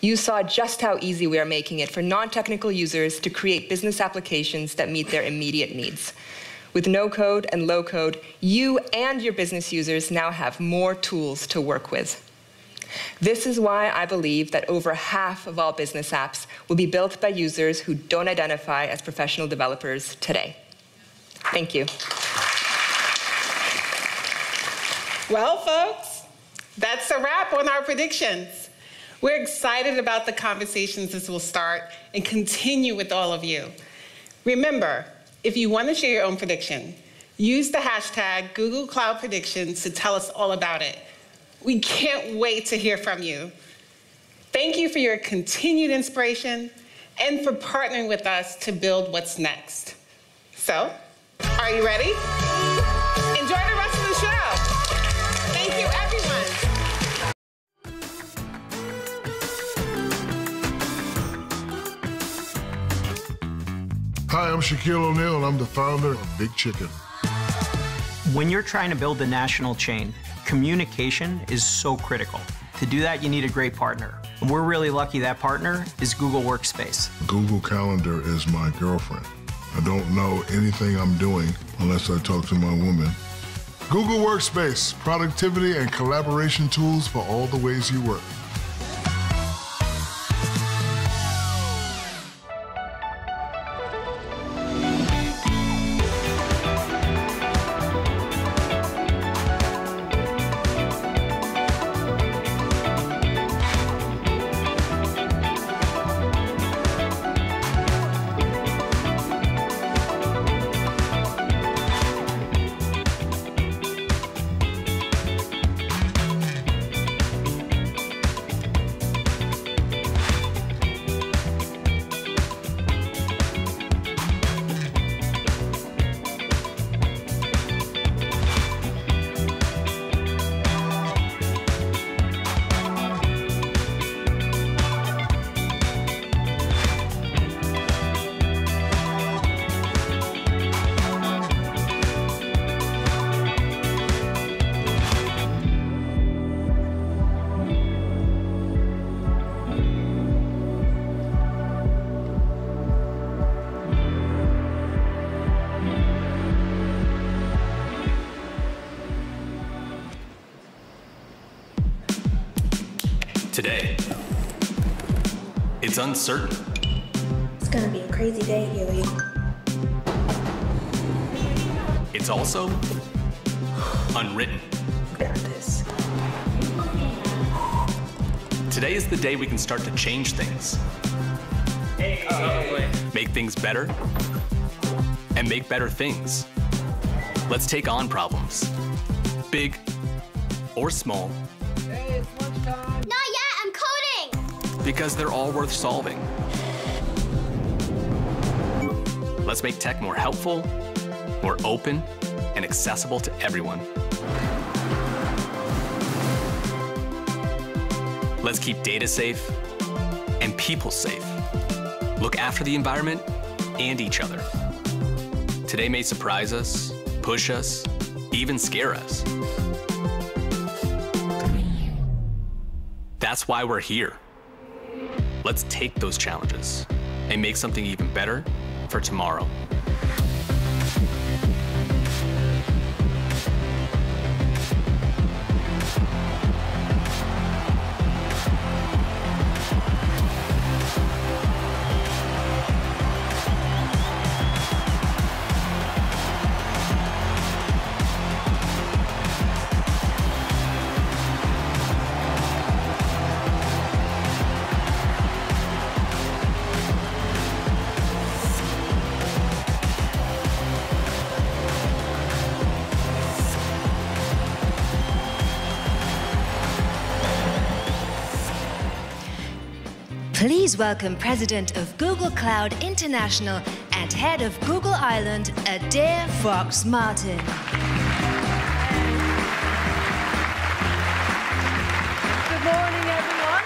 You saw just how easy we are making it for non-technical users to create business applications that meet their immediate needs. With no code and low code, you and your business users now have more tools to work with. This is why I believe that over half of all business apps will be built by users who don't identify as professional developers today. Thank you. Well, folks, that's a wrap on our predictions. We're excited about the conversations this will start and continue with all of you. Remember, if you want to share your own prediction, use the hashtag Google Cloud Predictions to tell us all about it. We can't wait to hear from you. Thank you for your continued inspiration and for partnering with us to build what's next. So, are you ready? Hi, I'm Shaquille O'Neal, and I'm the founder of Big Chicken. When you're trying to build a national chain, communication is so critical. To do that, you need a great partner. And we're really lucky that partner is Google Workspace. Google Calendar is my girlfriend. I don't know anything I'm doing unless I talk to my woman. Google Workspace, productivity and collaboration tools for all the ways you work. Start to change things. Make things better and make better things. Let's take on problems, big or small, Not yet, I'm coding! because they're all worth solving. Let's make tech more helpful, more open, and accessible to everyone. Let's keep data safe and people safe. Look after the environment and each other. Today may surprise us, push us, even scare us. That's why we're here. Let's take those challenges and make something even better for tomorrow. Welcome President of Google Cloud International and Head of Google Ireland, Adaire Fox Martin. Good morning, everyone,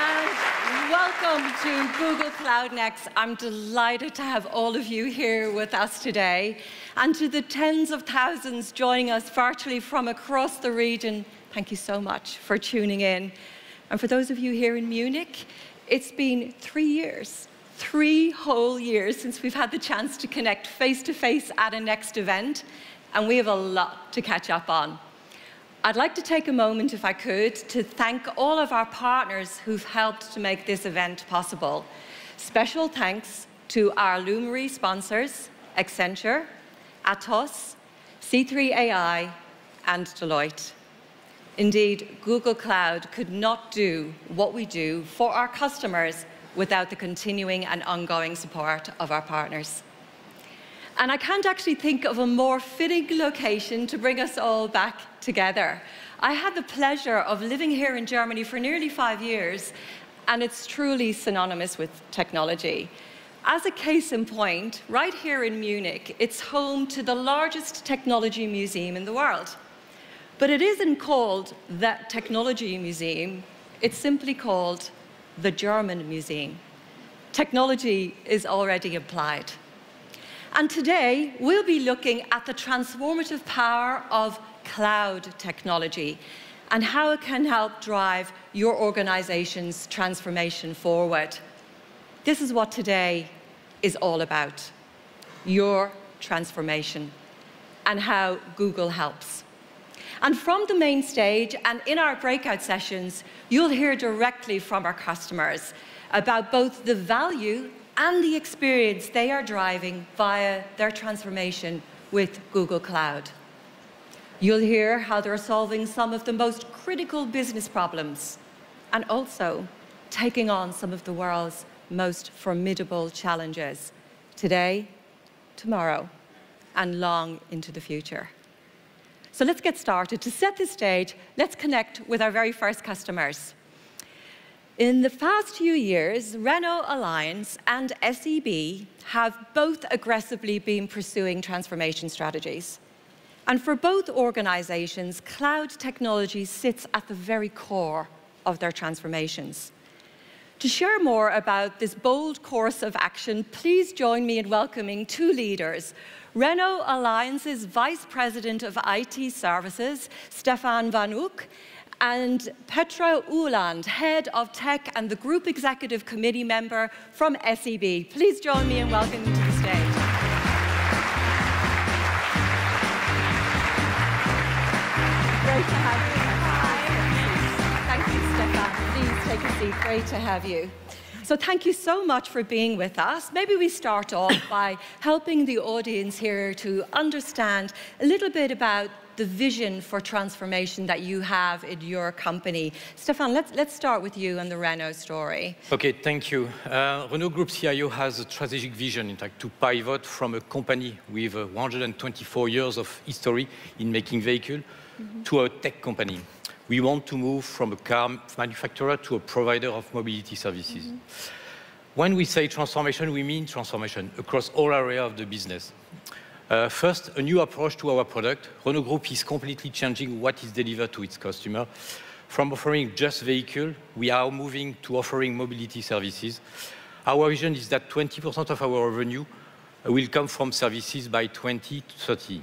and welcome to Google Cloud Next. I'm delighted to have all of you here with us today, and to the tens of thousands joining us virtually from across the region, thank you so much for tuning in. And for those of you here in Munich, it's been three years, three whole years since we've had the chance to connect face to face at a next event, and we have a lot to catch up on. I'd like to take a moment, if I could, to thank all of our partners who've helped to make this event possible. Special thanks to our Luminary sponsors, Accenture, Atos, C3AI, and Deloitte. Indeed, Google Cloud could not do what we do for our customers without the continuing and ongoing support of our partners. And I can't actually think of a more fitting location to bring us all back together. I had the pleasure of living here in Germany for nearly five years, and it's truly synonymous with technology. As a case in point, right here in Munich, it's home to the largest technology museum in the world. But it isn't called that Technology Museum, it's simply called the German Museum. Technology is already applied. And today, we'll be looking at the transformative power of cloud technology and how it can help drive your organization's transformation forward. This is what today is all about, your transformation and how Google helps. And from the main stage and in our breakout sessions, you'll hear directly from our customers about both the value and the experience they are driving via their transformation with Google Cloud. You'll hear how they're solving some of the most critical business problems and also taking on some of the world's most formidable challenges today, tomorrow, and long into the future. So let's get started. To set the stage, let's connect with our very first customers. In the past few years, Renault Alliance and SEB have both aggressively been pursuing transformation strategies. And for both organizations, cloud technology sits at the very core of their transformations. To share more about this bold course of action, please join me in welcoming two leaders. Renault Alliance's Vice President of IT Services, Stefan Van Oek, and Petra Ålund, Head of Tech and the Group Executive Committee member from SEB. Please join me in welcoming to the stage. Great to have you. Hi. Thank you, Stefan. Please take a seat. Great to have you. So thank you so much for being with us. Maybe we start off by helping the audience here to understand a little bit about the vision for transformation that you have in your company. Stefan, let's, let's start with you and the Renault story. Okay, thank you. Uh, Renault Group CIO has a strategic vision, in fact, to pivot from a company with uh, 124 years of history in making vehicles mm -hmm. to a tech company. We want to move from a car manufacturer to a provider of mobility services. Mm -hmm. When we say transformation, we mean transformation across all areas of the business. Uh, first, a new approach to our product. Renault Group is completely changing what is delivered to its customer. From offering just vehicle, we are moving to offering mobility services. Our vision is that 20% of our revenue will come from services by 2030.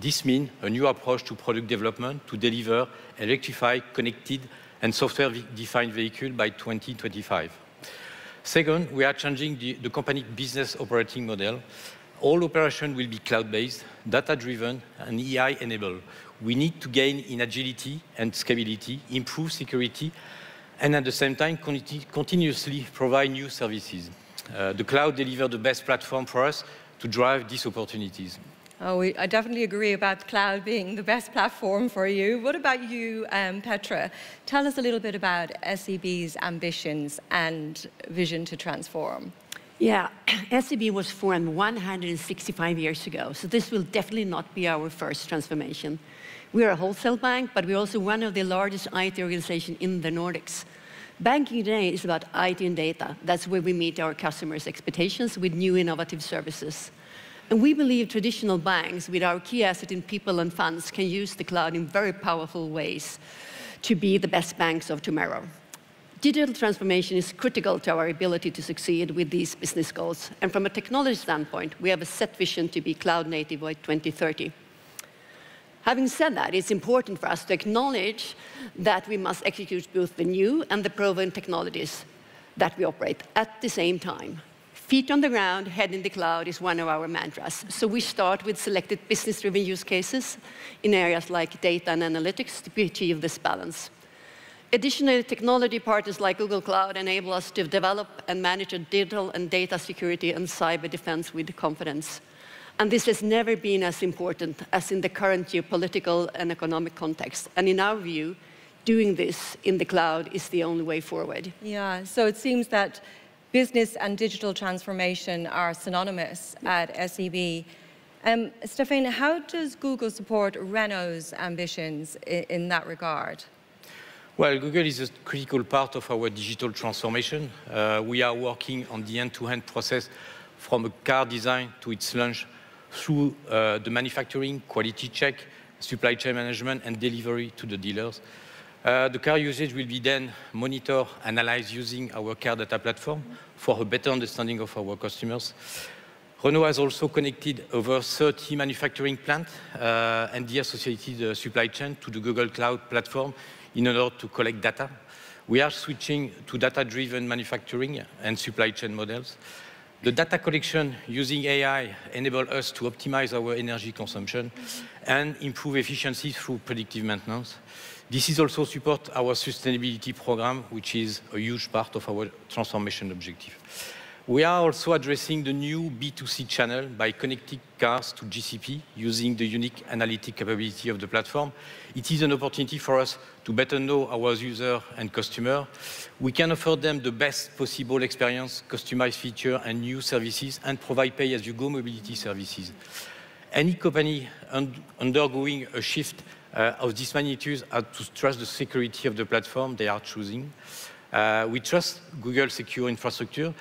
This means a new approach to product development to deliver electrified, connected, and software-defined vehicle by 2025. Second, we are changing the, the company business operating model all operations will be cloud-based, data-driven, and AI-enabled. We need to gain in agility and scalability, improve security, and at the same time continuously provide new services. Uh, the cloud delivers the best platform for us to drive these opportunities. Oh, we, I definitely agree about cloud being the best platform for you. What about you, um, Petra? Tell us a little bit about SEB's ambitions and vision to transform. Yeah, SEB was formed 165 years ago, so this will definitely not be our first transformation. We are a wholesale bank, but we're also one of the largest IT organizations in the Nordics. Banking today is about IT and data. That's where we meet our customers' expectations with new innovative services. And we believe traditional banks, with our key asset in people and funds, can use the cloud in very powerful ways to be the best banks of tomorrow. Digital transformation is critical to our ability to succeed with these business goals. And from a technology standpoint, we have a set vision to be cloud native by 2030. Having said that, it's important for us to acknowledge that we must execute both the new and the proven technologies that we operate at the same time. Feet on the ground, head in the cloud is one of our mantras. So we start with selected business-driven use cases in areas like data and analytics to achieve this balance. Additionally, technology partners like Google Cloud enable us to develop and manage digital and data security and cyber defense with confidence. And this has never been as important as in the current geopolitical and economic context. And in our view, doing this in the cloud is the only way forward. Yeah, so it seems that business and digital transformation are synonymous at SEB. Um, Stefan, how does Google support Renault's ambitions in, in that regard? Well, Google is a critical part of our digital transformation. Uh, we are working on the end-to-end -end process from a car design to its launch through uh, the manufacturing, quality check, supply chain management, and delivery to the dealers. Uh, the car usage will be then monitored, analyzed using our car data platform for a better understanding of our customers. Renault has also connected over 30 manufacturing plants uh, and the associated uh, supply chain to the Google Cloud platform in order to collect data. We are switching to data-driven manufacturing and supply chain models. The data collection using AI enable us to optimize our energy consumption and improve efficiency through predictive maintenance. This is also support our sustainability program, which is a huge part of our transformation objective. We are also addressing the new B2C channel by connecting cars to GCP using the unique analytic capability of the platform. It is an opportunity for us to better know our user and customer. We can offer them the best possible experience, customized feature and new services and provide pay-as-you-go mobility services. Any company un undergoing a shift of this magnitude has to trust the security of the platform they are choosing. Uh, we trust Google secure infrastructure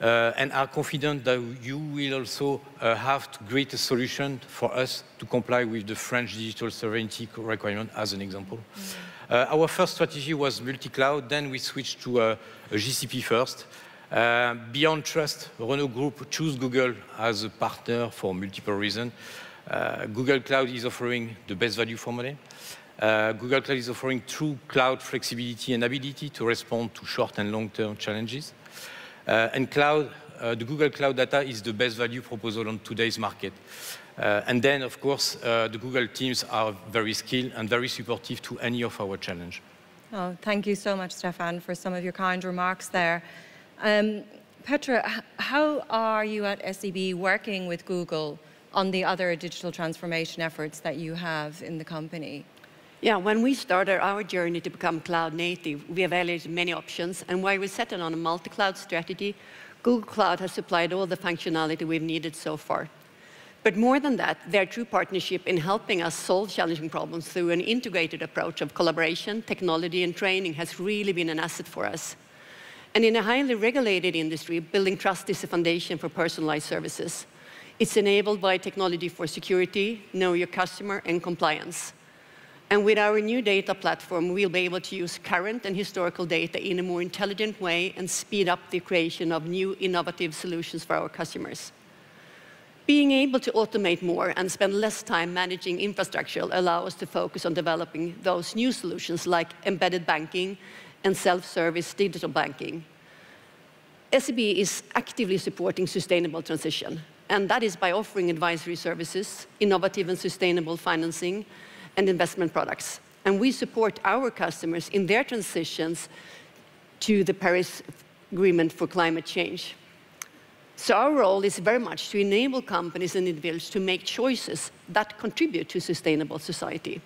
uh, and are confident that you will also uh, have to create a solution for us to comply with the French digital sovereignty requirement, as an example. Mm. Uh, our first strategy was multi-cloud, then we switched to uh, a GCP first. Uh, beyond trust, Renault Group chose Google as a partner for multiple reasons. Uh, Google Cloud is offering the best value for money. Google Cloud is offering true cloud flexibility and ability to respond to short and long-term challenges. Uh, and cloud, uh, the Google Cloud data is the best value proposal on today's market. Uh, and then, of course, the Google teams are very skilled and very supportive to any of our challenge. Oh, thank you so much, Stefan, for some of your kind remarks there. Um, Petra, how are you at SEB working with Google on the other digital transformation efforts that you have in the company? Yeah, when we started our journey to become cloud native, we evaluated many options, and while we settled on a multi-cloud strategy, Google Cloud has supplied all the functionality we've needed so far. But more than that, their true partnership in helping us solve challenging problems through an integrated approach of collaboration, technology, and training has really been an asset for us. And in a highly regulated industry, building trust is the foundation for personalized services. It's enabled by technology for security, know your customer, and compliance. And with our new data platform, we'll be able to use current and historical data in a more intelligent way and speed up the creation of new innovative solutions for our customers. Being able to automate more and spend less time managing infrastructure will allow us to focus on developing those new solutions like embedded banking and self-service digital banking. SEB is actively supporting sustainable transition, and that is by offering advisory services, innovative and sustainable financing, and investment products. And we support our customers in their transitions to the Paris Agreement for climate change. So our role is very much to enable companies and individuals to make choices that contribute to sustainable society.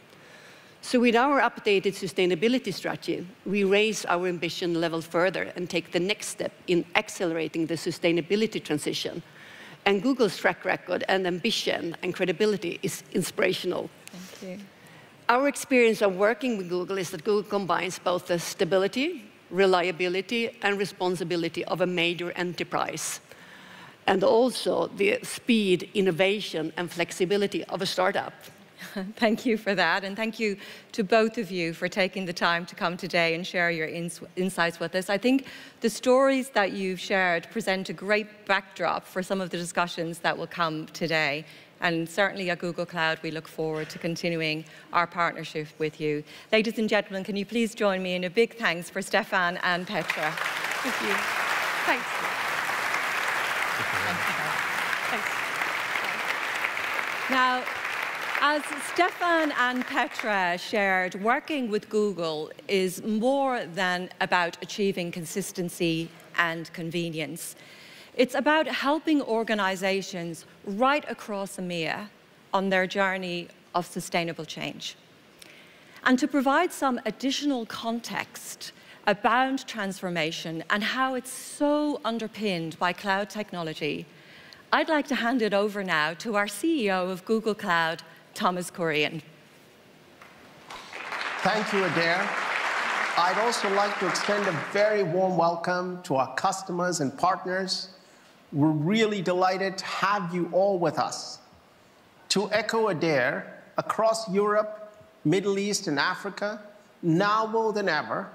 So with our updated sustainability strategy, we raise our ambition level further and take the next step in accelerating the sustainability transition. And Google's track record and ambition and credibility is inspirational. Thank you. Our experience of working with Google is that Google combines both the stability, reliability, and responsibility of a major enterprise, and also the speed, innovation, and flexibility of a startup. thank you for that, and thank you to both of you for taking the time to come today and share your ins insights with us. I think the stories that you've shared present a great backdrop for some of the discussions that will come today And certainly at Google Cloud, we look forward to continuing our partnership with you. Ladies and gentlemen, can you please join me in a big thanks for Stefan and Petra? Thank you. Thanks. Thanks. Now, as Stefan and Petra shared, working with Google is more than about achieving consistency and convenience. It's about helping organizations right across EMEA on their journey of sustainable change. And to provide some additional context about transformation and how it's so underpinned by cloud technology, I'd like to hand it over now to our CEO of Google Cloud, Thomas Kurian. Thank you, Adaire. I'd also like to extend a very warm welcome to our customers and partners we're really delighted to have you all with us. To echo Adaire, across Europe, Middle East, and Africa, now more than ever,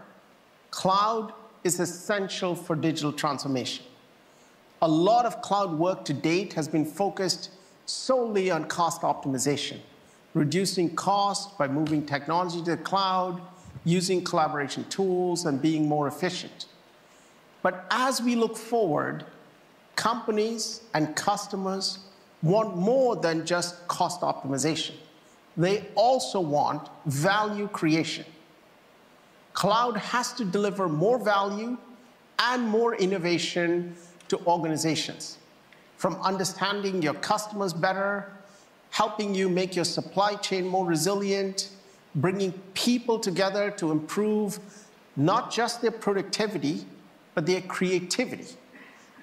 cloud is essential for digital transformation. A lot of cloud work to date has been focused solely on cost optimization, reducing cost by moving technology to the cloud, using collaboration tools, and being more efficient. But as we look forward, companies and customers want more than just cost optimization. They also want value creation. Cloud has to deliver more value and more innovation to organizations, from understanding your customers better, helping you make your supply chain more resilient, bringing people together to improve not just their productivity, but their creativity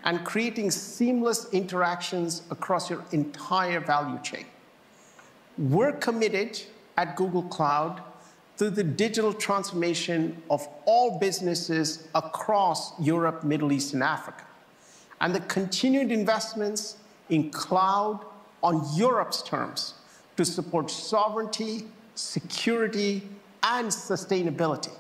and creating seamless interactions across your entire value chain. We're committed at Google Cloud to the digital transformation of all businesses across Europe, Middle East, and Africa, and the continued investments in cloud on Europe's terms to support sovereignty, security, and sustainability.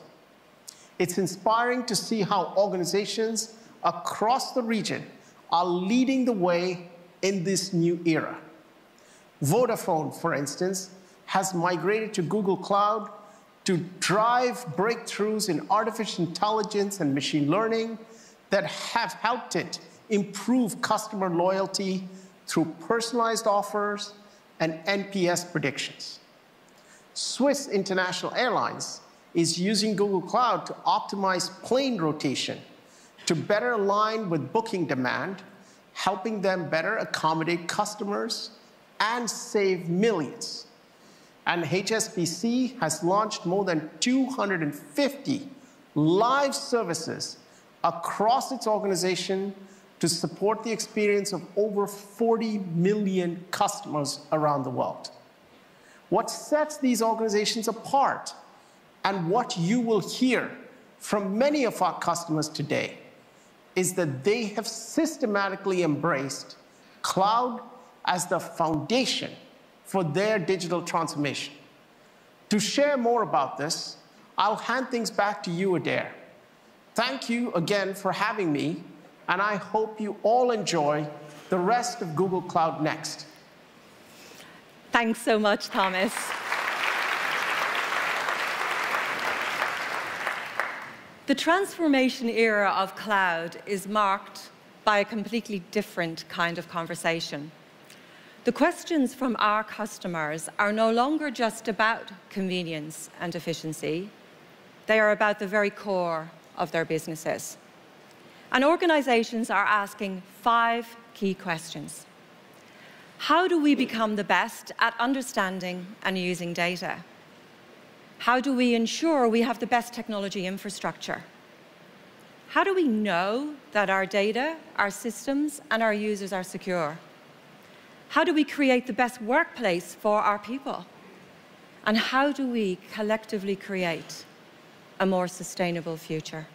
It's inspiring to see how organizations across the region are leading the way in this new era. Vodafone, for instance, has migrated to Google Cloud to drive breakthroughs in artificial intelligence and machine learning that have helped it improve customer loyalty through personalized offers and NPS predictions. Swiss International Airlines is using Google Cloud to optimize plane rotation to better align with booking demand, helping them better accommodate customers and save millions. And HSBC has launched more than 250 live services across its organization to support the experience of over 40 million customers around the world. What sets these organizations apart and what you will hear from many of our customers today is that they have systematically embraced cloud as the foundation for their digital transformation. To share more about this, I'll hand things back to you, Adaire. Thank you again for having me, and I hope you all enjoy the rest of Google Cloud Next. Thanks so much, Thomas. The transformation era of cloud is marked by a completely different kind of conversation. The questions from our customers are no longer just about convenience and efficiency. They are about the very core of their businesses. And organizations are asking five key questions. How do we become the best at understanding and using data? How do we ensure we have the best technology infrastructure? How do we know that our data, our systems, and our users are secure? How do we create the best workplace for our people? And how do we collectively create a more sustainable future?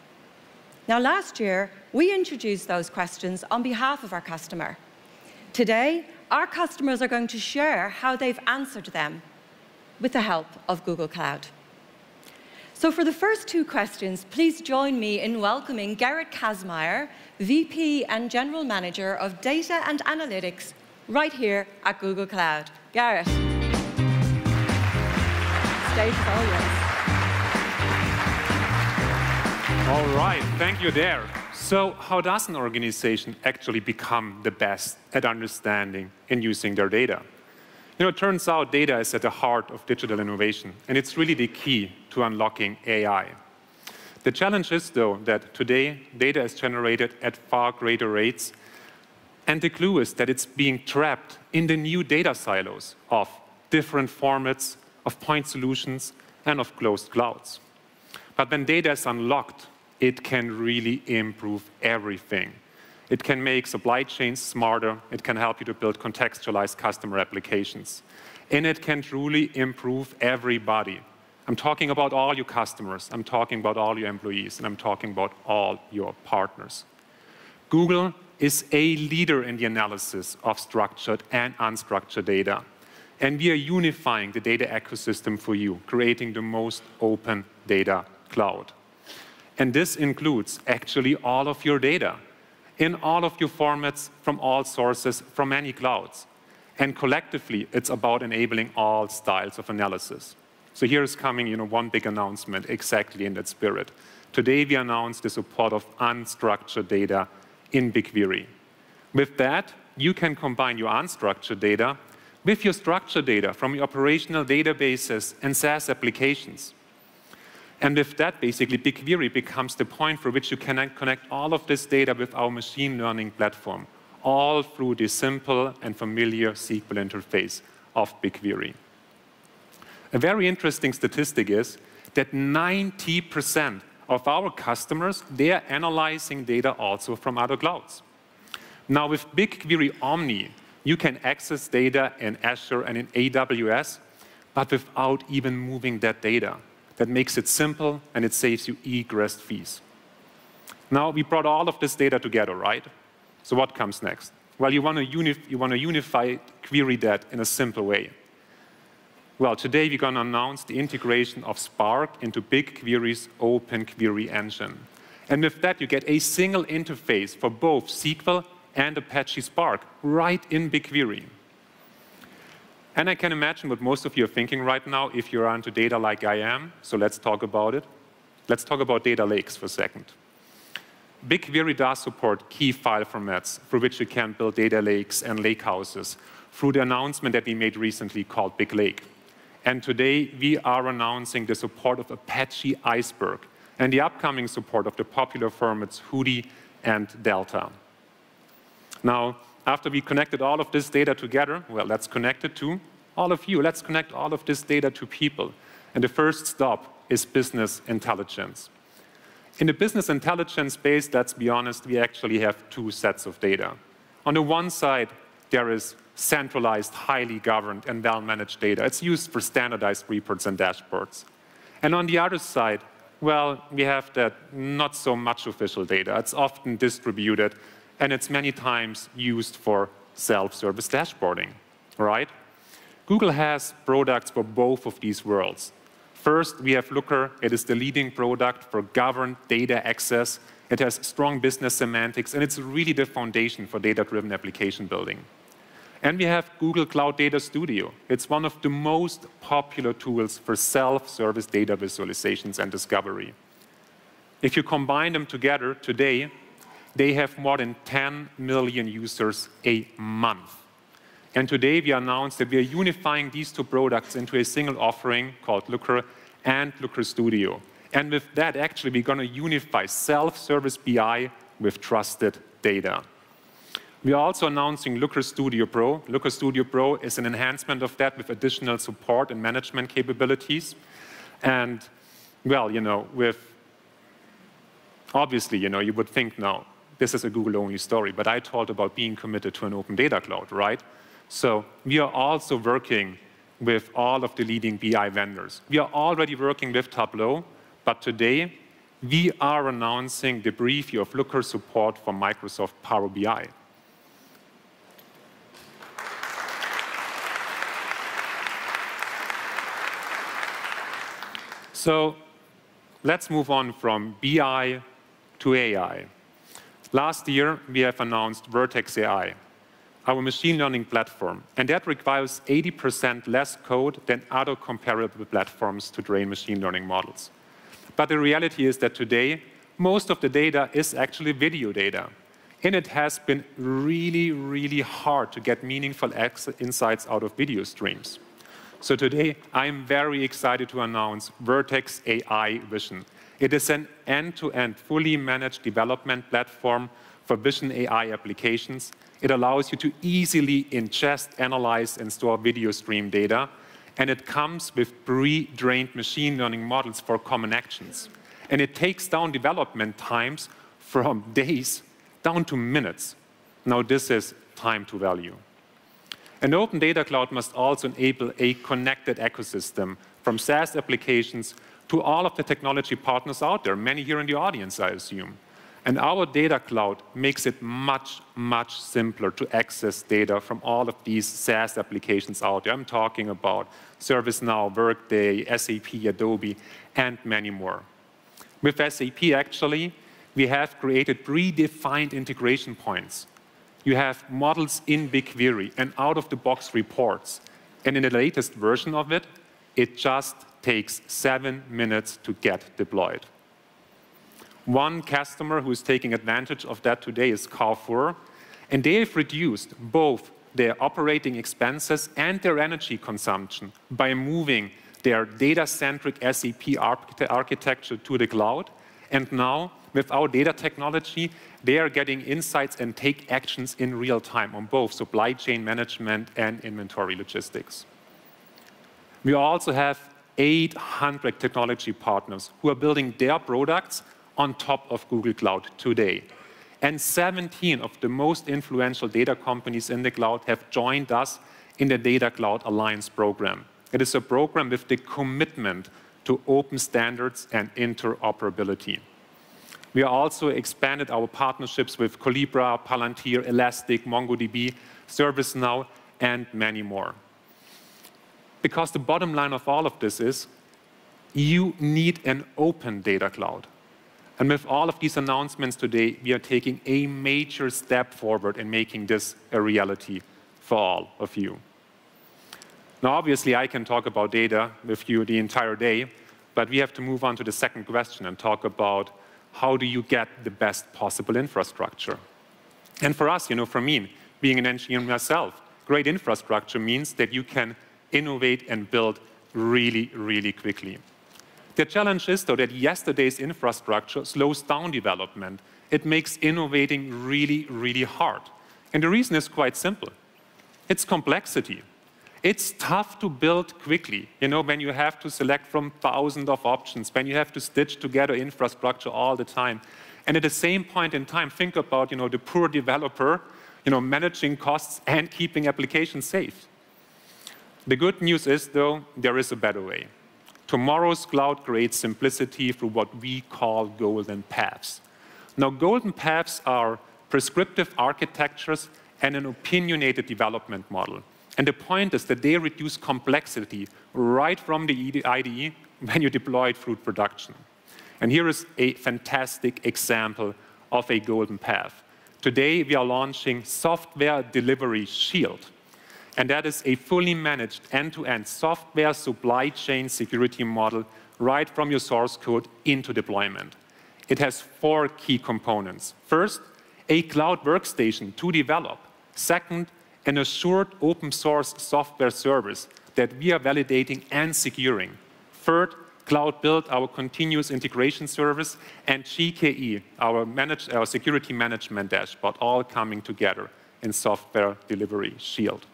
Now, last year, we introduced those questions on behalf of our customer. Today, our customers are going to share how they've answered them with the help of Google Cloud. So for the first two questions, please join me in welcoming Gerrit Kazmaier, VP and General Manager of Data and Analytics right here at Google Cloud. Gerrit. Stage is all yours. All right, thank you there. So how does an organization actually become the best at understanding and using their data? You know, it turns out data is at the heart of digital innovation, and it's really the key to unlocking AI. The challenge is, though, that today data is generated at far greater rates, and the clue is that it's being trapped in the new data silos of different formats, of point solutions, and of closed clouds. But when data is unlocked, it can really improve everything. It can make supply chains smarter. It can help you to build contextualized customer applications. And it can truly improve everybody. I'm talking about all your customers. I'm talking about all your employees. And I'm talking about all your partners. Google is a leader in the analysis of structured and unstructured data. And we are unifying the data ecosystem for you, creating the most open data cloud. And this includes actually all of your data in all of your formats from all sources from many clouds. And collectively, it's about enabling all styles of analysis. So here is coming you know, one big announcement exactly in that spirit. Today, we announced the support of unstructured data in BigQuery. With that, you can combine your unstructured data with your structured data from your operational databases and SaaS applications. And with that, basically, BigQuery becomes the point for which you can connect all of this data with our machine learning platform, all through the simple and familiar SQL interface of BigQuery. A very interesting statistic is that 90% of our customers, they are analyzing data also from other clouds. Now, with BigQuery Omni, you can access data in Azure and in AWS, but without even moving that data that makes it simple and it saves you egress fees. Now, we brought all of this data together, right? So what comes next? Well, you want to, unif unify query that in a simple way. Well, today we're going to announce the integration of Spark into BigQuery's Open Query Engine. And with that, you get a single interface for both SQL and Apache Spark right in BigQuery. And I can imagine what most of you are thinking right now if you're onto data like I am. So let's talk about it. Let's talk about data lakes for a second. BigQuery does support key file formats for which you can build data lakes and lakehouses through the announcement that we made recently called BigLake. And today we are announcing the support of Apache Iceberg and the upcoming support of the popular formats Hudi and Delta. Now, after we connected all of this data together, well, let's connect it to all of you. Let's connect all of this data to people. And the first stop is business intelligence. In the business intelligence space, let's be honest, we actually have two sets of data. On the one side, there is centralized, highly governed, and well-managed data. It's used for standardized reports and dashboards. And on the other side, well, we have that not so much official data. It's often distributed and it's many times used for self-service dashboarding, right? Google has products for both of these worlds. First, we have Looker. It is the leading product for governed data access. It has strong business semantics, and it's really the foundation for data-driven application building. And we have Google Cloud Data Studio. It's one of the most popular tools for self-service data visualizations and discovery. If you combine them together today, they have more than 10 million users a month. And today we announced that we are unifying these two products into a single offering called Looker and Looker Studio. And with that, actually, we're going to unify self-service BI with trusted data. We are also announcing Looker Studio Pro. Looker Studio Pro is an enhancement of that with additional support and management capabilities. And, well, you know, with obviously, you know, you would think now, this is a Google-only story, but I talked about being committed to an open data cloud, right? So we are also working with all of the leading BI vendors. We are already working with Tableau, but today we are announcing the preview of Looker support for Microsoft Power BI. So let's move on from BI to AI. Last year, we have announced Vertex AI, our machine learning platform, and that requires 80% less code than other comparable platforms to train machine learning models. But the reality is that today, most of the data is actually video data. And it has been really, really hard to get meaningful insights out of video streams. So today, I'm very excited to announce Vertex AI Vision. It is an end-to-end, -end, fully managed development platform for vision AI applications. It allows you to easily ingest, analyze, and store video stream data. And it comes with pre-trained machine learning models for common actions. And it takes down development times from days down to minutes. Now, this is time to value. An open data cloud must also enable a connected ecosystem from SaaS applications to all of the technology partners out there, many here in the audience, I assume. And our data cloud makes it much, much simpler to access data from all of these SaaS applications out there. I'm talking about ServiceNow, Workday, SAP, Adobe, and many more. With SAP, actually, we have created predefined integration points. You have models in BigQuery and out-of-the-box reports. And in the latest version of it, it just takes seven minutes to get deployed. One customer who is taking advantage of that today is Carrefour, and they have reduced both their operating expenses and their energy consumption by moving their data-centric SAP architecture to the cloud. And now, with our data technology, they are getting insights and take actions in real time on both supply chain management and inventory logistics. We also have 800 technology partners who are building their products on top of Google Cloud today. And 17 of the most influential data companies in the cloud have joined us in the Data Cloud Alliance program. It is a program with the commitment to open standards and interoperability. We also expanded our partnerships with Collibra, Palantir, Elastic, MongoDB, ServiceNow, and many more. Because the bottom line of all of this is you need an open data cloud. And with all of these announcements today, we are taking a major step forward in making this a reality for all of you. Now, obviously, I can talk about data with you the entire day, but we have to move on to the second question and talk about how do you get the best possible infrastructure. And for us, you know, for me, being an engineer myself, great infrastructure means that you can innovate and build really, really quickly. The challenge is, though, that yesterday's infrastructure slows down development. It makes innovating really, really hard. And the reason is quite simple. It's complexity. It's tough to build quickly, you know, when you have to select from thousands of options, when you have to stitch together infrastructure all the time. And at the same point in time, think about, you know, the poor developer, you know, managing costs and keeping applications safe. The good news is, though, there is a better way. Tomorrow's cloud creates simplicity through what we call golden paths. Now, golden paths are prescriptive architectures and an opinionated development model. And the point is that they reduce complexity right from the IDE when you deploy it through production. And here is a fantastic example of a golden path. Today, we are launching Software Delivery Shield. And that is a fully managed end-to-end -end software supply chain security model right from your source code into deployment. It has four key components. First, a cloud workstation to develop. Second, an assured open source software service that we are validating and securing. Third, Cloud Build, our continuous integration service, and GKE, our, our security management dashboard, all coming together in Software Delivery Shield.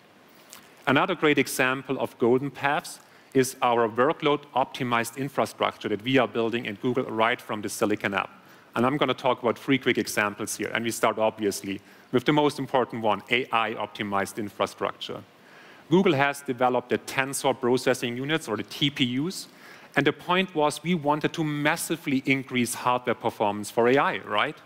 Another great example of golden paths is our workload optimized infrastructure that we are building in Google right from the Silicon app. And I'm going to talk about three quick examples here. And we start obviously with the most important one, AI optimized infrastructure. Google has developed the tensor processing units or the TPUs. And the point was we wanted to massively increase hardware performance for AI, right?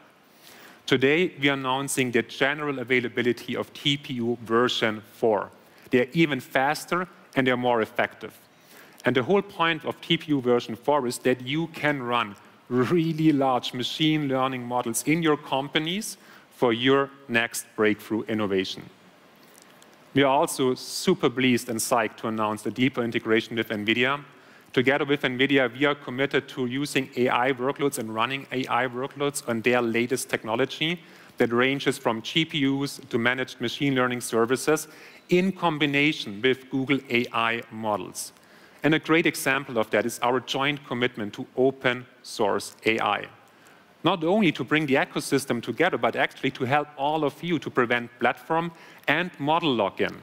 Today, we are announcing the general availability of TPU version 4. They're even faster and they're more effective. And the whole point of TPU version 4 is that you can run really large machine learning models in your companies for your next breakthrough innovation. We are also super pleased and psyched to announce the deeper integration with NVIDIA. Together with NVIDIA, we are committed to using AI workloads and running AI workloads on their latest technology that ranges from GPUs to managed machine learning services in combination with Google AI models. And a great example of that is our joint commitment to open source AI. Not only to bring the ecosystem together, but actually to help all of you to prevent platform and model lock-in.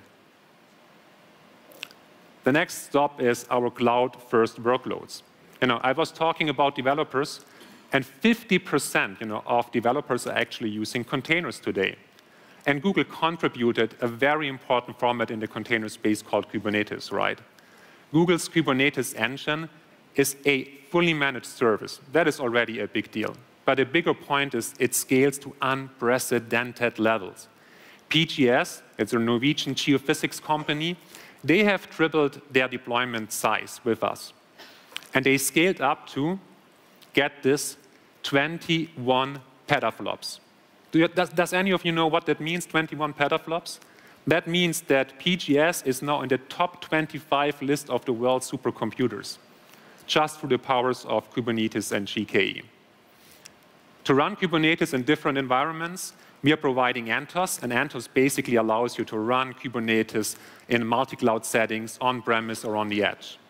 The next stop is our cloud-first workloads. You know, I was talking about developers, and 50% you know, of developers are actually using containers today. And Google contributed a very important format in the container space called Kubernetes, right? Google's Kubernetes engine is a fully managed service. That is already a big deal. But a bigger point is it scales to unprecedented levels. PGS, it's a Norwegian geophysics company, they have tripled their deployment size with us. And they scaled up to, get this, 21 petaflops. Do does, does any of you know what that means, 21 petaflops? That means that PGS is now in the top 25 list of the world's supercomputers, just through the powers of Kubernetes and GKE. To run Kubernetes in different environments, we are providing Anthos, and Anthos basically allows you to run Kubernetes in multi-cloud settings, on-premise or on the edge.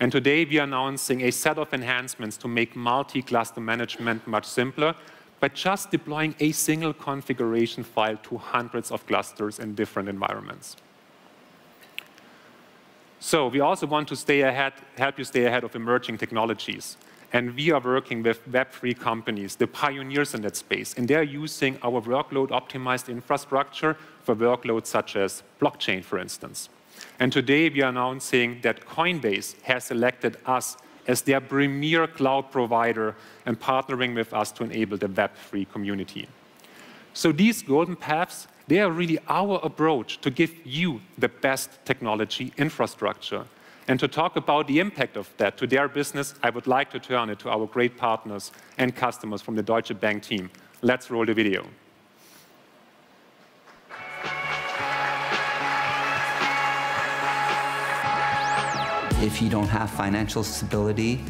And today we are announcing a set of enhancements to make multi-cluster management much simpler by just deploying a single configuration file to hundreds of clusters in different environments. So we also want to stay ahead, help you stay ahead of emerging technologies. And we are working with Web3 companies, the pioneers in that space, and they're using our workload optimized infrastructure for workloads such as blockchain, for instance. And today we are announcing that Coinbase has selected us as their premier cloud provider and partnering with us to enable the Web3 community. So these golden paths, they are really our approach to give you the best technology infrastructure. And to talk about the impact of that to their business, I would like to turn it to our great partners and customers from the Deutsche Bank team. Let's roll the video. If you don't have financial stability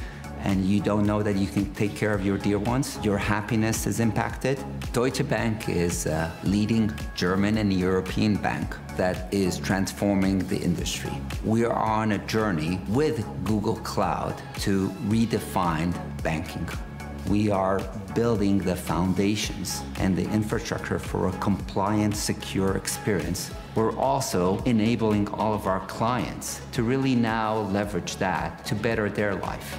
and you don't know that you can take care of your dear ones, your happiness is impacted. Deutsche Bank is a leading German and European bank that is transforming the industry. We are on a journey with Google Cloud to redefine banking. We are building the foundations and the infrastructure for a compliant, secure experience. We're also enabling all of our clients to really now leverage that to better their life.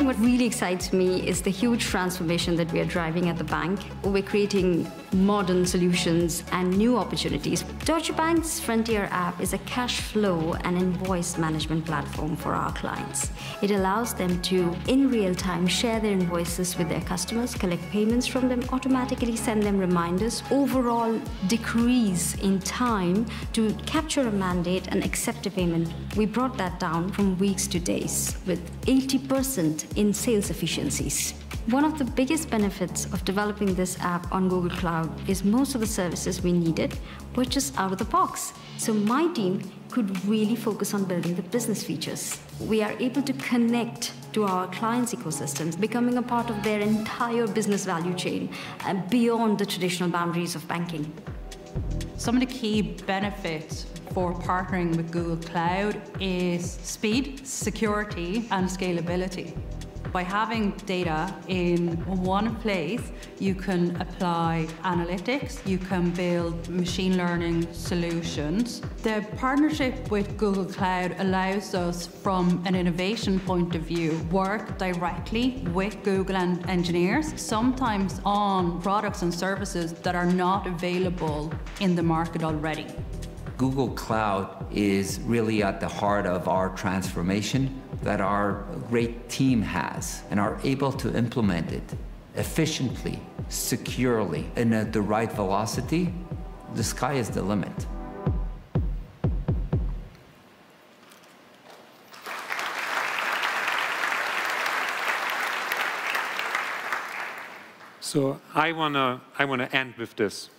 What really excites me is the huge transformation that we are driving at the bank. We're creating modern solutions and new opportunities. Deutsche Bank's Frontier app is a cash flow and invoice management platform for our clients. It allows them to, in real time, share their invoices with their customers, collect payments from them, automatically send them reminders, overall decrease in time to capture a mandate and accept a payment. We brought that down from weeks to days with 80% in sales efficiencies. One of the biggest benefits of developing this app on Google Cloud is most of the services we needed were just out of the box. So my team could really focus on building the business features. We are able to connect to our clients' ecosystems, becoming a part of their entire business value chain and uh, beyond the traditional boundaries of banking. Some of the key benefits for partnering with Google Cloud is speed, security, and scalability. By having data in one place, you can apply analytics, you can build machine learning solutions. The partnership with Google Cloud allows us, from an innovation point of view, work directly with Google and engineers, sometimes on products and services that are not available in the market already. Google Cloud is really at the heart of our transformation that our great team has and are able to implement it efficiently, securely, and at the right velocity, the sky is the limit. So I wanna, I wanna end with this.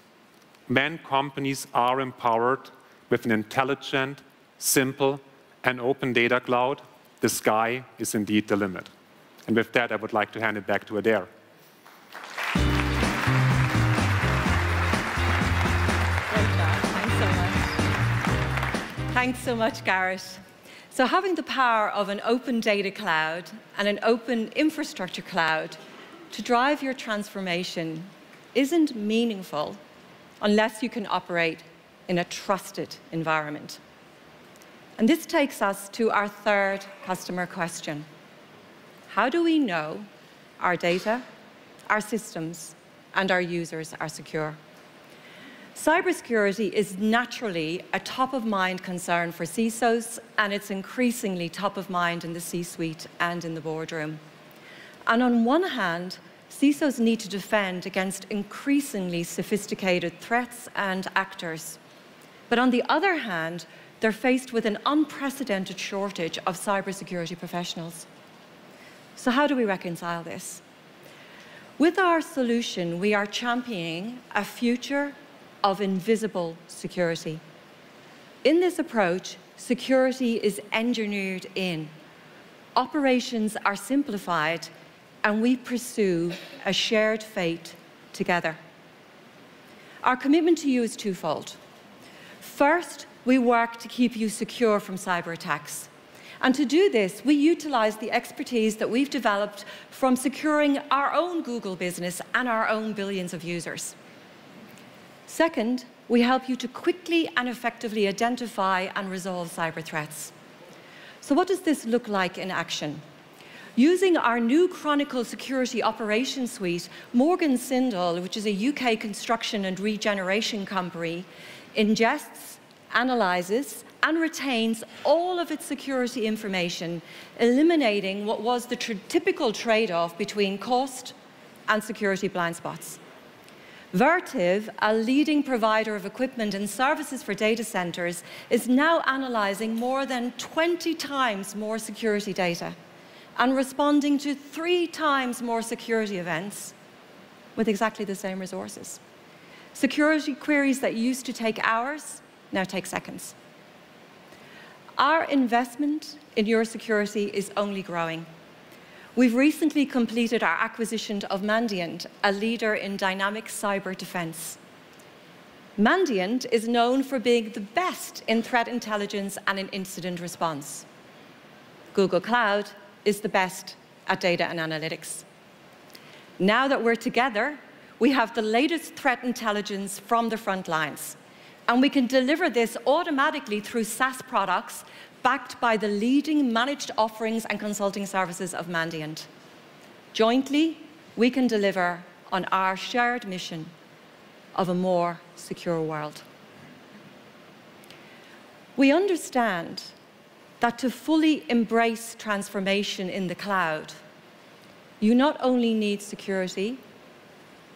when companies are empowered with an intelligent, simple, and open data cloud, the sky is indeed the limit. And with that, I would like to hand it back to Adaire. Thanks so much, Gerrit. So having the power of an open data cloud and an open infrastructure cloud to drive your transformation isn't meaningful unless you can operate in a trusted environment. And this takes us to our third customer question. How do we know our data, our systems, and our users are secure? Cybersecurity is naturally a top of mind concern for CISOs, and it's increasingly top of mind in the C suite and in the boardroom. And on one hand, CISOs need to defend against increasingly sophisticated threats and actors. But on the other hand, they're faced with an unprecedented shortage of cybersecurity professionals. So, how do we reconcile this? With our solution, we are championing a future of invisible security. In this approach, security is engineered in. Operations are simplified, and we pursue a shared fate together. Our commitment to you is twofold. First, we work to keep you secure from cyber attacks. And to do this, we utilize the expertise that we've developed from securing our own Google business and our own billions of users. Second, we help you to quickly and effectively identify and resolve cyber threats. So what does this look like in action? Using our new Chronicle Security Operations Suite, Morgan Sindall, which is a UK construction and regeneration company, ingests, analyzes, and retains all of its security information, eliminating what was the typical trade-off between cost and security blind spots. Vertiv, a leading provider of equipment and services for data centers, is now analyzing more than 20 times more security data and responding to three times more security events with exactly the same resources. Security queries that used to take hours now take seconds. Our investment in your security is only growing. We've recently completed our acquisition of Mandiant, a leader in dynamic cyber defense. Mandiant is known for being the best in threat intelligence and in incident response. Google Cloud is the best at data and analytics. Now that we're together, we have the latest threat intelligence from the front lines. And we can deliver this automatically through SaaS products backed by the leading managed offerings and consulting services of Mandiant. Jointly, we can deliver on our shared mission of a more secure world. We understand that to fully embrace transformation in the cloud, you not only need security,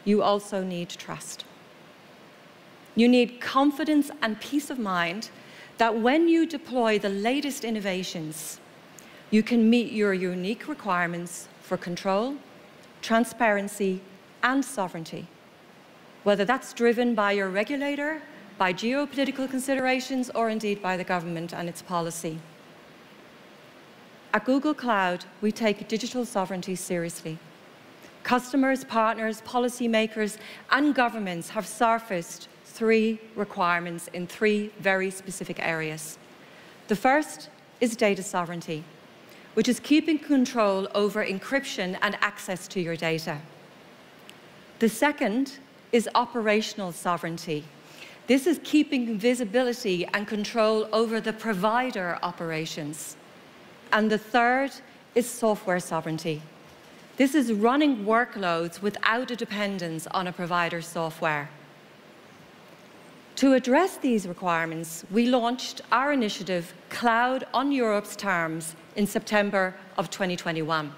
you also need trust. You need confidence and peace of mind that when you deploy the latest innovations, you can meet your unique requirements for control, transparency, and sovereignty, whether that's driven by your regulator, by geopolitical considerations, or indeed by the government and its policy. At Google Cloud, we take digital sovereignty seriously. Customers, partners, policymakers, and governments have surfaced three requirements in three very specific areas. The first is data sovereignty, which is keeping control over encryption and access to your data. The second is operational sovereignty. This is keeping visibility and control over the provider operations. And the third is software sovereignty. This is running workloads without a dependence on a provider's software. To address these requirements, we launched our initiative, Cloud on Europe's Terms, in September of 2021.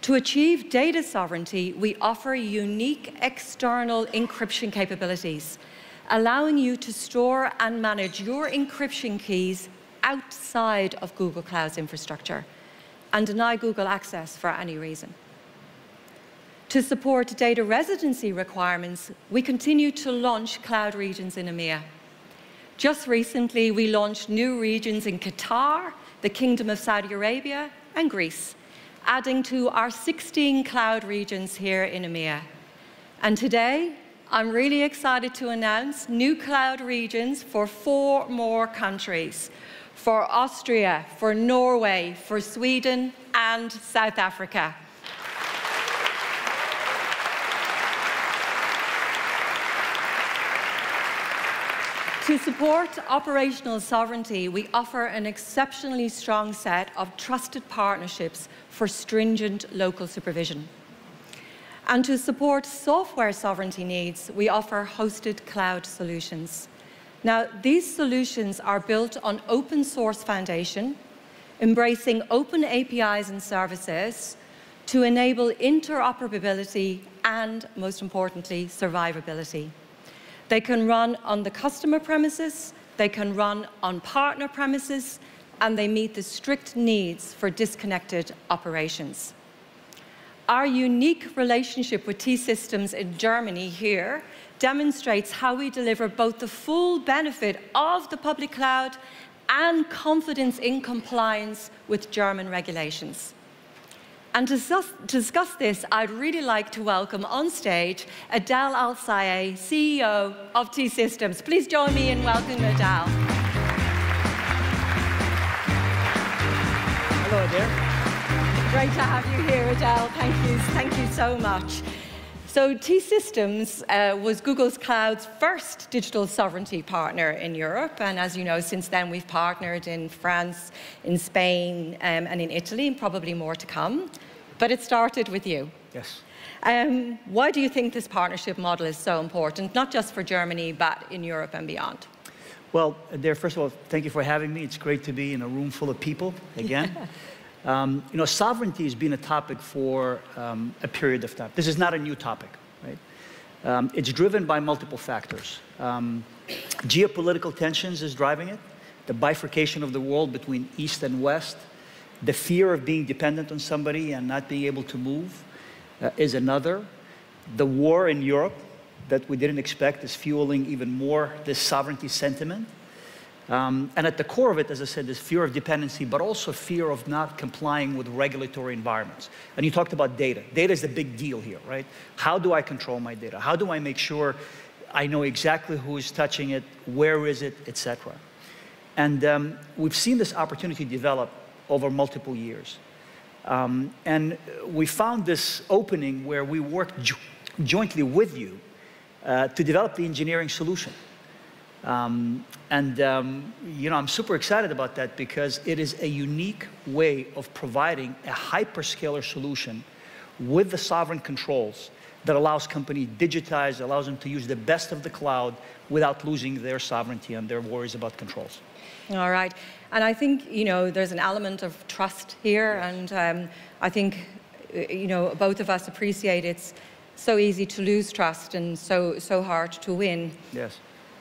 To achieve data sovereignty, we offer unique external encryption capabilities, allowing you to store and manage your encryption keys outside of Google Cloud's infrastructure and deny Google access for any reason. To support data residency requirements, we continue to launch cloud regions in EMEA. Just recently, we launched new regions in Qatar, the Kingdom of Saudi Arabia, and Greece, adding to our 16 cloud regions here in EMEA. And today, I'm really excited to announce new cloud regions for four more countries, for Austria, for Norway, for Sweden, and South Africa. To support operational sovereignty, we offer an exceptionally strong set of trusted partnerships for stringent local supervision. And to support software sovereignty needs, we offer hosted cloud solutions. Now, these solutions are built on open source foundation, embracing open APIs and services to enable interoperability and, most importantly, survivability. They can run on the customer premises, they can run on partner premises, and they meet the strict needs for disconnected operations. Our unique relationship with T-Systems in Germany here demonstrates how we deliver both the full benefit of the public cloud and confidence in compliance with German regulations. And to discuss, discuss, this, I'd really like to welcome on stage Adel Al-Saleh, CEO of T-Systems. Please join me in welcoming Adel. Hello, Adel. Great to have you here, Adel. Thank you, thank you so much. So T-Systems uh, was Google's Cloud's first digital sovereignty partner in Europe. And as you know, since then we've partnered in France, in Spain, um, and in Italy, and probably more to come. But it started with you. Yes. Um, why do you think this partnership model is so important, not just for Germany, but in Europe and beyond? Well, there, first of all, thank you for having me. It's great to be in a room full of people again. um, you know, sovereignty has been a topic for um, a period of time. This is not a new topic, right? Um, it's driven by multiple factors. Um, geopolitical tensions is driving it, the bifurcation of the world between East and West, the fear of being dependent on somebody and not being able to move uh, is another. The war in Europe that we didn't expect is fueling even more this sovereignty sentiment. Um, and at the core of it, as I said, is fear of dependency, but also fear of not complying with regulatory environments. And you talked about data. Data is the big deal here, right? How do I control my data? How do I make sure I know exactly who is touching it, where is it, etc. And um, we've seen this opportunity develop over multiple years. Um, and we found this opening where we worked jo jointly with you uh, to develop the engineering solution. Um, and um, you know, I'm super excited about that because it is a unique way of providing a hyperscaler solution with the sovereign controls that allows companies digitize, allows them to use the best of the cloud without losing their sovereignty and their worries about controls. All right. And I think, you know, there's an element of trust here. And um, I think, uh, you know, both of us appreciate it's so easy to lose trust and so, so hard to win. Yes.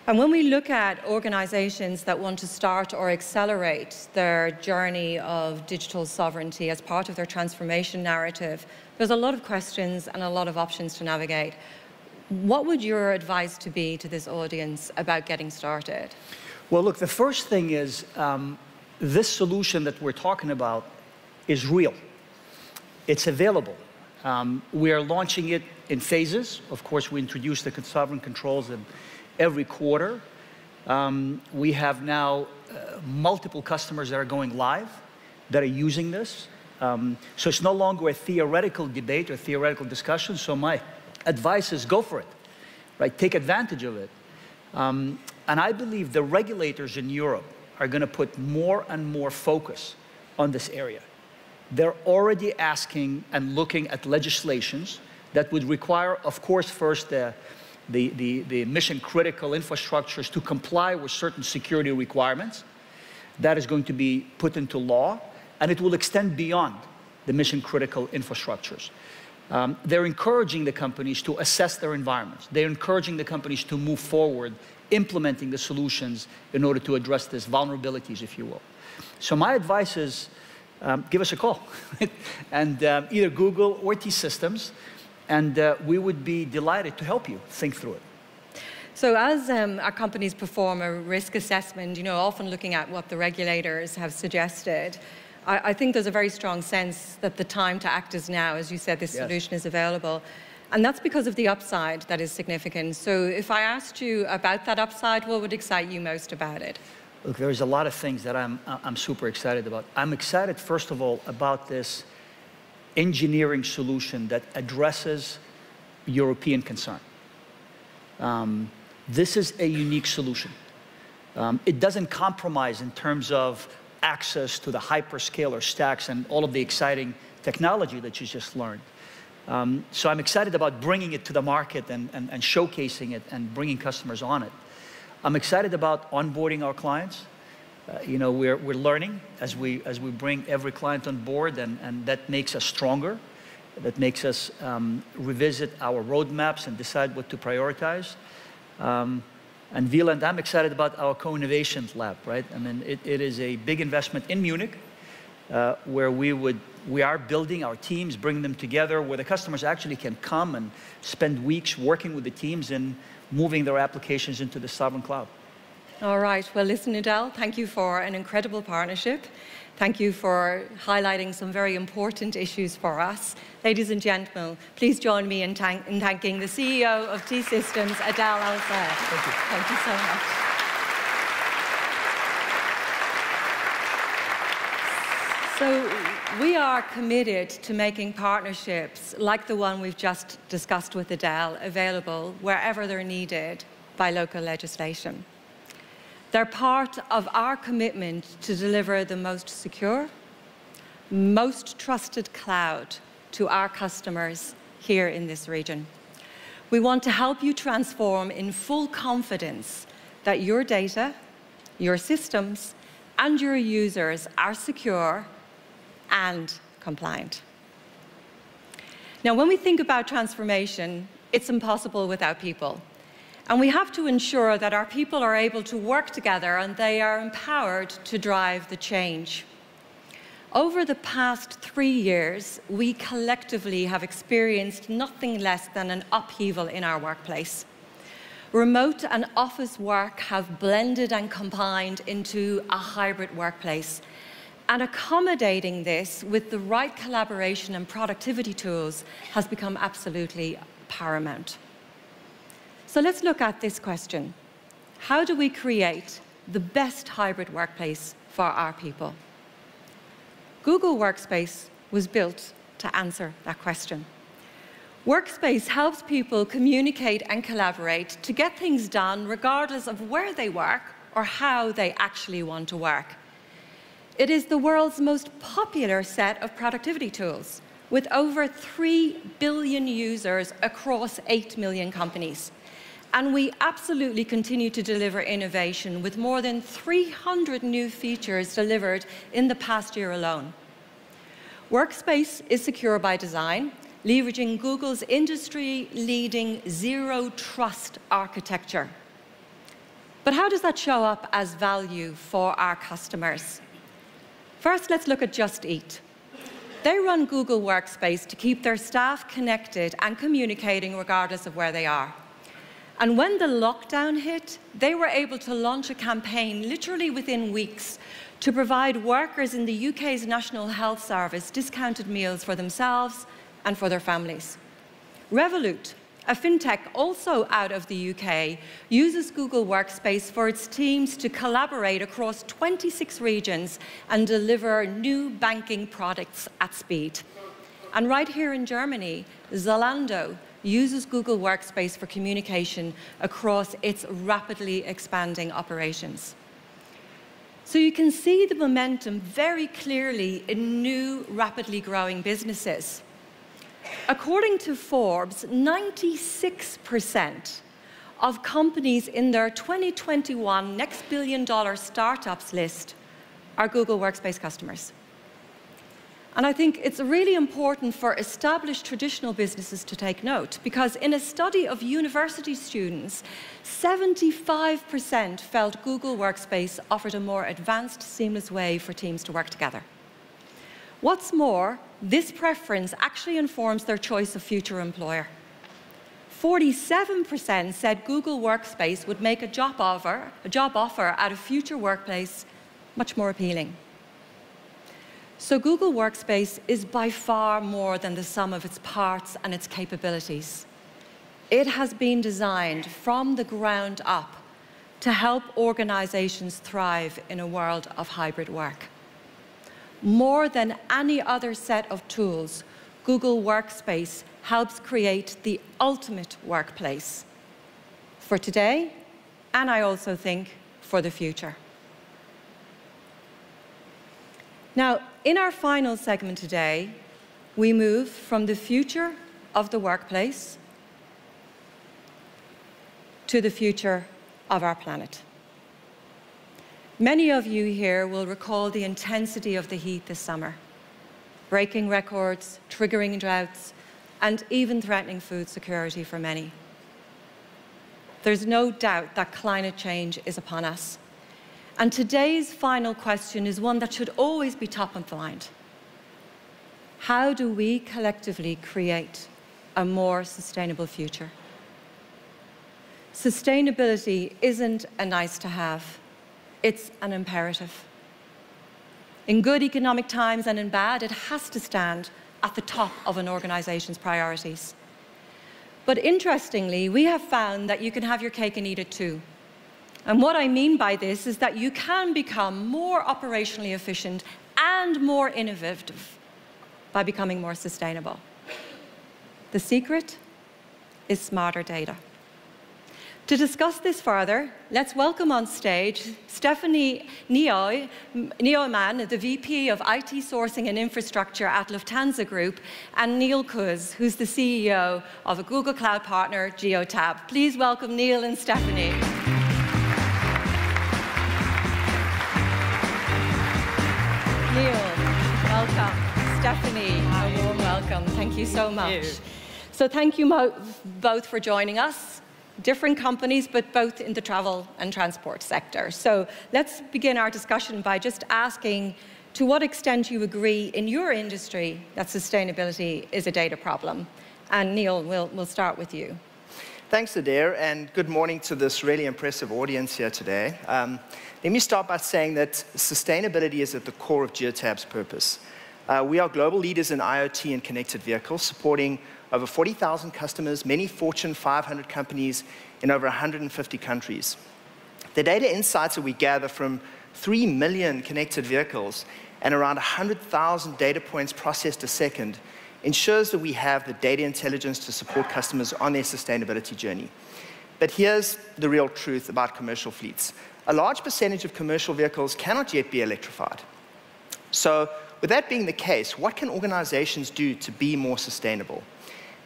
And when we look at organizations that want to start or accelerate their journey of digital sovereignty as part of their transformation narrative, there's a lot of questions and a lot of options to navigate. What would your advice to be to this audience about getting started? Well, look, the first thing is um, this solution that we're talking about is real. It's available. Um, we are launching it in phases. Of course, we introduce the sovereign controls in every quarter. Um, we have now uh, multiple customers that are going live that are using this. Um, so it's no longer a theoretical debate or theoretical discussion. So my advice is go for it, right? Take advantage of it. Um, and I believe the regulators in Europe are going to put more and more focus on this area. They're already asking and looking at legislations that would require, of course, first the, the, the, the mission critical infrastructures to comply with certain security requirements. That is going to be put into law, and it will extend beyond the mission critical infrastructures. Um, they're encouraging the companies to assess their environments. They're encouraging the companies to move forward implementing the solutions in order to address these vulnerabilities, if you will. So my advice is um, give us a call. and um, either Google or T-Systems, And uh, we would be delighted to help you think through it. So as um, our companies perform a risk assessment, you know, often looking at what the regulators have suggested, I, I think there's a very strong sense that the time to act is now. As you said, this yes. solution is available. And that's because of the upside that is significant. So if I asked you about that upside, what would excite you most about it? Look, there's a lot of things that I'm, I'm super excited about. I'm excited, first of all, about this engineering solution that addresses European concern. Um, this is a unique solution. Um, it doesn't compromise in terms of access to the hyperscaler stacks and all of the exciting technology that you just learned. Um, so I'm excited about bringing it to the market and, and, and, showcasing it and bringing customers on it. I'm excited about onboarding our clients. Uh, you know, we're, we're learning as we, as we bring every client on board, and, and that makes us stronger. That makes us um, revisit our roadmaps and decide what to prioritize. Um, and Wieland, I'm excited about our co-innovation lab, right? I mean, it, it is a big investment in Munich, uh, where we would we are building our teams, bringing them together, where the customers actually can come and spend weeks working with the teams and moving their applications into the sovereign cloud. All right. Well, listen, Adel, thank you for an incredible partnership. Thank you for highlighting some very important issues for us. Ladies and gentlemen, please join me in, in thanking the CEO of T-Systems, Adel Al Thank you. Thank you so much. So we are committed to making partnerships like the one we've just discussed with Adel available wherever they're needed by local legislation. They're part of our commitment to deliver the most secure, most trusted cloud to our customers here in this region. We want to help you transform in full confidence that your data, your systems, and your users are secure and compliant. Now, when we think about transformation, it's impossible without people. And we have to ensure that our people are able to work together and they are empowered to drive the change. Over the past three years, we collectively have experienced nothing less than an upheaval in our workplace. Remote and office work have blended and combined into a hybrid workplace. And accommodating this with the right collaboration and productivity tools has become absolutely paramount. So let's look at this question. How do we create the best hybrid workplace for our people? Google Workspace was built to answer that question. Workspace helps people communicate and collaborate to get things done regardless of where they work or how they actually want to work. It is the world's most popular set of productivity tools, with over 3 billion users across 8 million companies. And we absolutely continue to deliver innovation with more than 300 new features delivered in the past year alone. Workspace is secure by design, leveraging Google's industry-leading zero trust architecture. But how does that show up as value for our customers? First, let's look at Just Eat. They run Google Workspace to keep their staff connected and communicating regardless of where they are. And when the lockdown hit, they were able to launch a campaign literally within weeks to provide workers in the UK's National Health Service discounted meals for themselves and for their families. Revolut, a fintech also out of the UK, uses Google Workspace for its teams to collaborate across 26 regions and deliver new banking products at speed. And right here in Germany, Zalando uses Google Workspace for communication across its rapidly expanding operations. So you can see the momentum very clearly in new, rapidly growing businesses. According to Forbes, 96% of companies in their 2021 Next Billion Dollar Startups list are Google Workspace customers. And I think it's really important for established traditional businesses to take note because in a study of university students, 75% felt Google Workspace offered a more advanced, seamless way for teams to work together. What's more, this preference actually informs their choice of future employer. 47% said Google Workspace would make a job offer, a job offer at a future workplace much more appealing. So Google Workspace is by far more than the sum of its parts and its capabilities. It has been designed from the ground up to help organizations thrive in a world of hybrid work. More than any other set of tools, Google Workspace helps create the ultimate workplace for today, and I also think for the future. Now, in our final segment today, we move from the future of the workplace to the future of our planet. Many of you here will recall the intensity of the heat this summer, breaking records, triggering droughts, and even threatening food security for many. There's no doubt that climate change is upon us. And today's final question is one that should always be top of mind. How do we collectively create a more sustainable future? Sustainability isn't a nice to have, it's an imperative. In good economic times and in bad, it has to stand at the top of an organization's priorities. But interestingly, we have found that you can have your cake and eat it too. And what I mean by this is that you can become more operationally efficient and more innovative by becoming more sustainable. The secret is smarter data. To discuss this further, let's welcome on stage Stephanie Neumann, the VP of IT Sourcing and Infrastructure at Lufthansa Group, and Neil Cawse, who's the CEO of a Google Cloud partner, Geotab. Please welcome Neil and Stephanie. Neil, welcome. Stephanie, a warm welcome. Thank you so much. You. So thank you both for joining us. Different companies, but both in the travel and transport sector. So let's begin our discussion by just asking to what extent you agree in your industry that sustainability is a data problem. And Neil, we'll, we'll start with you. Thanks, Adaire, and good morning to this really impressive audience here today. Um, let me start by saying that sustainability is at the core of Geotab's purpose. Uh, we are global leaders in IoT and connected vehicles, supporting over 40,000 customers, many Fortune 500 companies in over 150 countries. The data insights that we gather from 3 million connected vehicles and around 100,000 data points processed a second ensures that we have the data intelligence to support customers on their sustainability journey. But here's the real truth about commercial fleets a large percentage of commercial vehicles cannot yet be electrified. So, with that being the case, what can organizations do to be more sustainable?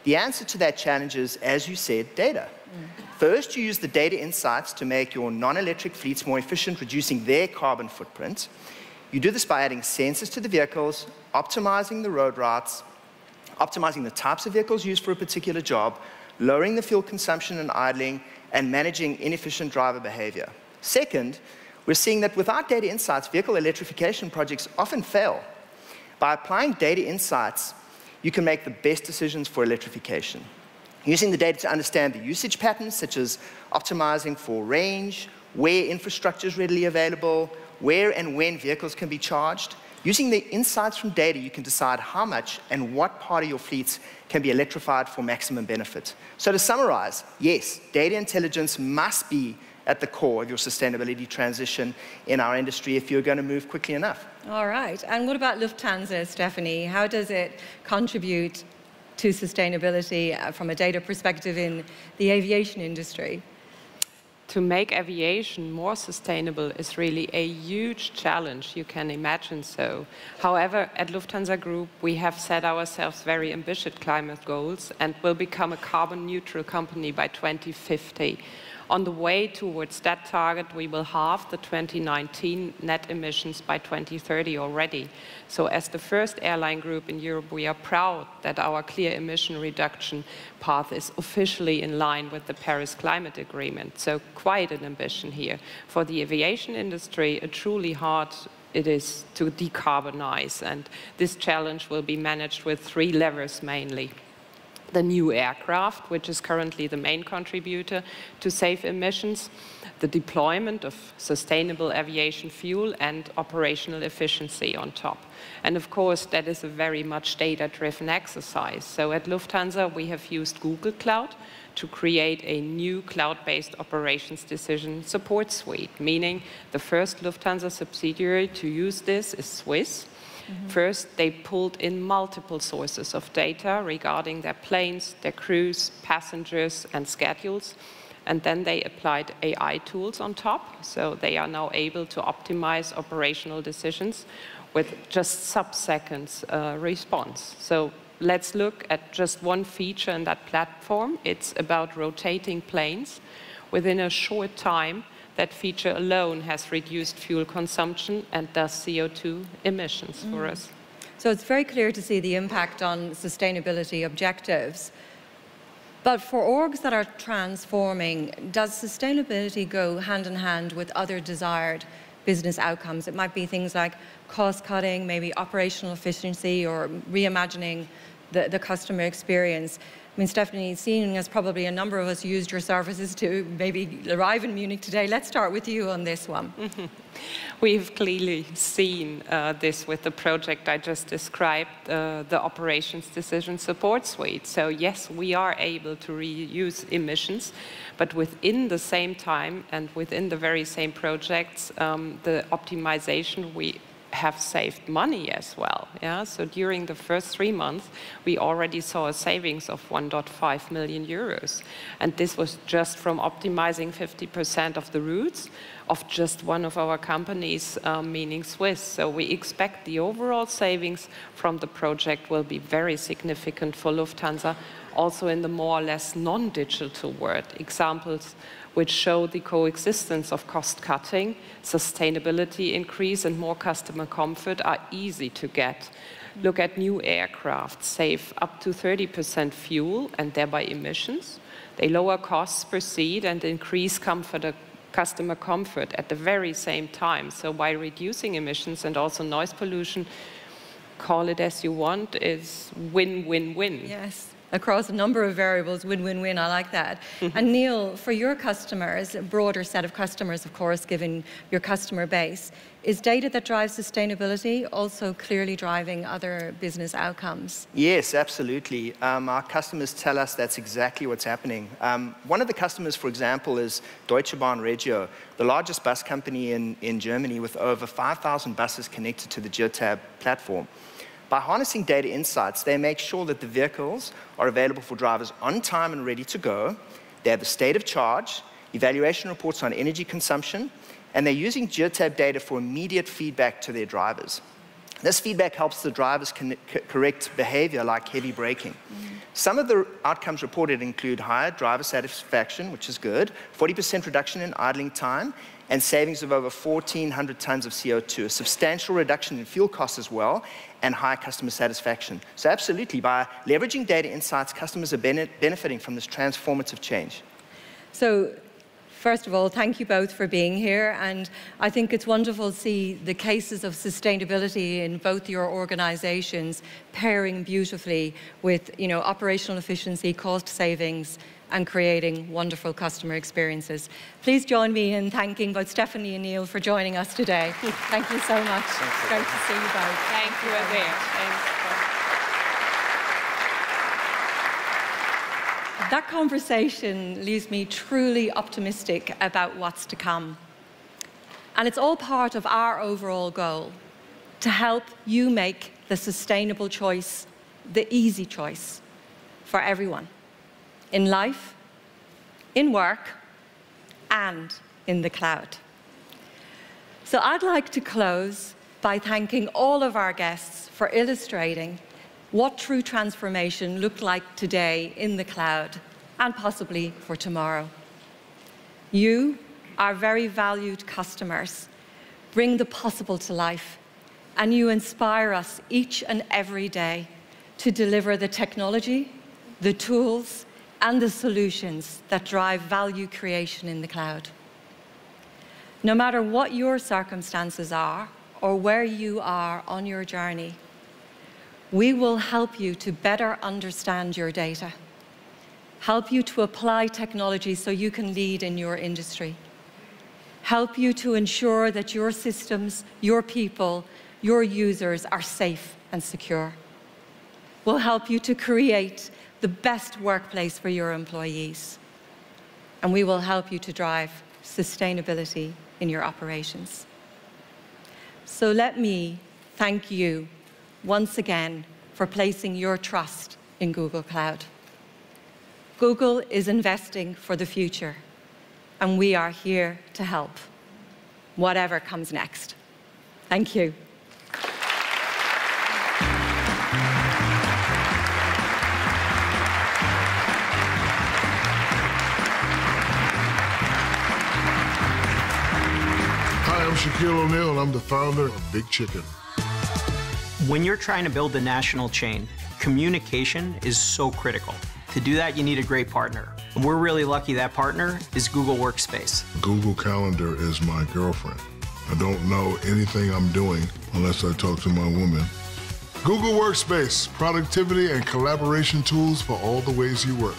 The answer to that challenge is, as you said, data. Mm. First, you use the data insights to make your non electric fleets more efficient, reducing their carbon footprint. You do this by adding sensors to the vehicles, optimizing the road routes, optimizing the types of vehicles used for a particular job, lowering the fuel consumption and idling, and managing inefficient driver behavior. Second, we're seeing that without data insights, vehicle electrification projects often fail. By applying data insights, you can make the best decisions for electrification. Using the data to understand the usage patterns, such as optimizing for range, where infrastructure is readily available, where and when vehicles can be charged. Using the insights from data, you can decide how much and what part of your fleets can be electrified for maximum benefit. So to summarize, yes, data intelligence must be at the core of your sustainability transition in our industry if you're going to move quickly enough. All right. And what about Lufthansa, Stephanie? How does it contribute to sustainability uh, from a data perspective in the aviation industry? to make aviation more sustainable is really a huge challenge, you can imagine so. However, at Lufthansa Group, we have set ourselves very ambitious climate goals and will become a carbon neutral company by 2050. On the way towards that target, we will halve the 2019 net emissions by 2030 already. So as the first airline group in Europe, we are proud that our clear emission reduction path is officially in line with the Paris Climate Agreement. So quite an ambition here. For the aviation industry, a truly hard it is to decarbonize. And this challenge will be managed with three levers mainly the new aircraft, which is currently the main contributor to save emissions, the deployment of sustainable aviation fuel, and operational efficiency on top. And of course, that is a very much data-driven exercise. So at Lufthansa, we have used Google Cloud to create a new cloud-based operations decision support suite, meaning the first Lufthansa subsidiary to use this is Swiss. Mm -hmm. First, they pulled in multiple sources of data regarding their planes, their crews, passengers, and schedules. And then they applied AI tools on top. So they are now able to optimize operational decisions with just sub-seconds uh, response. So let's look at just one feature in that platform. It's about rotating planes. Within a short time, that feature alone has reduced fuel consumption and thus CO2 emissions mm. for us. So it's very clear to see the impact on sustainability objectives. But for orgs that are transforming, does sustainability go hand in hand with other desired business outcomes? It might be things like cost cutting, maybe operational efficiency, or reimagining the, the customer experience. Mean, Stephanie, seeing as probably a number of us used your services to maybe arrive in Munich today, let's start with you on this one. We've clearly seen uh, this with the project I just described, uh, the Operations Decision Support Suite. So yes, we are able to reuse emissions, but within the same time and within the very same projects, um, the optimization we have saved money as well. Yeah? So during the first three months, we already saw a savings of 1.5 million euros. And this was just from optimizing 50% of the routes of just one of our companies, um, meaning Swiss. So we expect the overall savings from the project will be very significant for Lufthansa, also in the more or less non-digital world. Examples which show the coexistence of cost cutting, sustainability increase, and more customer comfort are easy to get. Look at new aircraft, save up to 30% fuel and thereby emissions. They lower costs per seat and increase comfort, customer comfort at the very same time. So by reducing emissions and also noise pollution, call it as you want, is win-win-win. Yes across a number of variables, win-win-win, I like that. Mm-hmm. and Neil, for your customers, a broader set of customers, of course, given your customer base, is data that drives sustainability also clearly driving other business outcomes? Yes, absolutely. Um, our customers tell us that's exactly what's happening. Um, one of the customers, for example, is Deutsche Bahn Regio, the largest bus company in, in Germany with over 5,000 buses connected to the Geotab platform. By harnessing data insights, they make sure that the vehicles are available for drivers on time and ready to go. They have the state of charge, evaluation reports on energy consumption, and they're using Geotab data for immediate feedback to their drivers. This feedback helps the drivers correct behavior like heavy braking. Mm. Some of the outcomes reported include higher driver satisfaction, which is good, 40% reduction in idling time, and savings of over 1,400 tons of CO2, a substantial reduction in fuel costs as well, and high customer satisfaction. So absolutely, by leveraging data insights, customers are benefiting from this transformative change. So First of all, thank you both for being here. And I think it's wonderful to see the cases of sustainability in both your organizations pairing beautifully with you know, operational efficiency, cost savings, and creating wonderful customer experiences. Please join me in thanking both Stephanie and Neil for joining us today. Thank you so much. Great to see you both. Thank you, Adaire. That conversation leaves me truly optimistic about what's to come. And it's all part of our overall goal to help you make the sustainable choice, the easy choice for everyone in life, in work, and in the cloud. So I'd like to close by thanking all of our guests for illustrating what true transformation looked like today in the cloud and possibly for tomorrow. You, our very valued customers, bring the possible to life and you inspire us each and every day to deliver the technology, the tools, and the solutions that drive value creation in the cloud. No matter what your circumstances are or where you are on your journey, we will help you to better understand your data, help you to apply technology so you can lead in your industry, help you to ensure that your systems, your people, your users are safe and secure. We'll help you to create the best workplace for your employees. And we will help you to drive sustainability in your operations. So let me thank you once again for placing your trust in Google Cloud. Google is investing for the future, and we are here to help, whatever comes next. Thank you. Shaquille O'Neal, and I'm the founder of Big Chicken. When you're trying to build a national chain, communication is so critical. To do that, you need a great partner. And we're really lucky that partner is Google Workspace. Google Calendar is my girlfriend. I don't know anything I'm doing unless I talk to my woman. Google Workspace, productivity and collaboration tools for all the ways you work.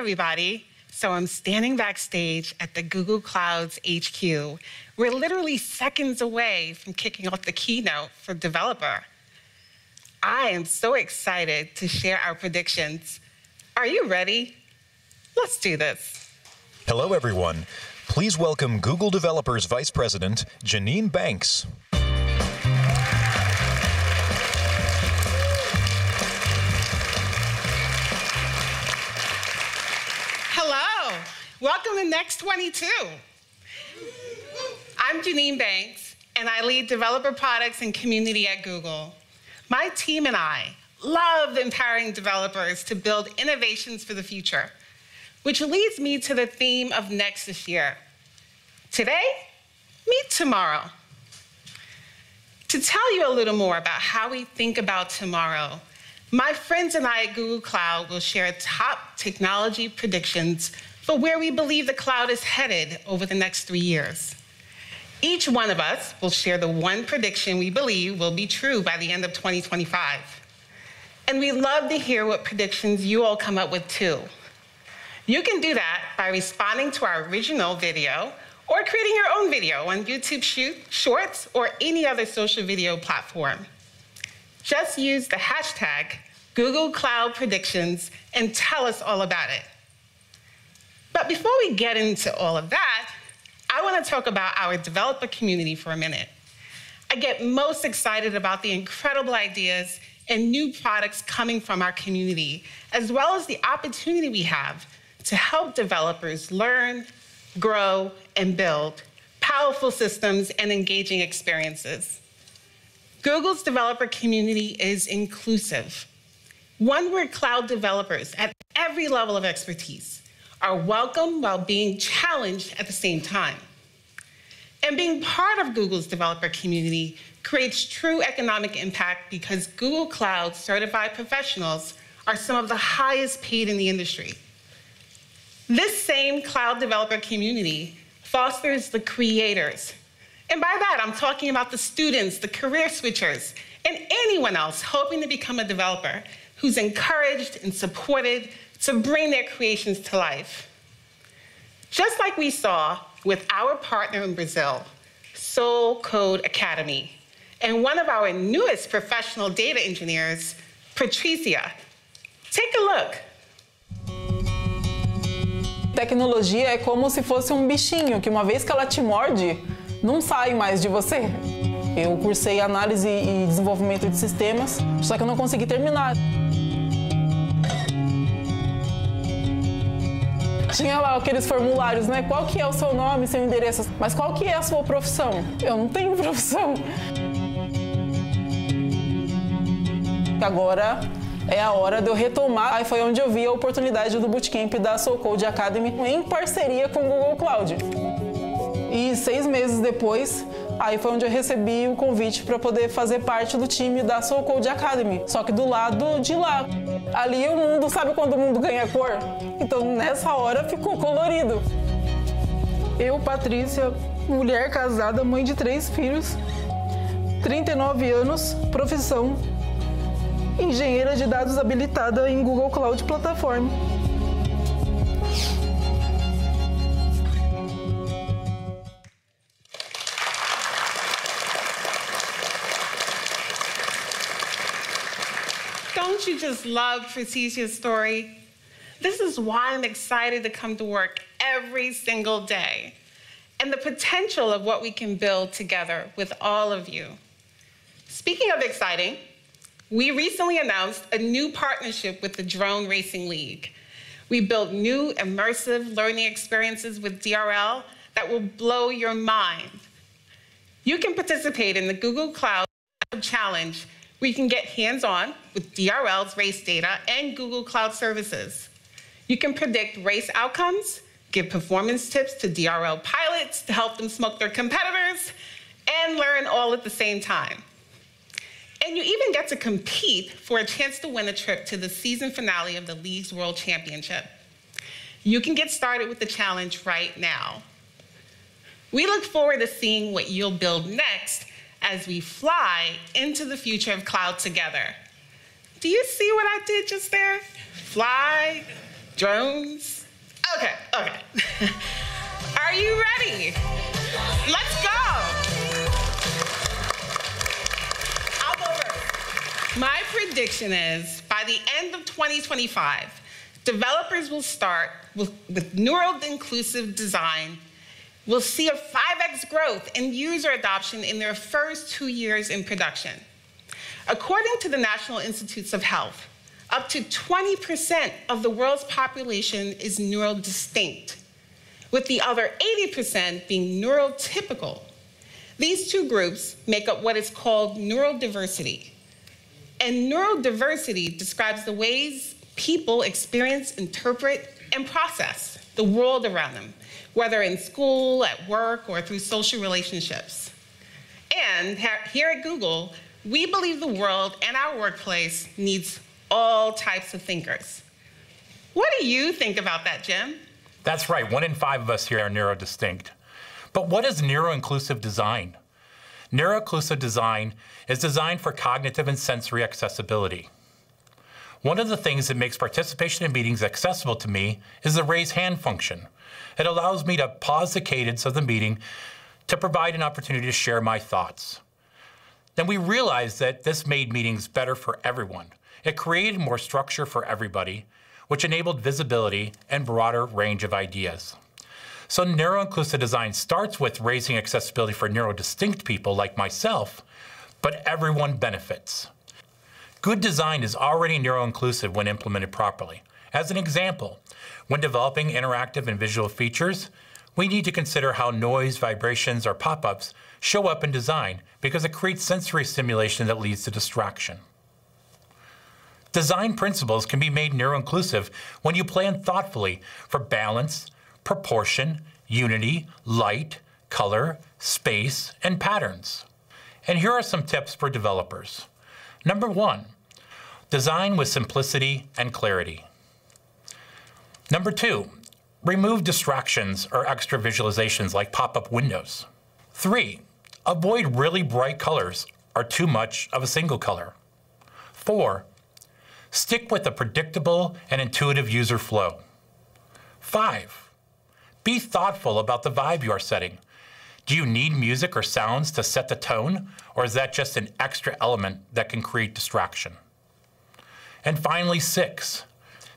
Everybody. So I'm standing backstage at the Google Cloud's HQ. We're literally seconds away from kicking off the keynote for developer. I am so excited to share our predictions. Are you ready? Let's do this. Hello, everyone. Please welcome Google Developers Vice President Jeanine Banks. Welcome to Next 22. I'm Jeanine Banks, and I lead developer products and community at Google. My team and I love empowering developers to build innovations for the future, which leads me to the theme of Next this year. Today, meet tomorrow. To tell you a little more about how we think about tomorrow, my friends and I at Google Cloud will share top technology predictions for where we believe the cloud is headed over the next three years. Each one of us will share the one prediction we believe will be true by the end of 2025. And we'd love to hear what predictions you all come up with too. You can do that by responding to our original video or creating your own video on YouTube Shorts or any other social video platform. Just use the hashtag Google Cloud Predictions and tell us all about it. But before we get into all of that, I want to talk about our developer community for a minute. I get most excited about the incredible ideas and new products coming from our community, as well as the opportunity we have to help developers learn, grow, and build powerful systems and engaging experiences. Google's developer community is inclusive, one where cloud developers at every level of expertise are welcome while being challenged at the same time. And being part of Google's developer community creates true economic impact because Google Cloud certified professionals are some of the highest paid in the industry. This same cloud developer community fosters the creators. And by that, I'm talking about the students, the career switchers, and anyone else hoping to become a developer who's encouraged and supported to bring their creations to life. Just like we saw with our partner in Brazil, Soul Code Academy, and one of our newest professional data engineers, Patricia. Take a look. Tecnologia é como se fosse um bichinho que uma vez que ela te morde, não sai mais de você. Eu cursei análise e desenvolvimento de sistemas, só que eu não consegui terminar. Tinha lá aqueles formulários, né? Qual que é o seu nome, seu endereço? Mas qual que é a sua profissão? Eu não tenho profissão. Agora é a hora de eu retomar. Aí foi onde eu vi a oportunidade do Bootcamp da Soul Code Academy em parceria com o Google Cloud. E seis meses depois, aí foi onde eu recebi o convite para poder fazer parte do time da Soul Code Academy, só que do lado de lá. Ali o mundo, sabe quando o mundo ganha cor? Então nessa hora ficou colorido. Eu, Patrícia, mulher casada, mãe de três filhos, 39 anos, profissão engenheira de dados habilitada em Google Cloud Platform. You just love Patricia's story? This is why I'm excited to come to work every single day and the potential of what we can build together with all of you. Speaking of exciting, we recently announced a new partnership with the Drone Racing League. We built new immersive learning experiences with DRL that will blow your mind. You can participate in the Google Cloud Challenge where you can get hands-on with DRL's race data and Google Cloud services. You can predict race outcomes, give performance tips to DRL pilots to help them smoke their competitors, and learn all at the same time. And you even get to compete for a chance to win a trip to the season finale of the league's World Championship. You can get started with the challenge right now. We look forward to seeing what you'll build next as we fly into the future of cloud together. Do you see what I did just there? Fly, drones. Okay, okay. Are you ready? Let's go. I'll go first. My prediction is by the end of 2025, developers will start with, with neuro-inclusive design will see a 5x growth in user adoption in their first two years in production. According to the National Institutes of Health, up to 20% of the world's population is neurodistinct, with the other 80% being neurotypical. These two groups make up what is called neurodiversity. And neurodiversity describes the ways people experience, interpret, and process the world around them, whether in school, at work, or through social relationships. And here at Google, we believe the world and our workplace needs all types of thinkers. What do you think about that, Jim? That's right. One in five of us here are neurodistinct. But what is neuro-inclusive design? Neuro-inclusive design is designed for cognitive and sensory accessibility. One of the things that makes participation in meetings accessible to me is the raise hand function. It allows me to pause the cadence of the meeting to provide an opportunity to share my thoughts. Then we realized that this made meetings better for everyone. It created more structure for everybody, which enabled visibility and broader range of ideas. So neuro-inclusive design starts with raising accessibility for neurodistinct people like myself, but everyone benefits. Good design is already neuro-inclusive when implemented properly. As an example, when developing interactive and visual features, we need to consider how noise, vibrations, or pop-ups show up in design because it creates sensory stimulation that leads to distraction. Design principles can be made neuro-inclusive when you plan thoughtfully for balance, proportion, unity, light, color, space, and patterns. And here are some tips for developers. Number one, design with simplicity and clarity. Number two, remove distractions or extra visualizations like pop-up windows. Three, avoid really bright colors or too much of a single color. Four, stick with a predictable and intuitive user flow. Five, be thoughtful about the vibe you are setting. Do you need music or sounds to set the tone, or is that just an extra element that can create distraction? And finally, six,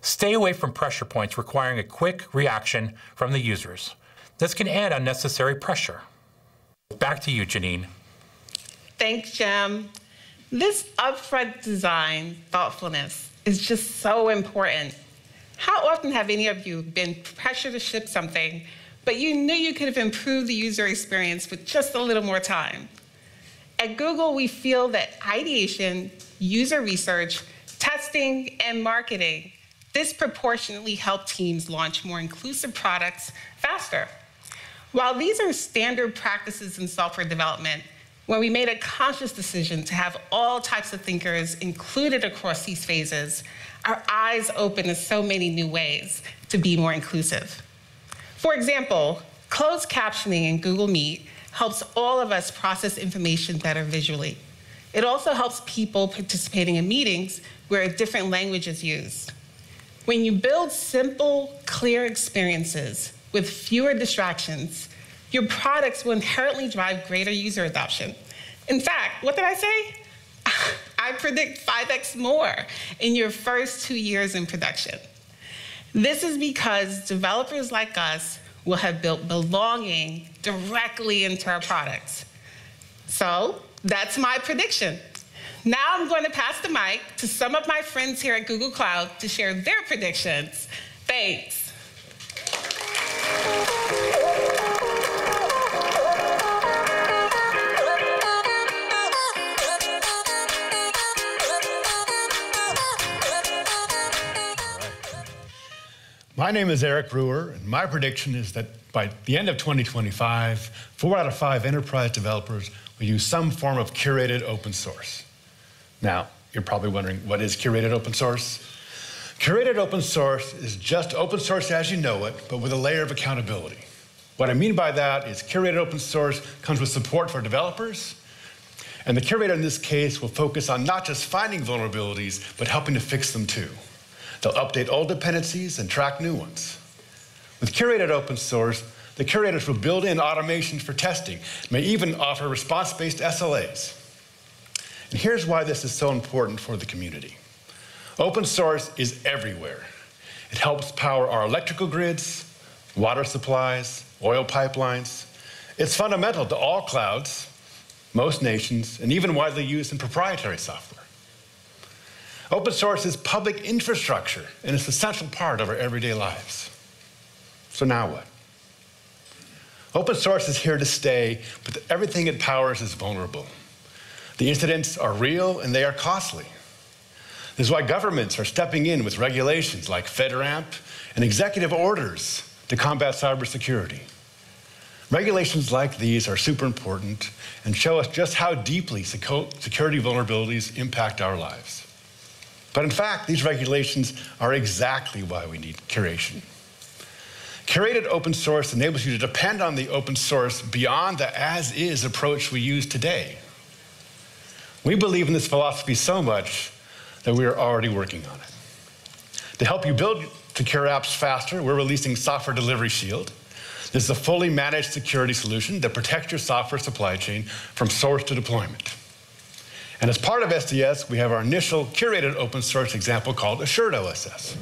stay away from pressure points requiring a quick reaction from the users. This can add unnecessary pressure. Back to you, Jeanine. Thanks, Jim. This upfront design thoughtfulness is just so important. How often have any of you been pressured to ship something, but you knew you could have improved the user experience with just a little more time? At Google, we feel that ideation, user research, testing, and marketing disproportionately helped teams launch more inclusive products faster. While these are standard practices in software development, when we made a conscious decision to have all types of thinkers included across these phases, our eyes opened in so many new ways to be more inclusive. For example, closed captioning in Google Meet helps all of us process information better visually. It also helps people participating in meetings where a different language is used. When you build simple, clear experiences with fewer distractions, your products will inherently drive greater user adoption. In fact, what did I say? I predict 5x more in your first two years in production. This is because developers like us will have built belonging directly into our products. So that's my prediction. Now I'm going to pass the mic to some of my friends here at Google Cloud to share their predictions. Thanks. My name is Eric Brewer, and my prediction is that by the end of 2025, four out of five enterprise developers will use some form of curated open source. Now, you're probably wondering, what is curated open source? Curated open source is just open source as you know it, but with a layer of accountability. What I mean by that is curated open source comes with support for developers, and the curator in this case will focus on not just finding vulnerabilities, but helping to fix them too. They'll update old dependencies and track new ones. With curated open source, the curators will build in automations for testing, may even offer response-based SLAs. And here's why this is so important for the community. Open source is everywhere. It helps power our electrical grids, water supplies, oil pipelines. It's fundamental to all clouds, most nations, and even widely used in proprietary software. Open source is public infrastructure, and it's an essential part of our everyday lives. So now what? Open source is here to stay, but everything it powers is vulnerable. The incidents are real and they are costly. This is why governments are stepping in with regulations like FedRAMP and executive orders to combat cybersecurity. Regulations like these are super important and show us just how deeply security vulnerabilities impact our lives. But in fact, these regulations are exactly why we need curation. Curated open source enables you to depend on the open source beyond the as is approach we use today. We believe in this philosophy so much that we are already working on it. To help you build secure apps faster, we're releasing Software Delivery Shield. This is a fully managed security solution that protects your software supply chain from source to deployment. And as part of SDS, we have our initial curated open source example called Assured OSS.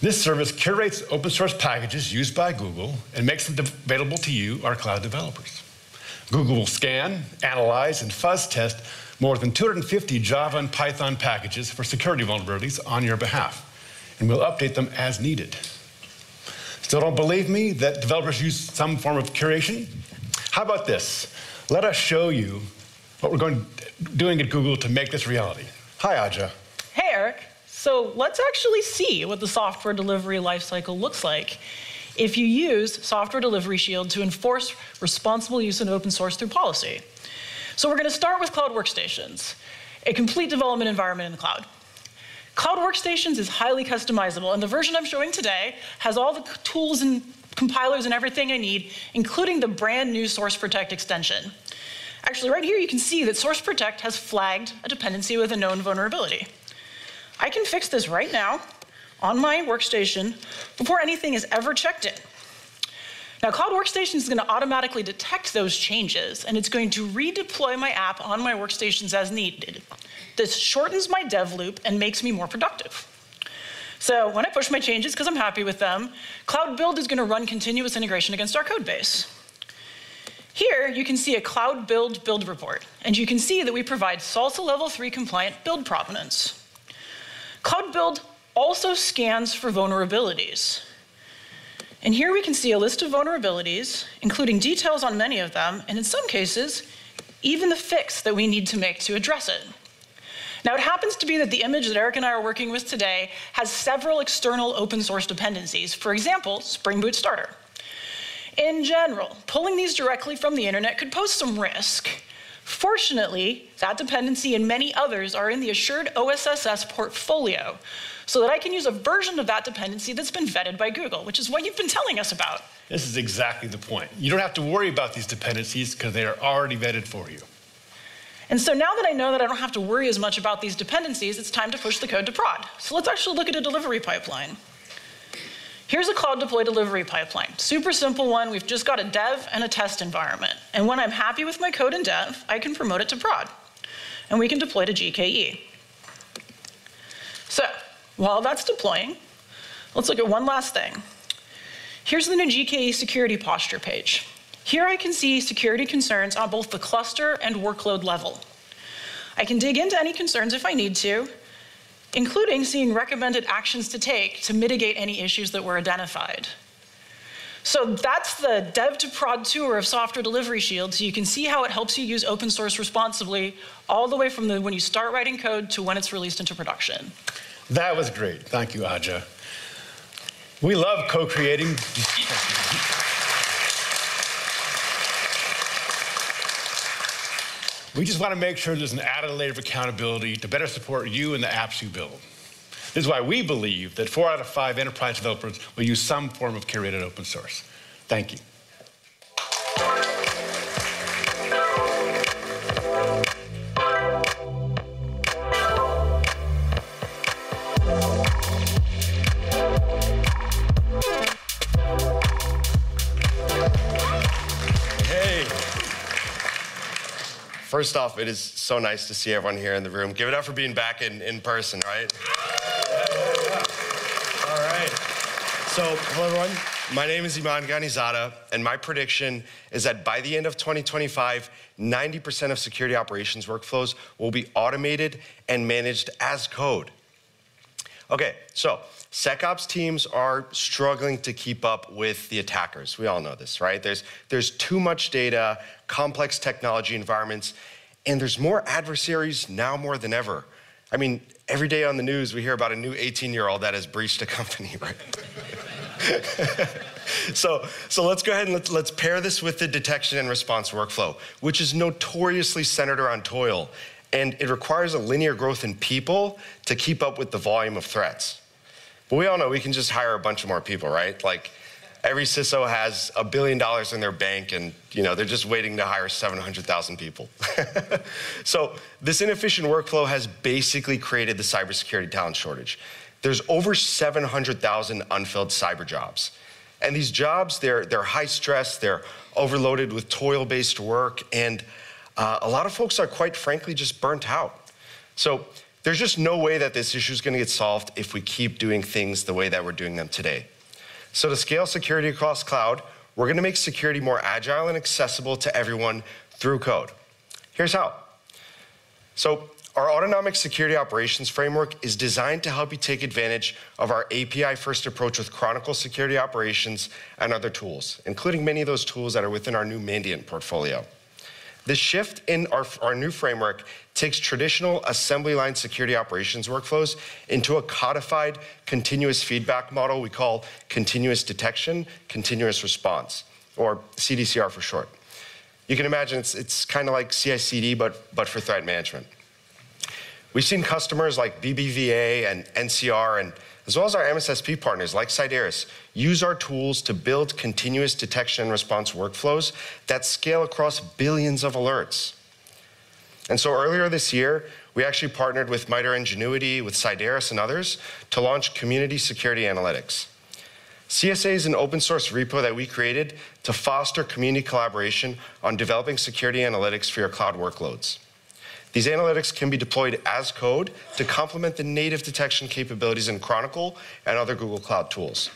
This service curates open source packages used by Google and makes them available to you, our cloud developers. Google will scan, analyze, and fuzz test more than 250 Java and Python packages for security vulnerabilities on your behalf, and we'll update them as needed. Still don't believe me that developers use some form of curation? How about this? Let us show you what we're going doing at Google to make this reality. Hi, Aja. Hey, Eric. So let's actually see what the software delivery lifecycle looks like if you use Software Delivery Shield to enforce responsible use of open source through policy. So we're going to start with Cloud Workstations, a complete development environment in the cloud. Cloud Workstations is highly customizable, and the version I'm showing today has all the tools and compilers and everything I need, including the brand new Source Protect extension. Actually, right here you can see that Source Protect has flagged a dependency with a known vulnerability. I can fix this right now on my workstation before anything is ever checked in. Now, Cloud Workstation is going to automatically detect those changes, and it's going to redeploy my app on my workstations as needed. This shortens my dev loop and makes me more productive. So when I push my changes, because I'm happy with them, Cloud Build is going to run continuous integration against our code base. Here, you can see a Cloud Build build report, and you can see that we provide SLSA Level 3 compliant build provenance. Cloud Build also scans for vulnerabilities. And here we can see a list of vulnerabilities, including details on many of them, and in some cases, even the fix that we need to make to address it. Now, it happens to be that the image that Eric and I are working with today has several external open source dependencies. For example, Spring Boot Starter. In general, pulling these directly from the internet could pose some risk. Fortunately, that dependency and many others are in the Assured OSS portfolio, so that I can use a version of that dependency that's been vetted by Google, which is what you've been telling us about. This is exactly the point. You don't have to worry about these dependencies because they are already vetted for you. And so now that I know that I don't have to worry as much about these dependencies, it's time to push the code to prod. So let's actually look at a delivery pipeline. Here's a cloud deploy delivery pipeline. Super simple one. We've just got a dev and a test environment. And when I'm happy with my code in dev, I can promote it to prod. And we can deploy to GKE. So while that's deploying, let's look at one last thing. Here's the new GKE security posture page. Here I can see security concerns on both the cluster and workload level. I can dig into any concerns if I need to, including seeing recommended actions to take to mitigate any issues that were identified. So that's the dev to prod tour of Software Delivery Shield. So you can see how it helps you use open source responsibly all the way from the, when you start writing code to when it's released into production. That was great. Thank you, Aja. We love co-creating. We just want to make sure there's an added layer of accountability to better support you and the apps you build. This is why we believe that four out of five enterprise developers will use some form of curated open source. Thank you. First off, it is so nice to see everyone here in the room. Give it up for being back in, in person, right? All right. So, hello everyone. My name is Iman Ghanizada, and my prediction is that by the end of 2025, 90% of security operations workflows will be automated and managed as code. Okay, so SecOps teams are struggling to keep up with the attackers. We all know this, right? There's, there's too much data, complex technology environments, and there's more adversaries now more than ever. I mean, every day on the news, we hear about a new 18 year old that has breached a company, right? so, so let's go ahead and let's, let's pair this with the detection and response workflow, which is notoriously centered around toil. And it requires a linear growth in people to keep up with the volume of threats. But we all know we can just hire a bunch of more people, right? Like every CISO has a billion dollars in their bank and you know they're just waiting to hire 700,000 people. so this inefficient workflow has basically created the cybersecurity talent shortage. There's over 700,000 unfilled cyber jobs. And these jobs, they're, they're high stress, they're overloaded with toil-based work, and uh, a lot of folks are quite frankly just burnt out. So there's just no way that this issue is going to get solved if we keep doing things the way that we're doing them today. So to scale security across cloud, we're going to make security more agile and accessible to everyone through code. Here's how. So our autonomic security operations framework is designed to help you take advantage of our API first approach with Chronicle security operations and other tools, including many of those tools that are within our new Mandiant portfolio. This shift in our, our new framework takes traditional assembly line security operations workflows into a codified continuous feedback model we call continuous detection, continuous response, or CDCR for short. You can imagine it's, it's kind of like CI/CD, but, but for threat management. We've seen customers like BBVA and NCR, and as well as our MSSP partners like Cyderes, use our tools to build continuous detection and response workflows that scale across billions of alerts. And so earlier this year, we actually partnered with MITRE Ingenuity, with Cyderes and others to launch Community Security Analytics. CSA is an open source repo that we created to foster community collaboration on developing security analytics for your cloud workloads. These analytics can be deployed as code to complement the native detection capabilities in Chronicle and other Google Cloud tools.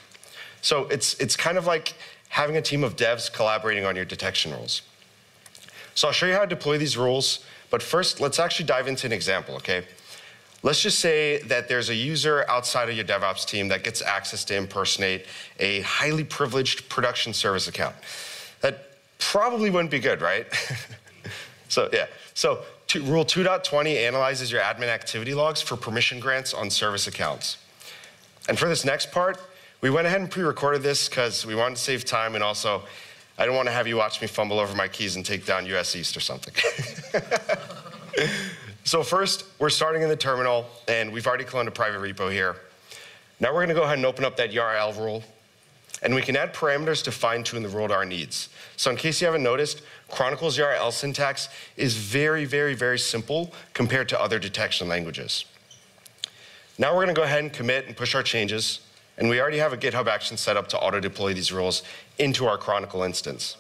So it's, it's kind of like having a team of devs collaborating on your detection rules. So I'll show you how to deploy these rules, but first let's actually dive into an example, okay? Let's just say that there's a user outside of your DevOps team that gets access to impersonate a highly privileged production service account. That probably wouldn't be good, right? so yeah, so two, Rule 2.20 analyzes your admin activity logs for permission grants on service accounts. And for this next part, we went ahead and pre-recorded this because we wanted to save time and also I don't want to have you watch me fumble over my keys and take down US East or something. so first, we're starting in the terminal and we've already cloned a private repo here. Now we're going to go ahead and open up that YARA-L rule and we can add parameters to fine tune the rule to our needs. So in case you haven't noticed, Chronicle's YARA-L syntax is very, very, very simple compared to other detection languages. Now we're going to go ahead and commit and push our changes. And we already have a GitHub action set up to auto deploy these rules into our Chronicle instance.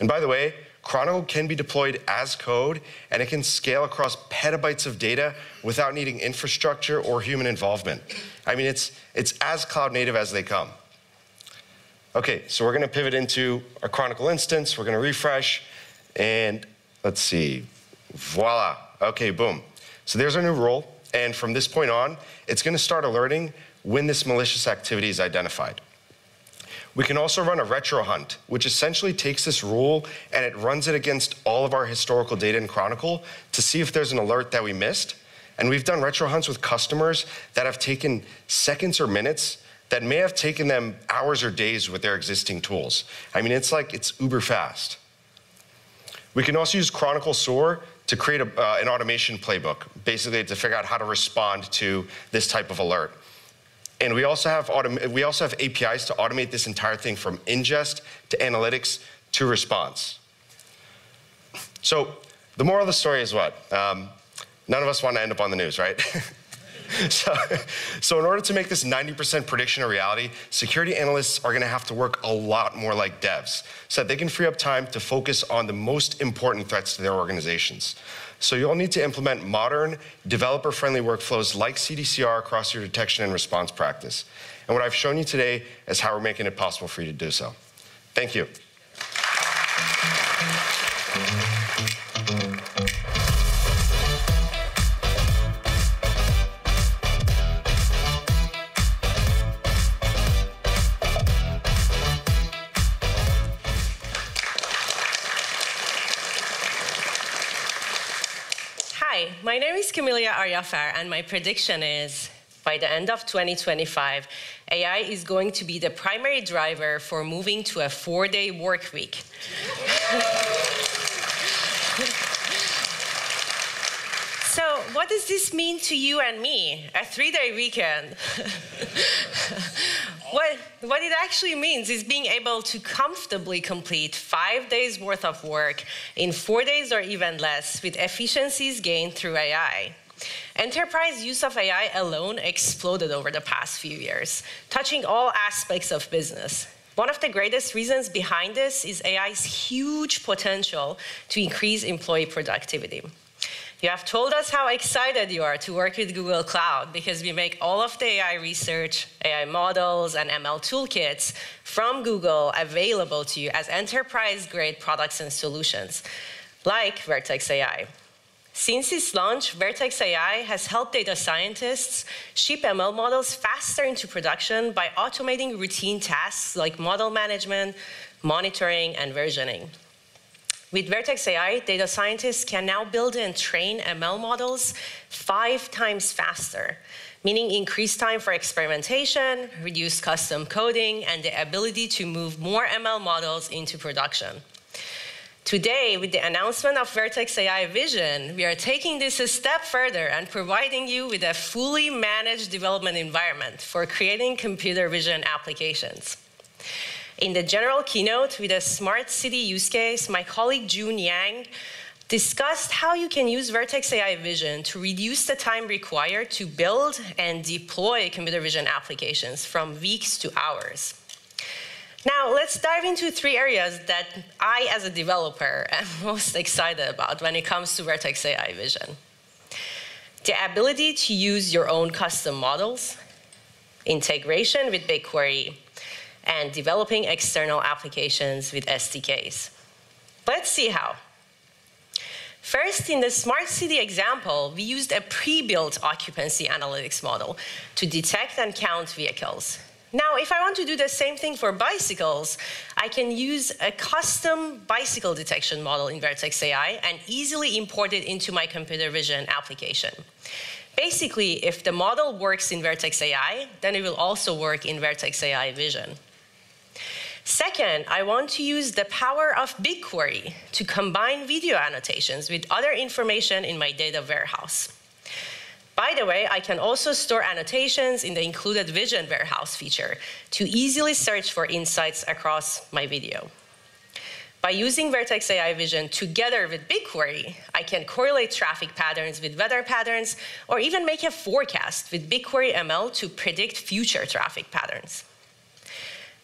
And by the way, Chronicle can be deployed as code and it can scale across petabytes of data without needing infrastructure or human involvement. I mean, it's, it's as cloud native as they come. Okay, so we're gonna pivot into our Chronicle instance, we're gonna refresh, and let's see, voila. Okay, boom. So there's our new rule, and from this point on, it's gonna start alerting when this malicious activity is identified. We can also run a retro hunt, which essentially takes this rule and it runs it against all of our historical data in Chronicle to see if there's an alert that we missed. And we've done retro hunts with customers that have taken seconds or minutes that may have taken them hours or days with their existing tools. I mean, it's like it's uber fast. We can also use Chronicle SOAR to create a, uh, an automation playbook, basically to figure out how to respond to this type of alert. And we also have we also have APIs to automate this entire thing from ingest to analytics to response. So the moral of the story is what? Um, none of us want to end up on the news, right? so, so in order to make this 90% prediction a reality, security analysts are going to have to work a lot more like devs so that they can free up time to focus on the most important threats to their organizations. So you'll need to implement modern, developer-friendly workflows like CDCR across your detection and response practice. And what I've shown you today is how we're making it possible for you to do so. Thank you. Is Kamelia Aryafar, and my prediction is by the end of 2025, AI is going to be the primary driver for moving to a four day work week. so, what does this mean to you and me? A three day weekend. what, what it actually means is being able to comfortably complete five days worth of work in four days or even less with efficiencies gained through AI. Enterprise use of AI alone exploded over the past few years, touching all aspects of business. One of the greatest reasons behind this is AI's huge potential to increase employee productivity. You have told us how excited you are to work with Google Cloud because we make all of the AI research, AI models, and ML toolkits from Google available to you as enterprise-grade products and solutions, like Vertex AI. Since its launch, Vertex AI has helped data scientists ship ML models faster into production by automating routine tasks like model management, monitoring, and versioning. With Vertex AI, data scientists can now build and train ML models five times faster, meaning increased time for experimentation, reduced custom coding, and the ability to move more ML models into production. Today, with the announcement of Vertex AI Vision, we are taking this a step further and providing you with a fully managed development environment for creating computer vision applications. In the general keynote with a smart city use case, my colleague June Yang discussed how you can use Vertex AI Vision to reduce the time required to build and deploy computer vision applications from weeks to hours. Now, let's dive into three areas that I, as a developer, am most excited about when it comes to Vertex AI Vision. The ability to use your own custom models, integration with BigQuery, and developing external applications with SDKs. Let's see how. First, in the smart city example, we used a pre-built occupancy analytics model to detect and count vehicles. Now, if I want to do the same thing for bicycles, I can use a custom bicycle detection model in Vertex AI and easily import it into my computer vision application. Basically, if the model works in Vertex AI, then it will also work in Vertex AI Vision. Second, I want to use the power of BigQuery to combine video annotations with other information in my data warehouse. By the way, I can also store annotations in the included Vision Warehouse feature to easily search for insights across my video. By using Vertex AI Vision together with BigQuery, I can correlate traffic patterns with weather patterns, or even make a forecast with BigQuery ML to predict future traffic patterns.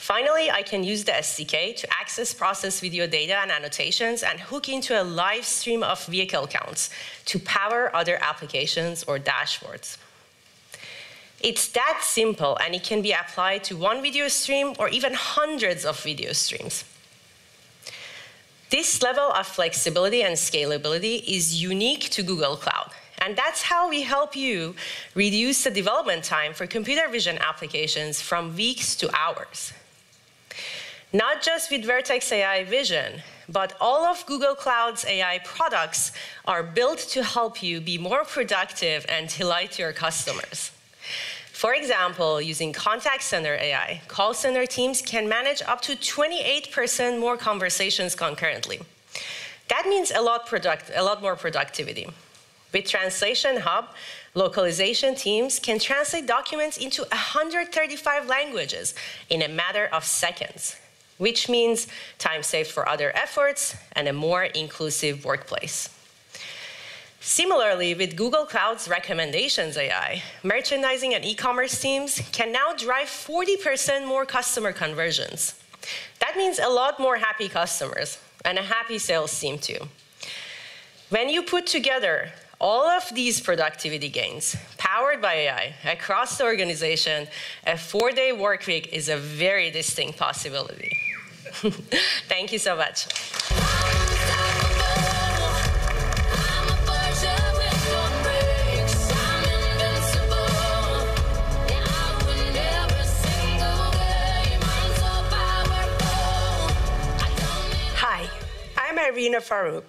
Finally, I can use the SDK to access process video data and annotations and hook into a live stream of vehicle counts to power other applications or dashboards. It's that simple, and it can be applied to one video stream or even hundreds of video streams. This level of flexibility and scalability is unique to Google Cloud, and that's how we help you reduce the development time for computer vision applications from weeks to hours not just with Vertex AI Vision, but all of Google Cloud's AI products are built to help you be more productive and delight your customers. For example, using Contact Center AI, call center teams can manage up to 28% more conversations concurrently. That means a lot, product, a lot more productivity. With Translation Hub, localization teams can translate documents into 135 languages in a matter of seconds which means time saved for other efforts and a more inclusive workplace. Similarly, with Google Cloud's Recommendations AI, merchandising and e-commerce teams can now drive 40% more customer conversions. That means a lot more happy customers and a happy sales team too. When you put together all of these productivity gains, powered by AI, across the organization, a four-day work week is a very distinct possibility. Thank you so much. Hi, I'm Irina Farooq,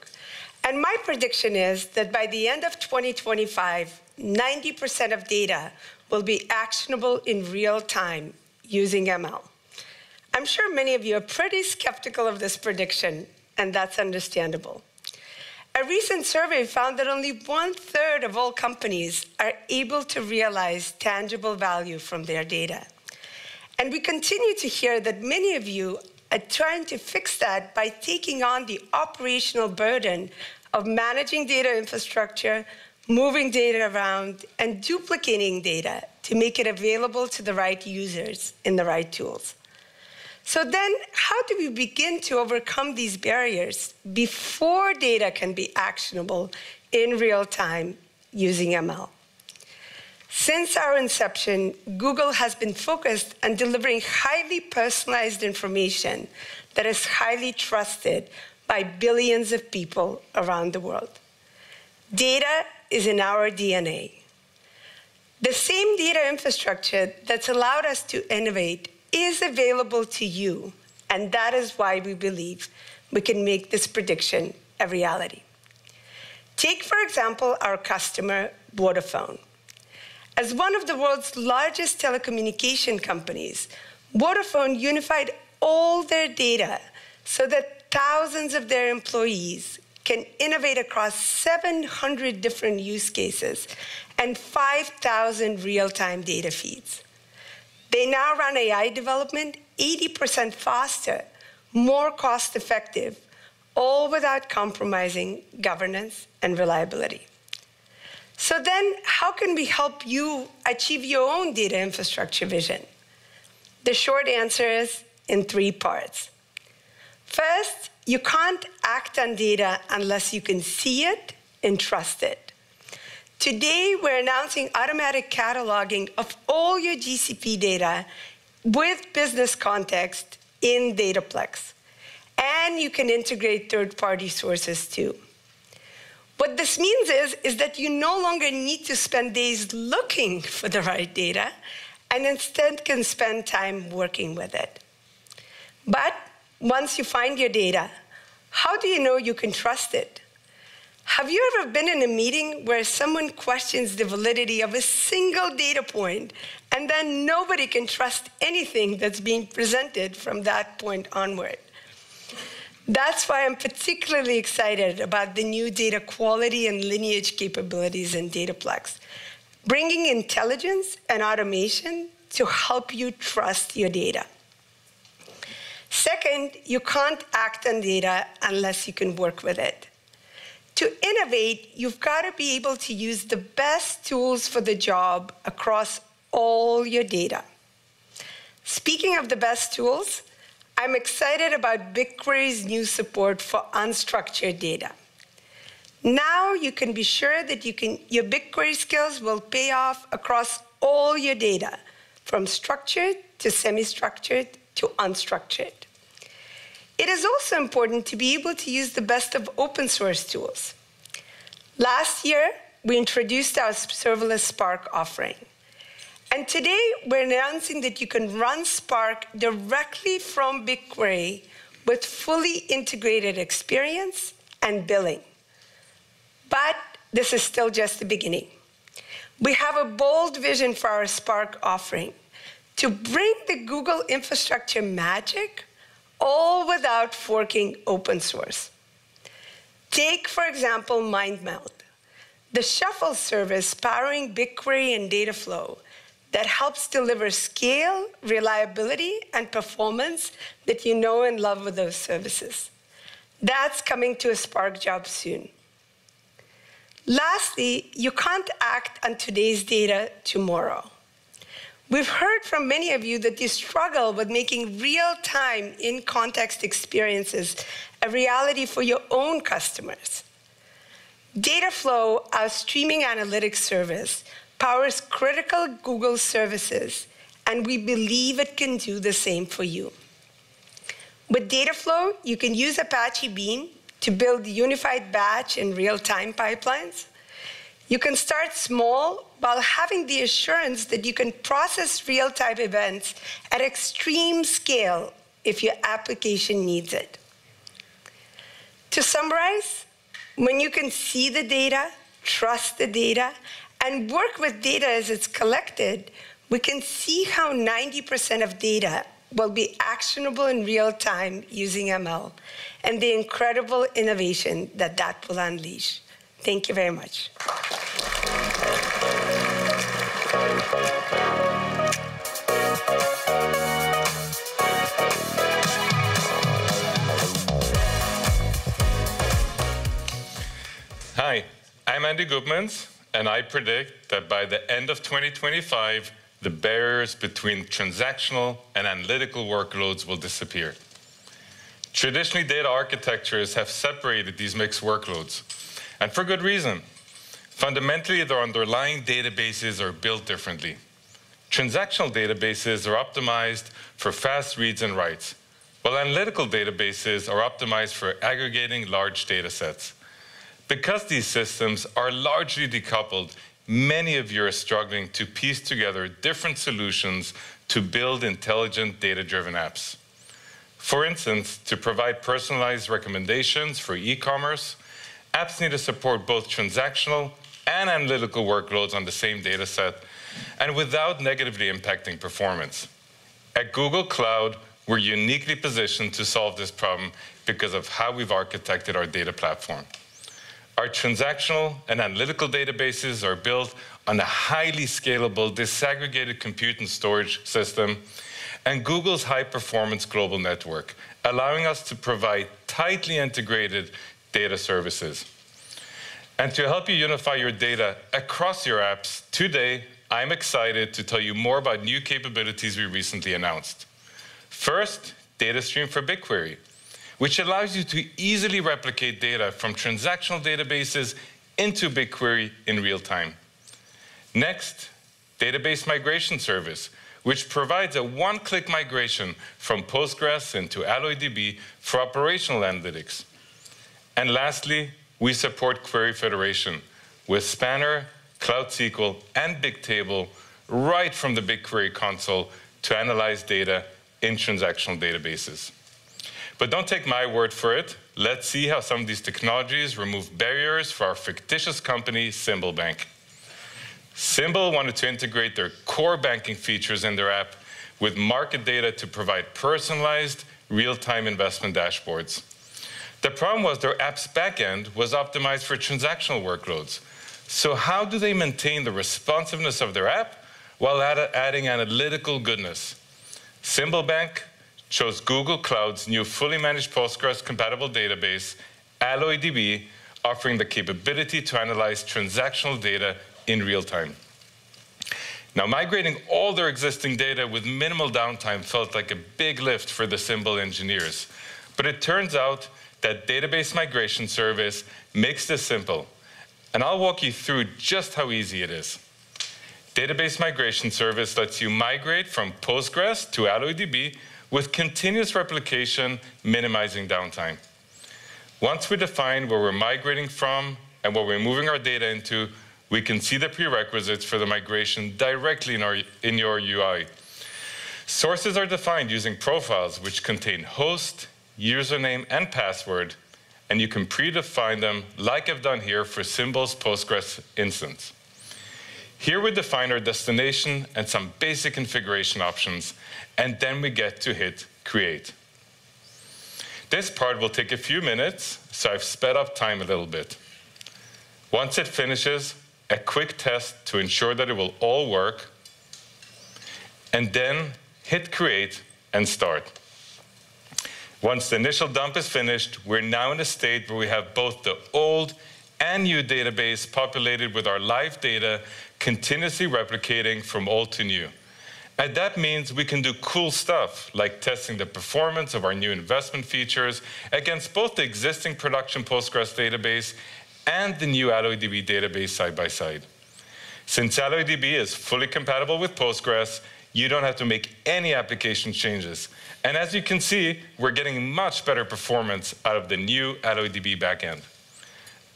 and my prediction is that by the end of 2025, 90% of data will be actionable in real time using ML. I'm sure many of you are pretty skeptical of this prediction, and that's understandable. A recent survey found that only one third of all companies are able to realize tangible value from their data. And we continue to hear that many of you are trying to fix that by taking on the operational burden of managing data infrastructure, moving data around, and duplicating data to make it available to the right users in the right tools. So then, how do we begin to overcome these barriers before data can be actionable in real time using ML? Since our inception, Google has been focused on delivering highly personalized information that is highly trusted by billions of people around the world. Data is in our DNA. The same data infrastructure that's allowed us to innovate is available to you, and that is why we believe we can make this prediction a reality. Take, for example, our customer, Vodafone. As one of the world's largest telecommunication companies, Vodafone unified all their data so that thousands of their employees can innovate across 700 different use cases and 5,000 real-time data feeds. They now run AI development 80% faster, more cost-effective, all without compromising governance and reliability. So then, how can we help you achieve your own data infrastructure vision? The short answer is in three parts. First, you can't act on data unless you can see it and trust it. Today, we're announcing automatic cataloging of all your GCP data with business context in Dataplex. And you can integrate third-party sources too. What this means is, is that you no longer need to spend days looking for the right data and instead can spend time working with it. But once you find your data, how do you know you can trust it? Have you ever been in a meeting where someone questions the validity of a single data point and then nobody can trust anything that's being presented from that point onward? That's why I'm particularly excited about the new data quality and lineage capabilities in Dataplex, bringing intelligence and automation to help you trust your data. Second, you can't act on data unless you can work with it. To innovate, you've got to be able to use the best tools for the job across all your data. Speaking of the best tools, I'm excited about BigQuery's new support for unstructured data. Now you can be sure that you can, your BigQuery skills will pay off across all your data, from structured to semi-structured to unstructured. It is also important to be able to use the best of open source tools. Last year, we introduced our serverless Spark offering. And today, we're announcing that you can run Spark directly from BigQuery with fully integrated experience and billing. But this is still just the beginning. We have a bold vision for our Spark offering to bring the Google infrastructure magic all without forking open source. Take, for example, MindMeld, the shuffle service powering BigQuery and Dataflow that helps deliver scale, reliability, and performance that you know and love with those services. That's coming to a Spark job soon. Lastly, you can't act on today's data tomorrow. We've heard from many of you that you struggle with making real-time, in-context experiences a reality for your own customers. Dataflow, our streaming analytics service, powers critical Google services, and we believe it can do the same for you. With Dataflow, you can use Apache Beam to build unified batch and real-time pipelines. You can start small while having the assurance that you can process real-time events at extreme scale if your application needs it. To summarize, when you can see the data, trust the data, and work with data as it's collected, we can see how 90% of data will be actionable in real time using ML and the incredible innovation that that will unleash. Thank you very much. Hi, I'm Andi Gutmans, and I predict that by the end of 2025, the barriers between transactional and analytical workloads will disappear. Traditionally, data architectures have separated these mixed workloads, and for good reason. Fundamentally, their underlying databases are built differently. Transactional databases are optimized for fast reads and writes, while analytical databases are optimized for aggregating large data sets. Because these systems are largely decoupled, many of you are struggling to piece together different solutions to build intelligent data-driven apps. For instance, to provide personalized recommendations for e-commerce, apps need to support both transactional and analytical workloads on the same data set, and without negatively impacting performance. At Google Cloud, we're uniquely positioned to solve this problem because of how we've architected our data platform. Our transactional and analytical databases are built on a highly scalable disaggregated compute and storage system and Google's high-performance global network, allowing us to provide tightly integrated data services. And to help you unify your data across your apps, today, I'm excited to tell you more about new capabilities we recently announced. First, Datastream for BigQuery, which allows you to easily replicate data from transactional databases into BigQuery in real time. Next, Database Migration Service, which provides a one-click migration from Postgres into AlloyDB for operational analytics. And lastly, we support query federation with Spanner, Cloud SQL, and Bigtable right from the BigQuery console to analyze data in transactional databases. But don't take my word for it. Let's see how some of these technologies remove barriers for our fictitious company, Cymbal Bank. Cymbal wanted to integrate their core banking features in their app with market data to provide personalized, real-time investment dashboards. The problem was their app's backend was optimized for transactional workloads. So how do they maintain the responsiveness of their app while add adding analytical goodness? Cymbal Bank chose Google Cloud's new fully managed Postgres-compatible database, AlloyDB, offering the capability to analyze transactional data in real time. Now, migrating all their existing data with minimal downtime felt like a big lift for the Cymbal engineers. But it turns out that database migration service makes this simple. And I'll walk you through just how easy it is. Database migration service lets you migrate from Postgres to AlloyDB with continuous replication, minimizing downtime. Once we define where we're migrating from and what we're moving our data into, we can see the prerequisites for the migration directly in, our, in your UI. Sources are defined using profiles which contain host, username, and password, and you can predefine them like I've done here for Cymbal's Postgres instance. Here we define our destination and some basic configuration options, and then we get to hit create. This part will take a few minutes, so I've sped up time a little bit. Once it finishes, a quick test to ensure that it will all work, and then hit create and start. Once the initial dump is finished, we're now in a state where we have both the old and new database populated with our live data continuously replicating from old to new. And that means we can do cool stuff like testing the performance of our new investment features against both the existing production Postgres database and the new AlloyDB database side by side. Since AlloyDB is fully compatible with Postgres, you don't have to make any application changes. And as you can see, we're getting much better performance out of the new AlloyDB backend.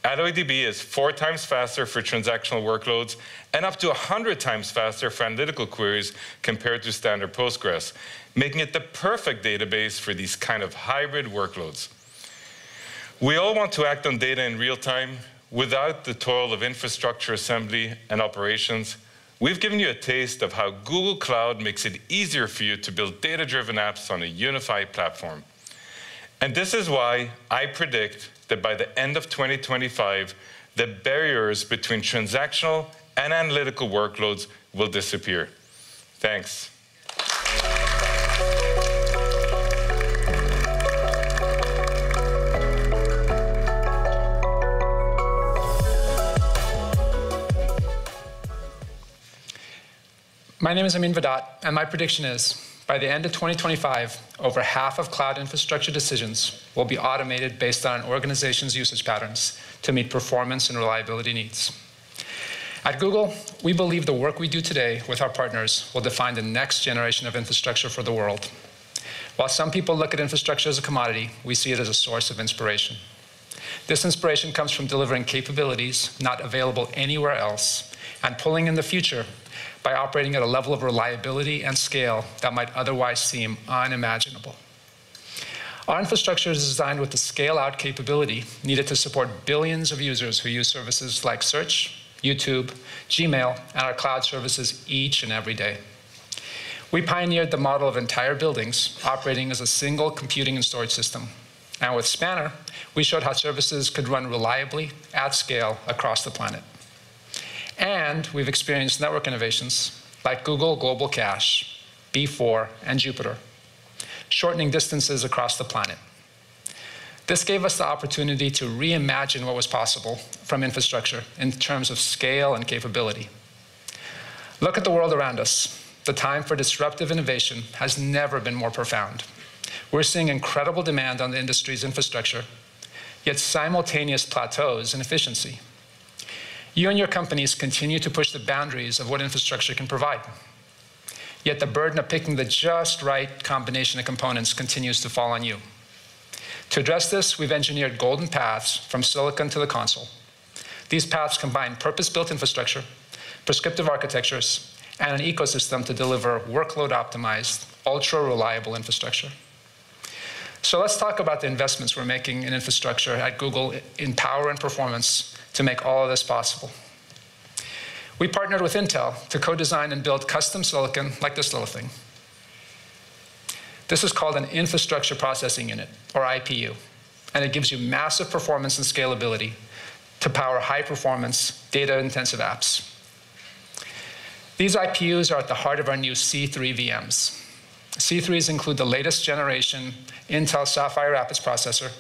AlloyDB is four times faster for transactional workloads and up to 100 times faster for analytical queries compared to standard Postgres, making it the perfect database for these kind of hybrid workloads. We all want to act on data in real time without the toil of infrastructure assembly and operations. We've given you a taste of how Google Cloud makes it easier for you to build data-driven apps on a unified platform. And this is why I predict that by the end of 2025, the barriers between transactional and analytical workloads will disappear. Thanks. My name is Amin Vahdat, and my prediction is by the end of 2025, over half of cloud infrastructure decisions will be automated based on an organization's usage patterns to meet performance and reliability needs. At Google, we believe the work we do today with our partners will define the next generation of infrastructure for the world. While some people look at infrastructure as a commodity, we see it as a source of inspiration. This inspiration comes from delivering capabilities not available anywhere else and pulling in the future by operating at a level of reliability and scale that might otherwise seem unimaginable. Our infrastructure is designed with the scale-out capability needed to support billions of users who use services like Search, YouTube, Gmail, and our cloud services each and every day. We pioneered the model of entire buildings operating as a single computing and storage system. And with Spanner, we showed how services could run reliably at scale across the planet. And we've experienced network innovations like Google Global Cache, B4, and Jupiter, shortening distances across the planet. This gave us the opportunity to reimagine what was possible from infrastructure in terms of scale and capability. Look at the world around us. The time for disruptive innovation has never been more profound. We're seeing incredible demand on the industry's infrastructure, yet simultaneous plateaus in efficiency. You and your companies continue to push the boundaries of what infrastructure can provide. Yet the burden of picking the just right combination of components continues to fall on you. To address this, we've engineered golden paths from silicon to the console. These paths combine purpose-built infrastructure, prescriptive architectures, and an ecosystem to deliver workload-optimized, ultra-reliable infrastructure. So let's talk about the investments we're making in infrastructure at Google in power and performance to make all of this possible. We partnered with Intel to co-design and build custom silicon like this little thing. This is called an infrastructure processing unit, or IPU, and it gives you massive performance and scalability to power high-performance, data-intensive apps. These IPUs are at the heart of our new C3 VMs. C3s include the latest generation Intel Sapphire Rapids processor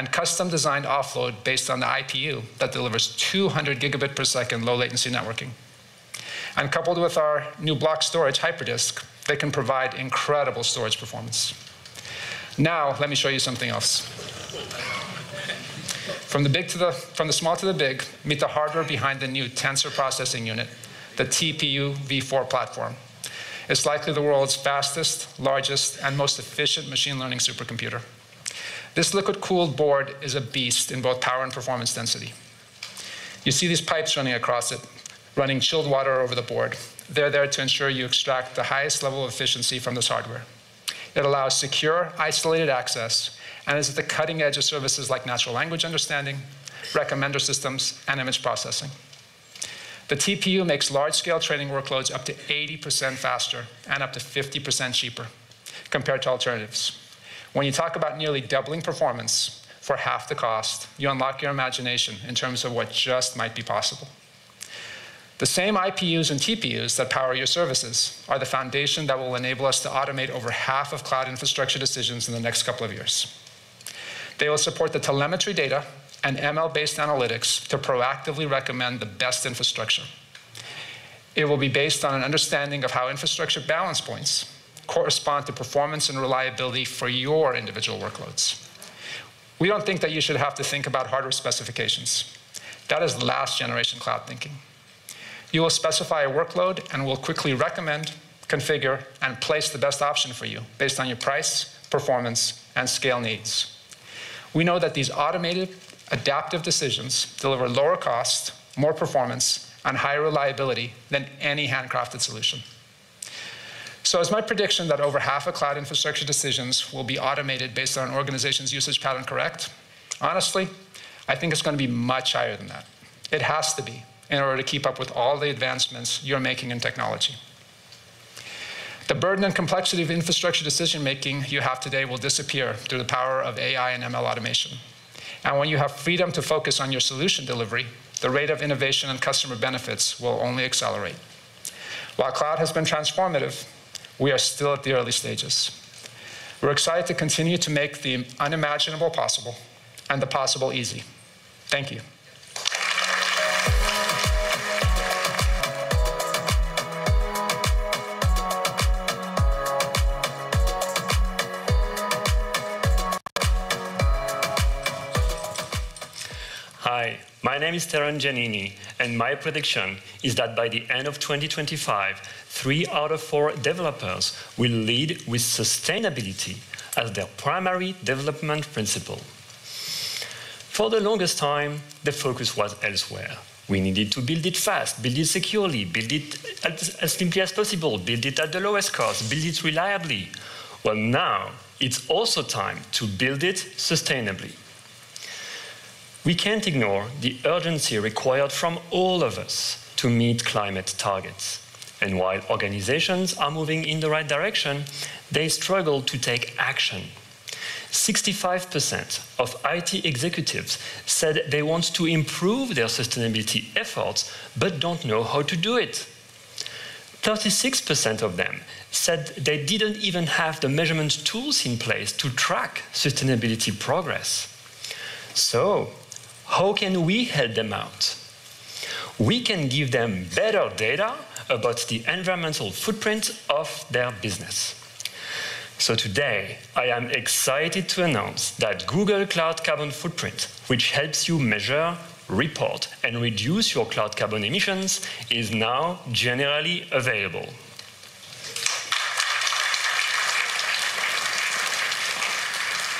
and custom-designed offload based on the IPU that delivers 200 gigabit per second low-latency networking. And coupled with our new block storage hyperdisk, they can provide incredible storage performance. Now, let me show you something else. From the, big to the, from the small to the big, meet the hardware behind the new Tensor Processing Unit, the TPU v4 platform. It's likely the world's fastest, largest, and most efficient machine learning supercomputer. This liquid-cooled board is a beast in both power and performance density. You see these pipes running across it, running chilled water over the board. They're there to ensure you extract the highest level of efficiency from this hardware. It allows secure, isolated access and is at the cutting edge of services like natural language understanding, recommender systems, and image processing. The TPU makes large-scale training workloads up to 80% faster and up to 50% cheaper compared to alternatives. When you talk about nearly doubling performance for half the cost, you unlock your imagination in terms of what just might be possible. The same IPUs and TPUs that power your services are the foundation that will enable us to automate over half of cloud infrastructure decisions in the next couple of years. They will support the telemetry data and ML-based analytics to proactively recommend the best infrastructure. It will be based on an understanding of how infrastructure balance points correspond to performance and reliability for your individual workloads. We don't think that you should have to think about hardware specifications. That is last generation cloud thinking. You will specify a workload and will quickly recommend, configure, and place the best option for you based on your price, performance, and scale needs. We know that these automated, adaptive decisions deliver lower cost, more performance, and higher reliability than any handcrafted solution. So it's my prediction that over half of cloud infrastructure decisions will be automated based on an organization's usage pattern correct. Honestly, I think it's going to be much higher than that. It has to be in order to keep up with all the advancements you're making in technology. The burden and complexity of infrastructure decision making you have today will disappear through the power of AI and ML automation. And when you have freedom to focus on your solution delivery, the rate of innovation and customer benefits will only accelerate. While cloud has been transformative, we are still at the early stages. We're excited to continue to make the unimaginable possible and the possible easy. Thank you. My name is Steren Giannini, and my prediction is that by the end of 2025, three out of four developers will lead with sustainability as their primary development principle. For the longest time, the focus was elsewhere. We needed to build it fast, build it securely, build it as simply as possible, build it at the lowest cost, build it reliably. Well, now it's also time to build it sustainably. We can't ignore the urgency required from all of us to meet climate targets. And while organizations are moving in the right direction, they struggle to take action. 65% of IT executives said they want to improve their sustainability efforts but don't know how to do it. 36% of them said they didn't even have the measurement tools in place to track sustainability progress. So, how can we help them out? We can give them better data about the environmental footprint of their business. So today, I am excited to announce that Google Cloud Carbon Footprint, which helps you measure, report, and reduce your cloud carbon emissions, is now generally available.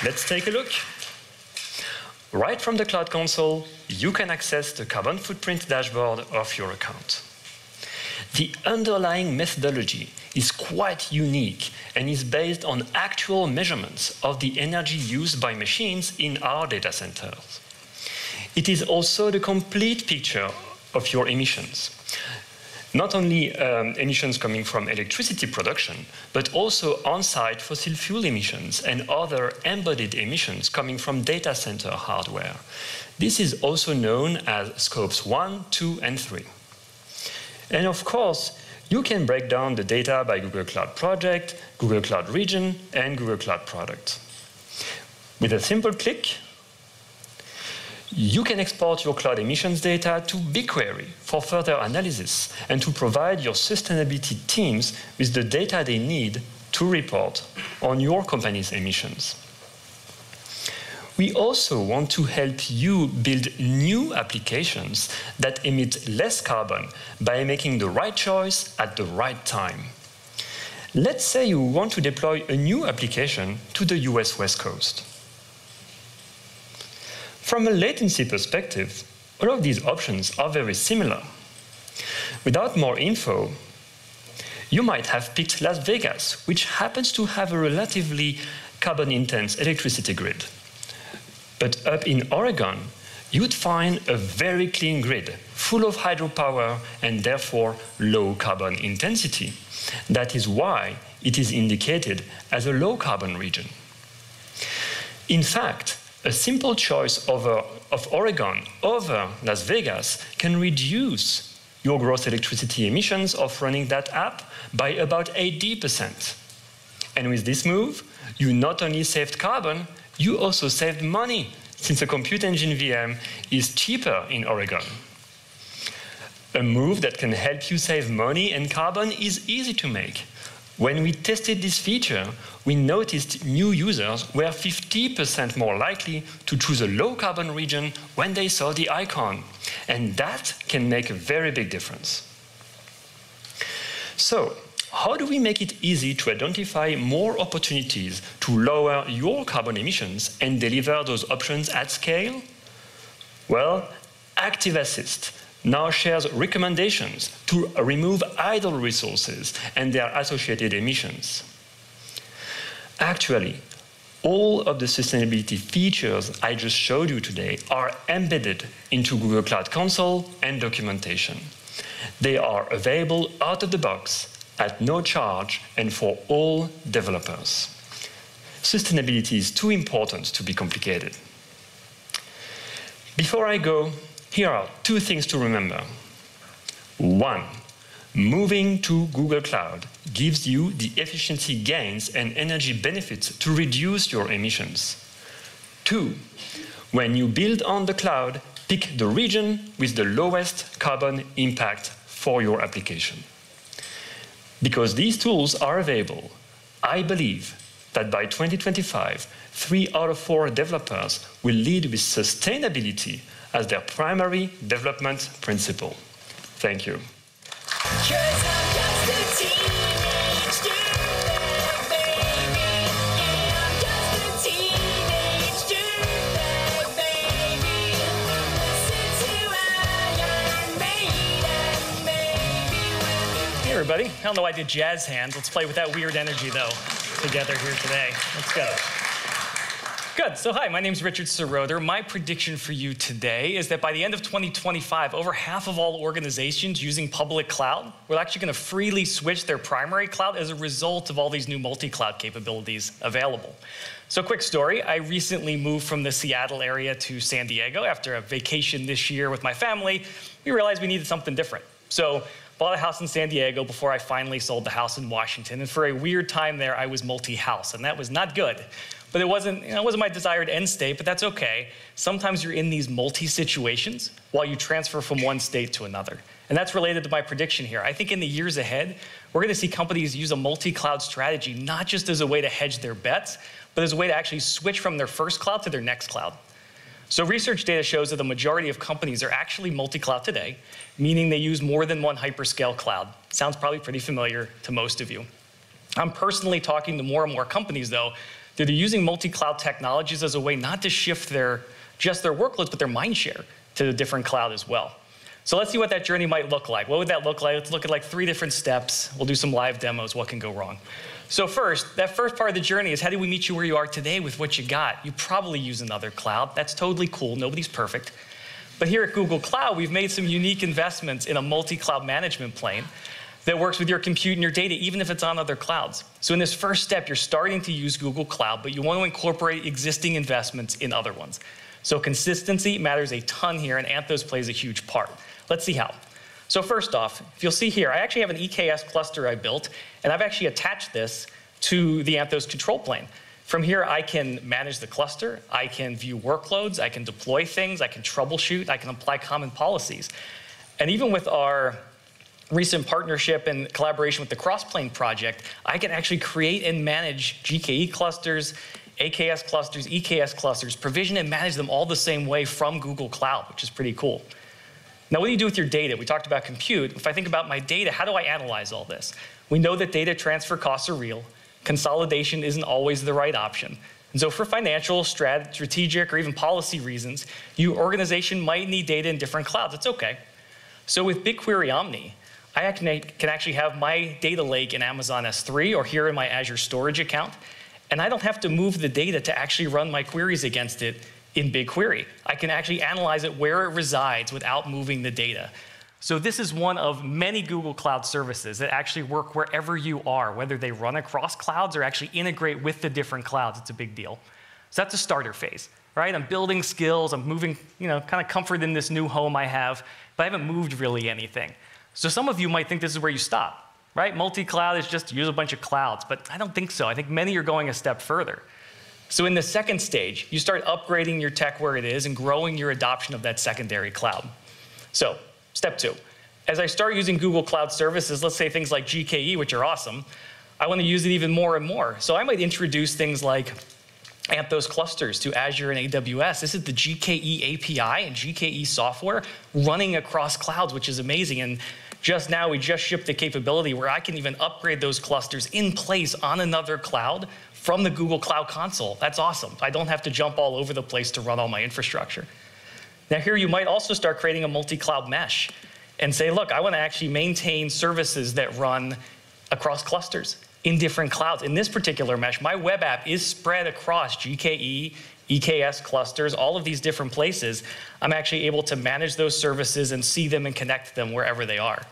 Let's take a look. Right from the Cloud Console, you can access the carbon footprint dashboard of your account. The underlying methodology is quite unique and is based on actual measurements of the energy used by machines in our data centers. It is also the complete picture of your emissions. Not only um, emissions coming from electricity production, but also on-site fossil fuel emissions and other embodied emissions coming from data center hardware. This is also known as scopes 1, 2, and 3. And of course, you can break down the data by Google Cloud Project, Google Cloud Region, and Google Cloud Product. With a simple click, you can export your cloud emissions data to BigQuery for further analysis and to provide your sustainability teams with the data they need to report on your company's emissions. We also want to help you build new applications that emit less carbon by making the right choice at the right time. Let's say you want to deploy a new application to the US West Coast. From a latency perspective, all of these options are very similar. Without more info, you might have picked Las Vegas, which happens to have a relatively carbon intense electricity grid. But up in Oregon, you'd find a very clean grid, full of hydropower and therefore low carbon intensity. That is why it is indicated as a low carbon region. In fact, a simple choice over, of Oregon over Las Vegas can reduce your gross electricity emissions of running that app by about 80%. And with this move, you not only saved carbon, you also saved money since a compute engine VM is cheaper in Oregon. A move that can help you save money and carbon is easy to make. When we tested this feature, we noticed new users were 50% more likely to choose a low carbon region when they saw the icon. And that can make a very big difference. So, how do we make it easy to identify more opportunities to lower your carbon emissions and deliver those options at scale? Well, Active Assist now shares recommendations to remove idle resources and their associated emissions. Actually, all of the sustainability features I just showed you today are embedded into Google Cloud Console and documentation. They are available out of the box at no charge and for all developers. Sustainability is too important to be complicated. Before I go, here are two things to remember. One, moving to Google Cloud gives you the efficiency gains and energy benefits to reduce your emissions. Two, when you build on the cloud, pick the region with the lowest carbon impact for your application. Because these tools are available, I believe that by 2025, three out of four developers will lead with sustainability as their primary development principle. Thank you. Everybody. I don't know why I did jazz hands. Let's play with that weird energy though. together here today. Let's go. Good. So, hi, my name is Richard Seroter. My prediction for you today is that by the end of 2025, over half of all organizations using public cloud will actually going to freely switch their primary cloud as a result of all these new multi cloud capabilities available. So, quick story I recently moved from the Seattle area to San Diego after a vacation this year with my family. We realized we needed something different. So, bought a house in San Diego before I finally sold the house in Washington. And for a weird time there, I was multi house, and that was not good. But it wasn't, you know, it wasn't my desired end state, but that's okay. Sometimes you're in these multi situations while you transfer from one state to another. And that's related to my prediction here. I think in the years ahead, we're going to see companies use a multi cloud strategy not just as a way to hedge their bets, but as a way to actually switch from their first cloud to their next cloud. So, research data shows that the majority of companies are actually multi cloud today, meaning they use more than one hyperscale cloud. Sounds probably pretty familiar to most of you. I'm personally talking to more and more companies, though, that are using multi-cloud technologies as a way not to shift their just their workloads, but their mind share to a different cloud as well. So let's see what that journey might look like. What would that look like? Let's look at like three different steps. We'll do some live demos. What can go wrong? So first, that first part of the journey is how do we meet you where you are today with what you got? You probably use another cloud. That's totally cool. Nobody's perfect. But here at Google Cloud, we've made some unique investments in a multi-cloud management plane that works with your compute and your data, even if it's on other clouds. So in this first step, you're starting to use Google Cloud, but you want to incorporate existing investments in other ones. So consistency matters a ton here, and Anthos plays a huge part. Let's see how. So first off, if you'll see here, I actually have an EKS cluster I built, and I've actually attached this to the Anthos control plane. From here, I can manage the cluster, I can view workloads, I can deploy things, I can troubleshoot, I can apply common policies. And even with our recent partnership and collaboration with the Crossplane project, I can actually create and manage GKE clusters, AKS clusters, EKS clusters, provision and manage them all the same way from Google Cloud, which is pretty cool. Now, what do you do with your data? We talked about compute. If I think about my data, how do I analyze all this? We know that data transfer costs are real. Consolidation isn't always the right option. And so for financial, strategic, or even policy reasons, your organization might need data in different clouds. It's okay. So with BigQuery Omni, I can actually have my data lake in Amazon S3 or here in my Azure storage account, and I don't have to move the data to actually run my queries against it in BigQuery. I can actually analyze it where it resides without moving the data. So this is one of many Google Cloud services that actually work wherever you are, whether they run across clouds or actually integrate with the different clouds. It's a big deal. So that's a starter phase, right? I'm building skills, I'm moving, you know, kind of comfort in this new home I have, but I haven't moved really anything. So some of you might think this is where you stop, right? Multi-cloud is just use a bunch of clouds, but I don't think so. I think many are going a step further. So in the second stage, you start upgrading your tech where it is and growing your adoption of that secondary cloud. So step two, as I start using Google Cloud services, let's say things like GKE, which are awesome, I want to use it even more and more. So I might introduce things like Anthos clusters to Azure and AWS. This is the GKE API and GKE software running across clouds, which is amazing. And just now, we just shipped the capability where I can even upgrade those clusters in place on another cloud from the Google Cloud Console. That's awesome. I don't have to jump all over the place to run all my infrastructure. Now, here you might also start creating a multi cloud mesh and say, look, I want to actually maintain services that run across clusters in different clouds. In this particular mesh, my web app is spread across GKE, EKS clusters, all of these different places. I'm actually able to manage those services and see them and connect them wherever they are.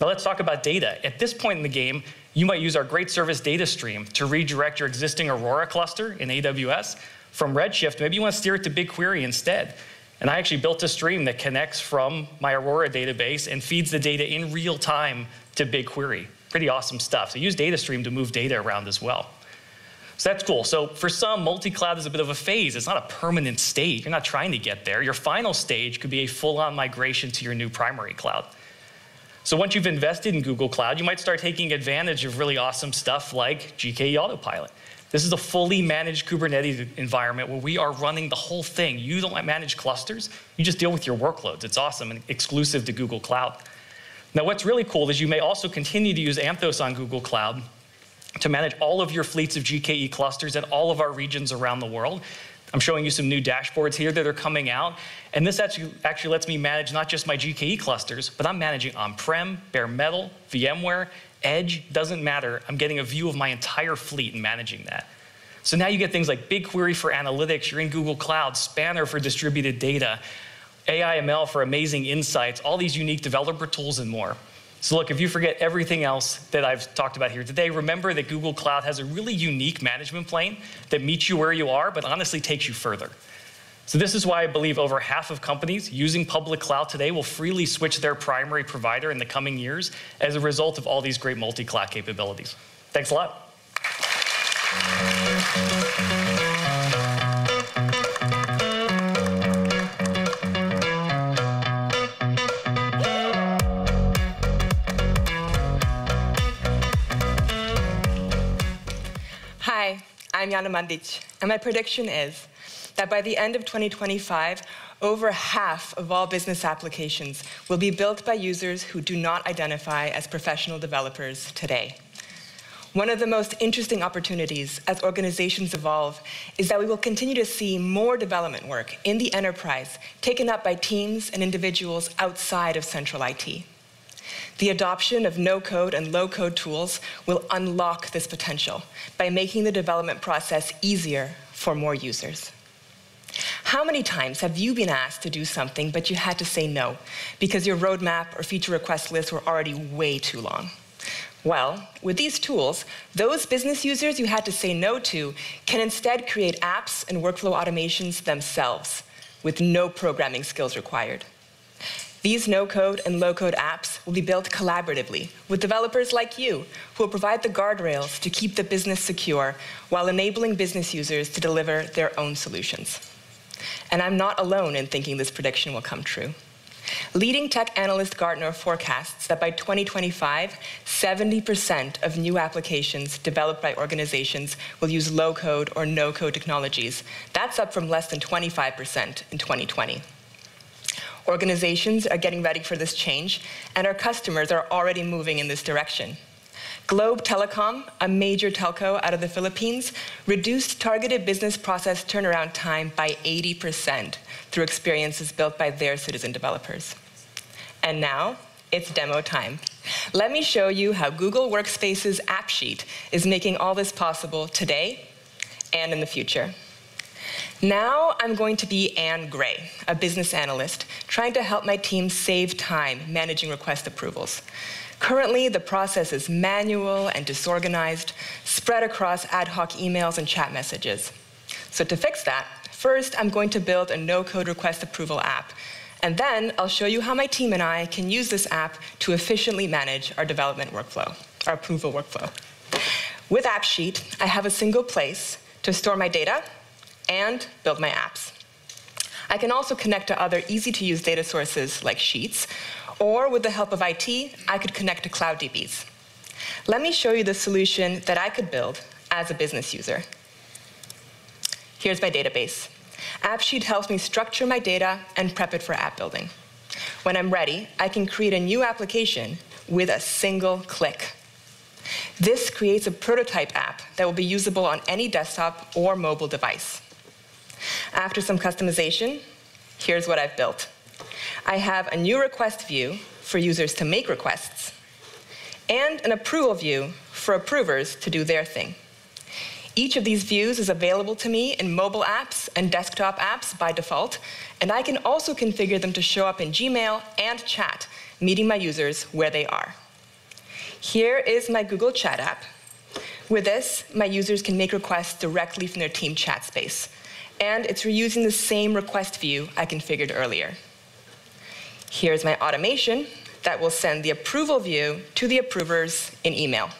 Now let's talk about data. At this point in the game, you might use our great service Datastream to redirect your existing Aurora cluster in AWS from Redshift. Maybe you want to steer it to BigQuery instead. And I actually built a stream that connects from my Aurora database and feeds the data in real time to BigQuery. Pretty awesome stuff. So use DataStream to move data around as well. So that's cool. So for some, multi-cloud is a bit of a phase. It's not a permanent state. You're not trying to get there. Your final stage could be a full-on migration to your new primary cloud. So once you've invested in Google Cloud, you might start taking advantage of really awesome stuff like GKE Autopilot. This is a fully managed Kubernetes environment where we are running the whole thing. You don't manage clusters, you just deal with your workloads. It's awesome and exclusive to Google Cloud. Now, what's really cool is you may also continue to use Anthos on Google Cloud to manage all of your fleets of GKE clusters at all of our regions around the world. I'm showing you some new dashboards here that are coming out. And this actually, actually lets me manage not just my GKE clusters, but I'm managing on-prem, bare metal, VMware, Edge doesn't matter. I'm getting a view of my entire fleet and managing that. So now you get things like BigQuery for analytics, you're in Google Cloud, Spanner for distributed data, AIML for amazing insights, all these unique developer tools and more. So look, if you forget everything else that I've talked about here today, remember that Google Cloud has a really unique management plane that meets you where you are, but honestly takes you further. So this is why I believe over half of companies using public cloud today will freely switch their primary provider in the coming years as a result of all these great multi-cloud capabilities. Thanks a lot. I'm Jana Mandic, and my prediction is that by the end of 2025, over half of all business applications will be built by users who do not identify as professional developers today. One of the most interesting opportunities as organizations evolve is that we will continue to see more development work in the enterprise taken up by teams and individuals outside of central IT. The adoption of no-code and low-code tools will unlock this potential by making the development process easier for more users. How many times have you been asked to do something but you had to say no because your roadmap or feature request lists were already way too long? Well, with these tools, those business users you had to say no to can instead create apps and workflow automations themselves with no programming skills required. These no-code and low-code apps will be built collaboratively with developers like you who will provide the guardrails to keep the business secure while enabling business users to deliver their own solutions. And I'm not alone in thinking this prediction will come true. Leading tech analyst Gartner forecasts that by 2025, 70% of new applications developed by organizations will use low code or no code technologies. That's up from less than 25% in 2020. Organizations are getting ready for this change, and our customers are already moving in this direction. Globe Telecom, a major telco out of the Philippines, reduced targeted business process turnaround time by 80% through experiences built by their citizen developers. And now, it's demo time. Let me show you how Google Workspace's AppSheet is making all this possible today and in the future. Now I'm going to be Anne Gray, a business analyst, trying to help my team save time managing request approvals. Currently, the process is manual and disorganized, spread across ad hoc emails and chat messages. So to fix that, first I'm going to build a no-code request approval app, and then I'll show you how my team and I can use this app to efficiently manage our development workflow, our approval workflow. With AppSheet, I have a single place to store my data and build my apps. I can also connect to other easy-to-use data sources like Sheets, or with the help of IT, I could connect to CloudDBs. Let me show you the solution that I could build as a business user. Here's my database. AppSheet helps me structure my data and prep it for app building. When I'm ready, I can create a new application with a single click. This creates a prototype app that will be usable on any desktop or mobile device. After some customization, here's what I've built. I have a new request view for users to make requests, and an approval view for approvers to do their thing. Each of these views is available to me in mobile apps and desktop apps by default, and I can also configure them to show up in Gmail and chat, meeting my users where they are. Here is my Google Chat app. With this, my users can make requests directly from their team chat space, and it's reusing the same request view I configured earlier. Here's my automation that will send the approval view to the approvers in email.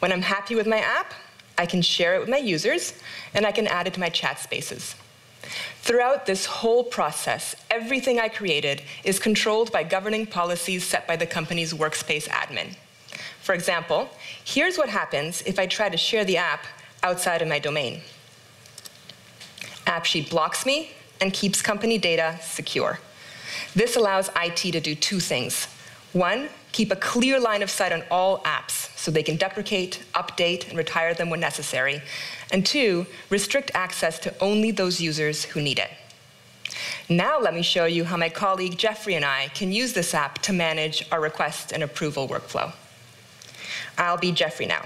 When I'm happy with my app, I can share it with my users, and I can add it to my chat spaces. Throughout this whole process, everything I created is controlled by governing policies set by the company's workspace admin. For example, here's what happens if I try to share the app outside of my domain. AppSheet blocks me and keeps company data secure. This allows IT to do two things. One, keep a clear line of sight on all apps so they can deprecate, update, and retire them when necessary. And two, restrict access to only those users who need it. Now let me show you how my colleague Jeffrey and I can use this app to manage our request and approval workflow. I'll be Jeffrey now.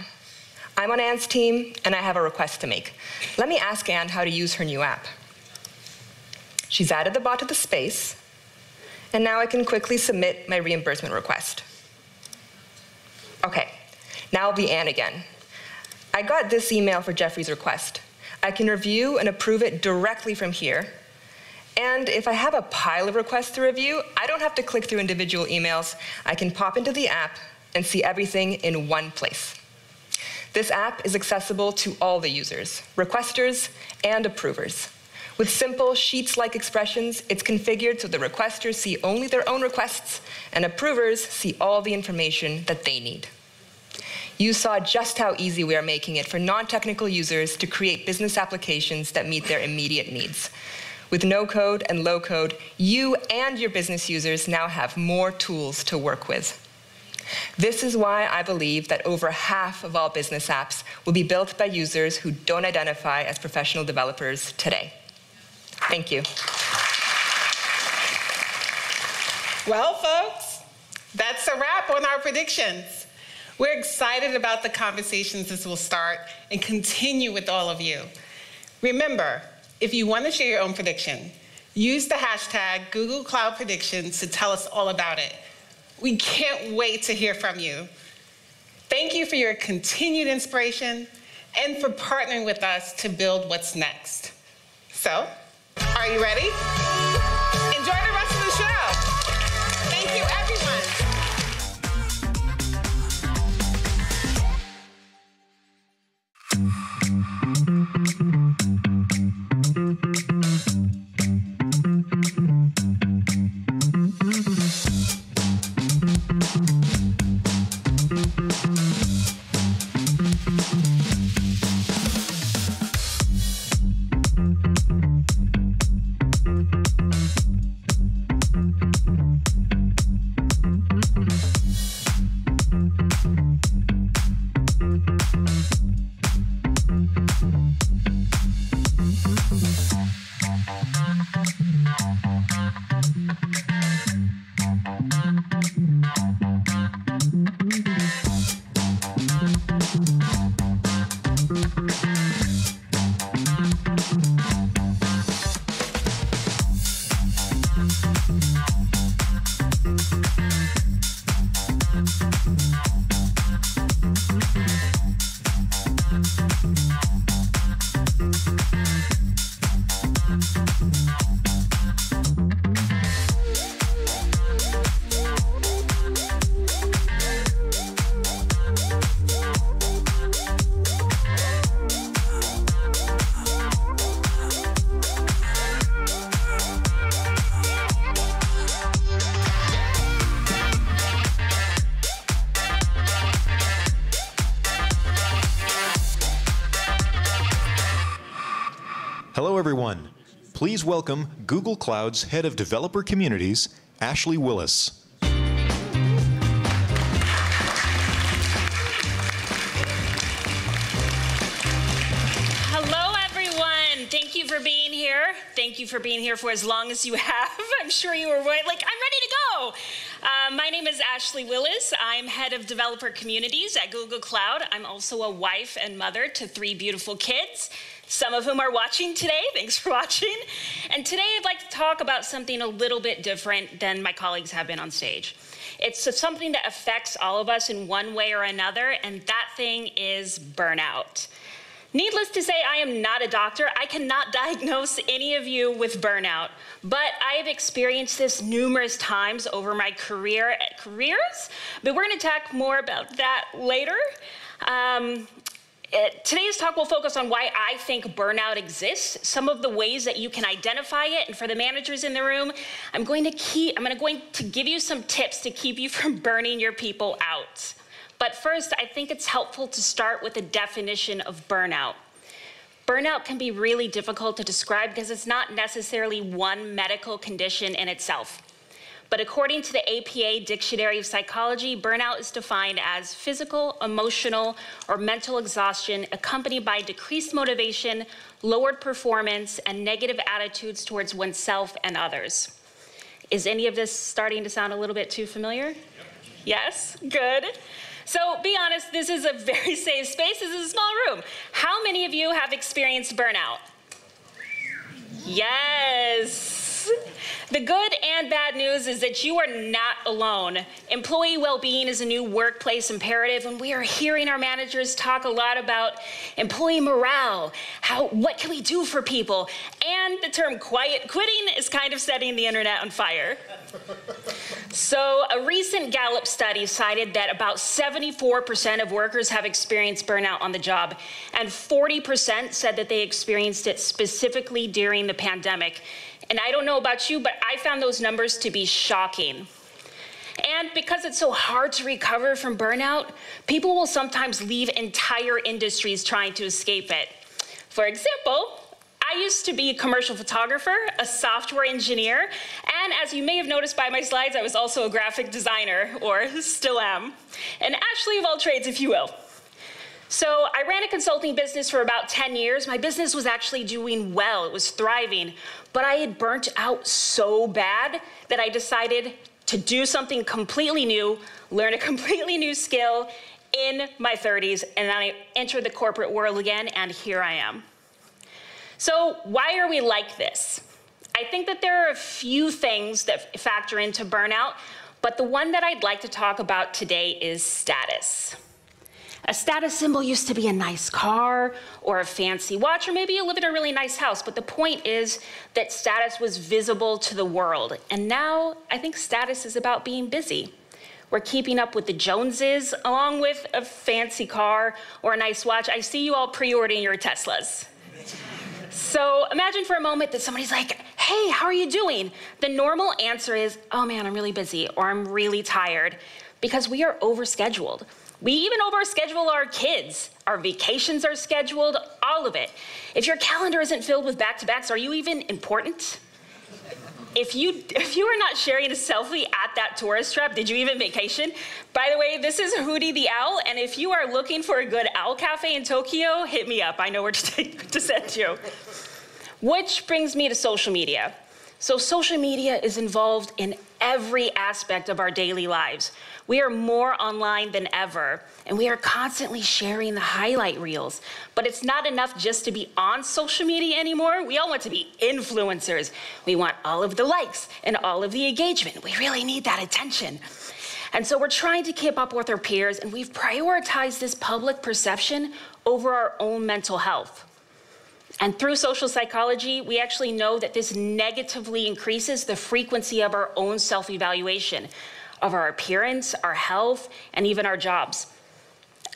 I'm on Anne's team, and I have a request to make. Let me ask Anne how to use her new app. She's added the bot to the space, and now I can quickly submit my reimbursement request. Okay, now I'll be Anne again. I got this email for Jeffrey's request. I can review and approve it directly from here. And if I have a pile of requests to review, I don't have to click through individual emails. I can pop into the app and see everything in one place. This app is accessible to all the users, requesters and approvers. With simple sheets-like expressions, it's configured so the requesters see only their own requests and approvers see all the information that they need. You saw just how easy we are making it for non-technical users to create business applications that meet their immediate needs. With no code and low code, you and your business users now have more tools to work with. This is why I believe that over half of all business apps will be built by users who don't identify as professional developers today. Thank you. Well, folks, that's a wrap on our predictions. We're excited about the conversations this will start and continue with all of you. Remember, if you want to share your own prediction, use the hashtag Google Cloud Predictions to tell us all about it. We can't wait to hear from you. Thank you for your continued inspiration and for partnering with us to build what's next. So, are you ready? Please welcome Google Cloud's Head of Developer Communities, Ashley Willis. Hello, everyone. Thank you for being here. Thank you for being here for as long as you have. I'm sure you were wait- like, I'm ready to go. Uh, my name is Ashley Willis. I'm head of developer communities at Google Cloud. I'm also a wife and mother to three beautiful kids, some of whom are watching today. Thanks for watching. And today I'd like to talk about something a little bit different than my colleagues have been on stage. It's something that affects all of us in one way or another, and that thing is burnout. Needless to say, I am not a doctor. I cannot diagnose any of you with burnout, but I have experienced this numerous times over my career careers. But we're going to talk more about that later. Um, Uh, today's talk will focus on why I think burnout exists, some of the ways that you can identify it, and for the managers in the room, I'm going to keep, I'm going to, give you some tips to keep you from burning your people out. But first, I think it's helpful to start with a definition of burnout. Burnout can be really difficult to describe because it's not necessarily one medical condition in itself. But according to the APA Dictionary of Psychology, burnout is defined as physical, emotional, or mental exhaustion accompanied by decreased motivation, lowered performance, and negative attitudes towards oneself and others. Is any of this starting to sound a little bit too familiar? Yes, good. So be honest, this is a very safe space. This is a small room. How many of you have experienced burnout? Yes. The good and bad news is that you are not alone. Employee well being is a new workplace imperative, and we are hearing our managers talk a lot about employee morale. How, what can we do for people? And the term quiet quitting is kind of setting the internet on fire. So, a recent Gallup study cited that about 74% of workers have experienced burnout on the job, and 40% said that they experienced it specifically during the pandemic. And I don't know about you, but I found those numbers to be shocking. And because it's so hard to recover from burnout, people will sometimes leave entire industries trying to escape it. For example, I used to be a commercial photographer, a software engineer, and as you may have noticed by my slides, I was also a graphic designer, or still am. An Ashley of all trades, if you will. So I ran a consulting business for about 10 years. My business was actually doing well, it was thriving, but I had burnt out so bad that I decided to do something completely new, learn a completely new skill in my 30s, and then I entered the corporate world again, and here I am. So, why are we like this? I think that there are a few things that factor into burnout, but the one that I'd like to talk about today is status. A status symbol used to be a nice car or a fancy watch, or maybe you live in a really nice house. But the point is that status was visible to the world. And now I think status is about being busy. We're keeping up with the Joneses along with a fancy car or a nice watch. I see you all pre ordering your Teslas. So imagine for a moment that somebody's like, hey, how are you doing? The normal answer is, oh man, I'm really busy or I'm really tired because we are overscheduled. We even overschedule our kids. Our vacations are scheduled, all of it. If your calendar isn't filled with back to backs, are you even important? If you, if you are not sharing a selfie at that tourist trap, did you even vacation? By the way, this is Hootie the Owl, and if you are looking for a good owl cafe in Tokyo, hit me up. I know where to, take, to send you. Which brings me to social media. So, social media is involved in every aspect of our daily lives. We are more online than ever, and we are constantly sharing the highlight reels. But it's not enough just to be on social media anymore. We all want to be influencers. We want all of the likes and all of the engagement. We really need that attention. And so we're trying to keep up with our peers, and we've prioritized this public perception over our own mental health. And through social psychology, we actually know that this negatively increases the frequency of our own self evaluation, of our appearance, our health, and even our jobs.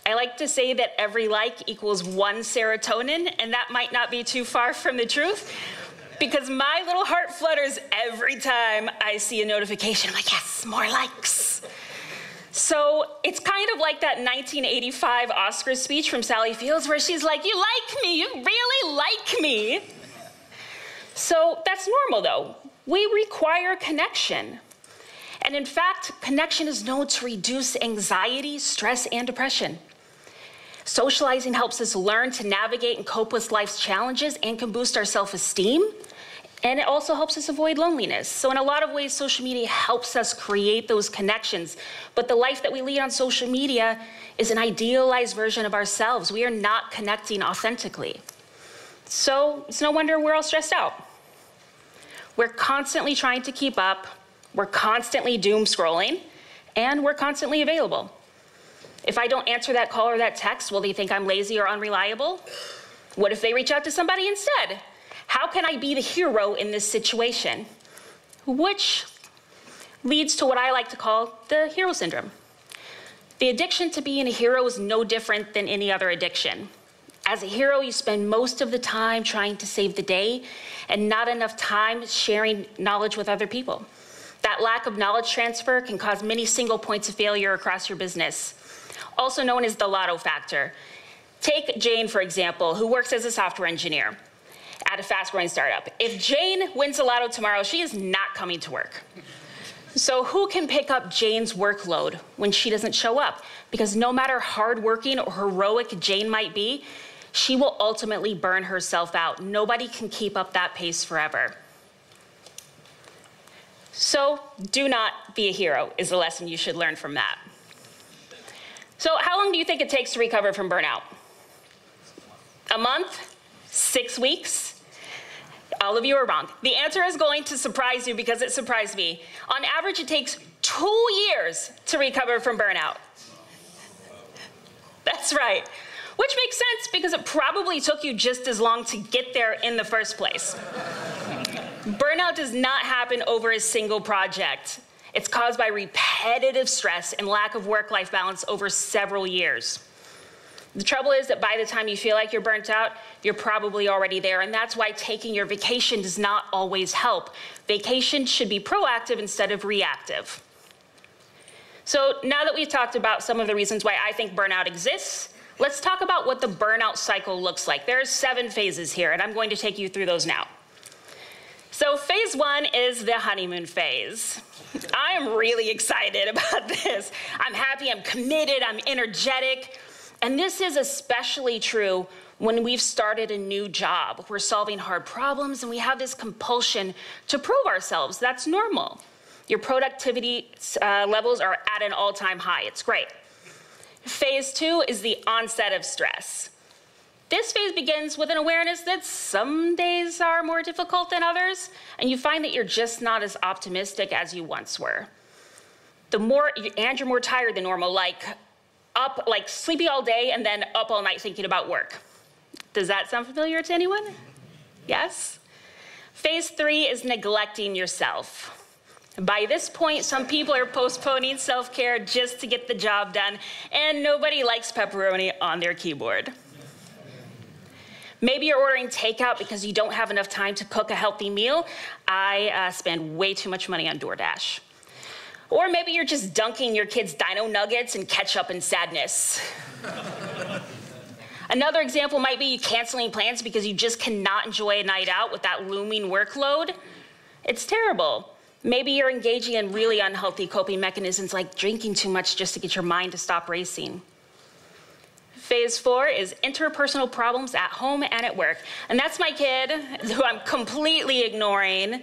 I like to say that every like equals one serotonin, and that might not be too far from the truth because my little heart flutters every time I see a notification. I'm like, yes, more likes. So it's kind of like that 1985 Oscar speech from Sally Fields where she's like, You like me, you really like me. So that's normal though. We require connection. And in fact, connection is known to reduce anxiety, stress, and depression. Socializing helps us learn to navigate and cope with life's challenges and can boost our self esteem. And it also helps us avoid loneliness. So, in a lot of ways, social media helps us create those connections. But the life that we lead on social media is an idealized version of ourselves. We are not connecting authentically. So, it's no wonder we're all stressed out. We're constantly trying to keep up, we're constantly doom scrolling, and we're constantly available. If I don't answer that call or that text, will they think I'm lazy or unreliable? What if they reach out to somebody instead? How can I be the hero in this situation? Which leads to what I like to call the hero syndrome. The addiction to being a hero is no different than any other addiction. As a hero, you spend most of the time trying to save the day and not enough time sharing knowledge with other people. That lack of knowledge transfer can cause many single points of failure across your business, also known as the lotto factor. Take Jane, for example, who works as a software engineer at a fast growing startup. If Jane wins the lotto tomorrow, she is not coming to work. So, who can pick up Jane's workload when she doesn't show up? Because no matter hardworking or heroic Jane might be, she will ultimately burn herself out. Nobody can keep up that pace forever. So, do not be a hero, is the lesson you should learn from that. So, how long do you think it takes to recover from burnout? A month? Six weeks? All of you are wrong. The answer is going to surprise you because it surprised me. On average, it takes two years to recover from burnout. That's right. Which makes sense because it probably took you just as long to get there in the first place. Burnout does not happen over a single project. It's caused by repetitive stress and lack of work life balance over several years. The trouble is that by the time you feel like you're burnt out, you're probably already there, and that's why taking your vacation does not always help. Vacation should be proactive instead of reactive. So, now that we've talked about some of the reasons why I think burnout exists, let's talk about what the burnout cycle looks like. There are seven phases here, and I'm going to take you through those now. So, phase one is the honeymoon phase. I am really excited about this. I'm happy, I'm committed, I'm energetic. And this is especially true when we've started a new job. We're solving hard problems and we have this compulsion to prove ourselves. That's normal. Your productivity uh, levels are at an all time high. It's great. Phase two is the onset of stress. This phase begins with an awareness that some days are more difficult than others, and you find that you're just not as optimistic as you once were. The more, and you're more tired than normal, like up, like sleepy all day and then up all night thinking about work. Does that sound familiar to anyone? Yes? Phase three is neglecting yourself. By this point, some people are postponing self care just to get the job done, and nobody likes pepperoni on their keyboard. Maybe you're ordering takeout because you don't have enough time to cook a healthy meal. I uh, spend way too much money on DoorDash. Or maybe you're just dunking your kids' dino nuggets and ketchup in sadness. Another example might be you canceling plans because you just cannot enjoy a night out with that looming workload. It's terrible. Maybe you're engaging in really unhealthy coping mechanisms like drinking too much just to get your mind to stop racing. Phase four is interpersonal problems at home and at work. And that's my kid, who I'm completely ignoring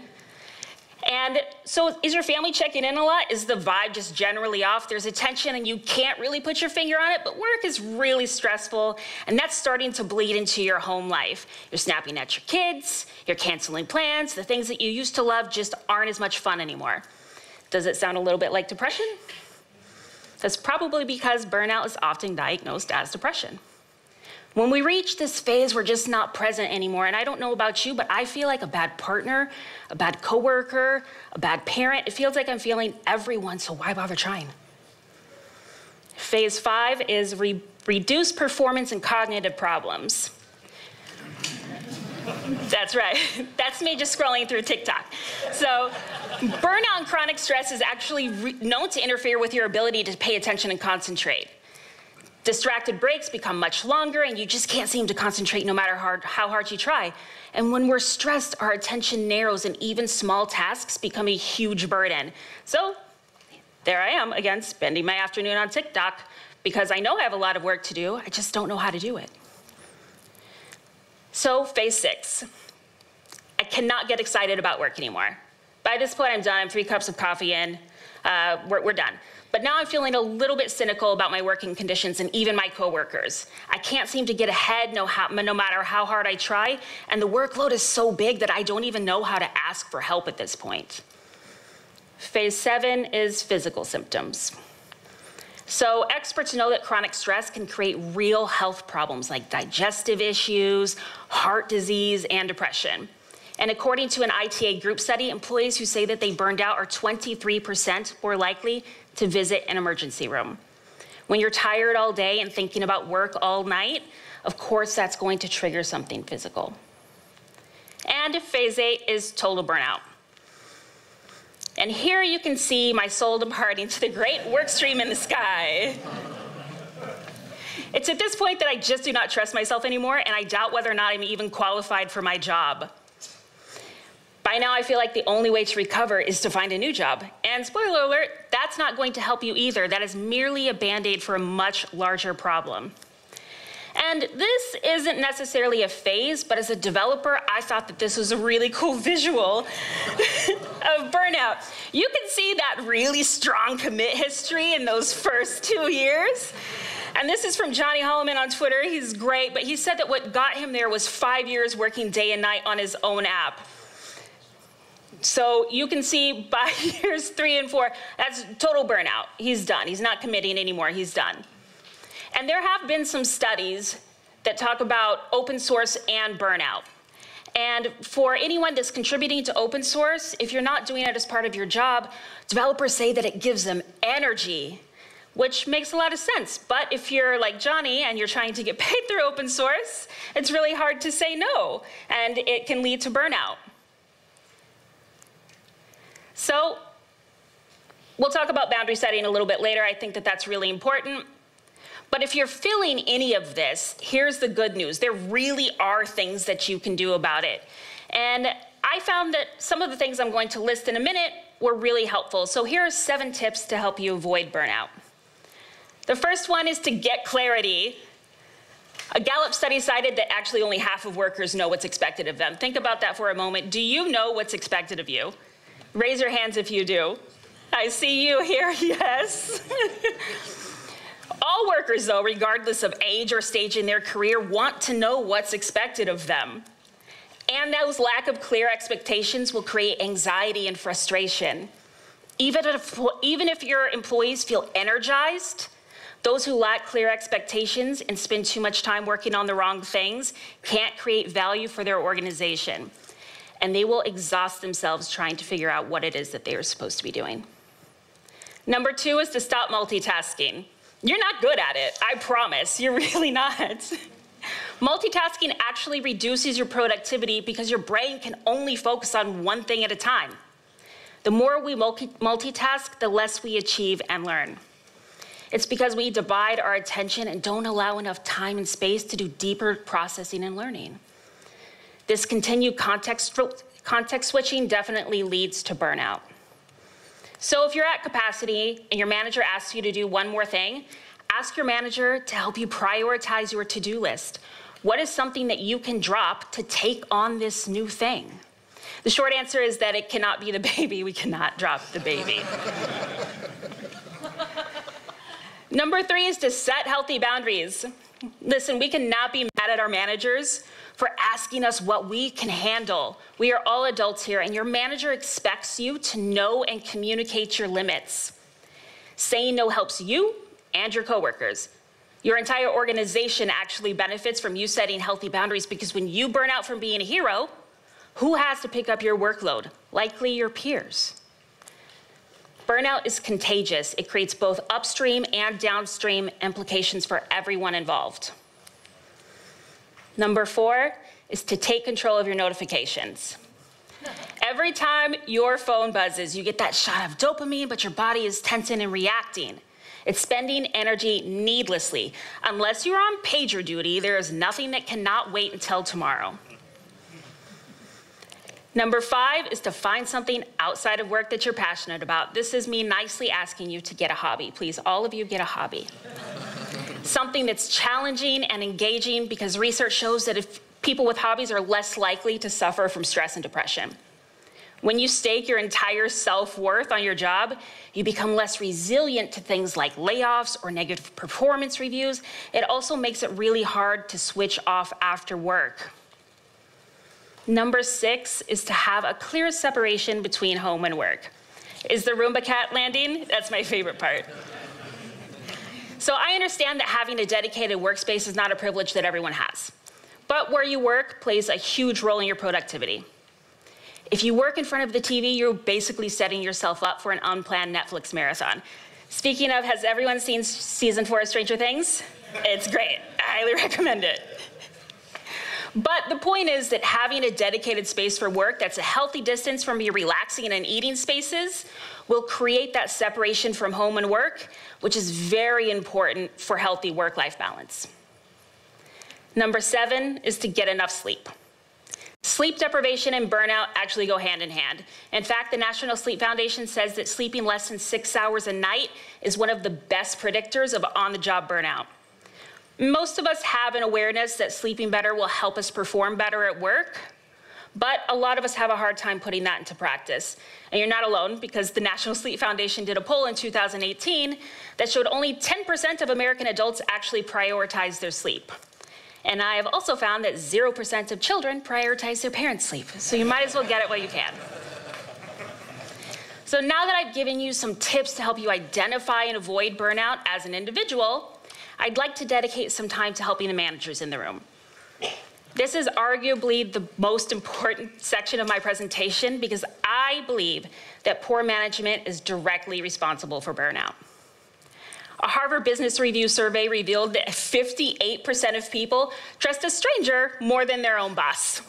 and so, is your family checking in a lot? Is the vibe just generally off? There's a tension and you can't really put your finger on it, but work is really stressful, and that's starting to bleed into your home life. You're snapping at your kids, you're canceling plans, the things that you used to love just aren't as much fun anymore. Does it sound a little bit like depression? That's probably because burnout is often diagnosed as depression. When we reach this phase, we're just not present anymore. And I don't know about you, but I feel like a bad partner, a bad coworker, a bad parent. It feels like I'm feeling everyone, so why bother trying? Phase five is re- reduce performance and cognitive problems. That's right. That's me just scrolling through TikTok. So, burnout and chronic stress is actually known to interfere with your ability to pay attention and concentrate. Distracted breaks become much longer, and you just can't seem to concentrate no matter hard, how hard you try. And when we're stressed, our attention narrows, and even small tasks become a huge burden. So, there I am again, spending my afternoon on TikTok because I know I have a lot of work to do, I just don't know how to do it. So, phase six I cannot get excited about work anymore. By this point, I'm done. I'm three cups of coffee in. Uh, we're, we're done. But now I'm feeling a little bit cynical about my working conditions and even my coworkers. I can't seem to get ahead no, no matter how hard I try, and the workload is so big that I don't even know how to ask for help at this point. Phase seven is physical symptoms. So, experts know that chronic stress can create real health problems like digestive issues, heart disease, and depression. And according to an ITA group study, employees who say that they burned out are 23% more likely to visit an emergency room. When you're tired all day and thinking about work all night, of course, that's going to trigger something physical. And phase eight is total burnout. And here you can see my soul departing to the great work stream in the sky. It's at this point that I just do not trust myself anymore, and I doubt whether or not I'm even qualified for my job. By now, I feel like the only way to recover is to find a new job. And spoiler alert, that's not going to help you either. That is merely a band aid for a much larger problem. And this isn't necessarily a phase, but as a developer, I thought that this was a really cool visual of burnout. You can see that really strong commit history in those first two years. And this is from Johnny Holloman on Twitter. He's great, but he said that what got him there was five years working day and night on his own app. So you can see by years three and four, that's total burnout. He's done. He's not committing anymore. He's done. And there have been some studies that talk about open source and burnout. And for anyone that's contributing to open source, if you're not doing it as part of your job, developers say that it gives them energy, which makes a lot of sense. But if you're like Johnny and you're trying to get paid through open source, it's really hard to say no, and it can lead to burnout. So we'll talk about boundary setting a little bit later. I think that that's really important. But if you're feeling any of this, here's the good news. There really are things that you can do about it. And I found that some of the things I'm going to list in a minute were really helpful. So here are seven tips to help you avoid burnout. The first one is to get clarity. A Gallup study cited that actually only half of workers know what's expected of them. Think about that for a moment. Do you know what's expected of you? Raise your hands if you do. I see you here, yes. All workers, though, regardless of age or stage in their career, want to know what's expected of them. And those lack of clear expectations will create anxiety and frustration. Even if, even if your employees feel energized, those who lack clear expectations and spend too much time working on the wrong things can't create value for their organization. And they will exhaust themselves trying to figure out what it is that they are supposed to be doing. Number two is to stop multitasking. You're not good at it, I promise. You're really not. Multitasking actually reduces your productivity because your brain can only focus on one thing at a time. The more we multi multitask, the less we achieve and learn. It's because we divide our attention and don't allow enough time and space to do deeper processing and learning. This continued context, context switching definitely leads to burnout. So if you're at capacity and your manager asks you to do one more thing, ask your manager to help you prioritize your to-do list. What is something that you can drop to take on this new thing? The short answer is that it cannot be the baby. We cannot drop the baby. Number three is to set healthy boundaries. Listen, we cannot be mad at our managers for asking us what we can handle. We are all adults here, and your manager expects you to know and communicate your limits. Saying no helps you and your coworkers. Your entire organization actually benefits from you setting healthy boundaries because when you burn out from being a hero, who has to pick up your workload? Likely your peers. Burnout is contagious. It creates both upstream and downstream implications for everyone involved. Number four is to take control of your notifications. Every time your phone buzzes, you get that shot of dopamine, but your body is tensing and reacting. It's spending energy needlessly. Unless you're on pager duty, there is nothing that cannot wait until tomorrow. Number five is to find something outside of work that you're passionate about. This is me nicely asking you to get a hobby. Please, all of you get a hobby something that's challenging and engaging because research shows that if people with hobbies are less likely to suffer from stress and depression. When you stake your entire self worth on your job, you become less resilient to things like layoffs or negative performance reviews. It also makes it really hard to switch off after work. Number six is to have a clear separation between home and work. Is the Roomba cat landing? That's my favorite part. So I understand that having a dedicated workspace is not a privilege that everyone has. But where you work plays a huge role in your productivity. If you work in front of the TV, you're basically setting yourself up for an unplanned Netflix marathon. Speaking of, has everyone seen season four of Stranger Things? It's great. I highly recommend it. But the point is that having a dedicated space for work that's a healthy distance from your relaxing and eating spaces will create that separation from home and work, which is very important for healthy work life balance. Number seven is to get enough sleep. Sleep deprivation and burnout actually go hand in hand. In fact, the National Sleep Foundation says that sleeping less than six hours a night is one of the best predictors of on the job burnout. Most of us have an awareness that sleeping better will help us perform better at work, but a lot of us have a hard time putting that into practice. And you're not alone because the National Sleep Foundation did a poll in 2018 that showed only 10% of American adults actually prioritize their sleep. And I have also found that 0% of children prioritize their parents' sleep. So you might as well get it while you can. So now that I've given you some tips to help you identify and avoid burnout as an individual, I'd like to dedicate some time to helping the managers in the room. This is arguably the most important section of my presentation because I believe that poor management is directly responsible for burnout. A Harvard Business Review survey revealed that 58% of people trust a stranger more than their own boss.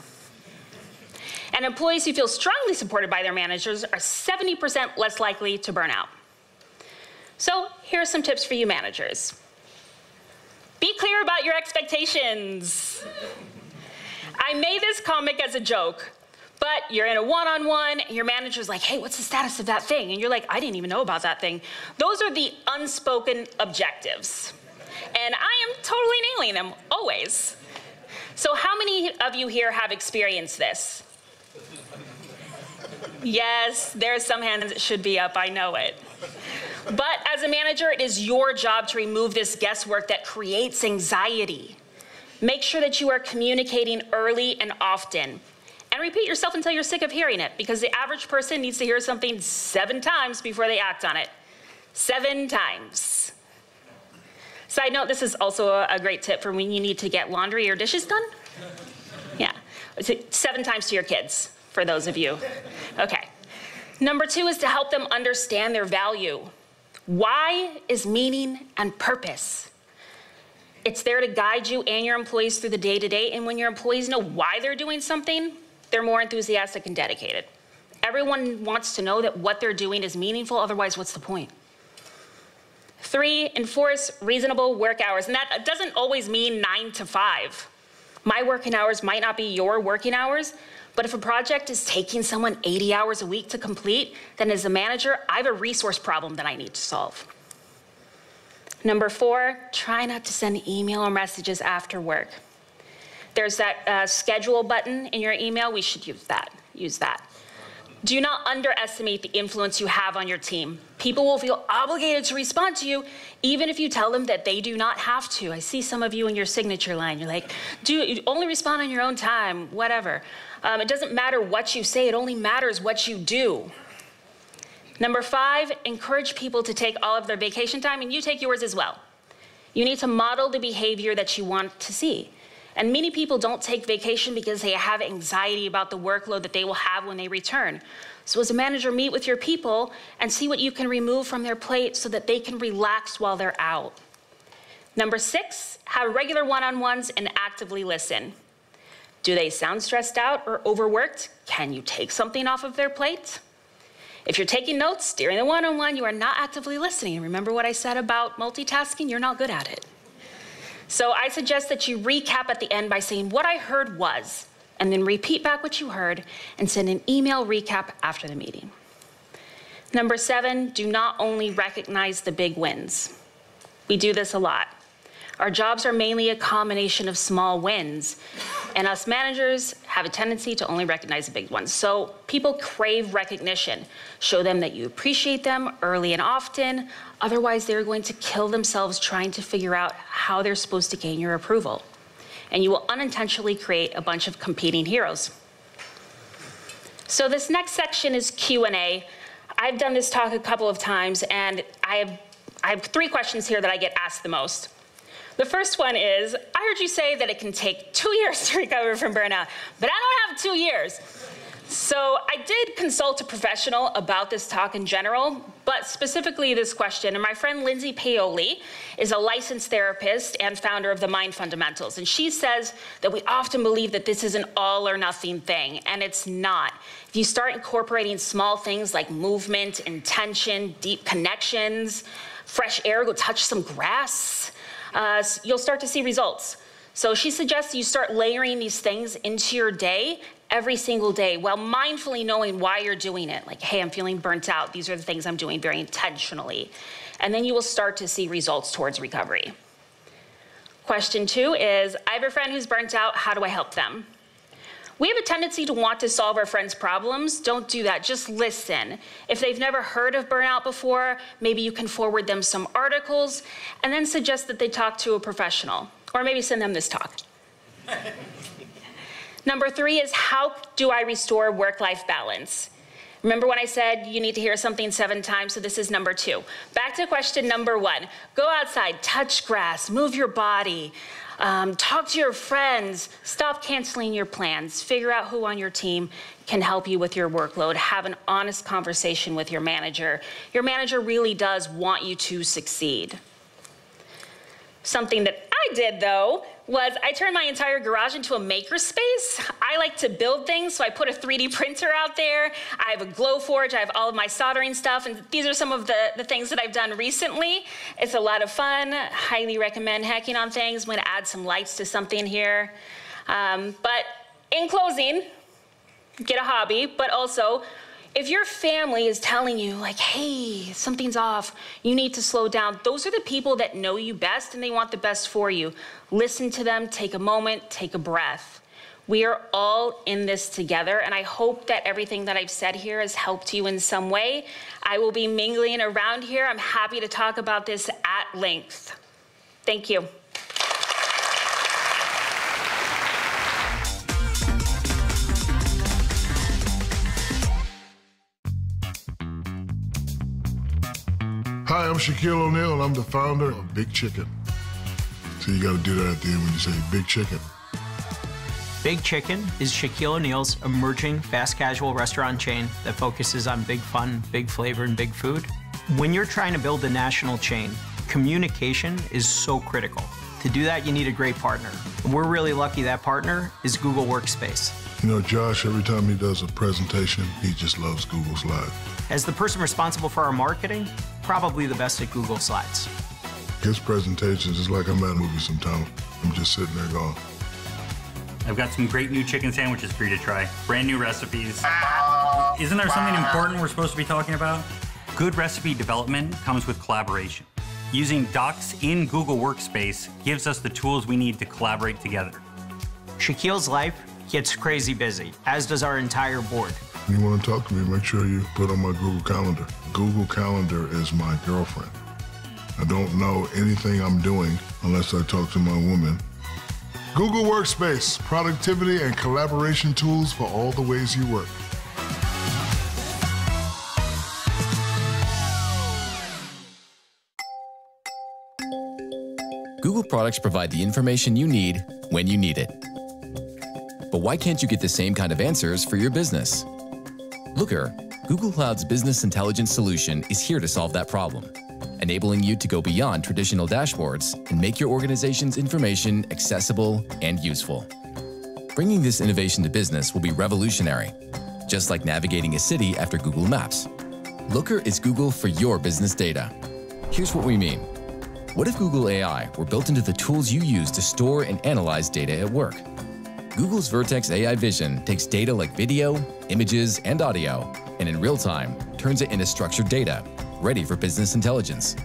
And employees who feel strongly supported by their managers are 70% less likely to burn out. So here are some tips for you managers. Be clear about your expectations. I made this comic as a joke, but you're in a one on one, your manager's like, hey, what's the status of that thing? And you're like, I didn't even know about that thing. Those are the unspoken objectives. And I am totally nailing them, always. So, how many of you here have experienced this? Yes, there's some hands that should be up, I know it. But as a manager, it is your job to remove this guesswork that creates anxiety. Make sure that you are communicating early and often. And repeat yourself until you're sick of hearing it, because the average person needs to hear something seven times before they act on it. Seven times. Side note, this is also a, great tip for when you need to get laundry or dishes done. Yeah, seven times to your kids, for those of you. Okay. Number two is to help them understand their value. Why is meaning and purpose. It's there to guide you and your employees through the day to day. And when your employees know why they're doing something, they're more enthusiastic and dedicated. Everyone wants to know that what they're doing is meaningful, otherwise, what's the point? Three, enforce reasonable work hours. And that doesn't always mean nine to five. My working hours might not be your working hours, but if a project is taking someone 80 hours a week to complete, then as a manager, I have a resource problem that I need to solve. Number four, try not to send email or messages after work. There's that uh, schedule button in your email. We should use that. Use that. Do not underestimate the influence you have on your team. People will feel obligated to respond to you, even if you tell them that they do not have to. I see some of you in your signature line. You're like, do only respond on your own time, whatever. Um, it doesn't matter what you say, it only matters what you do. Number five, encourage people to take all of their vacation time, and you take yours as well. You need to model the behavior that you want to see. And many people don't take vacation because they have anxiety about the workload that they will have when they return. So, as a manager, meet with your people and see what you can remove from their plate so that they can relax while they're out. Number six, have regular one on ones and actively listen. Do they sound stressed out or overworked? Can you take something off of their plate? If you're taking notes during the one on one, you are not actively listening. Remember what I said about multitasking? You're not good at it. So I suggest that you recap at the end by saying, What I heard was, and then repeat back what you heard and send an email recap after the meeting. Number seven, do not only recognize the big wins. We do this a lot. Our jobs are mainly a combination of small wins, and us managers have a tendency to only recognize the big ones. So people crave recognition. Show them that you appreciate them early and often, otherwise, they're going to kill themselves trying to figure out how they're supposed to gain your approval. And you will unintentionally create a bunch of competing heroes. So this next section is Q&A. I've done this talk a couple of times, and I have, I have three questions here that I get asked the most. The first one is I heard you say that it can take two years to recover from burnout, but I don't have two years. So I did consult a professional about this talk in general, but specifically this question. And my friend Lindsay Paoli is a licensed therapist and founder of the Mind Fundamentals. And she says that we often believe that this is an all or nothing thing, and it's not. If you start incorporating small things like movement, intention, deep connections, fresh air, go touch some grass, uh, you'll start to see results. So she suggests you start layering these things into your day every single day while mindfully knowing why you're doing it. Like, hey, I'm feeling burnt out. These are the things I'm doing very intentionally. And then you will start to see results towards recovery. Question two is I have a friend who's burnt out. How do I help them? We have a tendency to want to solve our friends' problems. Don't do that. Just listen. If they've never heard of burnout before, maybe you can forward them some articles and then suggest that they talk to a professional, or maybe send them this talk. Number three is how do I restore work life balance? Remember when I said you need to hear something seven times? So this is number two. Back to question number one go outside, touch grass, move your body. Um, talk to your friends. Stop canceling your plans. Figure out who on your team can help you with your workload. Have an honest conversation with your manager. Your manager really does want you to succeed. Something that I did though was I turned my entire garage into a maker space. I like to build things, so I put a 3D printer out there. I have a Glowforge, I have all of my soldering stuff, and these are some of the, the things that I've done recently. It's a lot of fun. Highly recommend hacking on things. I'm gonna add some lights to something here. Um, but in closing, get a hobby, but also if your family is telling you, like, hey, something's off, you need to slow down, those are the people that know you best and they want the best for you. Listen to them, take a moment, take a breath. We are all in this together, and I hope that everything that I've said here has helped you in some way. I will be mingling around here. I'm happy to talk about this at length. Thank you. Hi, I'm Shaquille O'Neal, and I'm the founder of Big Chicken. So you got to do that at the end when you say Big Chicken. Big Chicken is Shaquille O'Neal's emerging fast casual restaurant chain that focuses on big fun, big flavor, and big food. When you're trying to build a national chain, communication is so critical. To do that, you need a great partner. And we're really lucky that partner is Google Workspace. You know, Josh, every time he does a presentation, he just loves Google Slides. As the person responsible for our marketing, probably the best at Google Slides. His presentations is like I'm at a movie sometime. I'm just sitting there going, I've got some great new chicken sandwiches for you to try. Brand new recipes. Isn't there something important we're supposed to be talking about? Good recipe development comes with collaboration. Using Docs in Google Workspace gives us the tools we need to collaborate together. Shaquille's life gets crazy busy, as does our entire board. You want to talk to me, make sure you put on my Google Calendar. Google Calendar is my girlfriend. I don't know anything I'm doing unless I talk to my woman. Google Workspace, productivity and collaboration tools for all the ways you work. Google products provide the information you need when you need it. But why can't you get the same kind of answers for your business? Looker, Google Cloud's business intelligence solution, is here to solve that problem, enabling you to go beyond traditional dashboards and make your organization's information accessible and useful. Bringing this innovation to business will be revolutionary, just like navigating a city after Google Maps. Looker is Google for your business data. Here's what we mean. What if Google AI were built into the tools you use to store and analyze data at work? Google's Vertex AI Vision takes data like video, images, and audio, and in real time turns it into structured data, ready for business intelligence.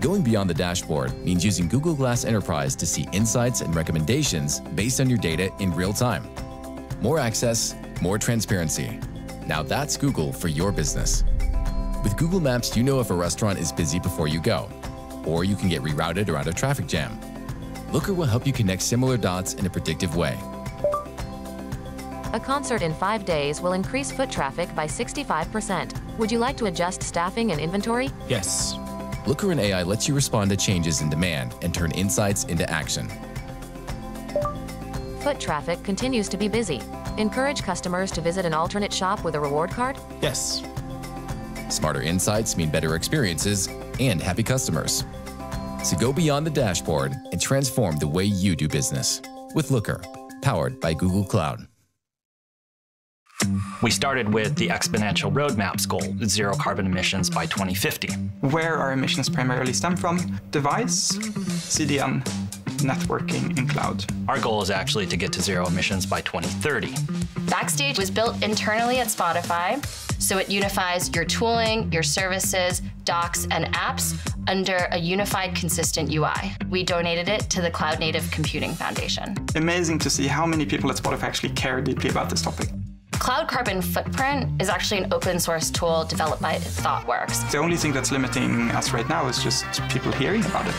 Going beyond the dashboard means using Google Glass Enterprise to see insights and recommendations based on your data in real time. More access, more transparency. Now that's Google for your business. With Google Maps, you know if a restaurant is busy before you go, or you can get rerouted around a traffic jam. Looker will help you connect similar dots in a predictive way. A concert in five days will increase foot traffic by 65%. Would you like to adjust staffing and inventory? Yes. Looker and AI lets you respond to changes in demand and turn insights into action. Foot traffic continues to be busy. Encourage customers to visit an alternate shop with a reward card? Yes. Smarter insights mean better experiences and happy customers. So go beyond the dashboard and transform the way you do business with Looker, powered by Google Cloud. We started with the exponential roadmaps goal, zero carbon emissions by 2050. Where our emissions primarily stem from, device, CDN, networking, and cloud. Our goal is actually to get to zero emissions by 2030. Backstage was built internally at Spotify, so it unifies your tooling, your services, docs, and apps under a unified, consistent UI. We donated it to the Cloud Native Computing Foundation. Amazing to see how many people at Spotify actually care deeply about this topic. Cloud Carbon Footprint is actually an open source tool developed by ThoughtWorks. The only thing that's limiting us right now is just people hearing about it.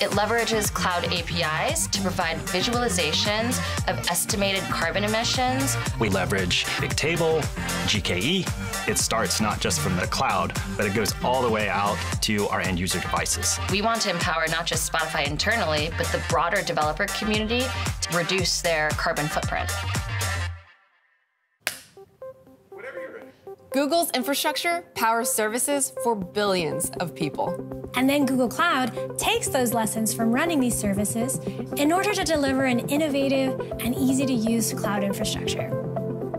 It leverages cloud APIs to provide visualizations of estimated carbon emissions. We leverage Bigtable, GKE. It starts not just from the cloud, but it goes all the way out to our end user devices. We want to empower not just Spotify internally, but the broader developer community to reduce their carbon footprint. Google's infrastructure powers services for billions of people. And then Google Cloud takes those lessons from running these services in order to deliver an innovative and easy to use cloud infrastructure.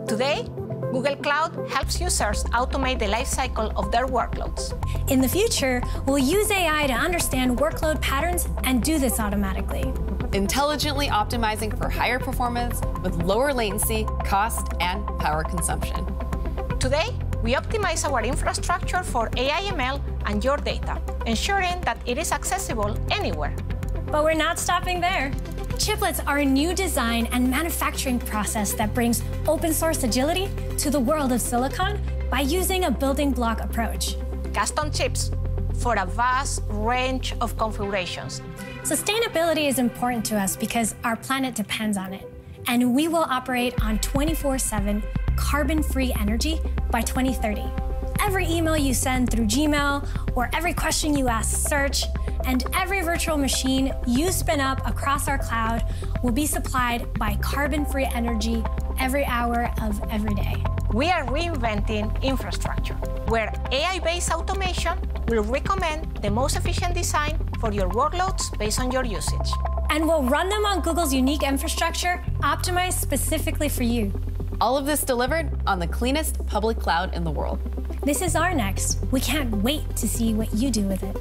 Today, Google Cloud helps users automate the lifecycle of their workloads. In the future, we'll use AI to understand workload patterns and do this automatically. Intelligently optimizing for higher performance with lower latency, cost, and power consumption. Today, we optimize our infrastructure for AI/ML and your data, ensuring that it is accessible anywhere. But we're not stopping there. Chiplets are a new design and manufacturing process that brings open source agility to the world of silicon by using a building block approach. Custom chips for a vast range of configurations. Sustainability is important to us because our planet depends on it, and we will operate on 24 7 carbon free energy by 2030. Every email you send through Gmail, or every question you ask Search, and every virtual machine you spin up across our cloud will be supplied by carbon free energy every hour of every day. We are reinventing infrastructure where AI based automation will recommend the most efficient design for your workloads based on your usage. And we'll run them on Google's unique infrastructure optimized specifically for you. All of this delivered on the cleanest public cloud in the world. This is our next. We can't wait to see what you do with it.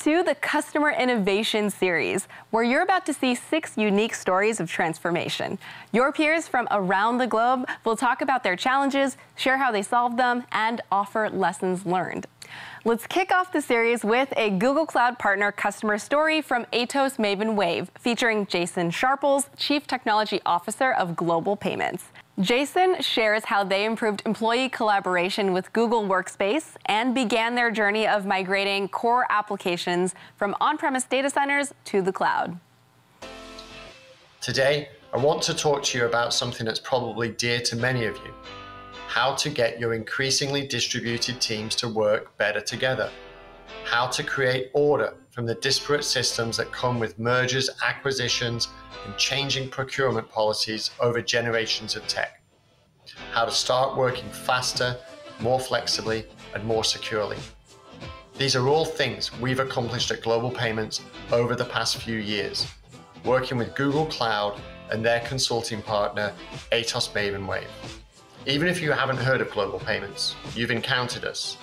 To the Customer Innovation Series, where you're about to see six unique stories of transformation. Your peers from around the globe will talk about their challenges, share how they solved them, and offer lessons learned. Let's kick off the series with a Google Cloud partner customer story from Atos Maven Wave, featuring Jason Sharples, Chief Technology Officer of Global Payments. Jason shares how they improved employee collaboration with Google Workspace and began their journey of migrating core applications from on premise data centers to the cloud. Today, I want to talk to you about something that's probably dear to many of you how to get your increasingly distributed teams to work better together, how to create order from the disparate systems that come with mergers, acquisitions, and changing procurement policies over generations of tech, how to start working faster, more flexibly, and more securely. These are all things we've accomplished at Global Payments over the past few years, working with Google Cloud and their consulting partner, Atos Maven Wave. Even if you haven't heard of Global Payments, you've encountered us.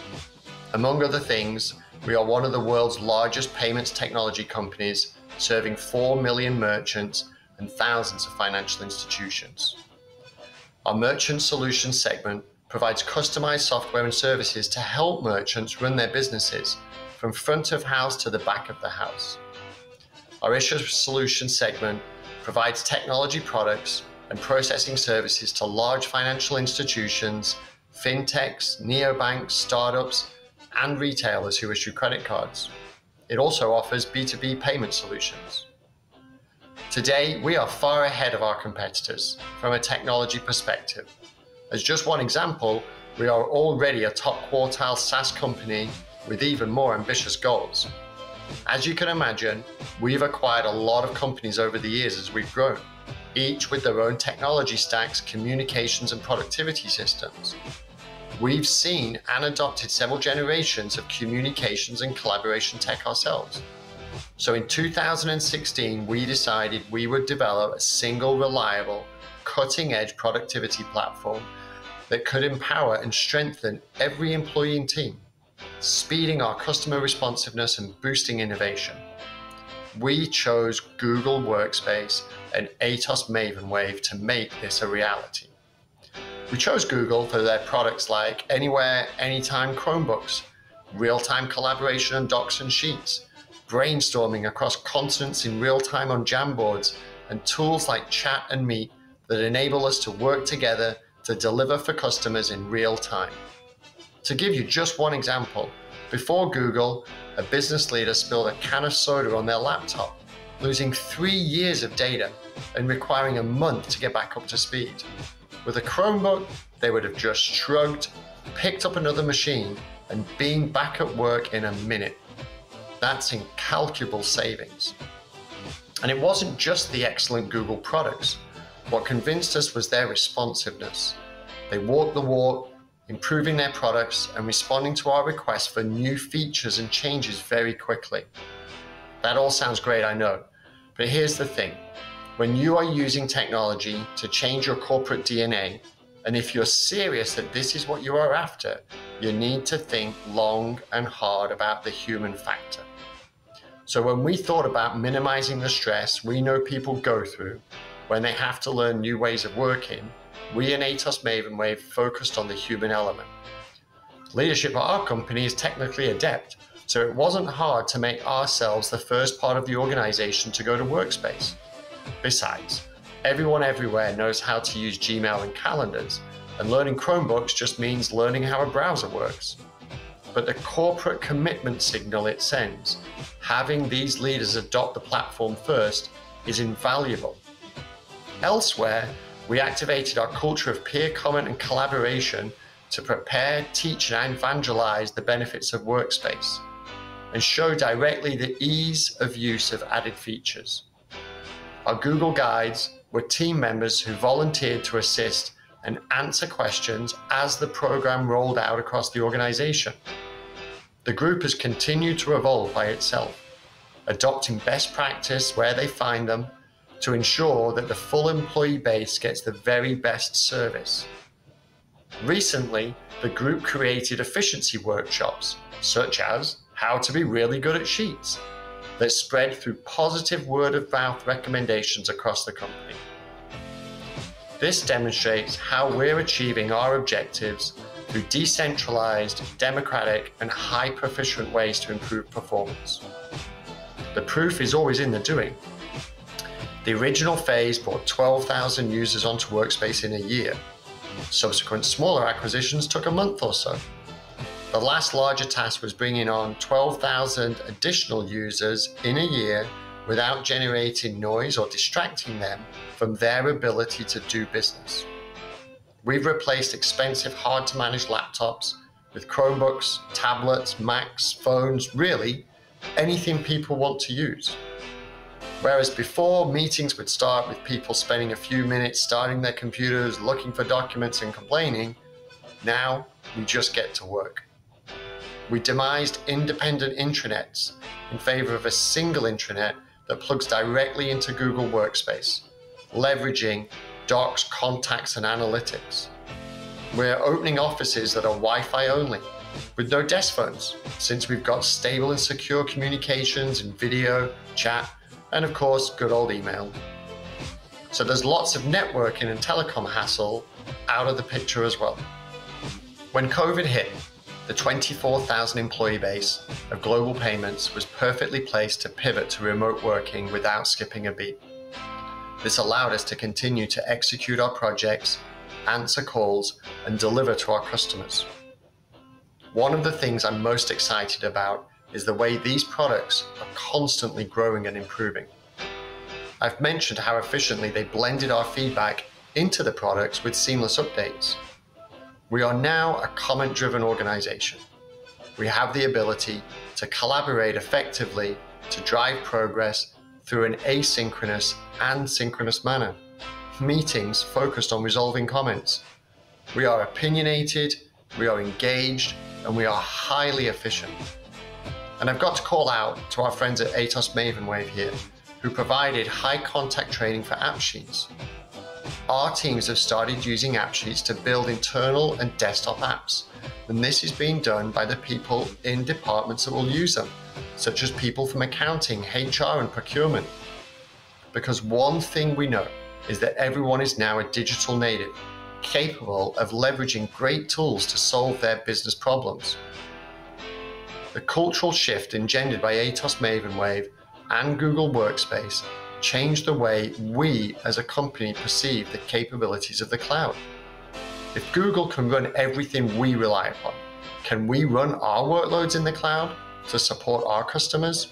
Among other things, we are one of the world's largest payments technology companies, serving 4 million merchants and thousands of financial institutions. Our Merchant Solutions segment provides customized software and services to help merchants run their businesses from front of house to the back of the house. Our Issuer Solutions segment provides technology products and processing services to large financial institutions, fintechs, neobanks, startups, and retailers who issue credit cards. It also offers B2B payment solutions. Today, we are far ahead of our competitors from a technology perspective. As just one example, we are already a top quartile SaaS company with even more ambitious goals. As you can imagine, we've acquired a lot of companies over the years as we've grown, each with their own technology stacks, communications, and productivity systems. We've seen and adopted several generations of communications and collaboration tech ourselves. So in 2016, we decided we would develop a single, reliable, cutting edge productivity platform that could empower and strengthen every employee and team speeding our customer responsiveness and boosting innovation. We chose Google Workspace and Atos Maven Wave to make this a reality. We chose Google for their products like Anywhere, Anytime Chromebooks, real time collaboration on docs and sheets, brainstorming across continents in real time on Jamboards, and tools like Chat and Meet that enable us to work together to deliver for customers in real time. To give you just one example, before Google, a business leader spilled a can of soda on their laptop, losing three years of data and requiring a month to get back up to speed. With a Chromebook, they would have just shrugged, picked up another machine, and been back at work in a minute. That's incalculable savings. And it wasn't just the excellent Google products. What convinced us was their responsiveness. They walked the walk, improving their products, and responding to our requests for new features and changes very quickly. That all sounds great, I know. But here's the thing when you are using technology to change your corporate DNA, and if you're serious that this is what you are after, you need to think long and hard about the human factor. So, when we thought about minimizing the stress we know people go through when they have to learn new ways of working, we in Atos Maven Wave focused on the human element. Leadership at our company is technically adept, so it wasn't hard to make ourselves the first part of the organization to go to Workspace. Besides, everyone everywhere knows how to use Gmail and calendars, and learning Chromebooks just means learning how a browser works. But the corporate commitment signal it sends, having these leaders adopt the platform first, is invaluable. Elsewhere, we activated our culture of peer comment and collaboration to prepare, teach, and evangelize the benefits of Workspace and show directly the ease of use of added features. Our Google Guides were team members who volunteered to assist and answer questions as the program rolled out across the organization. The group has continued to evolve by itself, adopting best practice where they find them to ensure that the full employee base gets the very best service. Recently, the group created efficiency workshops, such as how to be really good at sheets, that spread through positive word of mouth recommendations across the company. This demonstrates how we're achieving our objectives through decentralized, democratic, and high proficient ways to improve performance. The proof is always in the doing. The original phase brought 12,000 users onto Workspace in a year. Subsequent smaller acquisitions took a month or so. The last larger task was bringing on 12,000 additional users in a year without generating noise or distracting them from their ability to do business. We've replaced expensive, hard to manage laptops with Chromebooks, tablets, Macs, phones, really anything people want to use. Whereas before, meetings would start with people spending a few minutes starting their computers, looking for documents, and complaining, now we just get to work. We demised independent intranets in favor of a single intranet that plugs directly into Google Workspace, leveraging docs, contacts, and analytics. We're opening offices that are Wi Fi only with no desk phones, since we've got stable and secure communications and video, chat, and of course, good old email. So there's lots of networking and telecom hassle out of the picture as well. When COVID hit, the 24,000 employee base of Global Payments was perfectly placed to pivot to remote working without skipping a beat. This allowed us to continue to execute our projects, answer calls, and deliver to our customers. One of the things I'm most excited about is the way these products are constantly growing and improving. I've mentioned how efficiently they blended our feedback into the products with seamless updates. We are now a comment driven organization. We have the ability to collaborate effectively to drive progress through an asynchronous and synchronous manner. Meetings focused on resolving comments. We are opinionated, we are engaged, and we are highly efficient. And I've got to call out to our friends at Atos Mavenwave here, who provided high contact training for AppSheets. Our teams have started using AppSheets to build internal and desktop apps, and this is being done by the people in departments that will use them, such as people from accounting, HR, and procurement. Because one thing we know is that everyone is now a digital native, capable of leveraging great tools to solve their business problems. The cultural shift engendered by Atos Mavenwave and Google Workspace changed the way we as a company perceive the capabilities of the cloud. If Google can run everything we rely upon, can we run our workloads in the cloud to support our customers?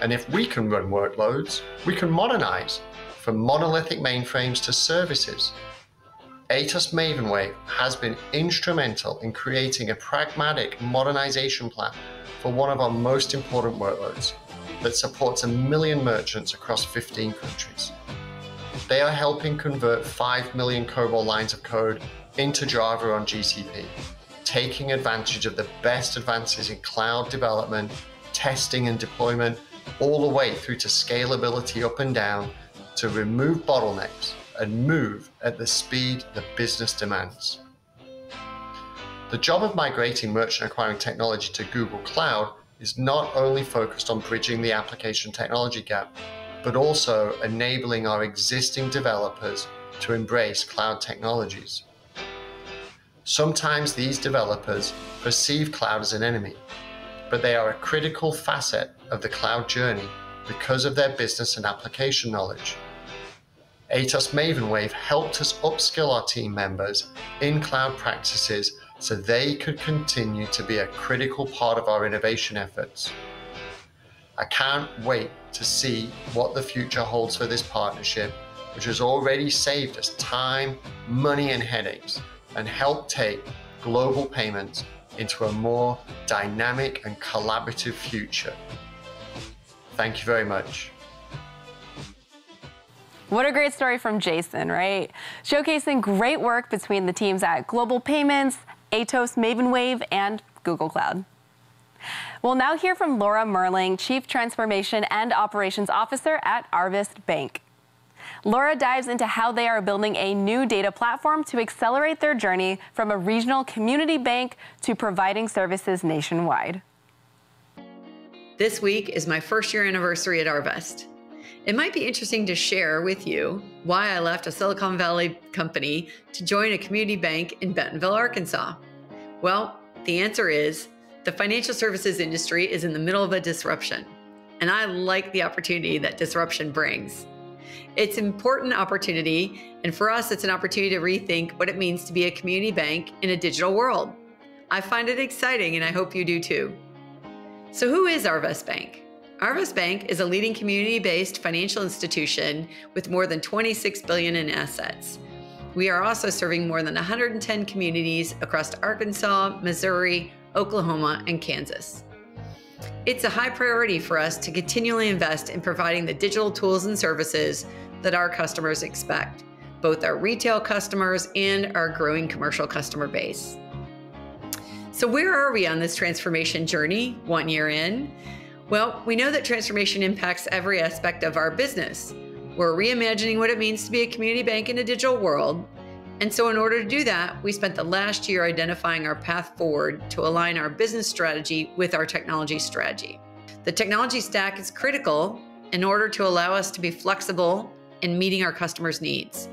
And if we can run workloads, we can modernize from monolithic mainframes to services. Atos Mavenwave has been instrumental in creating a pragmatic modernization plan for one of our most important workloads that supports a million merchants across 15 countries. They are helping convert 5 million COBOL lines of code into Java on GCP, taking advantage of the best advances in cloud development, testing, and deployment, all the way through to scalability up and down to remove bottlenecks and move at the speed the business demands. The job of migrating merchant acquiring technology to Google Cloud is not only focused on bridging the application technology gap, but also enabling our existing developers to embrace cloud technologies. Sometimes these developers perceive cloud as an enemy, but they are a critical facet of the cloud journey because of their business and application knowledge. Atos Mavenwave helped us upskill our team members in cloud practices so they could continue to be a critical part of our innovation efforts. I can't wait to see what the future holds for this partnership, which has already saved us time, money, and headaches and helped take global payments into a more dynamic and collaborative future. Thank you very much. What a great story from Jason, right? Showcasing great work between the teams at Global Payments, Atos Mavenwave, and Google Cloud. We'll now hear from Laura Merling, Chief Transformation and Operations Officer at Arvest Bank. Laura dives into how they are building a new data platform to accelerate their journey from a regional community bank to providing services nationwide. This week is my first year anniversary at Arvest. It might be interesting to share with you why I left a Silicon Valley company to join a community bank in Bentonville, Arkansas. Well, the answer is the financial services industry is in the middle of a disruption, and I like the opportunity that disruption brings. It's an important opportunity, and for us, it's an opportunity to rethink what it means to be a community bank in a digital world. I find it exciting, and I hope you do too. So, who is Arvest Bank? Arvest Bank is a leading community-based financial institution with more than 26 billion in assets. We are also serving more than 110 communities across Arkansas, Missouri, Oklahoma, and Kansas. It's a high priority for us to continually invest in providing the digital tools and services that our customers expect, both our retail customers and our growing commercial customer base. So, where are we on this transformation journey one year in? Well, we know that transformation impacts every aspect of our business. We're reimagining what it means to be a community bank in a digital world. And so, in order to do that, we spent the last year identifying our path forward to align our business strategy with our technology strategy. The technology stack is critical in order to allow us to be flexible in meeting our customers' needs.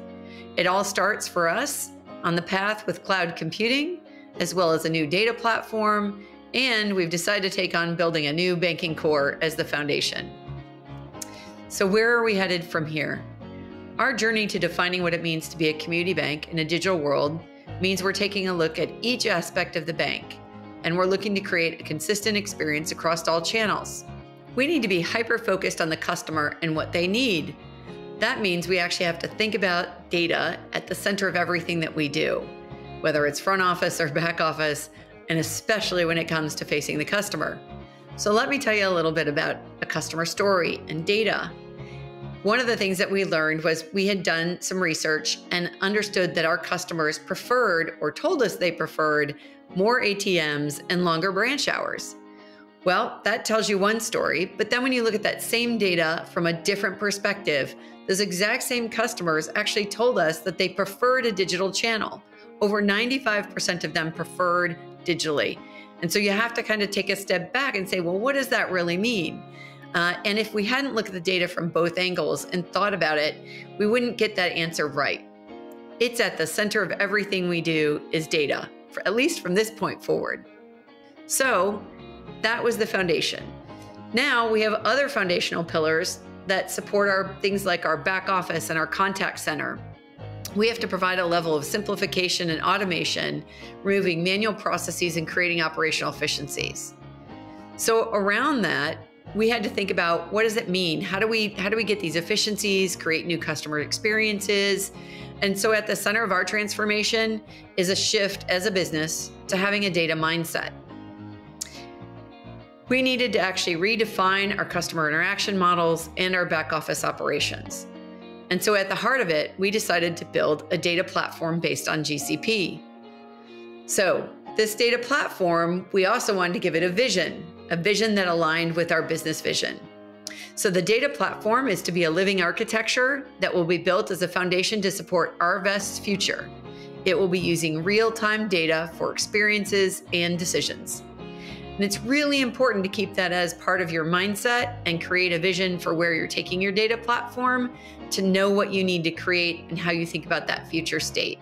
It all starts for us on the path with cloud computing, as well as a new data platform, and we've decided to take on building a new banking core as the foundation. So, where are we headed from here? Our journey to defining what it means to be a community bank in a digital world means we're taking a look at each aspect of the bank, and we're looking to create a consistent experience across all channels. We need to be hyper focused on the customer and what they need. That means we actually have to think about data at the center of everything that we do, whether it's front office or back office, and especially when it comes to facing the customer. So, let me tell you a little bit about a customer story and data. One of the things that we learned was we had done some research and understood that our customers preferred or told us they preferred more ATMs and longer branch hours. Well, that tells you one story, but then when you look at that same data from a different perspective, those exact same customers actually told us that they preferred a digital channel. Over 95% of them preferred digitally. And so you have to kind of take a step back and say, well, what does that really mean? Uh, and if we hadn't looked at the data from both angles and thought about it, we wouldn't get that answer right. It's at the center of everything we do is data, for, at least from this point forward. So that was the foundation. Now we have other foundational pillars that support our things like our back office and our contact center we have to provide a level of simplification and automation, removing manual processes and creating operational efficiencies. So around that, we had to think about what does it mean? How do we how do we get these efficiencies, create new customer experiences? And so at the center of our transformation is a shift as a business to having a data mindset. We needed to actually redefine our customer interaction models and our back office operations. And so at the heart of it, we decided to build a data platform based on GCP. So, this data platform, we also wanted to give it a vision, a vision that aligned with our business vision. So, the data platform is to be a living architecture that will be built as a foundation to support Arvest's future. It will be using real time data for experiences and decisions. And it's really important to keep that as part of your mindset and create a vision for where you're taking your data platform to know what you need to create and how you think about that future state.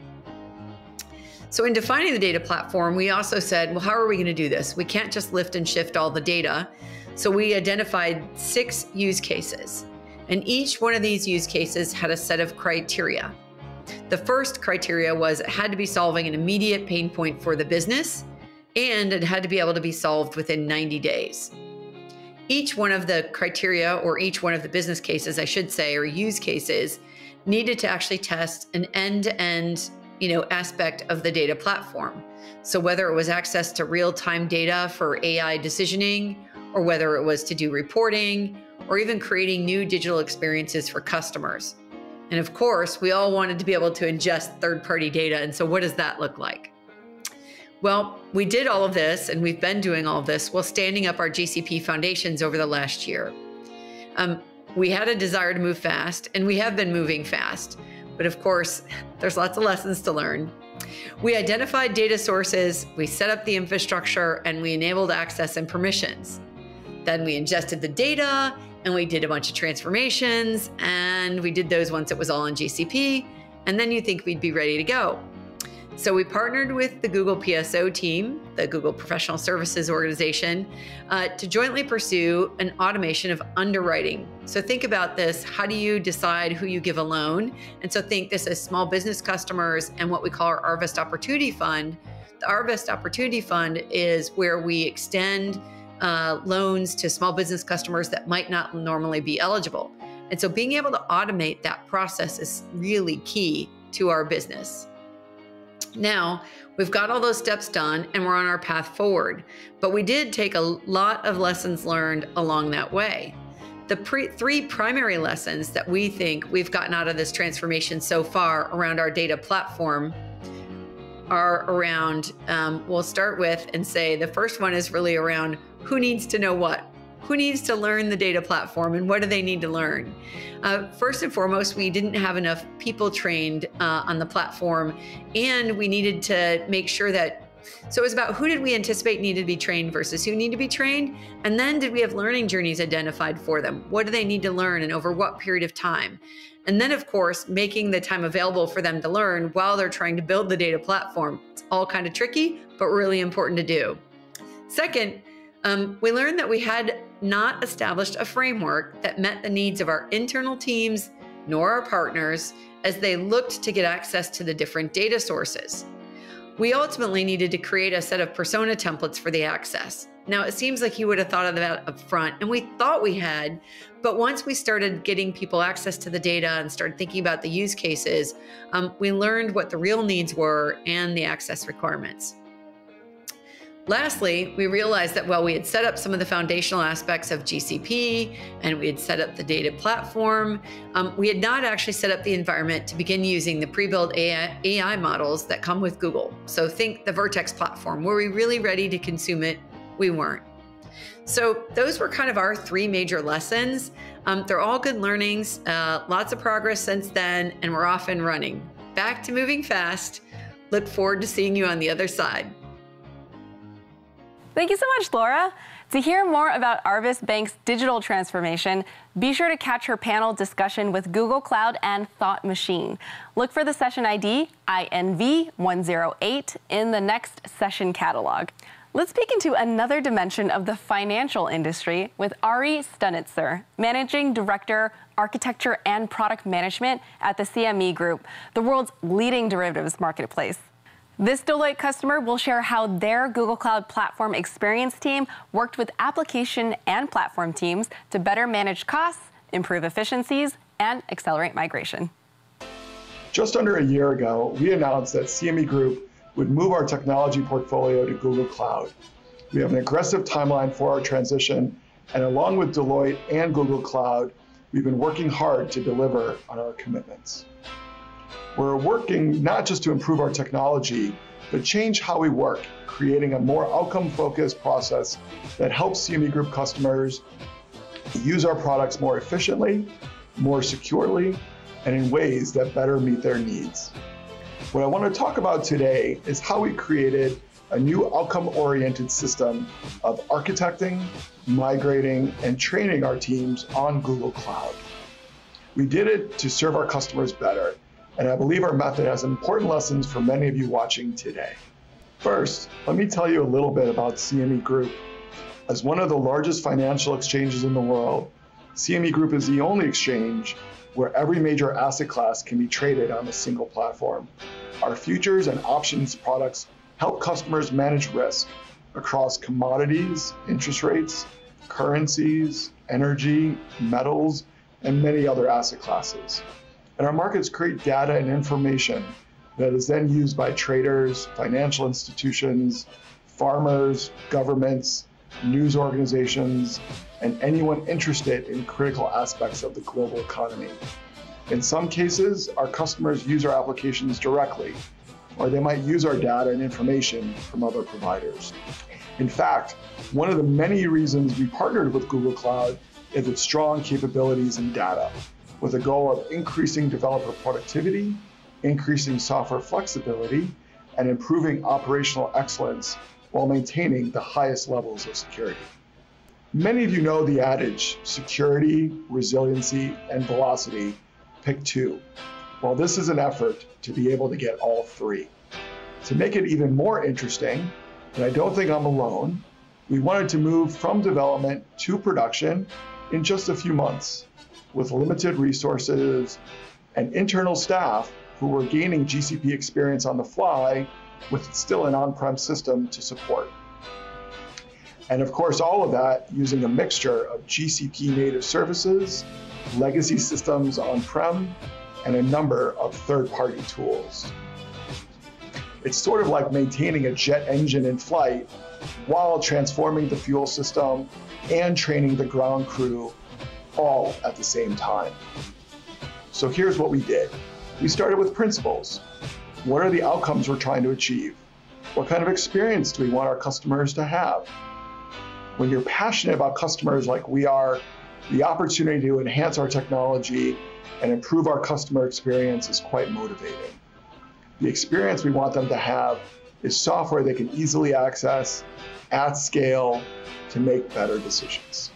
So, in defining the data platform, we also said, well, how are we going to do this? We can't just lift and shift all the data. So, we identified six use cases, and each one of these use cases had a set of criteria. The first criteria was it had to be solving an immediate pain point for the business, and it had to be able to be solved within 90 days each one of the criteria or each one of the business cases, I should say, or use cases needed to actually test an end-to-end, you know, aspect of the data platform. So whether it was access to real-time data for AI decisioning, or whether it was to do reporting, or even creating new digital experiences for customers. And of course, we all wanted to be able to ingest third-party data. And so what does that look like? Well, we did all of this, and we've been doing all of this while standing up our GCP foundations over the last year. Um, we had a desire to move fast, and we have been moving fast. But of course, there's lots of lessons to learn. We identified data sources, we set up the infrastructure, and we enabled access and permissions. Then we ingested the data, and we did a bunch of transformations, and we did those once it was all in GCP. And then you think we'd be ready to go. So we partnered with the Google PSO team, the Google Professional Services Organization, uh, to jointly pursue an automation of underwriting. So think about this. How do you decide who you give a loan? And so think this as small business customers and what we call our Arvest Opportunity Fund. The Arvest Opportunity Fund is where we extend uh, loans to small business customers that might not normally be eligible. And so being able to automate that process is really key to our business. Now, we've got all those steps done and we're on our path forward, but we did take a lot of lessons learned along that way. The pre three primary lessons that we think we've gotten out of this transformation so far around our data platform are around, um, we'll start with and say the first one is really around who needs to know what who needs to learn the data platform and what do they need to learn? Uh, first and foremost, we didn't have enough people trained uh, on the platform, and we needed to make sure that So it was about who did we anticipate needed to be trained versus who need to be trained? And then did we have learning journeys identified for them? What do they need to learn and over what period of time? And then, of course, making the time available for them to learn while they're trying to build the data platform. It's all kind of tricky, but really important to do. Second, um, we learned that we had not established a framework that met the needs of our internal teams nor our partners as they looked to get access to the different data sources. We ultimately needed to create a set of persona templates for the access. Now, it seems like you would have thought of that up front, and we thought we had, but once we started getting people access to the data and started thinking about the use cases, um, we learned what the real needs were and the access requirements. Lastly, we realized that while we had set up some of the foundational aspects of GCP and we had set up the data platform, um, we had not actually set up the environment to begin using the pre-built AI, AI models that come with Google. So think the Vertex platform. Were we really ready to consume it? We weren't. So those were kind of our three major lessons. Um, they're all good learnings, uh, lots of progress since then, and we're off and running. Back to moving fast. Look forward to seeing you on the other side. Thank you so much, Laura. To hear more about Arvest Bank's digital transformation, be sure to catch her panel discussion with Google Cloud and Thought Machine. Look for the session ID INV108 in the next session catalog. Let's peek into another dimension of the financial industry with Ari Studnitzer, Managing Director, Architecture and Product Management at the CME Group, the world's leading derivatives marketplace. This Deloitte customer will share how their Google Cloud Platform Experience team worked with application and platform teams to better manage costs, improve efficiencies, and accelerate migration. Just under a year ago, we announced that CME Group would move our technology portfolio to Google Cloud. We have an aggressive timeline for our transition, and along with Deloitte and Google Cloud, we've been working hard to deliver on our commitments. We're working not just to improve our technology, but change how we work, creating a more outcome focused process that helps CME Group customers use our products more efficiently, more securely, and in ways that better meet their needs. What I want to talk about today is how we created a new outcome oriented system of architecting, migrating, and training our teams on Google Cloud. We did it to serve our customers better and I believe our method has important lessons for many of you watching today. First, let me tell you a little bit about CME Group. As one of the largest financial exchanges in the world, CME Group is the only exchange where every major asset class can be traded on a single platform. Our futures and options products help customers manage risk across commodities, interest rates, currencies, energy, metals, and many other asset classes. And our markets create data and information that is then used by traders, financial institutions, farmers, governments, news organizations, and anyone interested in critical aspects of the global economy. In some cases, our customers use our applications directly, or they might use our data and information from other providers. In fact, one of the many reasons we partnered with Google Cloud is its strong capabilities in data with a goal of increasing developer productivity, increasing software flexibility, and improving operational excellence while maintaining the highest levels of security. Many of you know the adage security, resiliency, and velocity, pick two. Well, this is an effort to be able to get all three. To make it even more interesting, and I don't think I'm alone, we wanted to move from development to production in just a few months with limited resources and internal staff who were gaining GCP experience on the fly with still an on-prem system to support. And of course, all of that using a mixture of GCP native services, legacy systems on-prem, and a number of third-party tools. It's sort of like maintaining a jet engine in flight while transforming the fuel system and training the ground crew all at the same time. So here's what we did. We started with principles. What are the outcomes we're trying to achieve? What kind of experience do we want our customers to have? When you're passionate about customers like we are, the opportunity to enhance our technology and improve our customer experience is quite motivating. The experience we want them to have is software they can easily access at scale to make better decisions.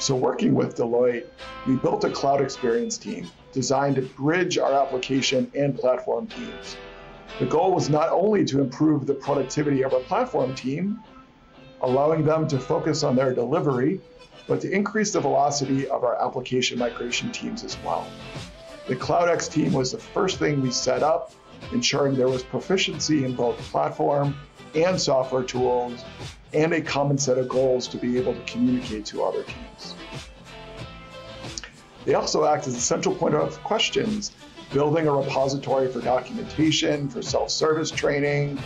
So working with Deloitte, we built a cloud experience team designed to bridge our application and platform teams. The goal was not only to improve the productivity of our platform team, allowing them to focus on their delivery, but to increase the velocity of our application migration teams as well. The CloudX team was the first thing we set up, ensuring there was proficiency in both platform and software tools and a common set of goals to be able to communicate to other teams. They also act as a central point of questions, building a repository for documentation, for self-service training.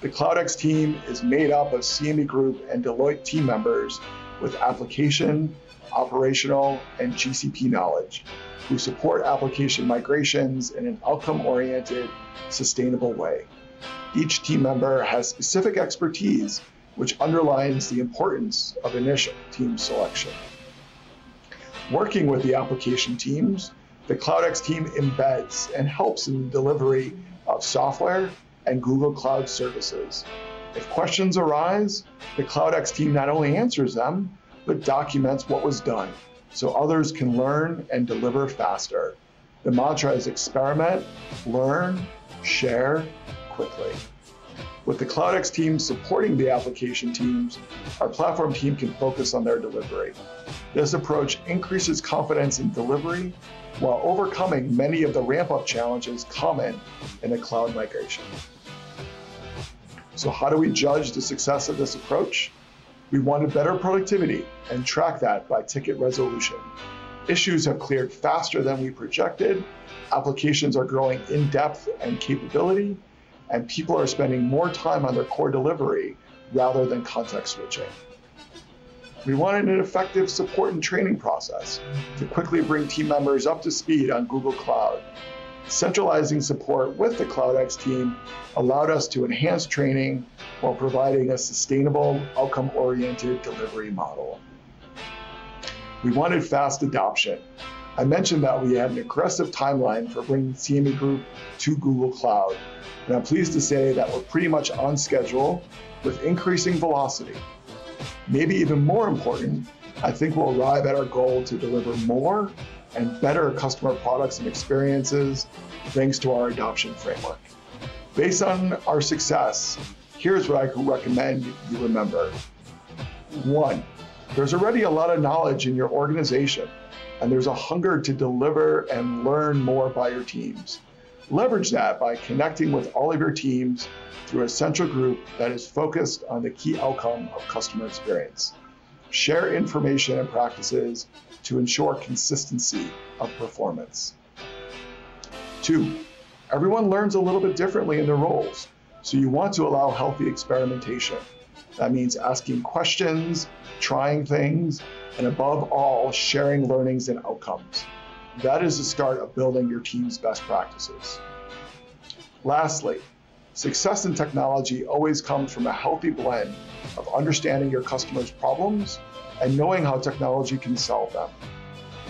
The CloudX team is made up of CME Group and Deloitte team members with application, operational, and GCP knowledge who support application migrations in an outcome-oriented, sustainable way. Each team member has specific expertise, which underlines the importance of initial team selection. Working with the application teams, the CloudX team embeds and helps in the delivery of software and Google Cloud services. If questions arise, the CloudX team not only answers them, but documents what was done so others can learn and deliver faster. The mantra is experiment, learn, share, quickly. With the CloudX team supporting the application teams, our platform team can focus on their delivery. This approach increases confidence in delivery while overcoming many of the ramp-up challenges common in a cloud migration. So how do we judge the success of this approach? We wanted better productivity and track that by ticket resolution. Issues have cleared faster than we projected, applications are growing in depth and capability, and people are spending more time on their core delivery rather than context switching. We wanted an effective support and training process to quickly bring team members up to speed on Google Cloud. Centralizing support with the CloudX team allowed us to enhance training while providing a sustainable, outcome-oriented delivery model. We wanted fast adoption. I mentioned that we had an aggressive timeline for bringing CME Group to Google Cloud, and I'm pleased to say that we're pretty much on schedule with increasing velocity. Maybe even more important, I think we'll arrive at our goal to deliver more and better customer products and experiences thanks to our adoption framework. Based on our success, here's what I recommend you remember. One, there's already a lot of knowledge in your organization, and there's a hunger to deliver and learn more by your teams. Leverage that by connecting with all of your teams through a central group that is focused on the key outcome of customer experience. Share information and practices to ensure consistency of performance. Two, everyone learns a little bit differently in their roles, so you want to allow healthy experimentation. That means asking questions, trying things, and above all, sharing learnings and outcomes. That is the start of building your team's best practices. Lastly, success in technology always comes from a healthy blend of understanding your customers' problems and knowing how technology can solve them.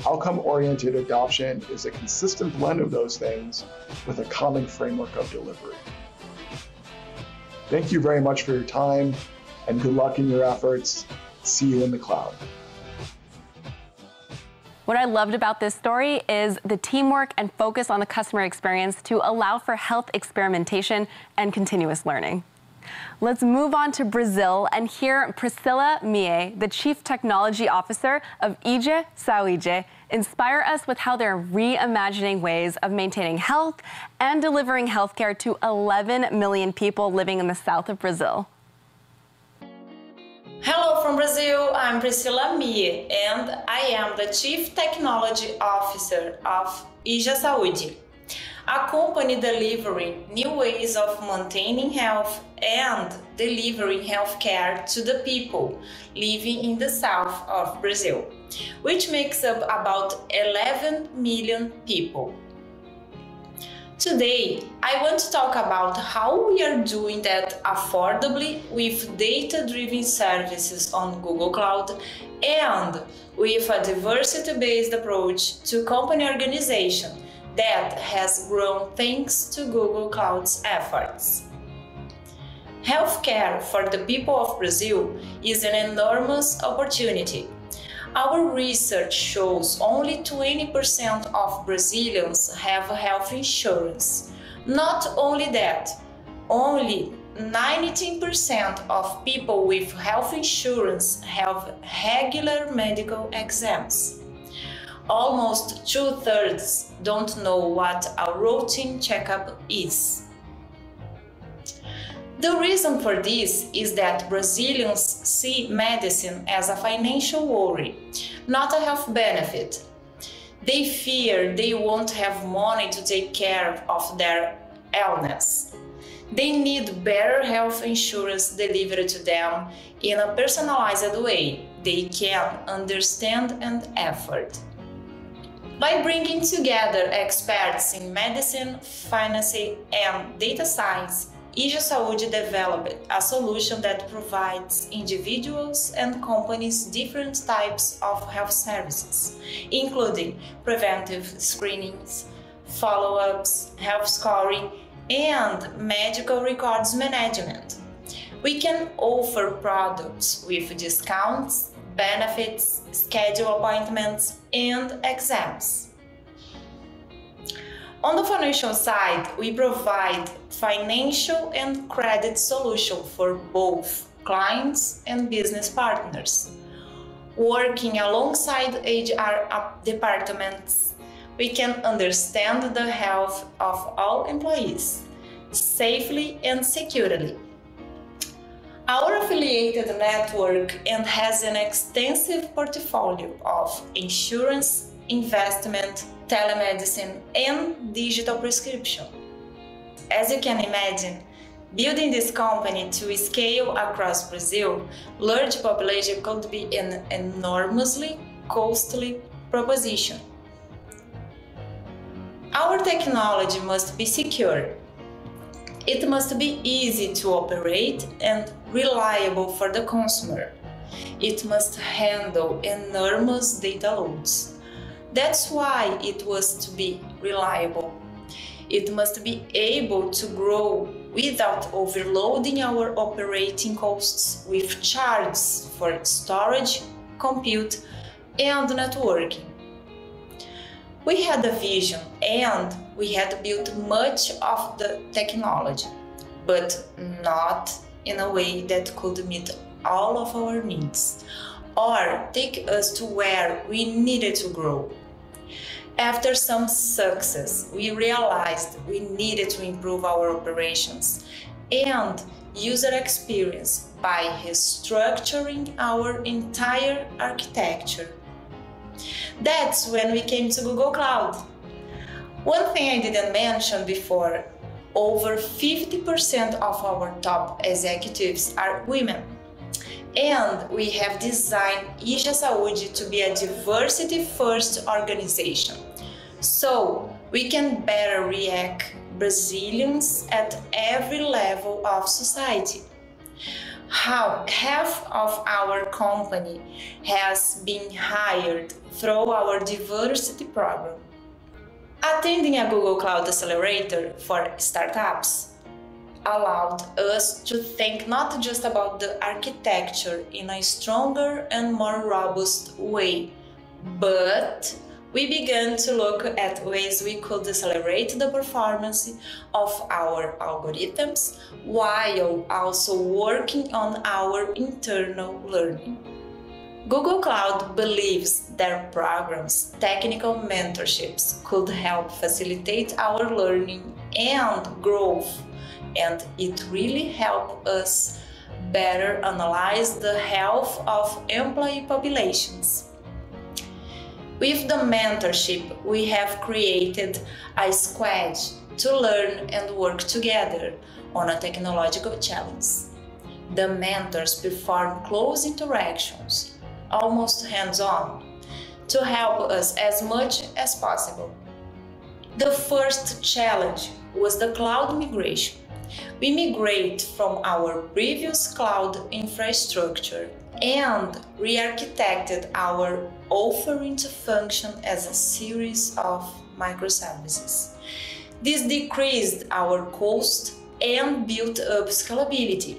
Outcome-oriented adoption is a consistent blend of those things with a common framework of delivery. Thank you very much for your time and good luck in your efforts. See you in the cloud. What I loved about this story is the teamwork and focus on the customer experience to allow for health experimentation and continuous learning. Let's move on to Brazil and hear Priscila Mie, the Chief Technology Officer of Ige Saúde, inspire us with how they're reimagining ways of maintaining health and delivering healthcare to 11 million people living in the south of Brazil. Hello from Brazil, I'm Priscila Mie and I am the Chief Technology Officer of Ige Saúde a company delivering new ways of maintaining health and delivering healthcare to the people living in the south of Brazil, which makes up about 11 million people. Today, I want to talk about how we are doing that affordably with data-driven services on Google Cloud and with a diversity-based approach to company organization that has grown thanks to Google Cloud's efforts. Healthcare for the people of Brazil is an enormous opportunity. Our research shows only 20% of Brazilians have health insurance. Not only that, only 19% of people with health insurance have regular medical exams. Almost two thirds don't know what a routine checkup is. The reason for this is that Brazilians see medicine as a financial worry, not a health benefit. They fear they won't have money to take care of their illness. They need better health insurance delivered to them in a personalized way they can understand and afford. By bringing together experts in medicine, finance, and data science, Ija Saúde developed a solution that provides individuals and companies different types of health services, including preventive screenings, follow-ups, health scoring, and medical records management. We can offer products with discounts, benefits, schedule appointments, and exams. On the financial side, we provide financial and credit solution for both clients and business partners. Working alongside HR departments, we can understand the health of all employees safely and securely. Our affiliated network and has an extensive portfolio of insurance, investment, telemedicine, and digital prescription. As you can imagine, building this company to scale across Brazil, large population could be an enormously costly proposition. Our technology must be secure. It must be easy to operate and reliable for the consumer. It must handle enormous data loads. That's why it was to be reliable. It must be able to grow without overloading our operating costs with charges for storage, compute, and networking. We had a vision and we had built much of the technology, but not in a way that could meet all of our needs or take us to where we needed to grow. After some success, we realized we needed to improve our operations and user experience by restructuring our entire architecture. That's when we came to Google Cloud. One thing I didn't mention before, over 50% of our top executives are women. And we have designed Ija Saúde to be a diversity-first organization. So we can better react Brazilians at every level of society. How half of our company has been hired through our diversity program. Attending a Google Cloud Accelerator for startups allowed us to think not just about the architecture in a stronger and more robust way, but we began to look at ways we could accelerate the performance of our algorithms while also working on our internal learning. Google Cloud believes their programs, technical mentorships could help facilitate our learning and growth and it really helped us better analyze the health of employee populations. With the mentorship, we have created a squad to learn and work together on a technological challenge. The mentors perform close interactions, almost hands-on, to help us as much as possible. The first challenge was the cloud migration. We migrate from our previous cloud infrastructure and re-architected our offering to function as a series of microservices. This decreased our cost and built up scalability.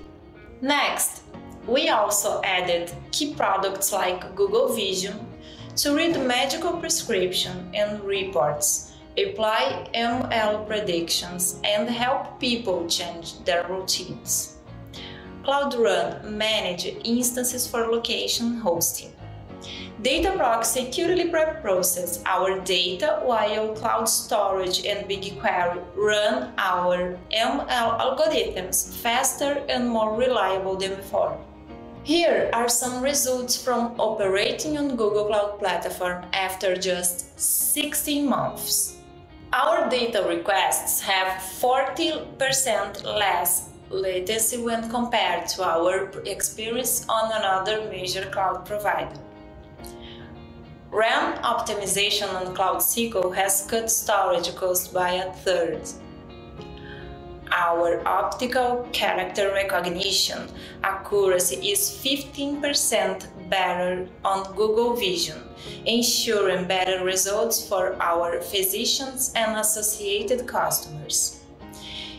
Next, we also added key products like Google Vision to read medical prescription and reports, apply ML predictions, and help people change their routines. Cloud Run manage instances for location hosting. Dataproc securely pre-process our data while Cloud Storage and BigQuery run our ML algorithms faster and more reliable than before. Here are some results from operating on Google Cloud Platform after just 16 months. Our data requests have 40% less latency when compared to our experience on another major cloud provider. RAM optimization on Cloud SQL has cut storage cost by a third our optical character recognition accuracy is 15% better on Google Vision, ensuring better results for our physicians and associated customers.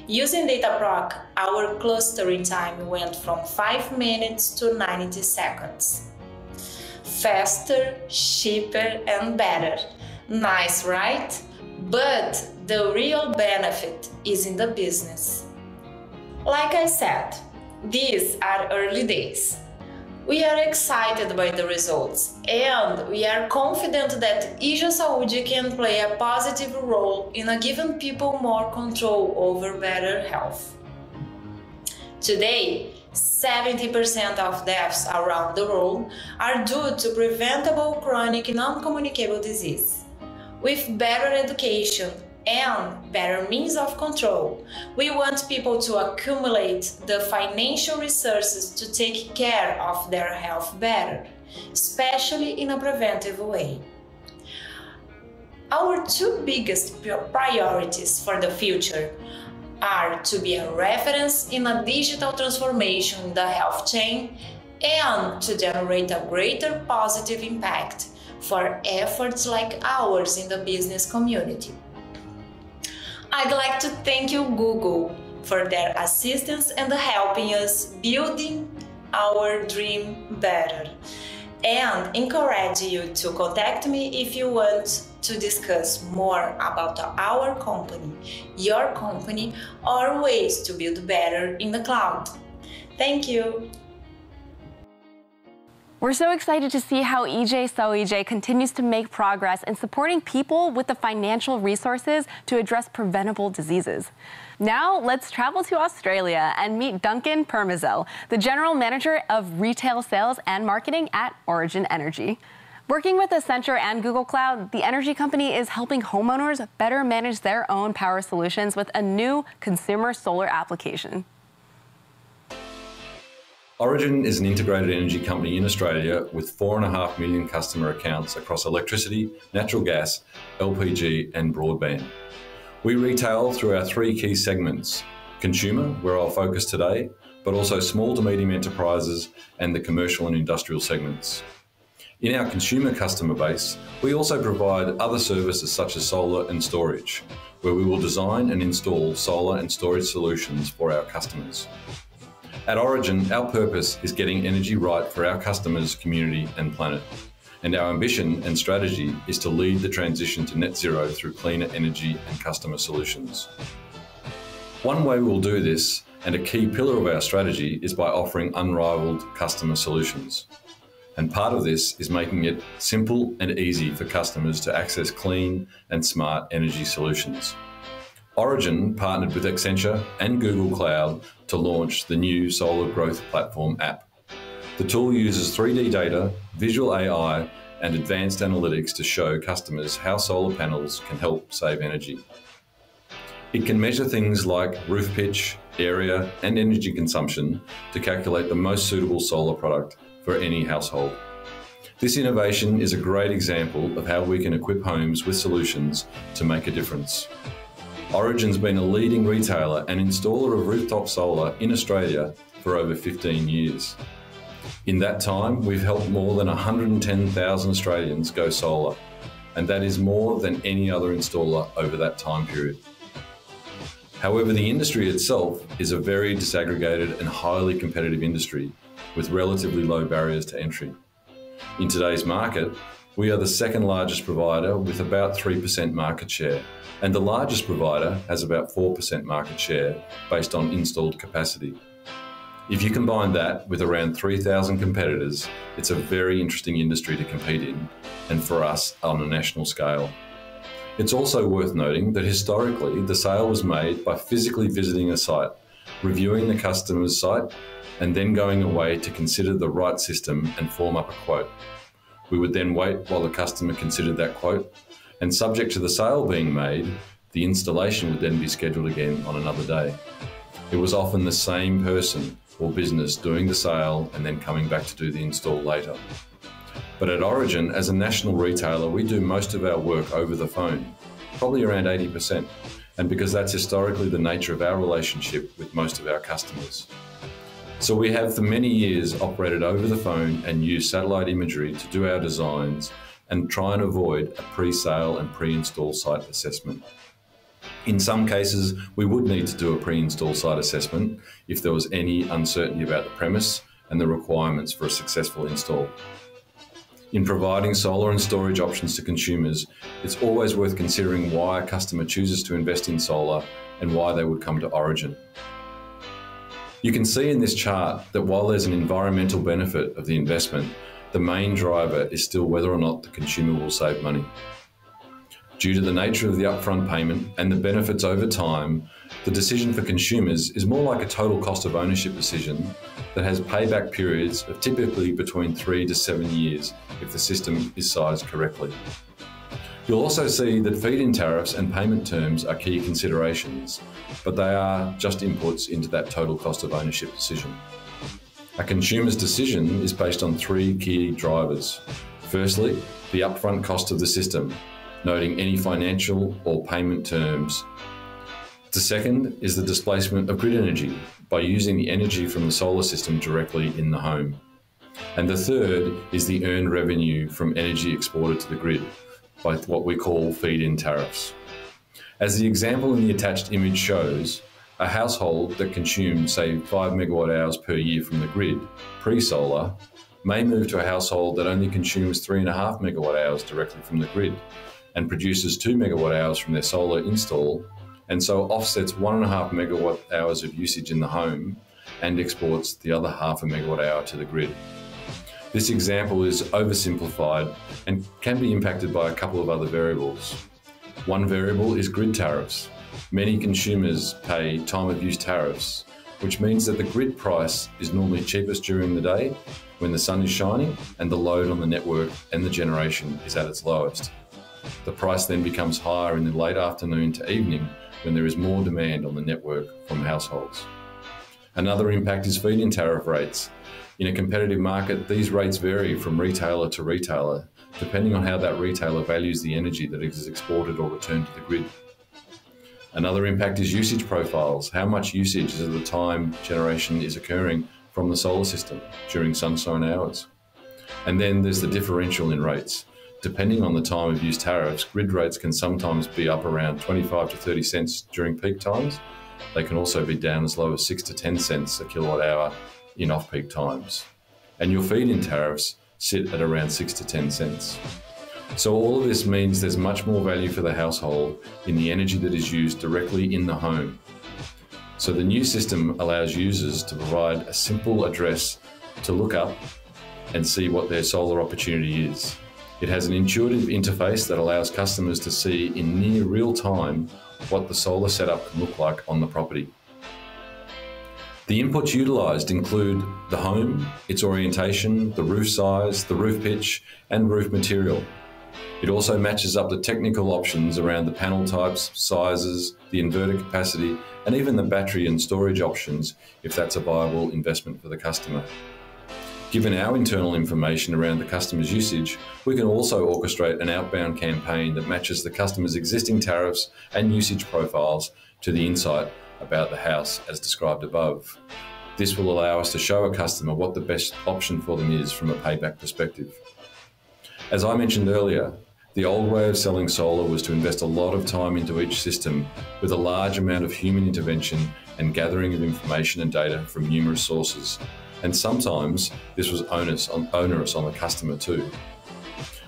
Using Dataproc, our clustering time went from 5 minutes to 90 seconds. Faster, cheaper, and better. Nice, right? But the real benefit is in the business. Like I said, these are early days. We are excited by the results and we are confident that Ija Saúde can play a positive role in giving people more control over better health. Today, 70% of deaths around the world are due to preventable chronic non-communicable disease. With better education, and better means of control. We want people to accumulate the financial resources to take care of their health better, especially in a preventive way. Our two biggest priorities for the future are to be a reference in a digital transformation in the health chain and to generate a greater positive impact for efforts like ours in the business community. I'd like to thank you, Google, for their assistance and helping us building our dream better. And encourage you to contact me if you want to discuss more about our company, your company, or ways to build better in the cloud. Thank you. We're so excited to see how Ija Saúde continues to make progress in supporting people with the financial resources to address preventable diseases. Now, let's travel to Australia and meet Duncan Permazel, the General Manager of Retail Sales and Marketing at Origin Energy. Working with Accenture and Google Cloud, the energy company is helping homeowners better manage their own power solutions with a new consumer solar application. Origin is an integrated energy company in Australia with 4.5 million customer accounts across electricity, natural gas, LPG, and broadband. We retail through our three key segments consumer, where I'll focus today, but also small to medium enterprises and the commercial and industrial segments. In our consumer customer base, we also provide other services such as solar and storage, where we will design and install solar and storage solutions for our customers. At Origin, our purpose is getting energy right for our customers, community, and planet. And our ambition and strategy is to lead the transition to net zero through cleaner energy and customer solutions. One way we'll do this, and a key pillar of our strategy, is by offering unrivaled customer solutions. And part of this is making it simple and easy for customers to access clean and smart energy solutions. Origin partnered with Accenture and Google Cloud to launch the new Solar Growth Platform app. The tool uses 3D data, visual AI, and advanced analytics to show customers how solar panels can help save energy. It can measure things like roof pitch, area, and energy consumption to calculate the most suitable solar product for any household. This innovation is a great example of how we can equip homes with solutions to make a difference. Origin's been a leading retailer and installer of rooftop solar in Australia for over 15 years. In that time, we've helped more than 110,000 Australians go solar. and that is more than any other installer over that time period. However, the industry itself is a very disaggregated and highly competitive industry with relatively low barriers to entry. In today's market, we are the second largest provider with about 3% market share, and the largest provider has about 4% market share based on installed capacity. If you combine that with around 3,000 competitors, it's a very interesting industry to compete in, and for us on a national scale. It's also worth noting that historically, the sale was made by physically visiting a site, reviewing the customer's site, and then going away to consider the right system and form up a quote. We would then wait while the customer considered that quote, and subject to the sale being made, the installation would then be scheduled again on another day. It was often the same person or business doing the sale and then coming back to do the install later. But at Origin, as a national retailer, we do most of our work over the phone, probably around 80%, and because that's historically the nature of our relationship with most of our customers. So we have for many years operated over the phone and used satellite imagery to do our designs and try and avoid a pre-sale and pre-install site assessment. In some cases, we would need to do a pre-install site assessment if there was any uncertainty about the premise and the requirements for a successful install. In providing solar and storage options to consumers, it's always worth considering why a customer chooses to invest in solar and why they would come to Origin. You can see in this chart that while there's an environmental benefit of the investment, the main driver is still whether or not the consumer will save money. Due to the nature of the upfront payment and the benefits over time, the decision for consumers is more like a total cost of ownership decision that has payback periods of typically between three to seven years if the system is sized correctly. You'll also see that feed-in tariffs and payment terms are key considerations, but they are just inputs into that total cost of ownership decision. A consumer's decision is based on three key drivers. Firstly, the upfront cost of the system, noting any financial or payment terms. The second is the displacement of grid energy by using the energy from the solar system directly in the home. And the third is the earned revenue from energy exported to the grid, by what we call feed-in tariffs. As the example in the attached image shows, a household that consumes, say, 5 megawatt hours per year from the grid, pre-solar, may move to a household that only consumes 3.5 megawatt hours directly from the grid and produces 2 megawatt hours from their solar install, and so offsets 1.5 megawatt hours of usage in the home and exports the other half a megawatt hour to the grid. This example is oversimplified and can be impacted by a couple of other variables. One variable is grid tariffs. Many consumers pay time of use tariffs, which means that the grid price is normally cheapest during the day when the sun is shining and the load on the network and the generation is at its lowest. The price then becomes higher in the late afternoon to evening when there is more demand on the network from households. Another impact is feed-in tariff rates. In a competitive market, these rates vary from retailer to retailer, depending on how that retailer values the energy that is exported or returned to the grid. Another impact is usage profiles. How much usage is at the time generation is occurring from the solar system during sunshine hours? And then there's the differential in rates. Depending on the time of use tariffs, grid rates can sometimes be up around 25 to 30 cents during peak times. They can also be down as low as 6 to 10 cents a kilowatt hour in off peak times. And your feed in tariffs sit at around 6 to 10 cents. So, all of this means there's much more value for the household in the energy that is used directly in the home. So, the new system allows users to provide a simple address to look up and see what their solar opportunity is. It has an intuitive interface that allows customers to see in near real time what the solar setup can look like on the property. The inputs utilised include the home, its orientation, the roof size, the roof pitch, and roof material. It also matches up the technical options around the panel types, sizes, the inverter capacity, and even the battery and storage options if that's a viable investment for the customer. Given our internal information around the customer's usage, we can also orchestrate an outbound campaign that matches the customer's existing tariffs and usage profiles to the insight about the house as described above. This will allow us to show a customer what the best option for them is from a payback perspective. As I mentioned earlier, The old way of selling solar was to invest a lot of time into each system with a large amount of human intervention and gathering of information and data from numerous sources. And sometimes this was onerous on, onerous on the customer too.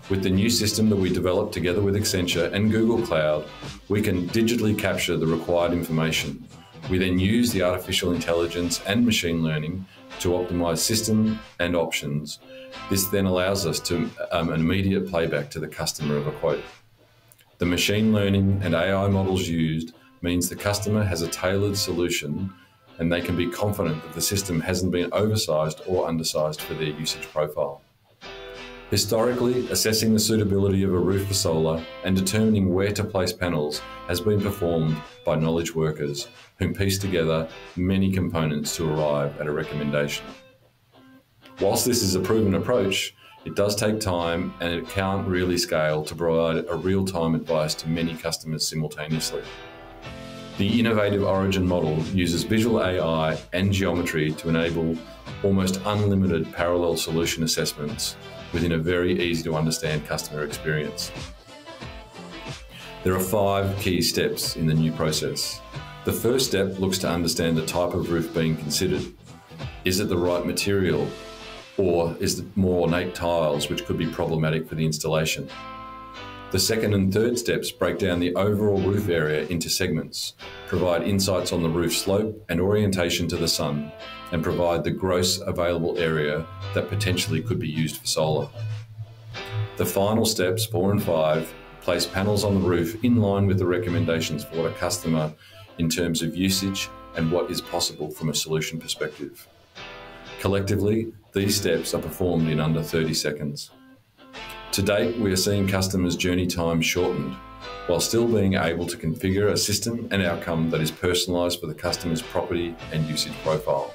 With the new system that we developed together with Accenture and Google Cloud, we can digitally capture the required information. We then use the artificial intelligence and machine learning to optimize system and options this then allows us to um, an immediate playback to the customer of a quote. The machine learning and AI models used means the customer has a tailored solution and they can be confident that the system hasn't been oversized or undersized for their usage profile. Historically, assessing the suitability of a roof for solar and determining where to place panels has been performed by knowledge workers who piece together many components to arrive at a recommendation. Whilst this is a proven approach, it does take time and it can't really scale to provide a real time advice to many customers simultaneously. The innovative Origin model uses visual AI and geometry to enable almost unlimited parallel solution assessments within a very easy to understand customer experience. There are five key steps in the new process. The first step looks to understand the type of roof being considered. Is it the right material or is it more ornate tiles which could be problematic for the installation? The second and third steps break down the overall roof area into segments, provide insights on the roof slope and orientation to the sun, and provide the gross available area that potentially could be used for solar. The final steps, four and five, place panels on the roof in line with the recommendations for a customer in terms of usage and what is possible from a solution perspective. Collectively, these steps are performed in under 30 seconds. To date, we are seeing customers' journey time shortened, while still being able to configure a system and outcome that is personalised for the customer's property and usage profile.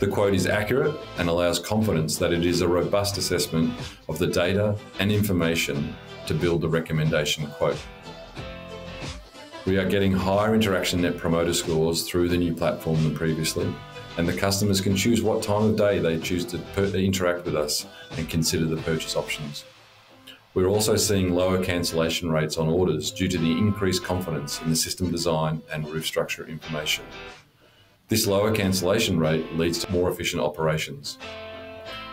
The quote is accurate and allows confidence that it is a robust assessment of the data and information to build the recommendation quote. We are getting higher interaction net promoter scores through the new platform than previously, and the customers can choose what time of day they choose to interact with us and consider the purchase options. We're also seeing lower cancellation rates on orders due to the increased confidence in the system design and roof structure information. This lower cancellation rate leads to more efficient operations.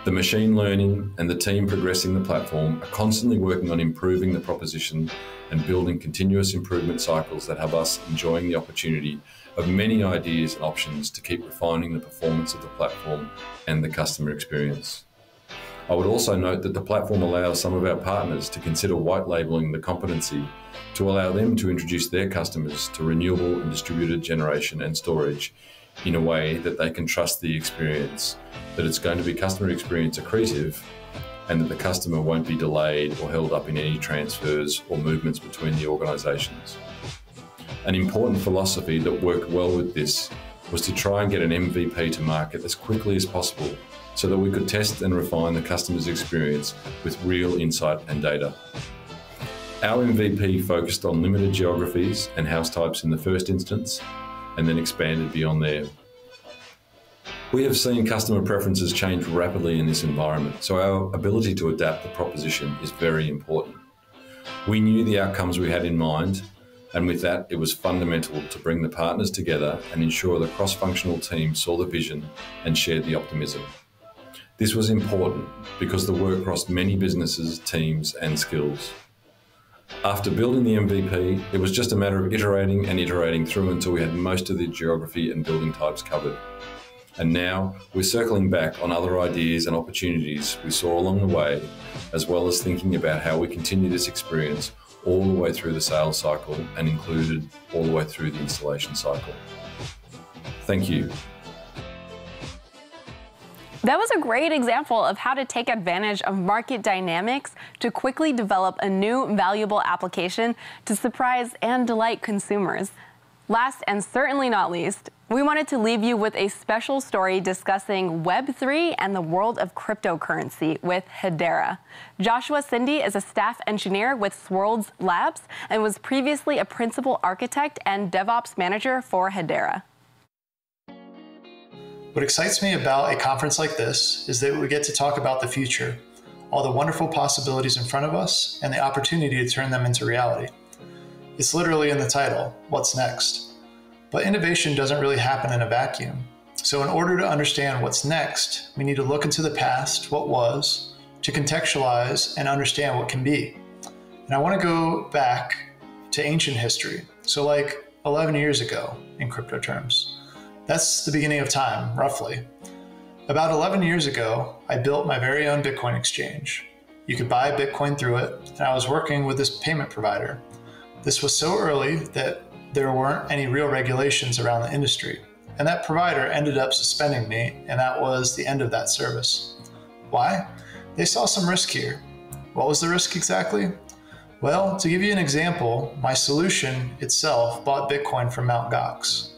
The machine learning and the team progressing the platform are constantly working on improving the proposition and building continuous improvement cycles that have us enjoying the opportunity of many ideas and options to keep refining the performance of the platform and the customer experience. I would also note that the platform allows some of our partners to consider white labelling the competency to allow them to introduce their customers to renewable and distributed generation and storage in a way that they can trust the experience, that it's going to be customer experience accretive, and that the customer won't be delayed or held up in any transfers or movements between the organisations. An important philosophy that worked well with this was to try and get an MVP to market as quickly as possible so that we could test and refine the customer's experience with real insight and data. Our MVP focused on limited geographies and house types in the first instance and then expanded beyond there. We have seen customer preferences change rapidly in this environment, so our ability to adapt the proposition is very important. We knew the outcomes we had in mind and with that, it was fundamental to bring the partners together and ensure the cross functional team saw the vision and shared the optimism. This was important because the work crossed many businesses, teams, and skills. After building the MVP, it was just a matter of iterating and iterating through until we had most of the geography and building types covered. And now we're circling back on other ideas and opportunities we saw along the way, as well as thinking about how we continue this experience all the way through the sales cycle and included all the way through the installation cycle. Thank you. That was a great example of how to take advantage of market dynamics to quickly develop a new valuable application to surprise and delight consumers. Last and certainly not least, we wanted to leave you with a special story discussing Web3 and the world of cryptocurrency with Hedera. Joshua Cindy is a staff engineer with Swirlds Labs and was previously a principal architect and DevOps manager for Hedera. What excites me about a conference like this is that we get to talk about the future. all the wonderful possibilities in front of us and the opportunity to turn them into reality. It's literally in the title, What's Next? But innovation doesn't really happen in a vacuum. So, in order to understand what's next, we need to look into the past, what was, to contextualize and understand what can be. And I want to go back to ancient history. So, like 11 years ago in crypto terms. That's the beginning of time, roughly. About 11 years ago, I built my very own Bitcoin exchange. You could buy Bitcoin through it, and I was working with this payment provider. This was so early that there weren't any real regulations around the industry, and that provider ended up suspending me, and that was the end of that service. Why? They saw some risk here. What was the risk exactly? Well, to give you an example, my solution itself bought Bitcoin from Mt. Gox.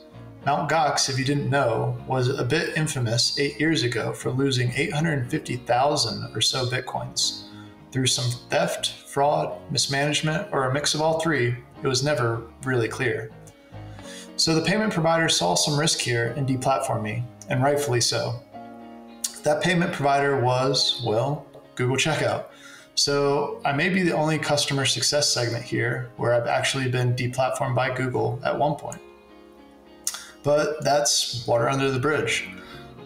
Mt. Gox, if you didn't know, was a bit infamous eight years ago for losing 850,000 or so Bitcoins. Through some theft, fraud, mismanagement, or a mix of all three, it was never really clear. So the payment provider saw some risk here and deplatformed me, and rightfully so. That payment provider was, well, Google Checkout. So I may be the only customer success segment here where I've actually been deplatformed by Google at one point. But that's water under the bridge.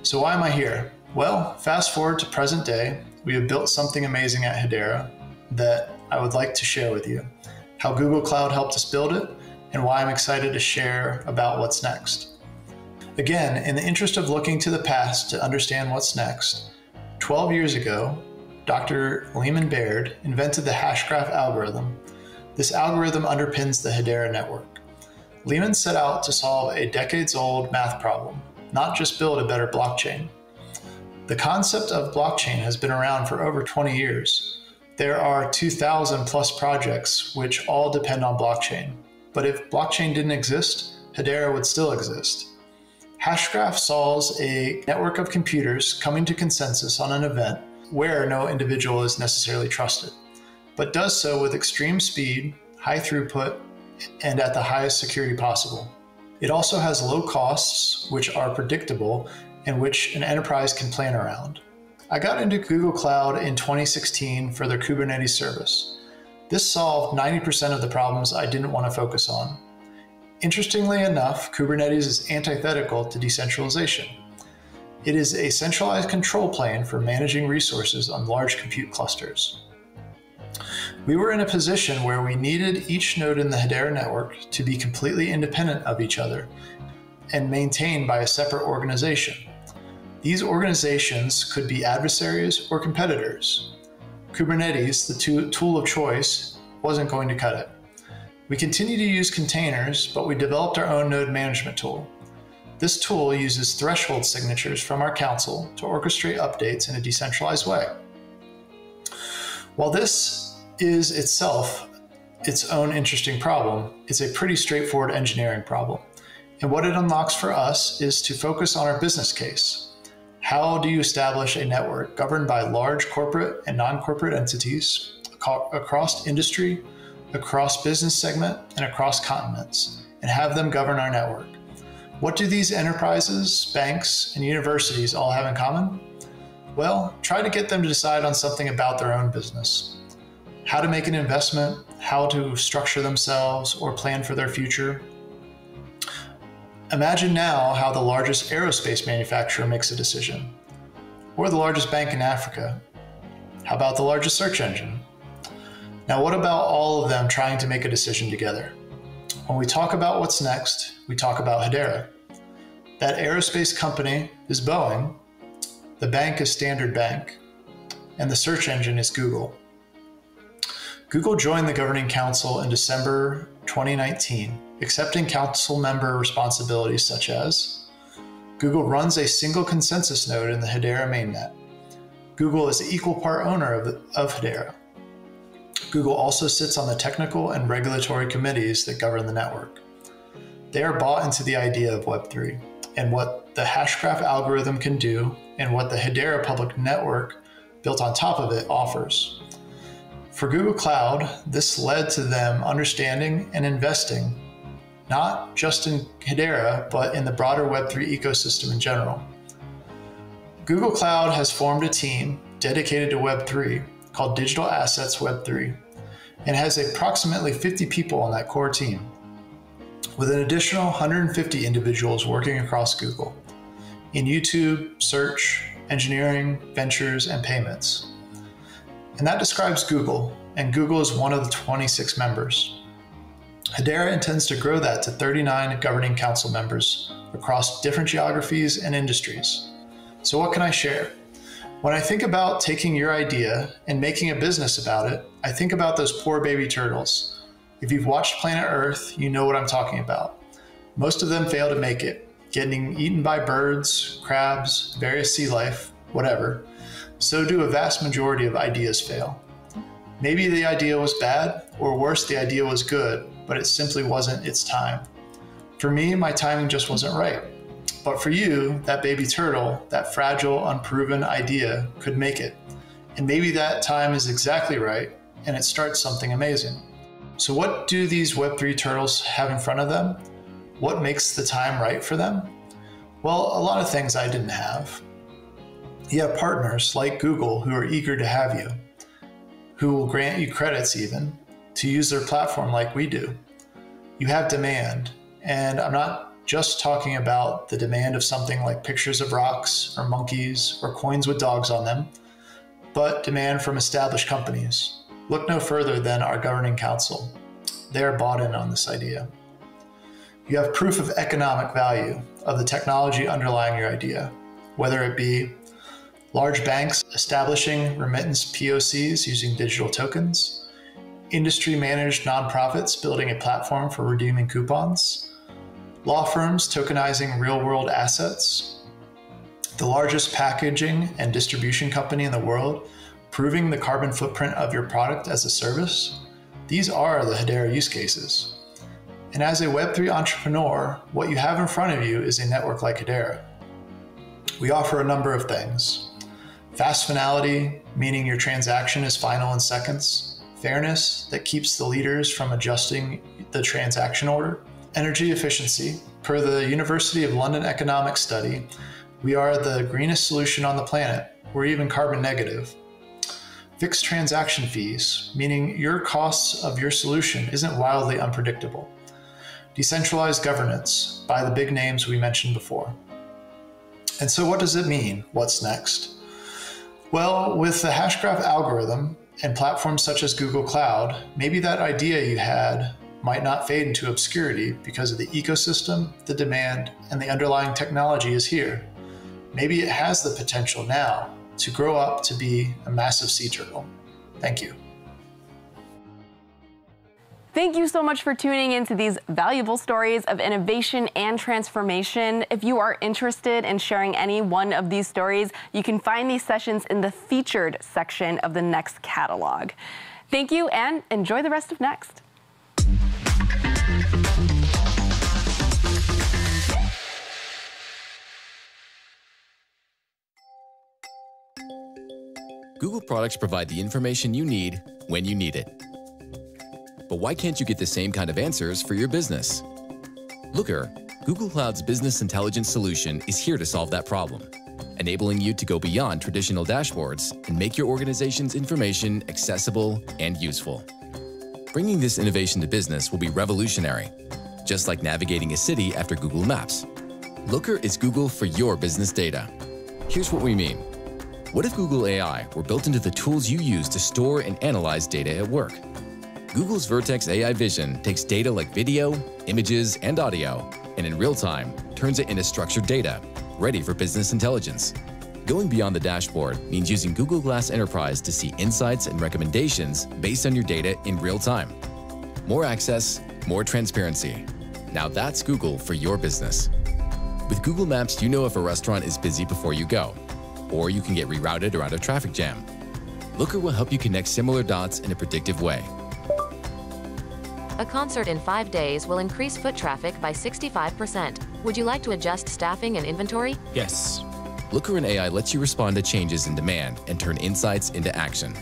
So why am I here? Well, fast forward to present day, we have built something amazing at Hedera that I would like to share with you. How Google Cloud helped us build it and why I'm excited to share about what's next. Again, in the interest of looking to the past to understand what's next, 12 years ago, Dr. Leemon Baird invented the hashgraph algorithm. This algorithm underpins the Hedera network. Leemon set out to solve a decades old math problem, not just build a better blockchain. The concept of blockchain has been around for over 20 years. There are 2,000 plus projects which all depend on blockchain. But if blockchain didn't exist, Hedera would still exist. Hashgraph solves a network of computers coming to consensus on an event where no individual is necessarily trusted, but does so with extreme speed, high throughput, and at the highest security possible. It also has low costs, which are predictable and which an enterprise can plan around. I got into Google Cloud in 2016 for their Kubernetes service. This solved 90% of the problems I didn't want to focus on. Interestingly enough, Kubernetes is antithetical to decentralization. It is a centralized control plane for managing resources on large compute clusters. We were in a position where we needed each node in the Hedera network to be completely independent of each other and maintained by a separate organization. These organizations could be adversaries or competitors. Kubernetes, the tool of choice, wasn't going to cut it. We continue to use containers, but we developed our own node management tool. This tool uses threshold signatures from our council to orchestrate updates in a decentralized way. While this is itself its own interesting problem, it's a pretty straightforward engineering problem. And what it unlocks for us is to focus on our business case. How do you establish a network governed by large corporate and non corporate entities across industry, across business segment, and across continents, and have them govern our network? What do these enterprises, banks, and universities all have in common? Well, try to get them to decide on something about their own business. How to make an investment, how to structure themselves or plan for their future. Imagine now how the largest aerospace manufacturer makes a decision, or the largest bank in Africa. How about the largest search engine? Now, what about all of them trying to make a decision together? When we talk about what's next, we talk about Hedera. That aerospace company is Boeing, the bank is Standard Bank, and the search engine is Google. Google joined the Governing Council in December 2019, accepting council member responsibilities such as Google runs a single consensus node in the Hedera mainnet. Google is equal part owner of, of Hedera. Google also sits on the technical and regulatory committees that govern the network. They are bought into the idea of Web3 and what the Hashgraph algorithm can do and what the Hedera public network built on top of it offers. For Google Cloud, this led to them understanding and investing not just in Hedera, but in the broader Web3 ecosystem in general. Google Cloud has formed a team dedicated to Web3 called Digital Assets Web3 and has approximately 50 people on that core team, with an additional 150 individuals working across Google in YouTube, search, engineering, ventures, and payments. And that describes Google, and Google is one of the 26 members. Hedera intends to grow that to 39 governing council members across different geographies and industries. So, what can I share? When I think about taking your idea and making a business about it, I think about those poor baby turtles. If you've watched Planet Earth, you know what I'm talking about. Most of them fail to make it, getting eaten by birds, crabs, various sea life, whatever. So do a vast majority of ideas fail. Maybe the idea was bad, or worse, the idea was good, but it simply wasn't its time. For me, my timing just wasn't right. But for you, that baby turtle, that fragile, unproven idea could make it. And maybe that time is exactly right and it starts something amazing. So, what do these Web3 turtles have in front of them? What makes the time right for them? Well, a lot of things I didn't have. You have partners like Google who are eager to have you, who will grant you credits even to use their platform like we do. You have demand, and I'm not just talking about the demand of something like pictures of rocks or monkeys or coins with dogs on them, but demand from established companies. Look no further than our governing council. They are bought in on this idea. You have proof of economic value of the technology underlying your idea, whether it be large banks establishing remittance POCs using digital tokens, industry managed nonprofits building a platform for redeeming coupons, law firms tokenizing real world assets, the largest packaging and distribution company in the world, proving the carbon footprint of your product as a service. These are the Hedera use cases. And as a Web3 entrepreneur, what you have in front of you is a network like Hedera. We offer a number of things fast finality, meaning your transaction is final in seconds, fairness, that keeps the leaders from adjusting the transaction order, energy efficiency. Per the University of London Economic Study, we are the greenest solution on the planet. We're even carbon negative. Fixed transaction fees, meaning your costs of your solution isn't wildly unpredictable. Decentralized governance by the big names we mentioned before. And so, what does it mean? What's next? Well, with the Hashgraph algorithm and platforms such as Google Cloud, maybe that idea you had might not fade into obscurity because of the ecosystem, the demand, and the underlying technology is here. Maybe it has the potential now to grow up to be a massive sea turtle. Thank you. Thank you so much for tuning into these valuable stories of innovation and transformation. If you are interested in sharing any one of these stories, you can find these sessions in the featured section of the next catalog. Thank you and enjoy the rest of Next. Google products provide the information you need when you need it. But why can't you get the same kind of answers for your business? Looker, Google Cloud's business intelligence solution is here to solve that problem, enabling you to go beyond traditional dashboards and make your organization's information accessible and useful. Bringing this innovation to business will be revolutionary, just like navigating a city after Google Maps. Looker is Google for your business data. Here's what we mean. What if Google AI were built into the tools you use to store and analyze data at work? Google's Vertex AI Vision takes data like video, images, and audio, and in real time, turns it into structured data, ready for business intelligence. Going beyond the dashboard means using Google Glass Enterprise to see insights and recommendations based on your data in real time. More access, more transparency. Now that's Google for your business. With Google Maps, you know if a restaurant is busy before you go, or you can get rerouted around a traffic jam. Looker will help you connect similar dots in a predictive way. A concert in five days will increase foot traffic by 65%. Would you like to adjust staffing and inventory? Yes. Looker and AI lets you respond to changes in demand and turn insights into action.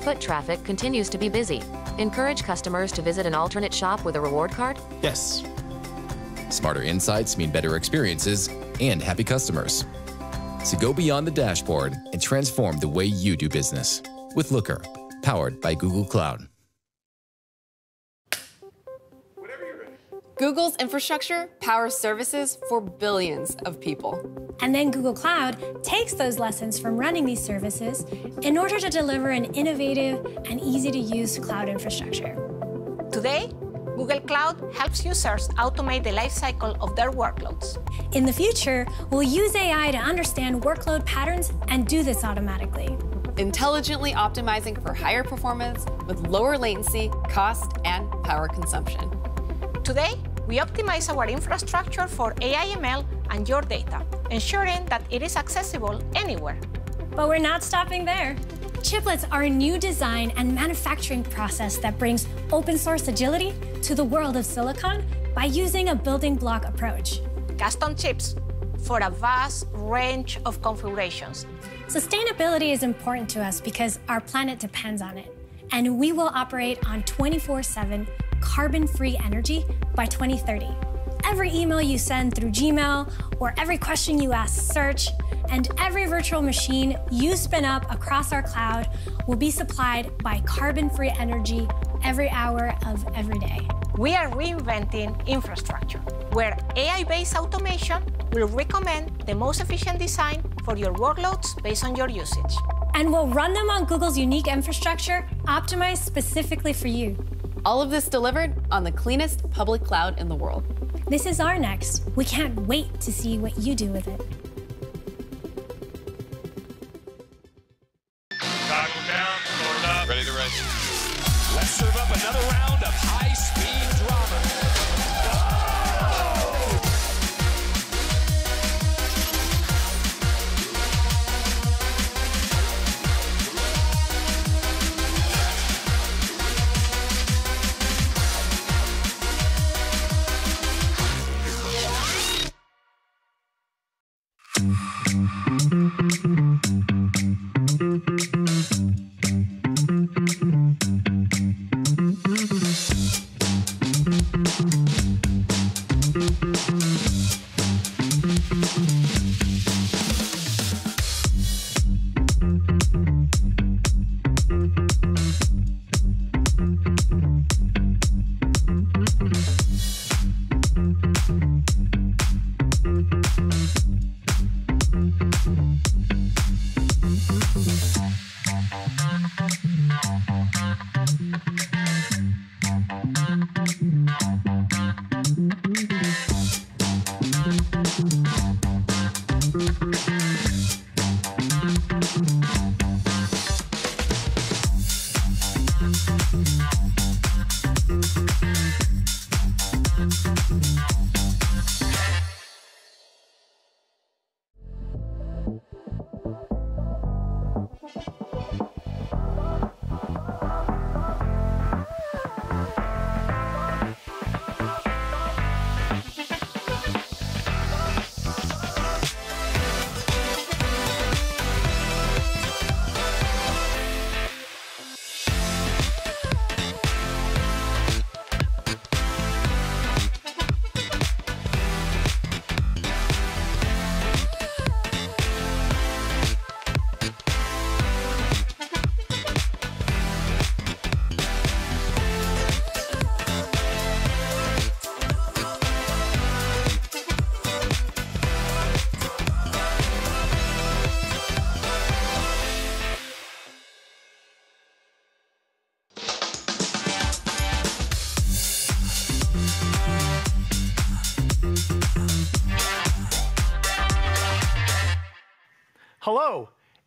Foot traffic continues to be busy. Encourage customers to visit an alternate shop with a reward card? Yes. Smarter insights mean better experiences and happy customers. So go beyond the dashboard and transform the way you do business with Looker, powered by Google Cloud. Google's infrastructure powers services for billions of people. And then Google Cloud takes those lessons from running these services in order to deliver an innovative and easy to use cloud infrastructure. Today, Google Cloud helps users automate the lifecycle of their workloads. In the future, we'll use AI to understand workload patterns and do this automatically. Intelligently optimizing for higher performance with lower latency, cost, and power consumption. Today, we optimize our infrastructure for AI/ML and your data, ensuring that it is accessible anywhere. But we're not stopping there. Chiplets are a new design and manufacturing process that brings open source agility to the world of silicon by using a building block approach. Custom chips for a vast range of configurations. Sustainability is important to us because our planet depends on it, and we will operate on 24 7 carbon free energy by 2030. Every email you send through Gmail, or every question you ask Search, and every virtual machine you spin up across our cloud will be supplied by carbon free energy every hour of every day. We are reinventing infrastructure where AI based automation will recommend the most efficient design for your workloads based on your usage. And we'll run them on Google's unique infrastructure optimized specifically for you. All of this delivered on the cleanest public cloud in the world. This is our next. We can't wait to see what you do with it.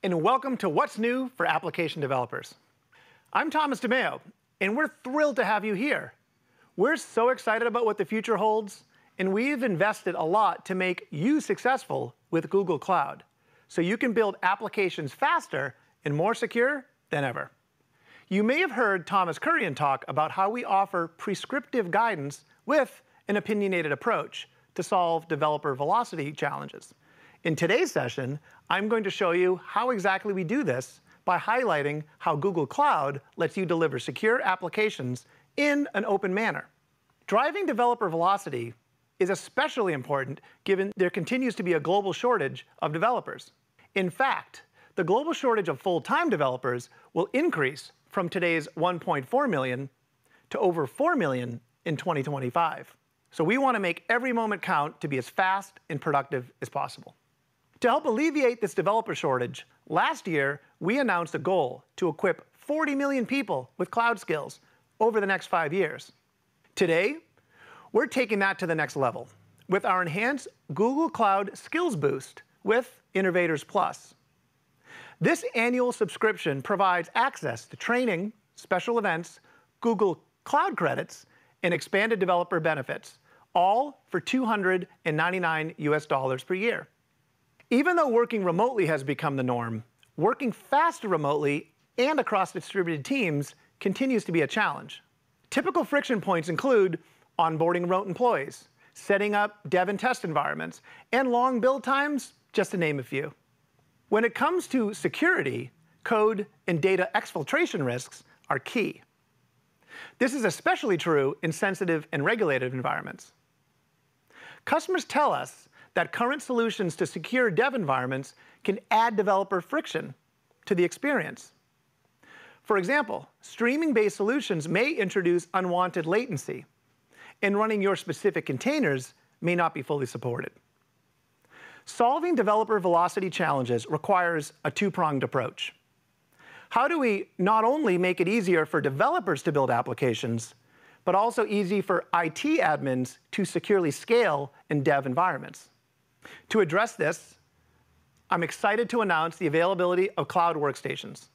And welcome to What's New for Application Developers. I'm Thomas DeMeo, and we're thrilled to have you here. We're so excited about what the future holds, and we've invested a lot to make you successful with Google Cloud, so you can build applications faster and more secure than ever. You may have heard Thomas Kurian talk about how we offer prescriptive guidance with an opinionated approach to solve developer velocity challenges. In today's session, I'm going to show you how exactly we do this by highlighting how Google Cloud lets you deliver secure applications in an open manner. Driving developer velocity is especially important given there continues to be a global shortage of developers. In fact, the global shortage of full-time developers will increase from today's 1.4 million to over 4 million in 2025. So we want to make every moment count to be as fast and productive as possible. To help alleviate this developer shortage, last year we announced a goal to equip 40 million people with cloud skills over the next five years. Today, we're taking that to the next level with our enhanced Google Cloud Skills Boost with Innovators Plus. This annual subscription provides access to training, special events, Google Cloud credits, and expanded developer benefits, all for 299 US dollars per year. Even though working remotely has become the norm, working faster remotely and across distributed teams continues to be a challenge. Typical friction points include onboarding remote employees, setting up dev and test environments, and long build times, just to name a few. When it comes to security, code and data exfiltration risks are key. This is especially true in sensitive and regulated environments. Customers tell us that current solutions to secure dev environments can add developer friction to the experience. For example, streaming-based solutions may introduce unwanted latency, and running your specific containers may not be fully supported. Solving developer velocity challenges requires a two-pronged approach. How do we not only make it easier for developers to build applications, but also easy for IT admins to securely scale in dev environments? To address this, I'm excited to announce the availability of cloud workstations.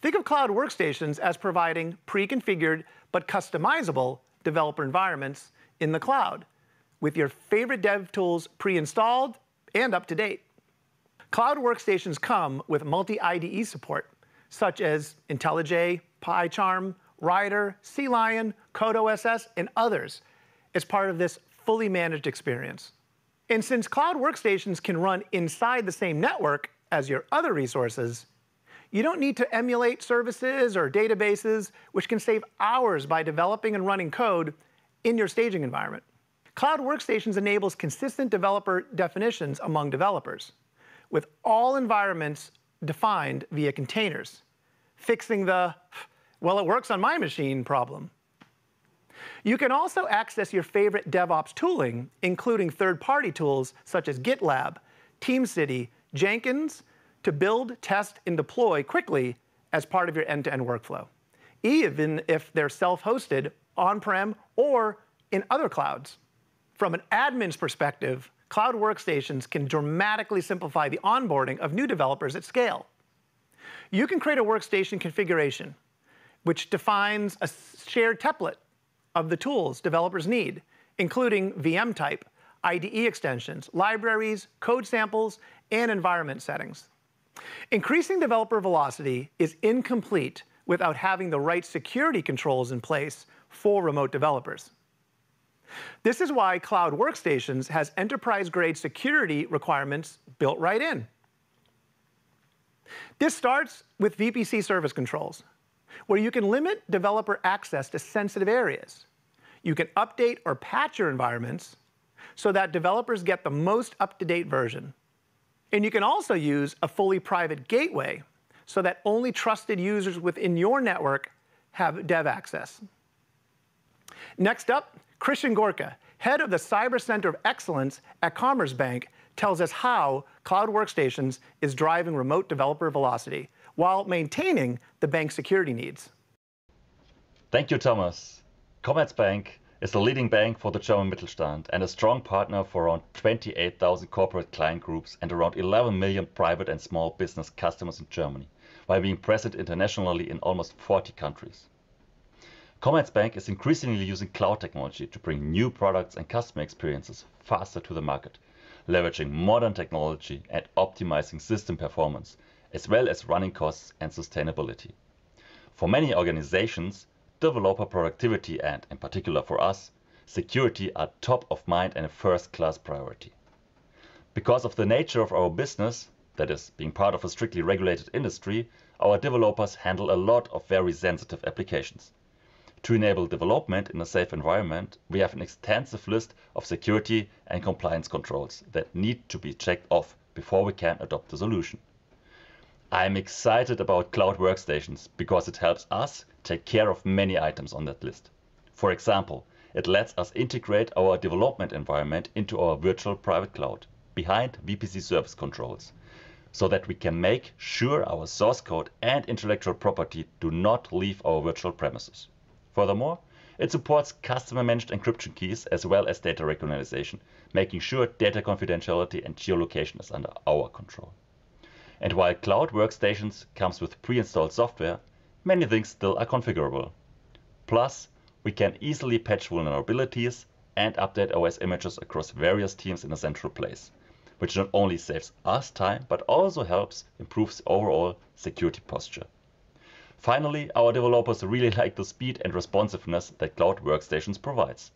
Think of cloud workstations as providing pre-configured but customizable developer environments in the cloud with your favorite dev tools pre-installed and up to date. Cloud workstations come with multi-IDE support, such as IntelliJ, PyCharm, Rider, CLion, CodeOSS, and others as part of this fully managed experience. And since cloud workstations can run inside the same network as your other resources, you don't need to emulate services or databases, which can save hours by developing and running code in your staging environment. Cloud Workstations enables consistent developer definitions among developers, with all environments defined via containers, fixing the, well, it works on my machine problem. You can also access your favorite DevOps tooling, including third-party tools such as GitLab, TeamCity, Jenkins, to build, test, and deploy quickly as part of your end-to-end workflow, even if they're self-hosted, on-prem, or in other clouds. From an admin's perspective, cloud workstations can dramatically simplify the onboarding of new developers at scale. You can create a workstation configuration, which defines a shared template of the tools developers need, including VM type, IDE extensions, libraries, code samples, and environment settings. Increasing developer velocity is incomplete without having the right security controls in place for remote developers. This is why Cloud Workstations has enterprise-grade security requirements built right in. This starts with VPC service controls, where you can limit developer access to sensitive areas. You can update or patch your environments so that developers get the most up-to-date version. And you can also use a fully private gateway so that only trusted users within your network have dev access. Next up, Christian Gorka, head of the Cyber Center of Excellence at Commerzbank, tells us how Cloud Workstations is driving remote developer velocity while maintaining the bank's security needs. Thank you, Thomas. Commerzbank is the leading bank for the German Mittelstand and a strong partner for around 28,000 corporate client groups and around 11 million private and small business customers in Germany, while being present internationally in almost 40 countries. Commerzbank is increasingly using cloud technology to bring new products and customer experiences faster to the market, leveraging modern technology and optimizing system performance, as well as running costs and sustainability. For many organizations, developer productivity and, in particular for us, security are top of mind and a first-class priority. Because of the nature of our business, that is, being part of a strictly regulated industry, our developers handle a lot of very sensitive applications. To enable development in a safe environment, we have an extensive list of security and compliance controls that need to be checked off before we can adopt the solution. I'm excited about cloud workstations because it helps us take care of many items on that list. For example, it lets us integrate our development environment into our virtual private cloud behind VPC service controls so that we can make sure our source code and intellectual property do not leave our virtual premises. Furthermore, it supports customer managed encryption keys as well as data recognition, making sure data confidentiality and geolocation is under our control. And while cloud workstations comes with pre-installed software, many things still are configurable. Plus, we can easily patch vulnerabilities and update OS images across various teams in a central place, which not only saves us time, but also helps improve the overall security posture. Finally, our developers really like the speed and responsiveness that Cloud Workstations provides.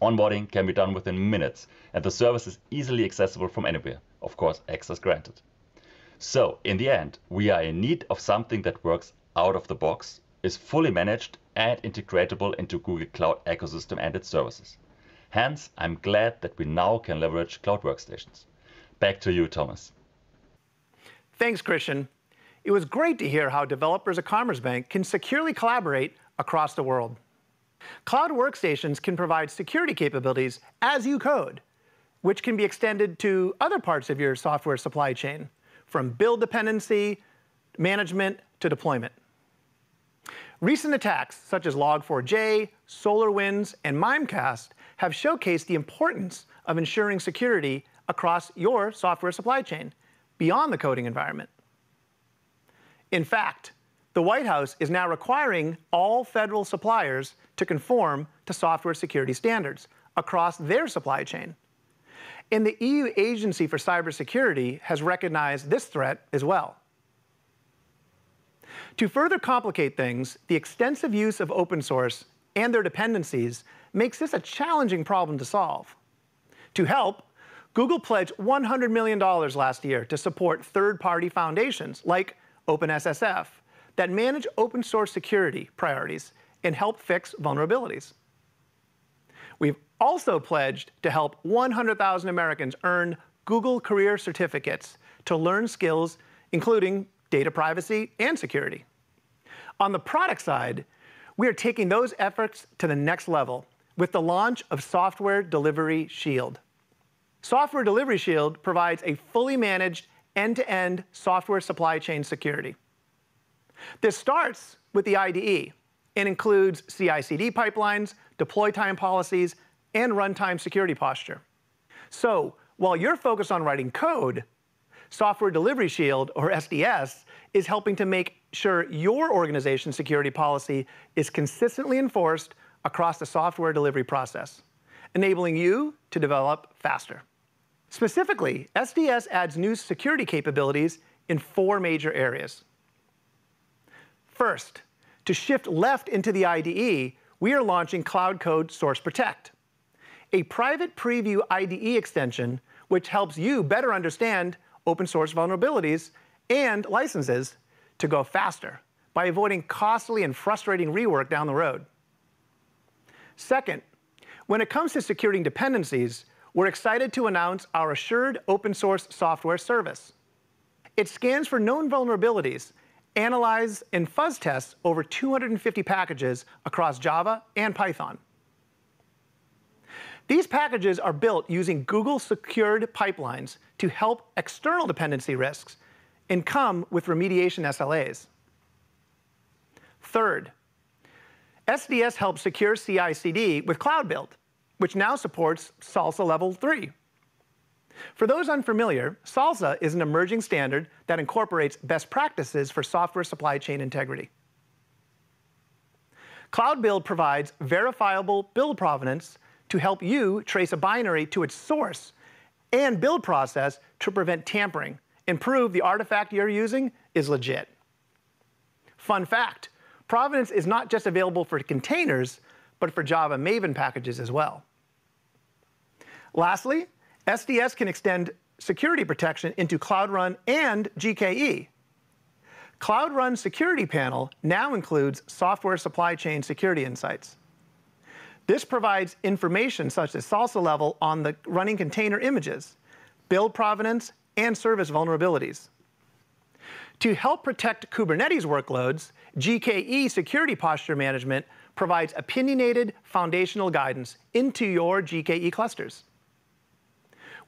Onboarding can be done within minutes, and the service is easily accessible from anywhere, of course, access granted. So, in the end, we are in need of something that works out of the box, is fully managed, and integratable into Google Cloud ecosystem and its services. Hence, I'm glad that we now can leverage cloud workstations. Back to you, Thomas. Thanks, Christian. It was great to hear how developers at Commerzbank can securely collaborate across the world. Cloud workstations can provide security capabilities as you code, which can be extended to other parts of your software supply chain, from build dependency, management, to deployment. Recent attacks such as Log4j, SolarWinds, and Mimecast have showcased the importance of ensuring security across your software supply chain beyond the coding environment. In fact, the White House is now requiring all federal suppliers to conform to software security standards across their supply chain. And the EU Agency for Cybersecurity has recognized this threat as well. To further complicate things, the extensive use of open source and their dependencies makes this a challenging problem to solve. To help, Google pledged $100 million last year to support third-party foundations like OpenSSF that manage open source security priorities and help fix vulnerabilities. We've also pledged to help 100,000 Americans earn Google Career Certificates to learn skills including data privacy and security. On the product side, we are taking those efforts to the next level with the launch of Software Delivery Shield. Software Delivery Shield provides a fully managed end-to-end software supply chain security. This starts with the IDE and includes CI/CD pipelines, deploy time policies, and runtime security posture. So while you're focused on writing code, Software Delivery Shield, or SDS, is helping to make sure your organization's security policy is consistently enforced across the software delivery process, enabling you to develop faster. Specifically, SDS adds new security capabilities in four major areas. First, to shift left into the IDE, we are launching Cloud Code Source Protect, a private preview IDE extension which helps you better understand open source vulnerabilities and licenses to go faster by avoiding costly and frustrating rework down the road. Second, when it comes to securing dependencies, we're excited to announce our Assured Open Source Software Service. It scans for known vulnerabilities, analyzes and fuzz test over 250 packages across Java and Python. These packages are built using Google secured pipelines to help external dependency risks and come with remediation SLAs. Third, SDS helps secure CI/CD with Cloud Build, which now supports SLSA Level 3. For those unfamiliar, SLSA is an emerging standard that incorporates best practices for software supply chain integrity. Cloud Build provides verifiable build provenance to help you trace a binary to its source and build process to prevent tampering and prove the artifact you're using is legit. Fun fact, provenance is not just available for containers, but for Java Maven packages as well. Lastly, SDS can extend security protection into Cloud Run and GKE. Cloud Run Security Panel now includes software supply chain security insights. This provides information such as SLSA level on the running container images, build provenance, and service vulnerabilities. To help protect Kubernetes workloads, GKE Security Posture Management provides opinionated foundational guidance into your GKE clusters.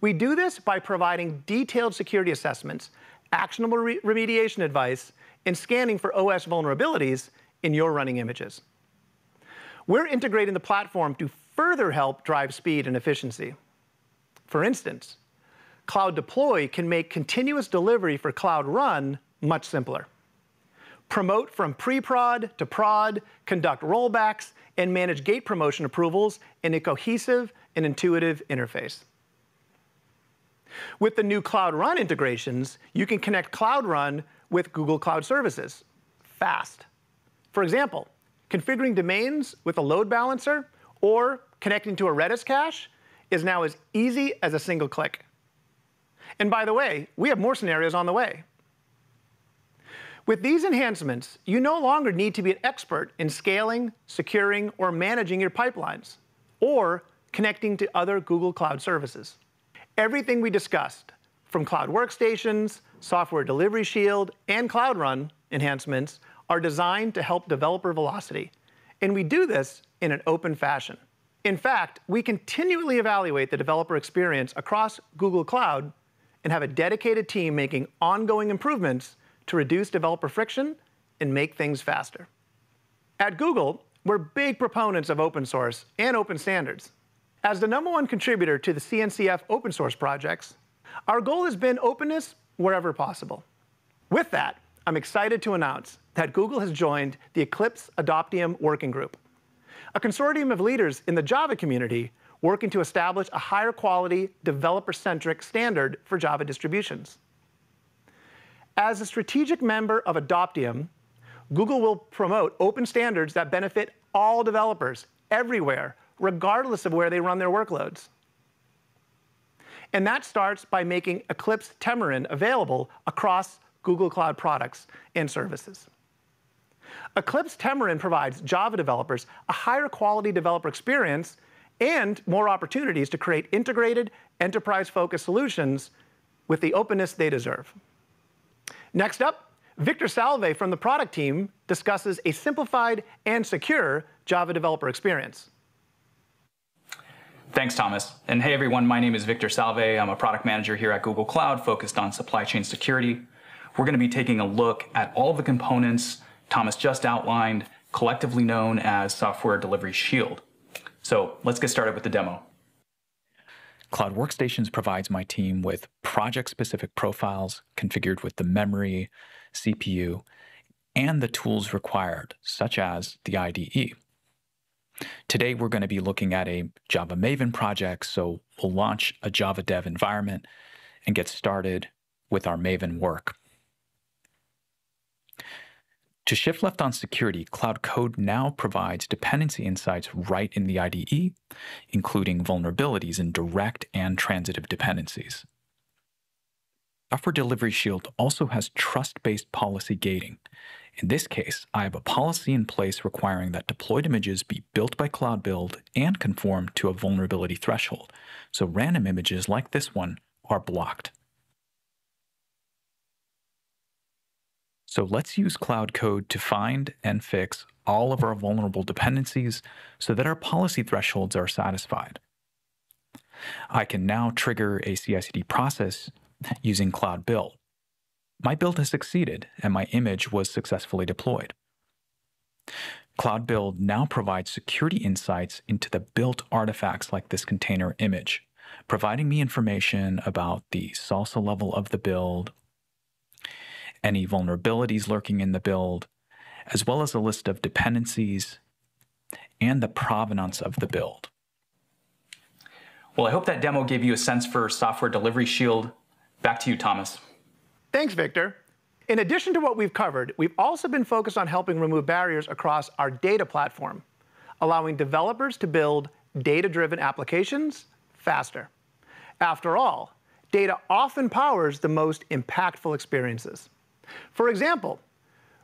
We do this by providing detailed security assessments, actionable re remediation advice, and scanning for OS vulnerabilities in your running images. We're integrating the platform to further help drive speed and efficiency. For instance, Cloud Deploy can make continuous delivery for Cloud Run much simpler. Promote from pre-prod to prod, conduct rollbacks, and manage gate promotion approvals in a cohesive and intuitive interface. With the new Cloud Run integrations, you can connect Cloud Run with Google Cloud Services fast. For example, configuring domains with a load balancer or connecting to a Redis cache is now as easy as a single click. And by the way, we have more scenarios on the way. With these enhancements, you no longer need to be an expert in scaling, securing, or managing your pipelines, or connecting to other Google Cloud services. Everything we discussed, from Cloud Workstations, Software Delivery Shield, and Cloud Run enhancements, are designed to help developer velocity. And we do this in an open fashion. In fact, we continually evaluate the developer experience across Google Cloud and have a dedicated team making ongoing improvements to reduce developer friction and make things faster. At Google, we're big proponents of open source and open standards. As the number one contributor to the CNCF open source projects, our goal has been openness wherever possible. With that, I'm excited to announce that Google has joined the Eclipse Adoptium Working Group, a consortium of leaders in the Java community working to establish a higher quality, developer-centric standard for Java distributions. As a strategic member of Adoptium, Google will promote open standards that benefit all developers everywhere, regardless of where they run their workloads. And that starts by making Eclipse Temurin available across Google Cloud products and services. Eclipse Temurin provides Java developers a higher quality developer experience and more opportunities to create integrated, enterprise-focused solutions with the openness they deserve. Next up, Victor Szalvay from the product team discusses a simplified and secure Java developer experience. Thanks, Thomas. And hey, everyone, my name is Victor Szalvay. I'm a product manager here at Google Cloud focused on supply chain security. We're going to be taking a look at all of the components Thomas just outlined, collectively known as Software Delivery Shield. So let's get started with the demo. Cloud Workstations provides my team with project specific profiles configured with the memory, CPU, and the tools required, such as the IDE. Today, we're going to be looking at a Java Maven project, so we'll launch a Java Dev environment and get started with our Maven work. To shift left on security, Cloud Code now provides dependency insights right in the IDE, including vulnerabilities in direct and transitive dependencies. Software Delivery Shield also has trust-based policy gating. In this case, I have a policy in place requiring that deployed images be built by Cloud Build and conform to a vulnerability threshold, so random images like this one are blocked. So let's use Cloud Code to find and fix all of our vulnerable dependencies so that our policy thresholds are satisfied. I can now trigger a CI/CD process using Cloud Build. My build has succeeded and my image was successfully deployed. Cloud Build now provides security insights into the built artifacts like this container image, providing me information about the SLSA level of the build, any vulnerabilities lurking in the build, as well as a list of dependencies and the provenance of the build. Well, I hope that demo gave you a sense for Software Delivery Shield. Back to you, Thomas. Thanks, Victor. In addition to what we've covered, we've also been focused on helping remove barriers across our data platform, allowing developers to build data-driven applications faster. After all, data often powers the most impactful experiences. For example,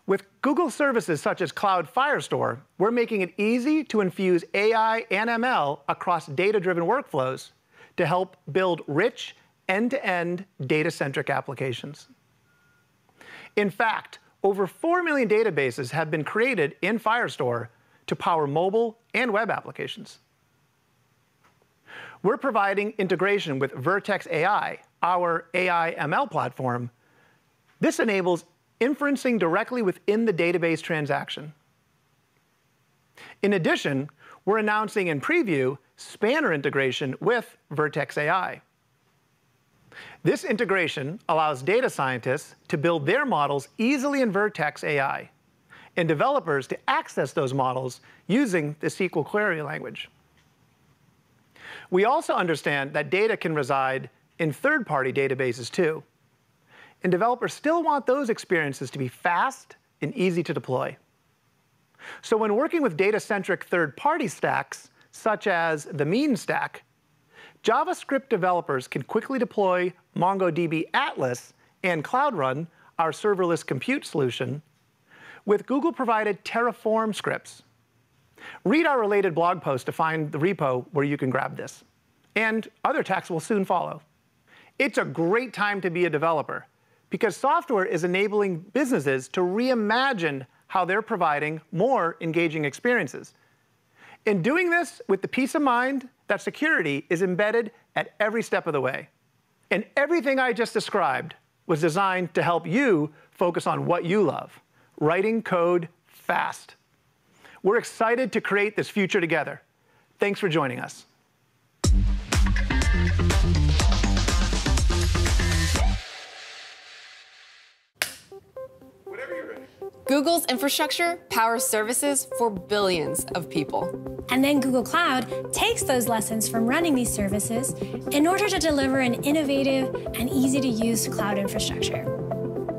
with Google services such as Cloud Firestore, we're making it easy to infuse AI and ML across data-driven workflows to help build rich end-to-end data-centric applications. In fact, over 4 million databases have been created in Firestore to power mobile and web applications. We're providing integration with Vertex AI, our AI ML platform. This enables inferencing directly within the database transaction. In addition, we're announcing in preview Spanner integration with Vertex AI. This integration allows data scientists to build their models easily in Vertex AI, and developers to access those models using the SQL query language. We also understand that data can reside in third-party databases too, and developers still want those experiences to be fast and easy to deploy. So when working with data-centric third-party stacks, such as the Mean stack, JavaScript developers can quickly deploy MongoDB Atlas and Cloud Run, our serverless compute solution, with Google-provided Terraform scripts. Read our related blog post to find the repo where you can grab this. And other techs will soon follow. It's a great time to be a developer because software is enabling businesses to reimagine how they're providing more engaging experiences. In doing this with the peace of mind that security is embedded at every step of the way. And everything I just described was designed to help you focus on what you love, writing code fast. We're excited to create this future together. Thanks for joining us. Google's infrastructure powers services for billions of people. And then Google Cloud takes those lessons from running these services in order to deliver an innovative and easy to use cloud infrastructure.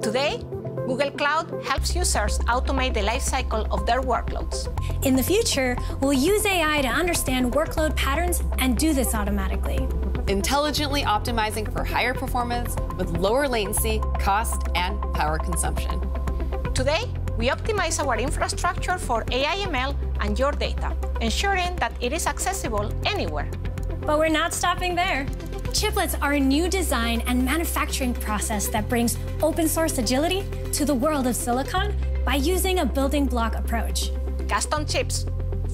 Today, Google Cloud helps users automate the lifecycle of their workloads. In the future, we'll use AI to understand workload patterns and do this automatically. Intelligently optimizing for higher performance with lower latency, cost, and power consumption. Today, we optimize our infrastructure for AI/ML and your data, ensuring that it is accessible anywhere. But we're not stopping there. Chiplets are a new design and manufacturing process that brings open source agility to the world of silicon by using a building block approach. Custom chips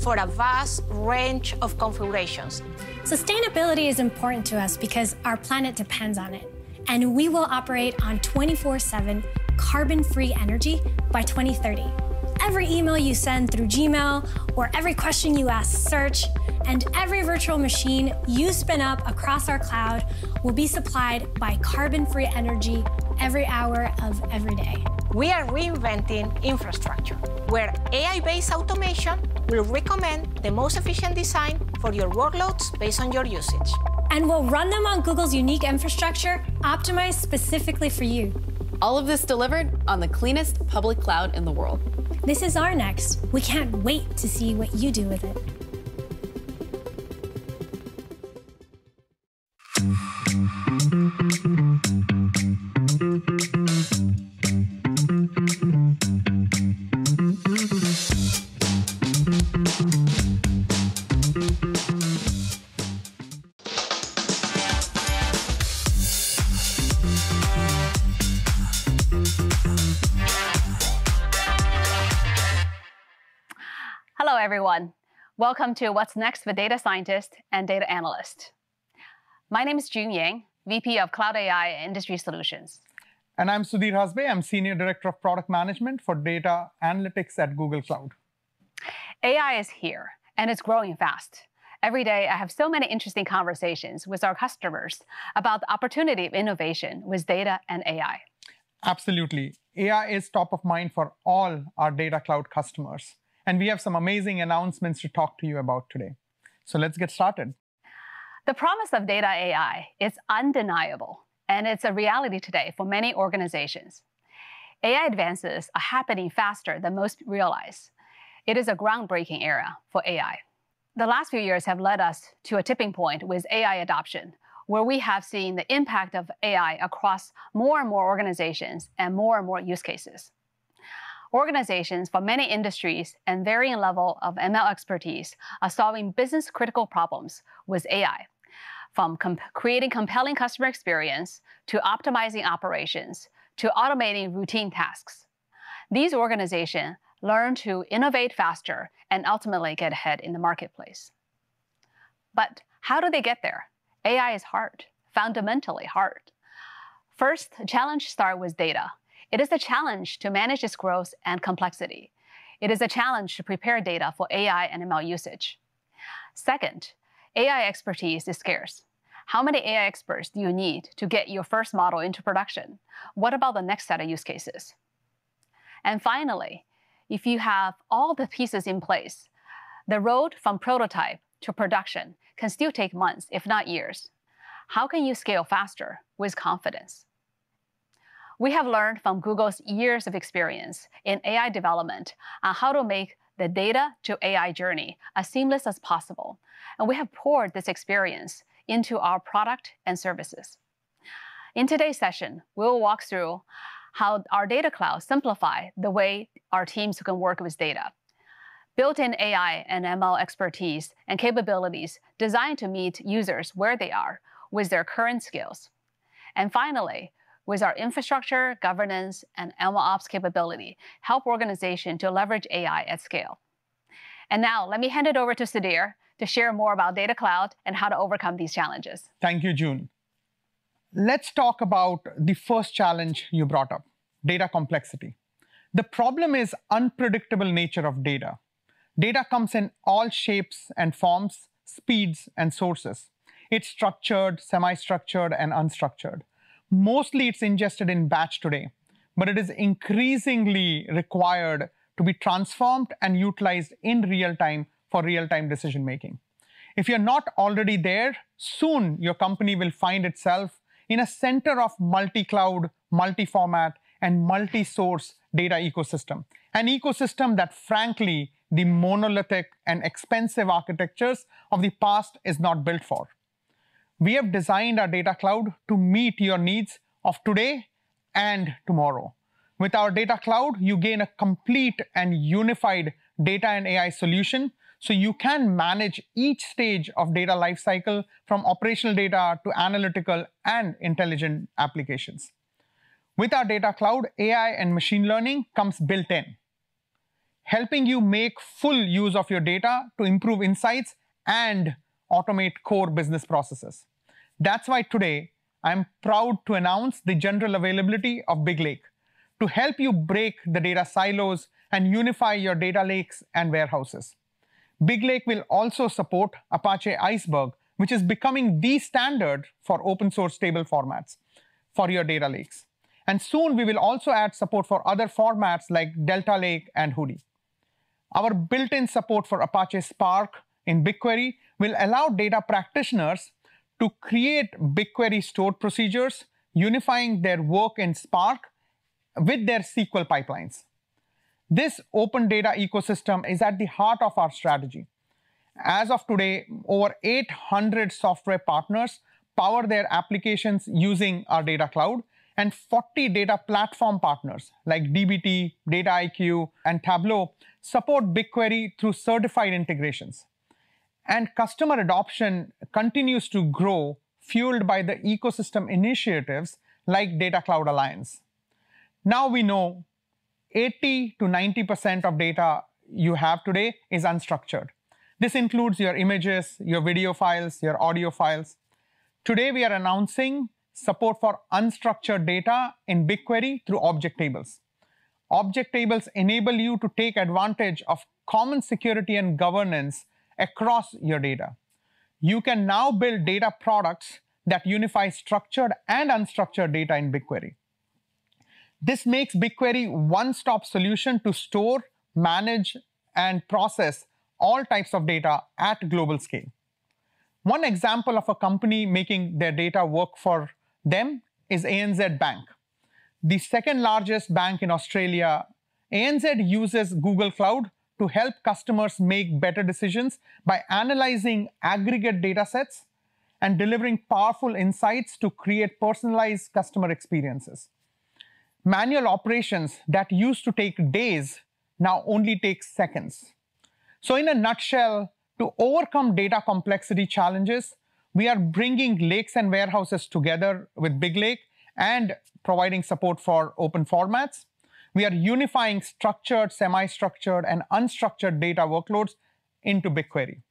for a vast range of configurations. Sustainability is important to us because our planet depends on it, and we will operate on 24 7 carbon free energy by 2030. Every email you send through Gmail, or every question you ask Search, and every virtual machine you spin up across our cloud will be supplied by carbon free energy every hour of every day. We are reinventing infrastructure where AI based automation will recommend the most efficient design for your workloads based on your usage. And we'll run them on Google's unique infrastructure optimized specifically for you. All of this delivered on the cleanest public cloud in the world. This is our next. We can't wait to see what you do with it. Welcome to What's Next with Data Scientist and Data Analyst. My name is June Yang, VP of Cloud AI and Industry Solutions. And I'm Sudhir Hasbe. I'm Senior Director of Product Management for Data Analytics at Google Cloud. AI is here, and it's growing fast. Every day, I have so many interesting conversations with our customers about the opportunity of innovation with data and AI. Absolutely. AI is top of mind for all our Data Cloud customers. And we have some amazing announcements to talk to you about today. So let's get started. The promise of data AI is undeniable, and it's a reality today for many organizations. AI advances are happening faster than most realize. It is a groundbreaking era for AI. The last few years have led us to a tipping point with AI adoption, where we have seen the impact of AI across more and more organizations and more and more use cases. Organizations from many industries and varying level of ML expertise are solving business critical problems with AI. from comp- creating compelling customer experience to optimizing operations to automating routine tasks. These organizations learn to innovate faster and ultimately get ahead in the marketplace. But how do they get there? AI is hard, fundamentally hard. First, challenge starts with data. It is a challenge to manage its growth and complexity. It is a challenge to prepare data for AI and ML usage. Second, AI expertise is scarce. How many AI experts do you need to get your first model into production? What about the next set of use cases? And finally, if you have all the pieces in place, the road from prototype to production can still take months, if not years. How can you scale faster with confidence? We have learned from Google's years of experience in AI development on how to make the data to AI journey as seamless as possible. And we have poured this experience into our product and services. In today's session, we'll walk through how our data cloud simplify the way our teams can work with data. Built-in AI and ML expertise and capabilities designed to meet users where they are with their current skills. And finally, with our infrastructure, governance, and MLOps capability, help organizations to leverage AI at scale. And now let me hand it over to Sudhir to share more about Data Cloud and how to overcome these challenges. Thank you, June. Let's talk about the first challenge you brought up, data complexity. The problem is unpredictable nature of data. Data comes in all shapes and forms, speeds and sources. It's structured, semi-structured, and unstructured. Mostly it's ingested in batch today, but it is increasingly required to be transformed and utilized in real time for real time decision making. If you're not already there, soon your company will find itself in a center of multi cloud, multi format, and multi source data ecosystem. An ecosystem that, frankly, the monolithic and expensive architectures of the past is not built for. We have designed our data cloud to meet your needs of today and tomorrow. With our data cloud, you gain a complete and unified data and AI solution so you can manage each stage of data lifecycle from operational data to analytical and intelligent applications. With our data cloud, AI and machine learning comes built in, helping you make full use of your data to improve insights and automate core business processes. That's why today I'm proud to announce the general availability of BigLake to help you break the data silos and unify your data lakes and warehouses. BigLake will also support Apache Iceberg, which is becoming the standard for open source table formats for your data lakes. And soon we will also add support for other formats like Delta Lake and Hudi. Our built-in support for Apache Spark in BigQuery will allow data practitioners to create BigQuery stored procedures, unifying their work in Spark with their SQL pipelines. This open data ecosystem is at the heart of our strategy. As of today, over 800 software partners power their applications using our data cloud, and 40 data platform partners like DBT, Dataiku, and Tableau support BigQuery through certified integrations. And customer adoption continues to grow, fueled by the ecosystem initiatives like Data Cloud Alliance. Now we know 80 to 90% of data you have today is unstructured. This includes your images, your video files, your audio files. Today we are announcing support for unstructured data in BigQuery through object tables. Object tables enable you to take advantage of common security and governance across your data. You can now build data products that unify structured and unstructured data in BigQuery. This makes BigQuery one-stop solution to store, manage, and process all types of data at global scale. One example of a company making their data work for them is ANZ Bank. The second largest bank in Australia, ANZ uses Google Cloud to help customers make better decisions by analyzing aggregate data sets and delivering powerful insights to create personalized customer experiences. Manual operations that used to take days now only take seconds. So in a nutshell, to overcome data complexity challenges, we are bringing lakes and warehouses together with BigLake and providing support for open formats. We are unifying structured, semi-structured, and unstructured data workloads into BigQuery.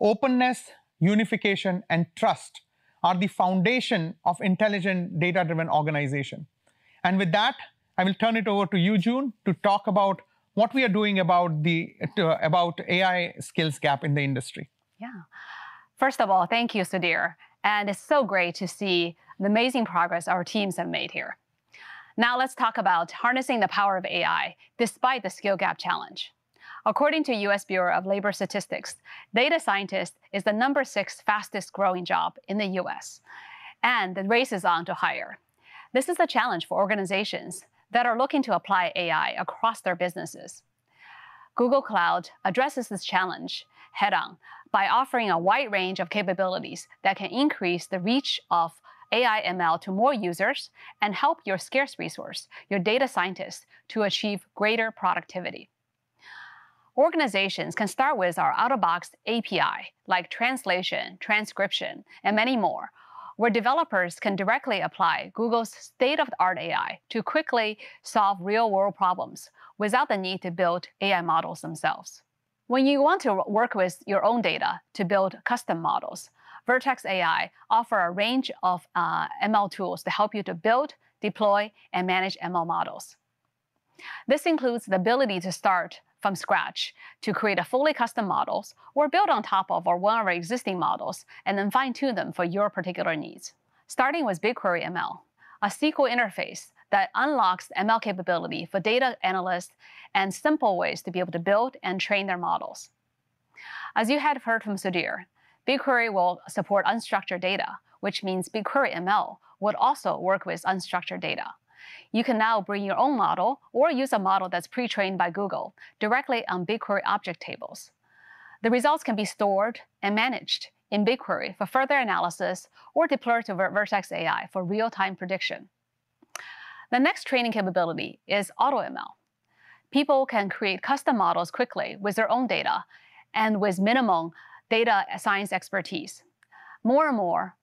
Openness, unification, and trust are the foundation of intelligent data-driven organization. And with that, I will turn it over to you, June, to talk about what we are doing about the to, about AI skills gap in the industry. Yeah. First of all, thank you, Sudhir. And it's so great to see the amazing progress our teams have made here. Now let's talk about harnessing the power of AI despite the skill gap challenge. According to US Bureau of Labor Statistics, data scientist is the number six fastest growing job in the US, and the race is on to hire. This is a challenge for organizations that are looking to apply AI across their businesses. Google Cloud addresses this challenge head on by offering a wide range of capabilities that can increase the reach of AI ML to more users and help your scarce resource, your data scientists, to achieve greater productivity. Organizations can start with our out-of-box API, like translation, transcription, and many more, where developers can directly apply Google's state-of-the-art AI to quickly solve real-world problems without the need to build AI models themselves. When you want to work with your own data to build custom models, Vertex AI offer a range of uh, ML tools to help you to build, deploy, and manage ML models. This includes the ability to start from scratch to create a fully custom models or build on top of or one of our existing models and then fine tune them for your particular needs. Starting with BigQuery ML, a SQL interface that unlocks ML capability for data analysts and simple ways to be able to build and train their models. As you had heard from Sudhir, BigQuery will support unstructured data, which means BigQuery ML would also work with unstructured data. You can now bring your own model or use a model that's pre-trained by Google directly on BigQuery object tables. The results can be stored and managed in BigQuery for further analysis or deployed to Vertex AI for real-time prediction. The next training capability is AutoML. People can create custom models quickly with their own data and with minimum data science expertise. More and more,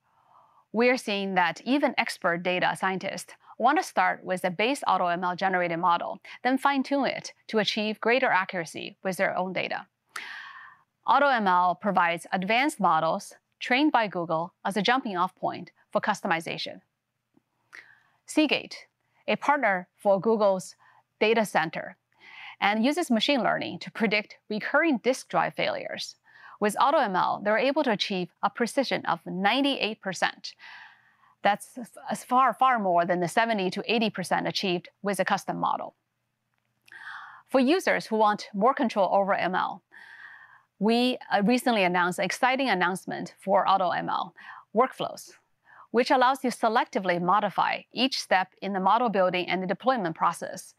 we're seeing that even expert data scientists want to start with a base AutoML generated model, then fine tune it to achieve greater accuracy with their own data. AutoML provides advanced models trained by Google as a jumping off point for customization. Seagate, a partner for Google's data center, and uses machine learning to predict recurring disk drive failures with AutoML, they're able to achieve a precision of 98%. That's far, far more than the 70 to 80% achieved with a custom model. For users who want more control over ML, we uh, recently announced an exciting announcement for AutoML, Workflows, which allows you selectively modify each step in the model building and the deployment process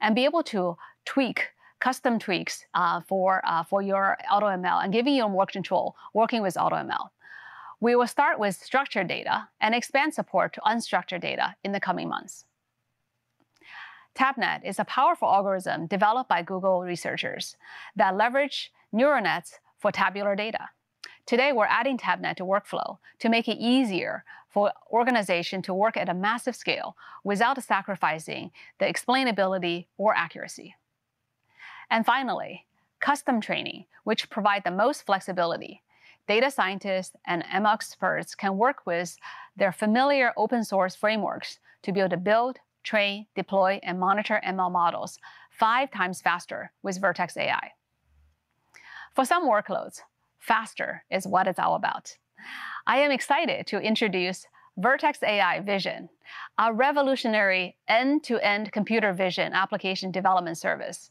and be able to tweak custom tweaks uh, for, uh, for your AutoML and giving you more control working with AutoML. We will start with structured data and expand support to unstructured data in the coming months. TabNet is a powerful algorithm developed by Google researchers that leverage neural nets for tabular data. Today, we're adding TabNet to workflow to make it easier for organization to work at a massive scale without sacrificing the explainability or accuracy. And finally, custom training, which provide the most flexibility. Data scientists and ML experts can work with their familiar open source frameworks to be able to build, train, deploy, and monitor ML models five times faster with Vertex AI. For some workloads, faster is what it's all about. I am excited to introduce Vertex AI Vision, a revolutionary end to end computer vision application development service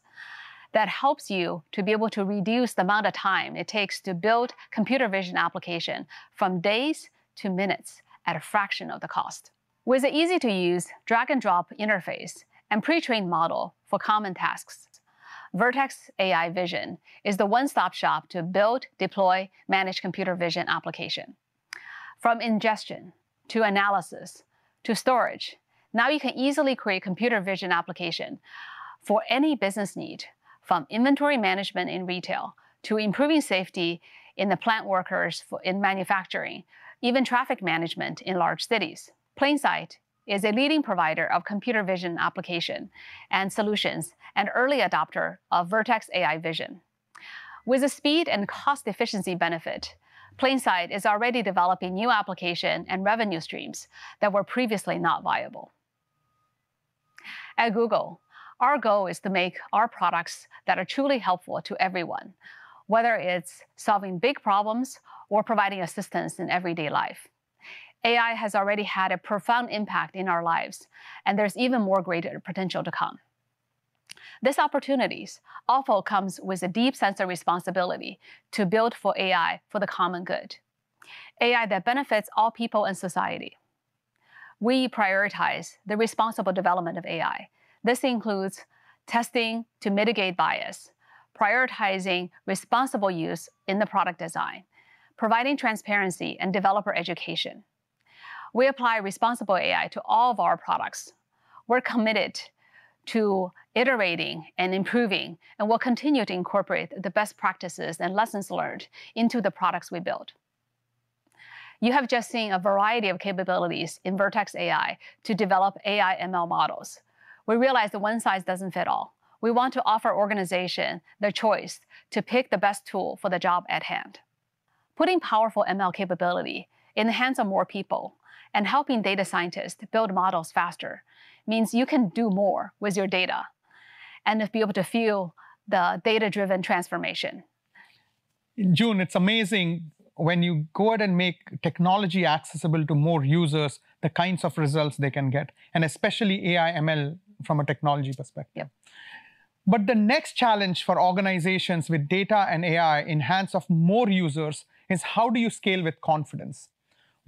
that helps you to be able to reduce the amount of time it takes to build computer vision application from days to minutes at a fraction of the cost. With an easy to use drag and drop interface and pre-trained model for common tasks, Vertex AI Vision is the one-stop shop to build, deploy, manage computer vision application. From ingestion to analysis to storage, now you can easily create computer vision application for any business need from inventory management in retail to improving safety in the plant workers in manufacturing, even traffic management in large cities. Plainsight is a leading provider of computer vision application and solutions and early adopter of Vertex AI Vision. With a speed and cost efficiency benefit, Plainsight is already developing new application and revenue streams that were previously not viable. At Google, our goal is to make our products that are truly helpful to everyone, whether it's solving big problems or providing assistance in everyday life. AI has already had a profound impact in our lives, and there's even more greater potential to come. This opportunities also comes with a deep sense of responsibility to build for AI for the common good, AI that benefits all people and society. We prioritize the responsible development of AI. This includes testing to mitigate bias, prioritizing responsible use in the product design, providing transparency and developer education. We apply responsible AI to all of our products. We're committed to iterating and improving, and will continue to incorporate the best practices and lessons learned into the products we build. You have just seen a variety of capabilities in Vertex AI to develop AI ML models. We realize that one size doesn't fit all. We want to offer organization the choice to pick the best tool for the job at hand. Putting powerful ML capability in the hands of more people and helping data scientists build models faster means you can do more with your data and be able to fuel the data-driven transformation. In June, it's amazing when you go ahead and make technology accessible to more users, the kinds of results they can get, and especially AI ML from a technology perspective. But the next challenge for organizations with data and AI in hands of more users is how do you scale with confidence?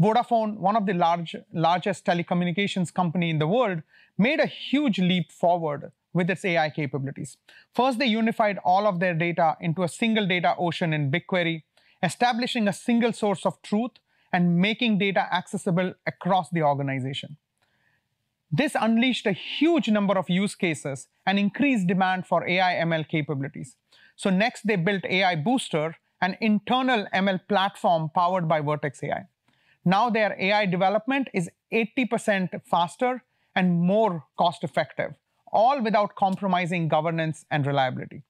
Vodafone, one of the large, largest telecommunications company in the world, made a huge leap forward with its AI capabilities. First, they unified all of their data into a single data ocean in BigQuery, establishing a single source of truth and making data accessible across the organization. This unleashed a huge number of use cases and increased demand for AI ML capabilities. So next, they built AI Booster, an internal ML platform powered by Vertex AI. Now their AI development is 80% faster and more cost effective, all without compromising governance and reliability.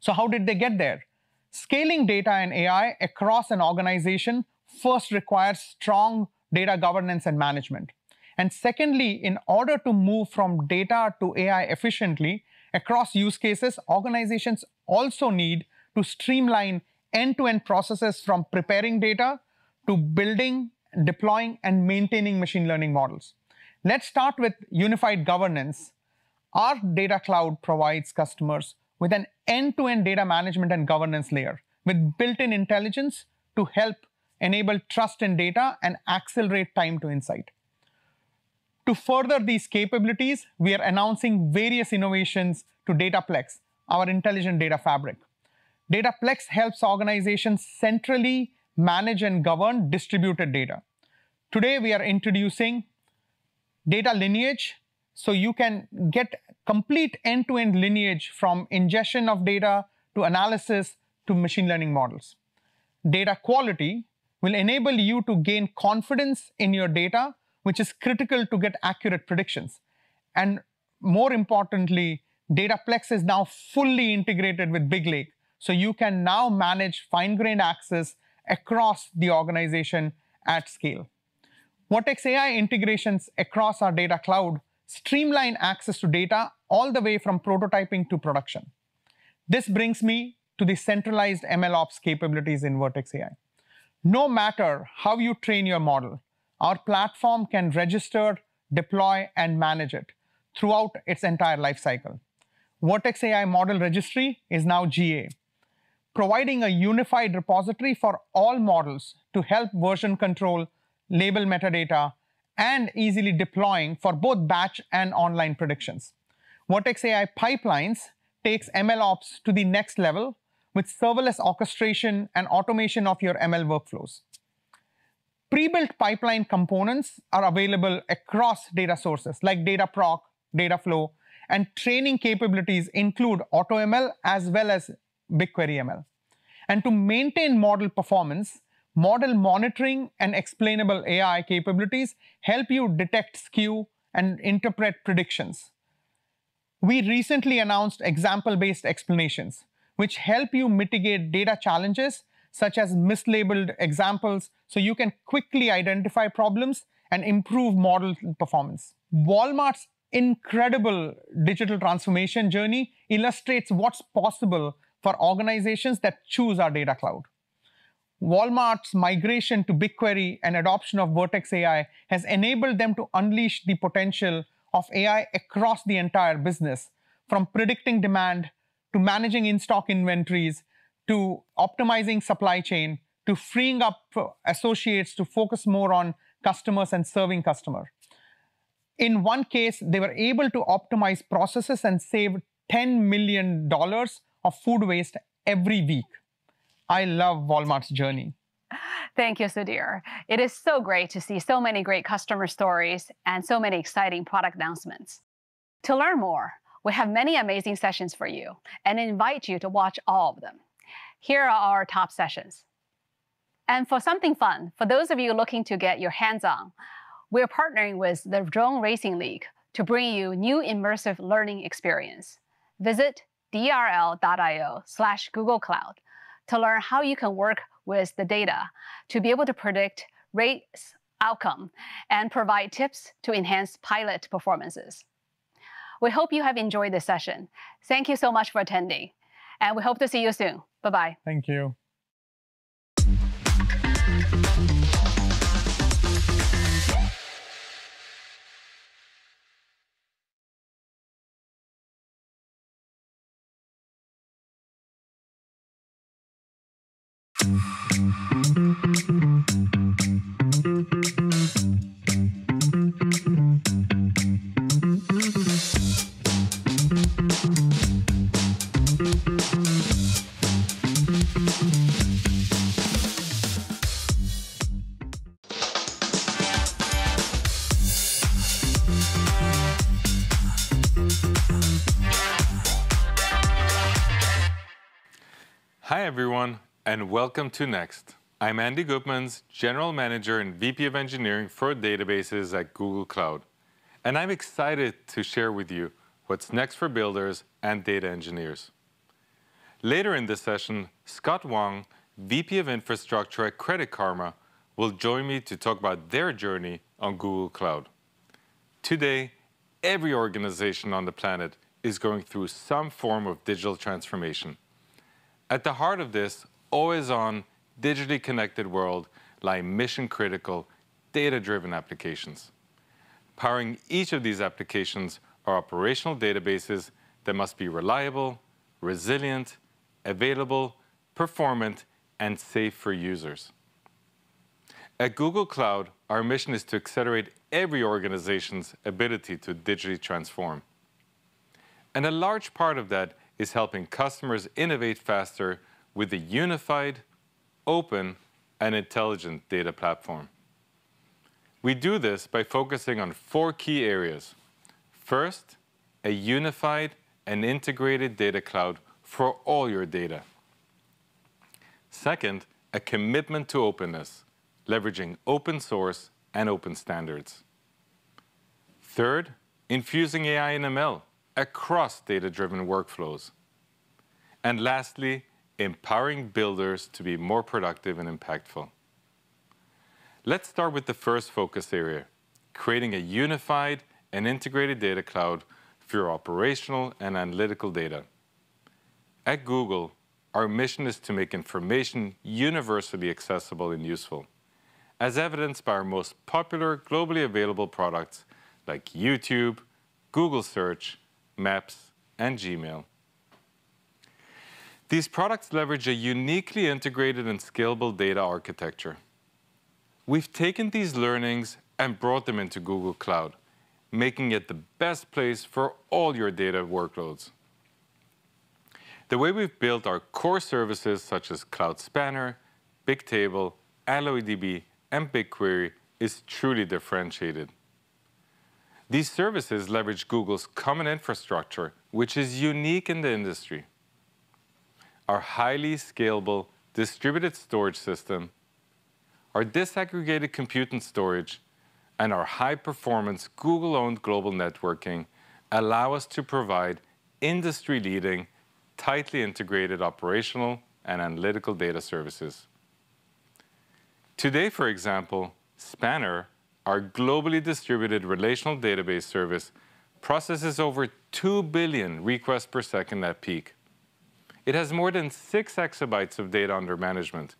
So how did they get there? Scaling data and AI across an organization first requires strong data governance and management. And secondly, in order to move from data to AI efficiently across use cases, organizations also need to streamline end-to-end processes from preparing data to building, deploying, and maintaining machine learning models. Let's start with unified governance. Our data cloud provides customers with an end-to-end data management and governance layer with built-in intelligence to help enable trust in data and accelerate time to insight. To further these capabilities, we are announcing various innovations to Dataplex, our intelligent data fabric. Dataplex helps organizations centrally manage and govern distributed data. Today, we are introducing data lineage, so you can get complete end-to-end lineage from ingestion of data to analysis to machine learning models. Data quality will enable you to gain confidence in your data which is critical to get accurate predictions. And more importantly, Dataplex is now fully integrated with BigLake, so you can now manage fine-grained access across the organization at scale. Vertex AI integrations across our data cloud streamline access to data all the way from prototyping to production. This brings me to the centralized MLOps capabilities in Vertex AI. No matter how you train your model, our platform can register, deploy, and manage it throughout its entire lifecycle. Vertex AI Model Registry is now GA, providing a unified repository for all models to help version control, label metadata, and easily deploying for both batch and online predictions. Vertex AI Pipelines takes MLOps to the next level with serverless orchestration and automation of your ML workflows. Pre-built pipeline components are available across data sources like Dataproc, Dataflow, and training capabilities include AutoML as well as BigQuery ML. And to maintain model performance, model monitoring and explainable AI capabilities help you detect skew and interpret predictions. We recently announced example-based explanations, which help you mitigate data challenges such as mislabeled examples so you can quickly identify problems and improve model performance. Walmart's incredible digital transformation journey illustrates what's possible for organizations that choose our data cloud. Walmart's migration to BigQuery and adoption of Vertex AI has enabled them to unleash the potential of AI across the entire business, from predicting demand to managing in-stock inventories to optimizing supply chain to freeing up associates to focus more on customers and serving customer. In one case, they were able to optimize processes and save $10 million of food waste every week. I love Walmart's journey. Thank you, Sudhir. It is so great to see so many great customer stories and so many exciting product announcements. To learn more, we have many amazing sessions for you and invite you to watch all of them. Here are our top sessions. And for something fun, for those of you looking to get your hands on, we're partnering with the Drone Racing League to bring you new immersive learning experience. Visit drl.io slash Google Cloud to learn how you can work with the data to be able to predict race outcome and provide tips to enhance pilot performances. We hope you have enjoyed this session. Thank you so much for attending, and we hope to see you soon. Bye-bye. Thank you. Welcome to Next. I'm Andi Gutmans, General Manager and VP of Engineering for Databases at Google Cloud. And I'm excited to share with you what's next for builders and data engineers. Later in this session, Scott Wang, VP of Infrastructure at Credit Karma, will join me to talk about their journey on Google Cloud. Today, every organization on the planet is going through some form of digital transformation. At the heart of this always-on, digitally connected world lie mission-critical, data-driven applications. Powering each of these applications are operational databases that must be reliable, resilient, available, performant, and safe for users. At Google Cloud, our mission is to accelerate every organization's ability to digitally transform. And a large part of that is helping customers innovate faster with a unified, open, and intelligent data platform. We do this by focusing on four key areas. First, a unified and integrated data cloud for all your data. Second, a commitment to openness, leveraging open source and open standards. Third, infusing AI and ML across data-driven workflows. And lastly, empowering builders to be more productive and impactful. Let's start with the first focus area, creating a unified and integrated data cloud for operational and analytical data. At Google, our mission is to make information universally accessible and useful, as evidenced by our most popular globally available products like YouTube, Google Search, Maps, and Gmail. These products leverage a uniquely integrated and scalable data architecture. We've taken these learnings and brought them into Google Cloud, making it the best place for all your data workloads. The way we've built our core services, such as Cloud Spanner, Bigtable, AlloyDB, and BigQuery, is truly differentiated. These services leverage Google's common infrastructure, which is unique in the industry. Our highly scalable distributed storage system, our disaggregated compute and storage, and our high-performance Google-owned global networking allow us to provide industry-leading, tightly integrated operational and analytical data services. Today, for example, Spanner, our globally distributed relational database service, processes over 2 billion requests per second at peak. It has more than 6 exabytes of data under management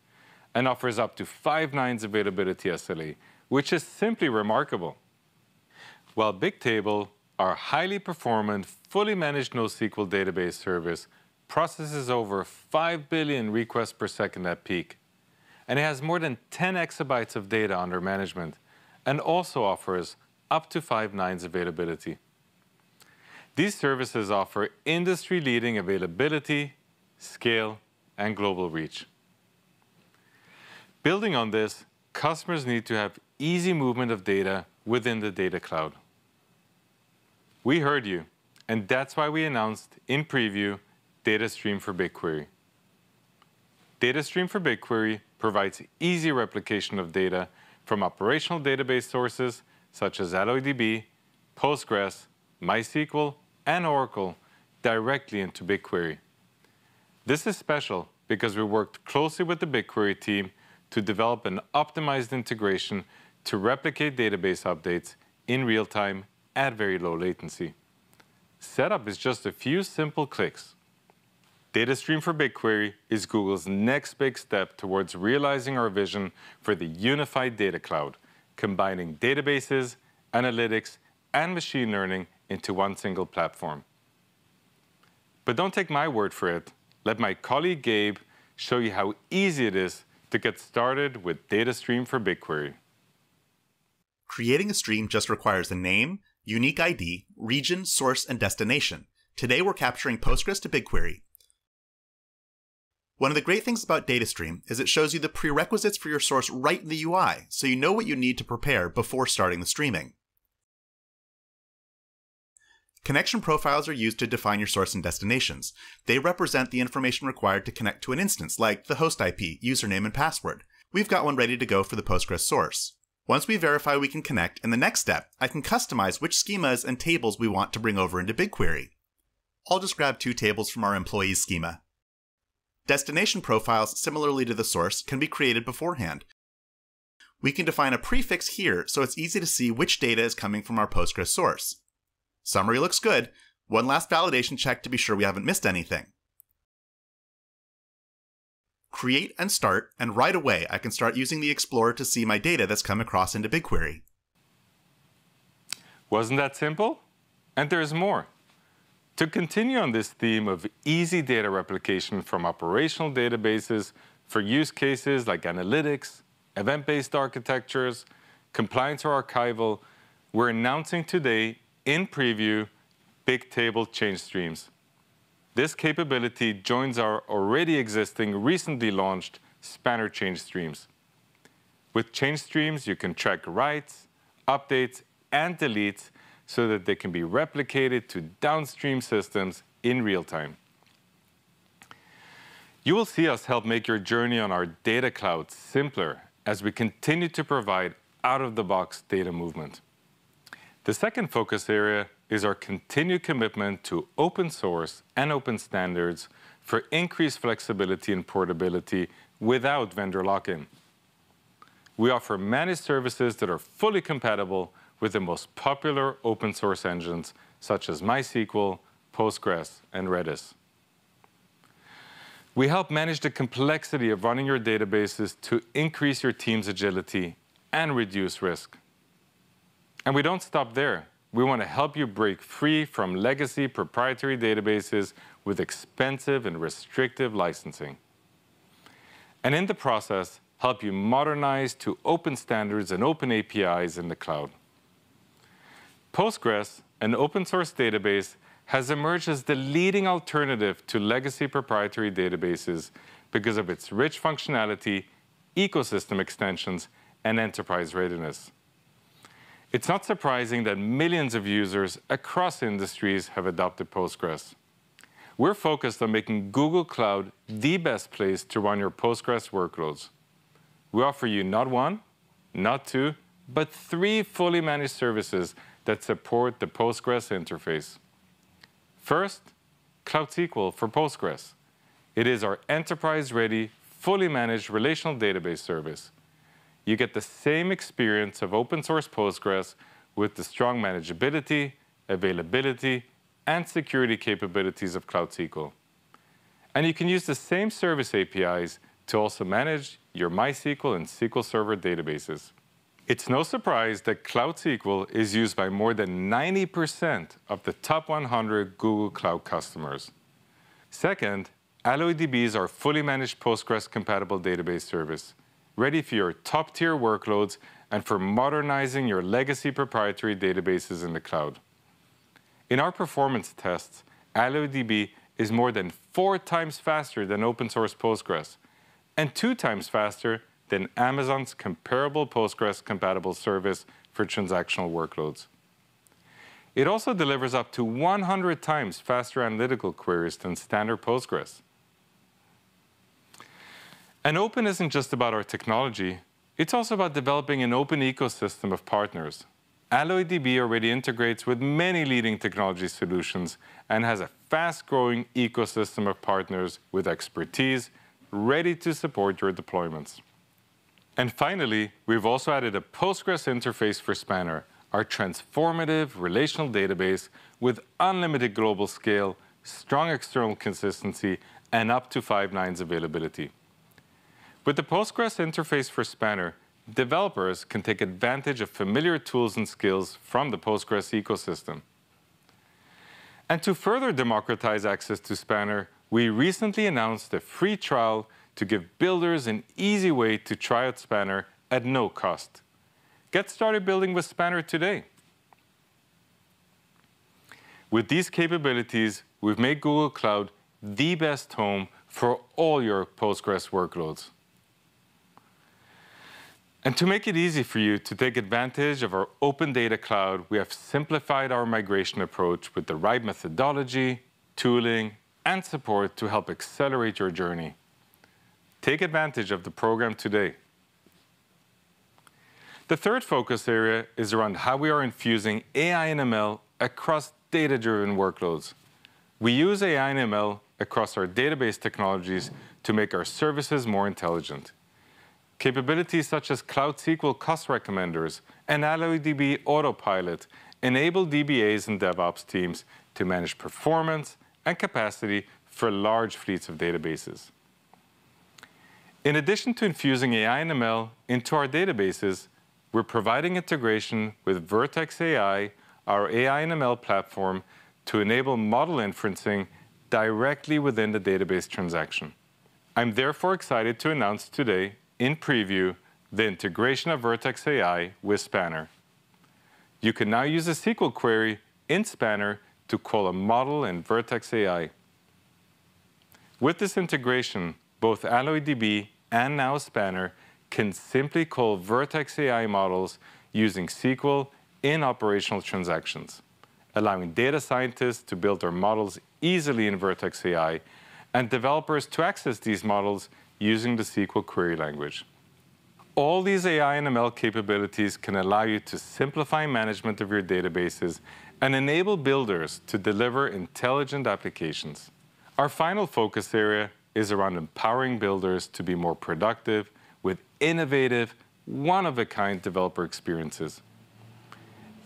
and offers up to five nines availability SLA, which is simply remarkable. While Bigtable, our highly performant, fully managed NoSQL database service, processes over 5 billion requests per second at peak, and it has more than 10 exabytes of data under management, and also offers up to five nines availability. These services offer industry-leading availability, scale, and global reach. Building on this, customers need to have easy movement of data within the Data Cloud. We heard you, and that's why we announced in preview Datastream for BigQuery. Datastream for BigQuery provides easy replication of data from operational database sources such as AlloyDB, Postgres, MySQL, and Oracle directly into BigQuery. This is special because we worked closely with the BigQuery team to develop an optimized integration to replicate database updates in real time at very low latency. Setup is just a few simple clicks. Datastream for BigQuery is Google's next big step towards realizing our vision for the unified Data Cloud, combining databases, analytics, and machine learning into one single platform. But don't take my word for it. Let my colleague Gabe show you how easy it is to get started with Datastream for BigQuery. Creating a stream just requires a name, unique ID, region, source, and destination. Today we're capturing Postgres to BigQuery. One of the great things about Datastream is it shows you the prerequisites for your source right in the UI, so you know what you need to prepare before starting the streaming. Connection profiles are used to define your source and destinations. They represent the information required to connect to an instance, like the host IP, username, and password. We've got one ready to go for the Postgres source. Once we verify we can connect, in the next step, I can customize which schemas and tables we want to bring over into BigQuery. I'll just grab two tables from our employees schema. Destination profiles, similarly to the source, can be created beforehand. We can define a prefix here so it's easy to see which data is coming from our Postgres source. Summary looks good. One last validation check to be sure we haven't missed anything. Create and start, and right away I can start using the Explorer to see my data that's come across into BigQuery. Wasn't that simple? And there's more. To continue on this theme of easy data replication from operational databases for use cases like analytics, event-based architectures, compliance or archival, we're announcing today in preview Bigtable change streams. This capability joins our already existing recently launched Spanner change streams. With change streams, you can track writes, updates, and deletes so that they can be replicated to downstream systems in real time. You will see us help make your journey on our data cloud simpler as we continue to provide out-of-the-box data movement. The second focus area is our continued commitment to open source and open standards for increased flexibility and portability without vendor lock-in. We offer managed services that are fully compatible with the most popular open source engines such as MySQL, Postgres, and Redis. We help manage the complexity of running your databases to increase your team's agility and reduce risk. And we don't stop there. We want to help you break free from legacy proprietary databases with expensive and restrictive licensing. And in the process, help you modernize to open standards and open APIs in the cloud. Postgres, an open source database, has emerged as the leading alternative to legacy proprietary databases because of its rich functionality, ecosystem extensions, and enterprise readiness. It's not surprising that millions of users across industries have adopted Postgres. we're focused on making Google Cloud the best place to run your Postgres workloads. We offer you not one, not two, but three fully managed services that support the Postgres interface. First, Cloud SQL for Postgres. It is our enterprise-ready, fully managed relational database service. You get the same experience of open source Postgres with the strong manageability, availability, and security capabilities of Cloud SQL. And you can use the same service APIs to also manage your MySQL and SQL Server databases. It's no surprise that Cloud SQL is used by more than 90% of the top 100 Google Cloud customers. Second, AlloyDB is our fully managed Postgres-compatible database service, ready for your top-tier workloads and for modernizing your legacy proprietary databases in the cloud. In our performance tests, AlloyDB is more than four times faster than open source Postgres and two times faster than Amazon's comparable Postgres-compatible service for transactional workloads. It also delivers up to 100 times faster analytical queries than standard Postgres. And open isn't just about our technology, it's also about developing an open ecosystem of partners. AlloyDB already integrates with many leading technology solutions and has a fast-growing ecosystem of partners with expertise ready to support your deployments. And finally, we've also added a Postgres interface for Spanner, our transformative relational database with unlimited global scale, strong external consistency, and up to five nines availability. With the Postgres interface for Spanner, developers can take advantage of familiar tools and skills from the Postgres ecosystem. And to further democratize access to Spanner, we recently announced a free trial to give builders an easy way to try out Spanner at no cost. Get started building with Spanner today. With these capabilities, we've made Google Cloud the best home for all your Postgres workloads. And to make it easy for you to take advantage of our open data cloud, we have simplified our migration approach with the right methodology, tooling, and support to help accelerate your journey. Take advantage of the program today. The third focus area is around how we are infusing AI and ML across data-driven workloads. We use AI and ML across our database technologies to make our services more intelligent. Capabilities such as Cloud SQL cost recommenders and AlloyDB Autopilot enable DBAs and DevOps teams to manage performance and capacity for large fleets of databases. In addition to infusing AI and ML into our databases, we're providing integration with Vertex AI, our AI and ML platform, to enable model inferencing directly within the database transaction. I'm therefore excited to announce today in preview the integration of Vertex AI with Spanner. You can now use a SQL query in Spanner to call a model in Vertex AI. With this integration, both AlloyDB and now Spanner can simply call Vertex AI models using SQL in operational transactions, allowing data scientists to build their models easily in Vertex AI and developers to access these models using the SQL query language. All these AI and ML capabilities can allow you to simplify management of your databases and enable builders to deliver intelligent applications. Our final focus area is around empowering builders to be more productive with innovative, one-of-a-kind developer experiences.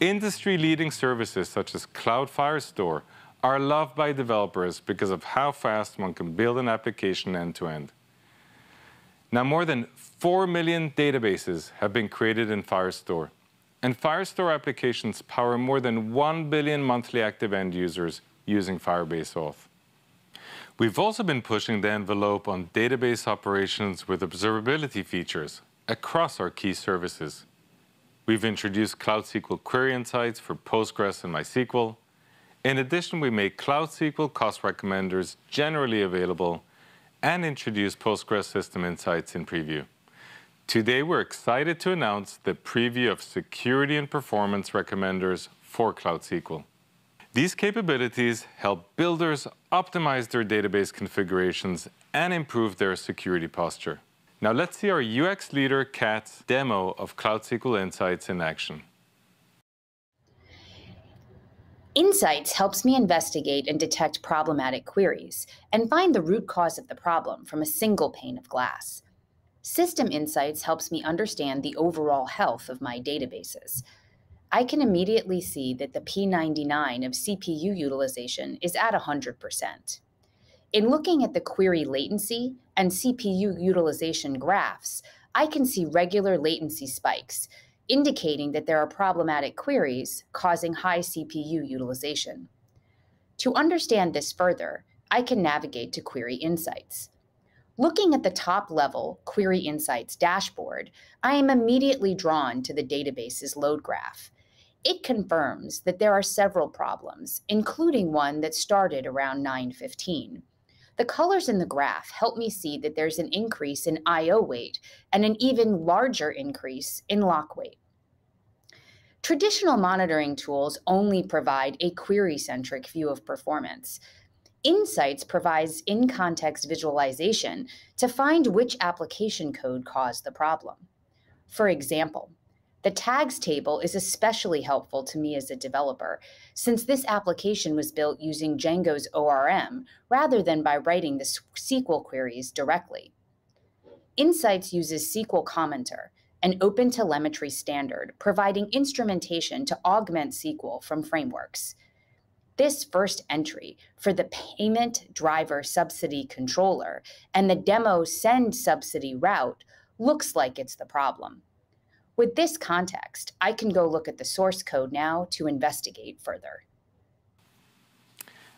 Industry-leading services such as Cloud Firestore are loved by developers because of how fast one can build an application end-to-end. Now, more than 4 million databases have been created in Firestore, and Firestore applications power more than 1 billion monthly active end users using Firebase Auth. We've also been pushing the envelope on database operations with observability features across our key services. We've introduced Cloud SQL Query Insights for Postgres and MySQL. In addition, we made Cloud SQL Cost Recommenders generally available and introduce Postgres System Insights in preview. Today, we're excited to announce the preview of Security and Performance Recommenders for Cloud SQL. These capabilities help builders optimize their database configurations and improve their security posture. Now let's see our UX leader, Kat's demo of Cloud SQL Insights in action. Insights helps me investigate and detect problematic queries and find the root cause of the problem from a single pane of glass. System Insights helps me understand the overall health of my databases. I can immediately see that the P99 of CPU utilization is at 100%. In looking at the query latency and CPU utilization graphs, I can see regular latency spikes, indicating that there are problematic queries causing high CPU utilization. To understand this further, I can navigate to Query Insights. Looking at the top level Query Insights dashboard, I am immediately drawn to the database's load graph. It confirms that there are several problems, including one that started around 915. The colors in the graph help me see that there's an increase in I.O. wait and an even larger increase in lock wait. Traditional monitoring tools only provide a query-centric view of performance. Insights provides in-context visualization to find which application code caused the problem. For example, the tags table is especially helpful to me as a developer, since this application was built using Django's ORM rather than by writing the SQL queries directly. Insights uses SQL Commenter, an open telemetry standard providing instrumentation to augment SQL from frameworks. This first entry for the payment driver subsidy controller and the demo send subsidy route looks like it's the problem. With this context, I can go look at the source code now to investigate further.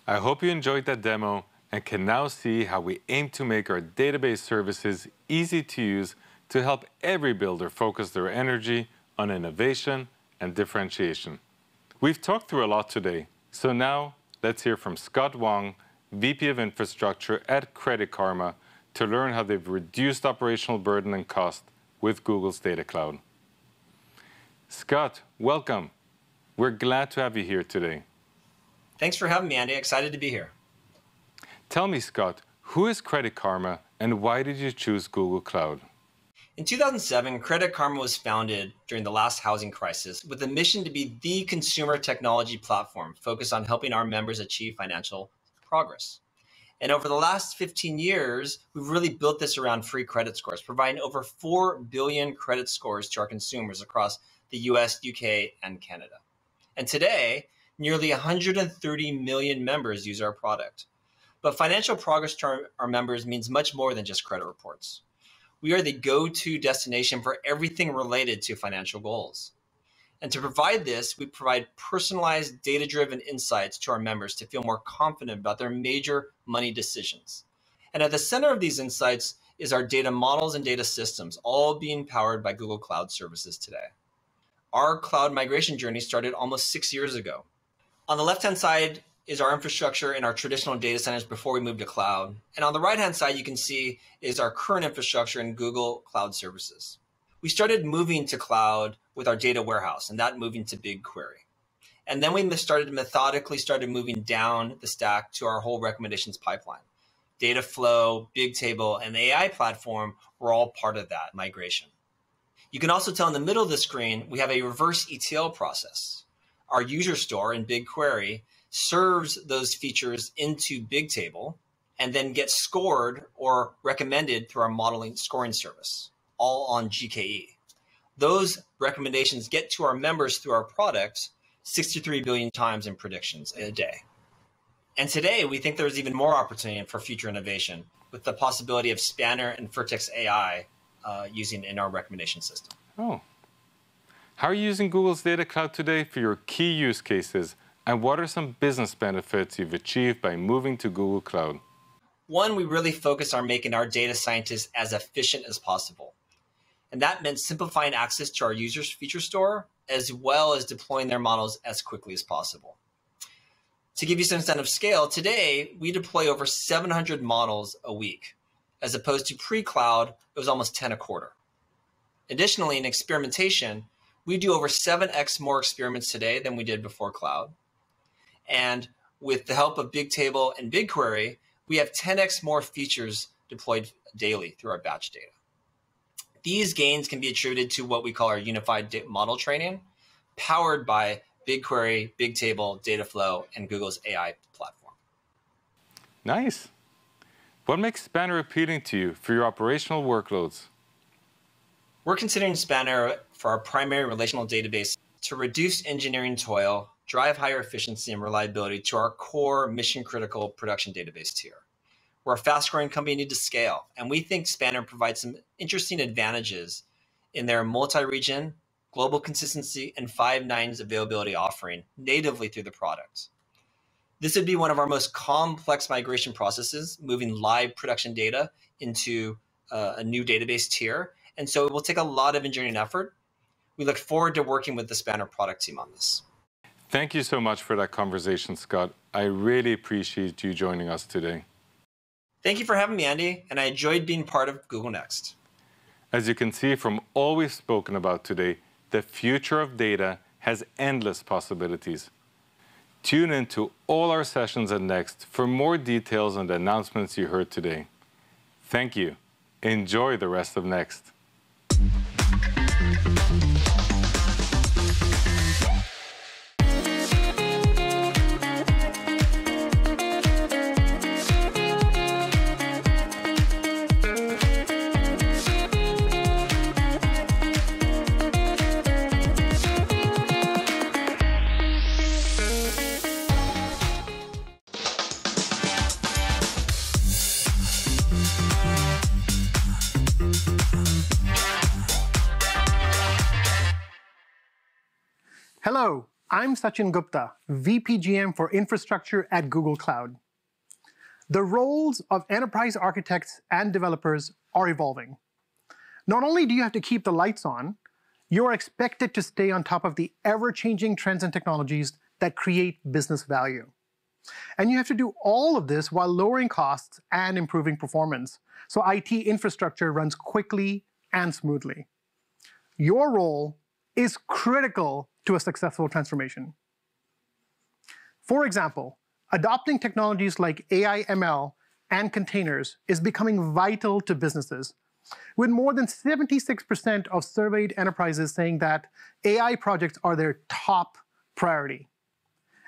I hope you enjoyed that demo and can now see how we aim to make our database services easy to use to help every builder focus their energy on innovation and differentiation. We've talked through a lot today, so now let's hear from Scott Wong, VP of Infrastructure at Credit Karma, to learn how they've reduced operational burden and cost with Google's Data Cloud. Scott, welcome. We're glad to have you here today. Thanks for having me, Andi. Excited to be here. Tell me, Scott, who is Credit Karma and why did you choose Google Cloud? In 2007, Credit Karma was founded during the last housing crisis with a mission to be the consumer technology platform focused on helping our members achieve financial progress. And over the last 15 years, we've really built this around free credit scores, providing over 4 billion credit scores to our consumers across the US, UK, and Canada. And today, nearly 130 million members use our product. But financial progress to our, members means much more than just credit reports. We are the go to destination for everything related to financial goals. And to provide this, we provide personalized, data driven insights to our members to feel more confident about their major money decisions. And at the center of these insights is our data models and data systems, all being powered by Google Cloud Services today our cloud migration journey started almost six years ago. On the left hand side is our infrastructure in our traditional data centers before we moved to cloud. And on the right hand side, you can see is our current infrastructure in Google Cloud Services. We started moving to cloud with our data warehouse and that moving to BigQuery. And then we started methodically started moving down the stack to our whole recommendations pipeline. Dataflow, Bigtable, and the AI platform were all part of that migration. You can also tell in the middle of the screen, we have a reverse ETL process. Our user store in BigQuery serves those features into Bigtable and then gets scored or recommended through our modeling scoring service, all on GKE. Those recommendations get to our members through our product 63 billion times in predictions a day. And today, we think there's even more opportunity for future innovation with the possibility of Spanner and Vertex AI uh, using in our recommendation system. Oh. How are you using Google's Data Cloud today for your key use cases? And what are some business benefits you've achieved by moving to Google Cloud? One, we really focus on making our data scientists as efficient as possible. And that meant simplifying access to our users' feature store, as well as deploying their models as quickly as possible. To give you some sense of scale, today we deploy over 700 models a week as opposed to pre-cloud, it was almost 10 a quarter. Additionally, in experimentation, we do over 7x more experiments today than we did before cloud. And with the help of Bigtable and BigQuery, we have 10x more features deployed daily through our batch data. These gains can be attributed to what we call our unified model training, powered by BigQuery, Bigtable, Dataflow, and Google's AI platform. Nice. What makes Spanner appealing to you for your operational workloads? We're considering Spanner for our primary relational database to reduce engineering toil, drive higher efficiency and reliability to our core mission critical production database tier. We're a fast growing company need to scale, and we think Spanner provides some interesting advantages in their multi region, global consistency, and five nines availability offering natively through the product. This would be one of our most complex migration processes, moving live production data into uh, a new database tier and so it will take a lot of engineering effort. We look forward to working with the Spanner product team on this. Thank you so much for that conversation, Scott. I really appreciate you joining us today. Thank you for having me, Andi, and I enjoyed being part of Google Next. As you can see from all we've spoken about today, the future of data has endless possibilities. Tune in to all our sessions at Next for more details on the announcements you heard today. Thank you. Enjoy the rest of Next. Hello, I'm Sachin Gupta, VP GM for Infrastructure at Google Cloud. The roles of enterprise architects and developers are evolving. Not only do you have to keep the lights on, you're expected to stay on top of the ever-changing trends and technologies that create business value. And you have to do all of this while lowering costs and improving performance, so IT infrastructure runs quickly and smoothly. Your role is critical to a successful transformation. For example, adopting technologies like AI ML and containers is becoming vital to businesses, with more than 76% of surveyed enterprises saying that AI projects are their top priority.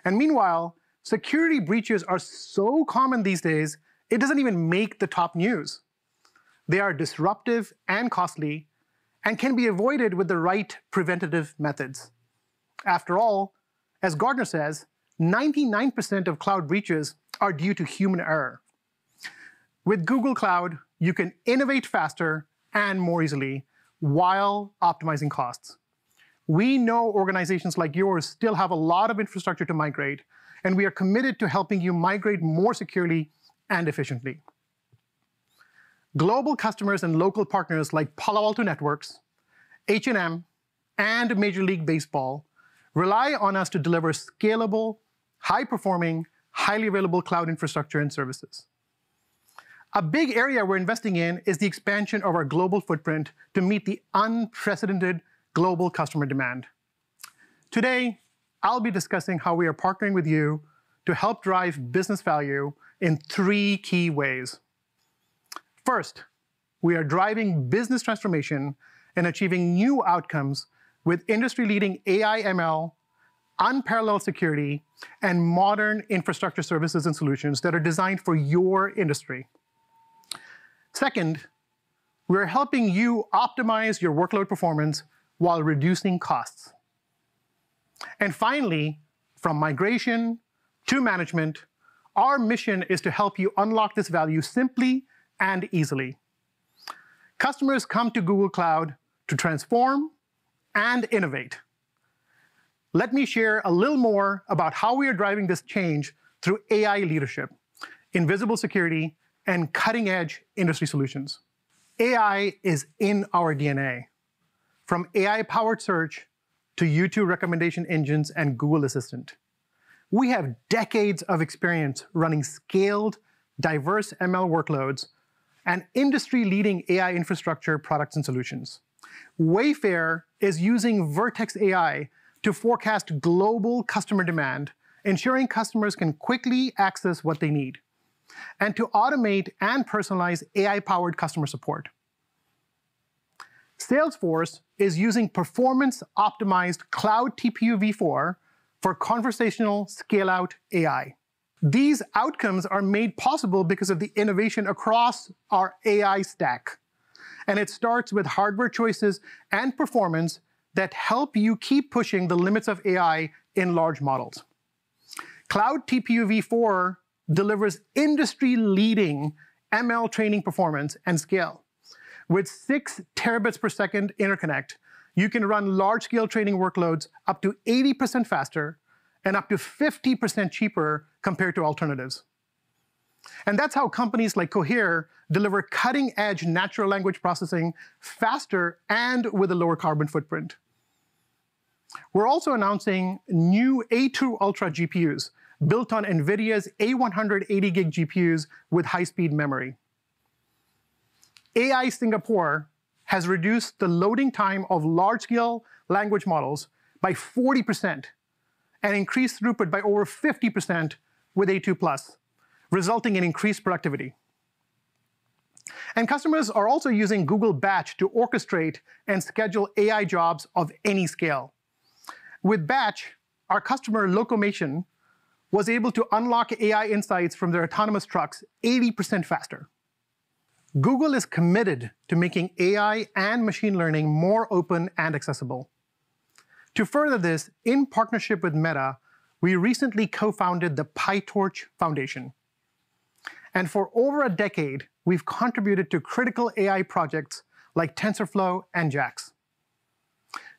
And meanwhile, security breaches are so common these days, it doesn't even make the top news. They are disruptive and costly, and can be avoided with the right preventative methods. After all, as Gartner says, 99% of cloud breaches are due to human error. With Google Cloud, you can innovate faster and more easily while optimizing costs. We know organizations like yours still have a lot of infrastructure to migrate, and we are committed to helping you migrate more securely and efficiently. Global customers and local partners like Palo Alto Networks, H&M, and Major League Baseball rely on us to deliver scalable, high-performing, highly available cloud infrastructure and services. A big area we're investing in is the expansion of our global footprint to meet the unprecedented global customer demand. Today, I'll be discussing how we are partnering with you to help drive business value in three key ways. First, we are driving business transformation and achieving new outcomes with industry-leading AI ML, unparalleled security, and modern infrastructure services and solutions that are designed for your industry. Second, we're helping you optimize your workload performance while reducing costs. And finally, from migration to management, our mission is to help you unlock this value simply and easily. Customers come to Google Cloud to transform, and innovate. Let me share a little more about how we are driving this change through AI leadership, invisible security, and cutting-edge industry solutions. AI is in our DNA. From AI-powered search to YouTube recommendation engines and Google Assistant. We have decades of experience running scaled, diverse ML workloads and industry-leading AI infrastructure products and solutions. Wayfair is using Vertex AI to forecast global customer demand ensuring customers can quickly access what they need, and to automate and personalize AI-powered customer support. Salesforce is using performance-optimized Cloud TPU v4 for conversational scale-out AI. These outcomes are made possible because of the innovation across our AI stack, and it starts with hardware choices and performance that help you keep pushing the limits of AI in large models. Cloud TPU v4 delivers industry-leading ML training performance and scale. With 6 terabits per second interconnect, you can run large-scale training workloads up to 80% faster and up to 50% cheaper compared to alternatives. And that's how companies like Cohere deliver cutting-edge natural language processing faster and with a lower carbon footprint. We're also announcing new A2 Ultra GPUs built on NVIDIA's A180 gig GPUs with high-speed memory. AI Singapore has reduced the loading time of large-scale language models by 40% and increased throughput by over 50% with A2+, resulting in increased productivity. And customers are also using Google Batch to orchestrate and schedule AI jobs of any scale. With Batch, our customer Locomation was able to unlock AI insights from their autonomous trucks 80% faster. Google is committed to making AI and machine learning more open and accessible. To further this, in partnership with Meta, we recently co-founded the PyTorch Foundation. And for over a decade, we've contributed to critical AI projects like TensorFlow and JAX.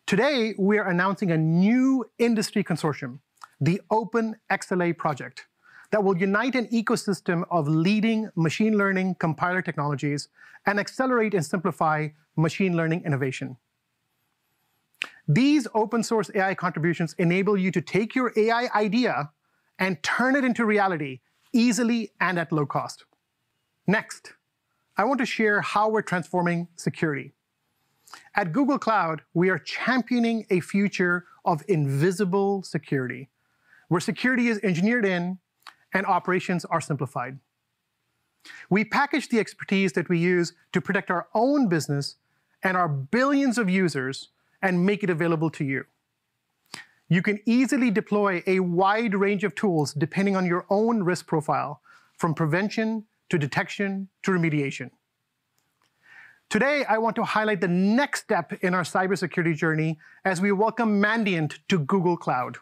Today, we are announcing a new industry consortium, the Open XLA Project, that will unite an ecosystem of leading machine learning compiler technologies and accelerate and simplify machine learning innovation. These open source AI contributions enable you to take your AI idea and turn it into reality easily and at low cost. Next, I want to share how we're transforming security. At Google Cloud, we are championing a future of invisible security, where security is engineered in and operations are simplified. We package the expertise that we use to protect our own business and our billions of users and make it available to you. You can easily deploy a wide range of tools depending on your own risk profile, from prevention to detection to remediation. Today, I want to highlight the next step in our cybersecurity journey as we welcome Mandiant to Google Cloud.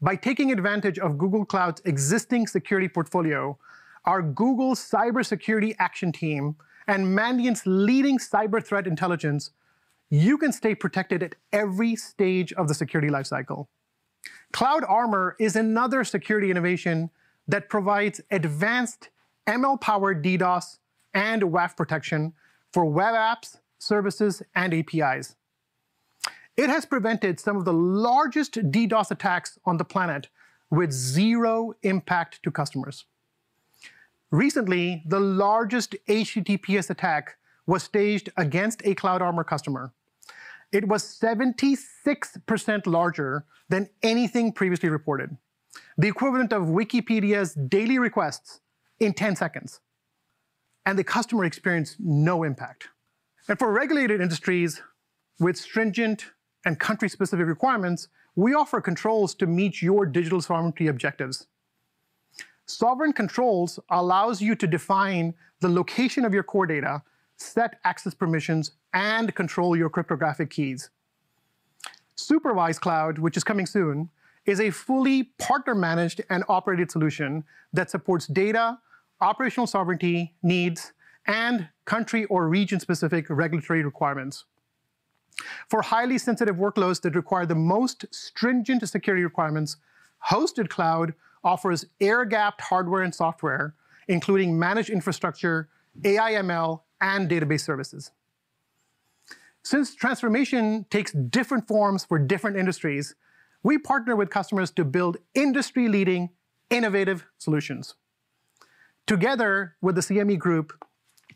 By taking advantage of Google Cloud's existing security portfolio, our Google Cybersecurity Action Team and Mandiant's leading cyber threat intelligence you can stay protected at every stage of the security lifecycle. Cloud Armor is another security innovation that provides advanced ML-powered DDoS and WAF protection for web apps, services, and APIs. It has prevented some of the largest DDoS attacks on the planet with zero impact to customers. Recently, the largest HTTPS attack was staged against a Cloud Armor customer. It was 76% larger than anything previously reported, the equivalent of Wikipedia's daily requests in 10 seconds. And the customer experienced no impact. And for regulated industries with stringent and country-specific requirements, we offer controls to meet your digital sovereignty objectives. Sovereign controls allows you to define the location of your core data set access permissions, and control your cryptographic keys. Supervised Cloud, which is coming soon, is a fully partner-managed and operated solution that supports data, operational sovereignty needs, and country or region-specific regulatory requirements. For highly sensitive workloads that require the most stringent security requirements, Hosted Cloud offers air-gapped hardware and software, including managed infrastructure, AI/ML, and database services. Since transformation takes different forms for different industries, we partner with customers to build industry-leading, innovative solutions. Together with the CME Group,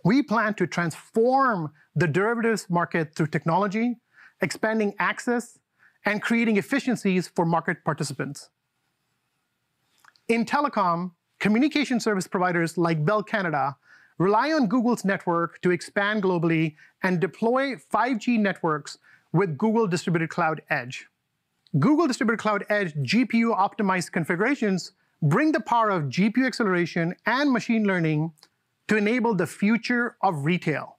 we plan to transform the derivatives market through technology, expanding access, and creating efficiencies for market participants. In telecom, communication service providers like Bell Canada rely on Google's network to expand globally and deploy 5G networks with Google Distributed Cloud Edge. Google Distributed Cloud Edge GPU optimized configurations bring the power of GPU acceleration and machine learning to enable the future of retail.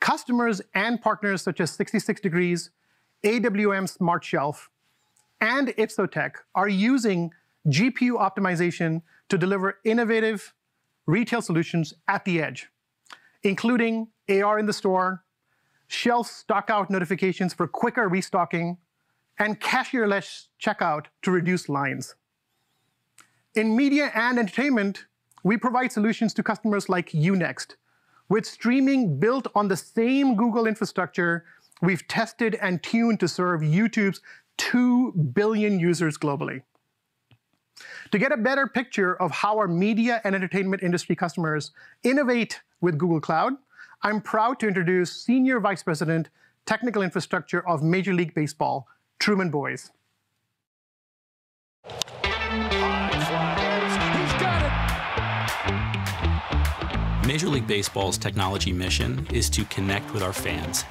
Customers and partners such as 66 Degrees, AWM Smart Shelf, and Ipsotek are using GPU optimization to deliver innovative retail solutions at the edge, including AR in the store, shelf stockout notifications for quicker restocking, and cashierless checkout to reduce lines. In media and entertainment, we provide solutions to customers like U-NEXT, with streaming built on the same Google infrastructure we've tested and tuned to serve YouTube's 2 billion users globally. To get a better picture of how our media and entertainment industry customers innovate with Google Cloud, I'm proud to introduce Senior Vice President, Technical Infrastructure of Major League Baseball, Truman Boyes. Major League Baseball's technology mission is to connect with our fans.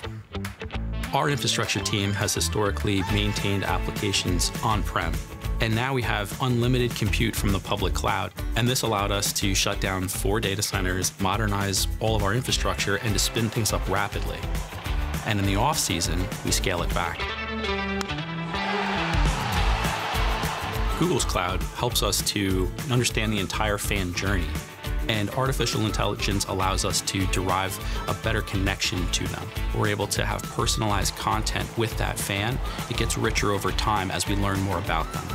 Our infrastructure team has historically maintained applications on-prem, and now we have unlimited compute from the public cloud. And this allowed us to shut down four data centers, modernize all of our infrastructure, and to spin things up rapidly. And in the off season, we scale it back. Google's cloud helps us to understand the entire fan journey and artificial intelligence allows us to derive a better connection to them. We're able to have personalized content with that fan. It gets richer over time as we learn more about them.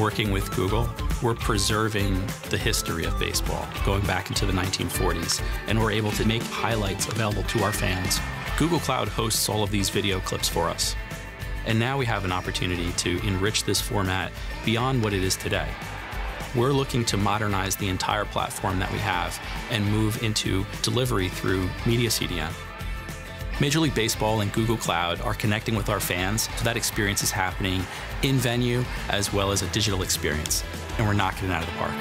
Working with Google, we're preserving the history of baseball, going back into the 1940s, and we're able to make highlights available to our fans. Google Cloud hosts all of these video clips for us. And now we have an opportunity to enrich this format beyond what it is today. We're looking to modernize the entire platform that we have and move into delivery through Media CDN. Major League Baseball and Google Cloud are connecting with our fans, so that experience is happening in venue as well as a digital experience, and we're knocking it out of the park.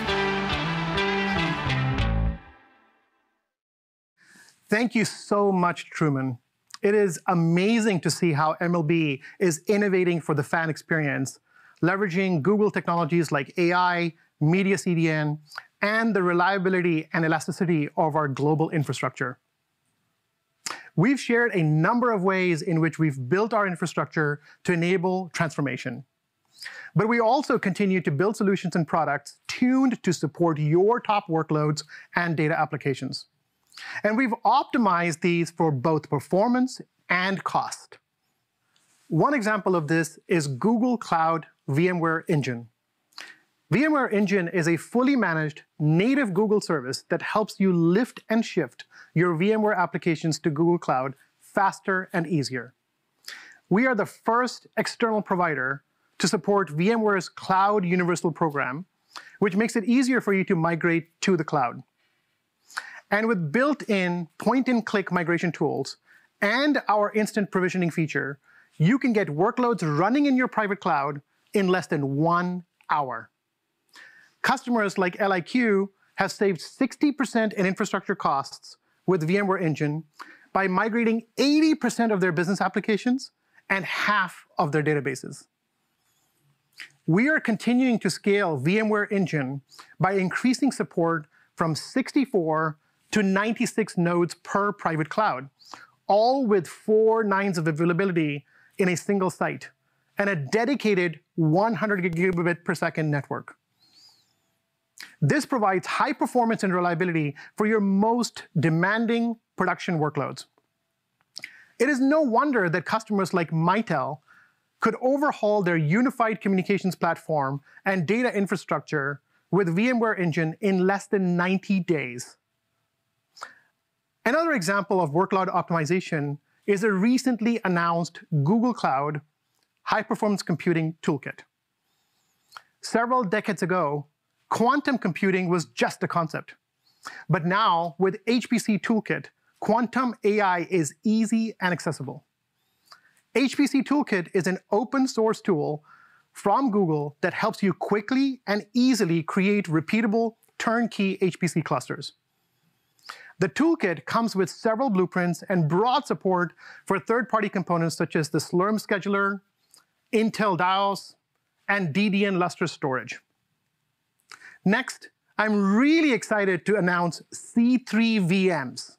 Thank you so much, Truman. It is amazing to see how MLB is innovating for the fan experience, leveraging Google technologies like AI, Media CDN, and the reliability and elasticity of our global infrastructure. We've shared a number of ways in which we've built our infrastructure to enable transformation. But we also continue to build solutions and products tuned to support your top workloads and data applications. And we've optimized these for both performance and cost. One example of this is Google Cloud VMware Engine. VMware Engine is a fully managed native Google service that helps you lift and shift your VMware applications to Google Cloud faster and easier. We are the first external provider to support VMware's Cloud Universal program, which makes it easier for you to migrate to the cloud. And with built-in point-and-click migration tools and our instant provisioning feature, you can get workloads running in your private cloud in less than one hour. Customers like LIQ have saved 60% in infrastructure costs with VMware Engine by migrating 80% of their business applications and half of their databases. We are continuing to scale VMware Engine by increasing support from 64 to 96 nodes per private cloud, all with four nines of availability in a single site and a dedicated 100 gigabit per second network. This provides high performance and reliability for your most demanding production workloads. It is no wonder that customers like Mitel could overhaul their unified communications platform and data infrastructure with VMware Engine in less than 90 days. Another example of workload optimization is a recently announced Google Cloud High Performance Computing Toolkit. Several decades ago, quantum computing was just a concept. But now, with HPC Toolkit, quantum AI is easy and accessible. HPC Toolkit is an open source tool from Google that helps you quickly and easily create repeatable turnkey HPC clusters. The toolkit comes with several blueprints and broad support for third-party components such as the Slurm scheduler, Intel DAOS, and DDN Lustre storage. Next, I'm really excited to announce C3 VMs.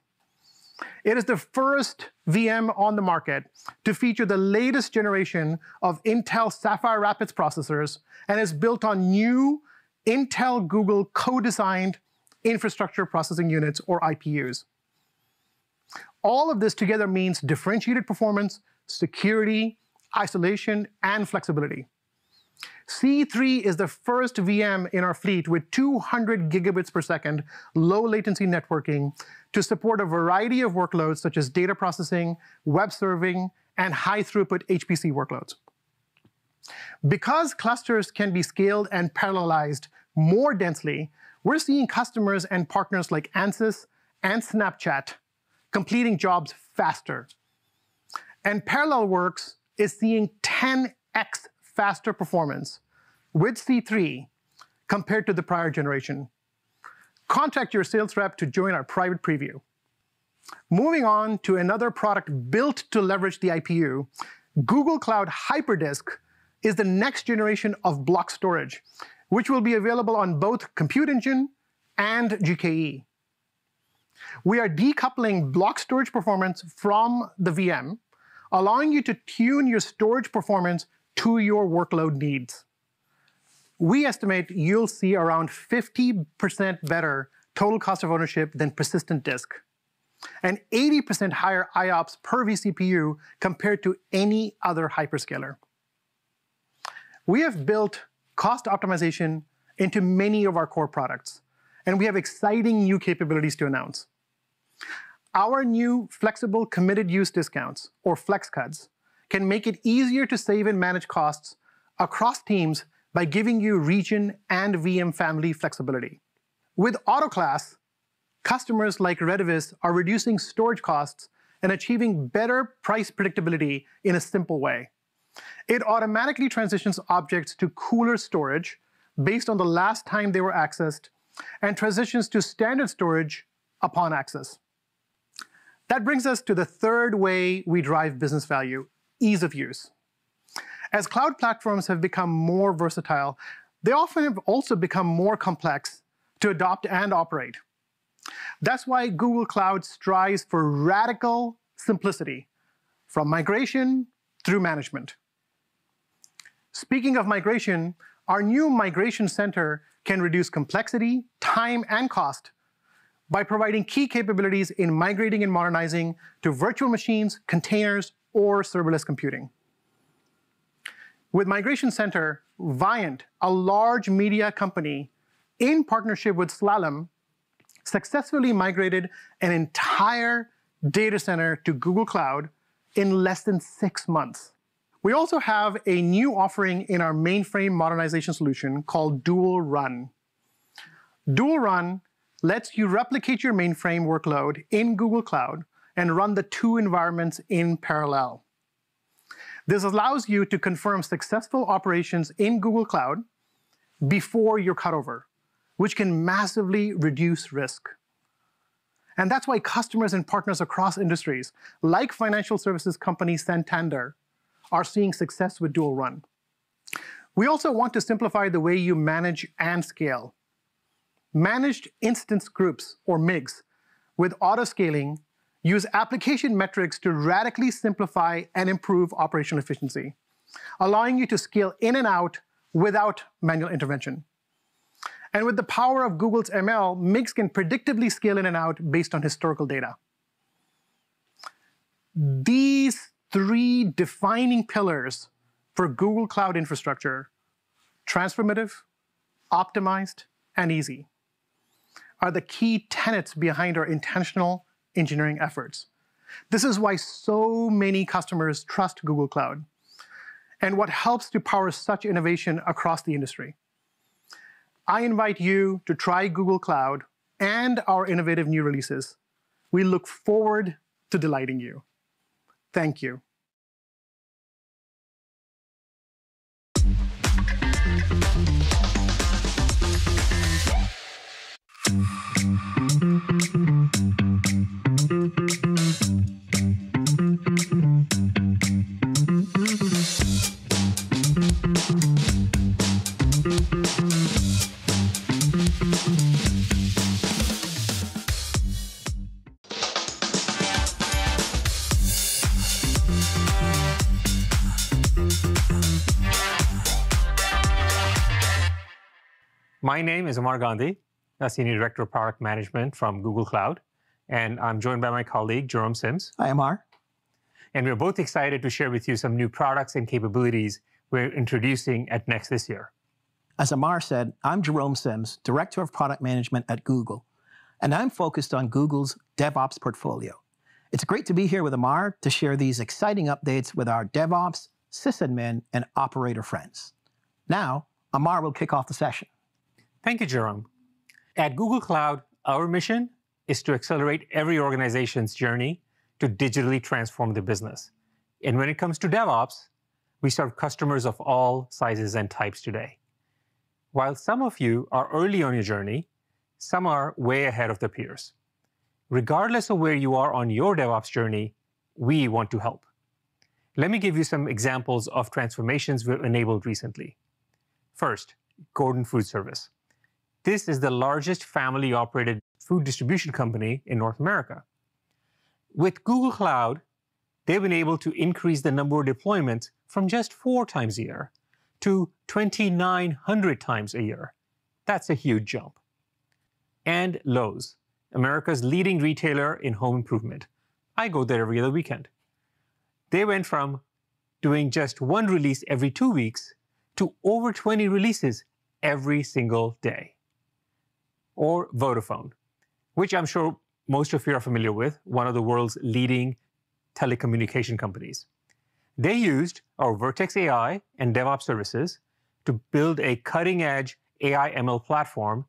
It is the first VM on the market to feature the latest generation of Intel Sapphire Rapids processors and is built on new Intel Google co-designed infrastructure processing units, or IPUs. All of this together means differentiated performance, security, isolation, and flexibility. C3 is the first VM in our fleet with 200 gigabits per second low latency networking to support a variety of workloads such as data processing, web serving, and high throughput HPC workloads. Because clusters can be scaled and parallelized more densely, we're seeing customers and partners like Ansys and Snapchat completing jobs faster. And Parallelworks is seeing 10x faster performance with C3 compared to the prior generation. Contact your sales rep to join our private preview. Moving on to another product built to leverage the IPU, Google Cloud Hyperdisk is the next generation of block storage which will be available on both Compute Engine and GKE. We are decoupling block storage performance from the VM, allowing you to tune your storage performance to your workload needs. We estimate you'll see around 50% better total cost of ownership than persistent disk, and 80% higher IOPS per vCPU compared to any other hyperscaler. We have built cost optimization into many of our core products, and we have exciting new capabilities to announce. Our new flexible committed use discounts, or Flex CUDs, can make it easier to save and manage costs across teams by giving you region and VM family flexibility. With AutoClass, customers like Redivis are reducing storage costs and achieving better price predictability in a simple way. It automatically transitions objects to cooler storage based on the last time they were accessed and transitions to standard storage upon access. That brings us to the third way we drive business value, ease of use. As cloud platforms have become more versatile, they often have also become more complex to adopt and operate. That's why Google Cloud strives for radical simplicity, from migration through management. Speaking of migration, our new Migration Center can reduce complexity, time, and cost by providing key capabilities in migrating and modernizing to virtual machines, containers, or serverless computing. With Migration Center, Viant, a large media company, in partnership with Slalom, successfully migrated an entire data center to Google Cloud in less than six months. We also have a new offering in our mainframe modernization solution called Dual Run. Dual Run lets you replicate your mainframe workload in Google Cloud and run the two environments in parallel. This allows you to confirm successful operations in Google Cloud before your cutover, which can massively reduce risk. And that's why customers and partners across industries, like financial services company Santander, are seeing success with dual run. We also want to simplify the way you manage and scale. Managed instance groups, or MIGs, with auto-scaling use application metrics to radically simplify and improve operational efficiency, allowing you to scale in and out without manual intervention. And with the power of Google's ML, MIGs can predictably scale in and out based on historical data. These three defining pillars for Google Cloud infrastructure, transformative, optimized, and easy, are the key tenets behind our intentional engineering efforts. This is why so many customers trust Google Cloud, and what helps to power such innovation across the industry. I invite you to try Google Cloud and our innovative new releases. We look forward to delighting you. Thank you. My name is Amar Gandhi, a Senior Director of Product Management from Google Cloud, and I'm joined by my colleague, Jerome Sims. Hi, Amar. And we're both excited to share with you some new products and capabilities we're introducing at Next this year. As Amar said, I'm Jerome Sims, Director of Product Management at Google, and I'm focused on Google's DevOps portfolio. It's great to be here with Amar to share these exciting updates with our DevOps, sysadmin, and operator friends. Now, Amar will kick off the session. Thank you, Jerome. At Google Cloud, our mission is to accelerate every organization's journey to digitally transform the business. And when it comes to DevOps, we serve customers of all sizes and types today. While some of you are early on your journey, some are way ahead of their peers. Regardless of where you are on your DevOps journey, we want to help. Let me give you some examples of transformations we've enabled recently. First, Gordon Food Service. This is the largest family operated food distribution company in North America. With Google Cloud, they've been able to increase the number of deployments from just four times a year to 2,900 times a year. That's a huge jump. And Lowe's, America's leading retailer in home improvement. I go there every other weekend. They went from doing just one release every two weeks to over 20 releases every single day. Or Vodafone, which I'm sure most of you are familiar with, one of the world's leading telecommunication companies. They used our Vertex AI and DevOps services to build a cutting edge AI ML platform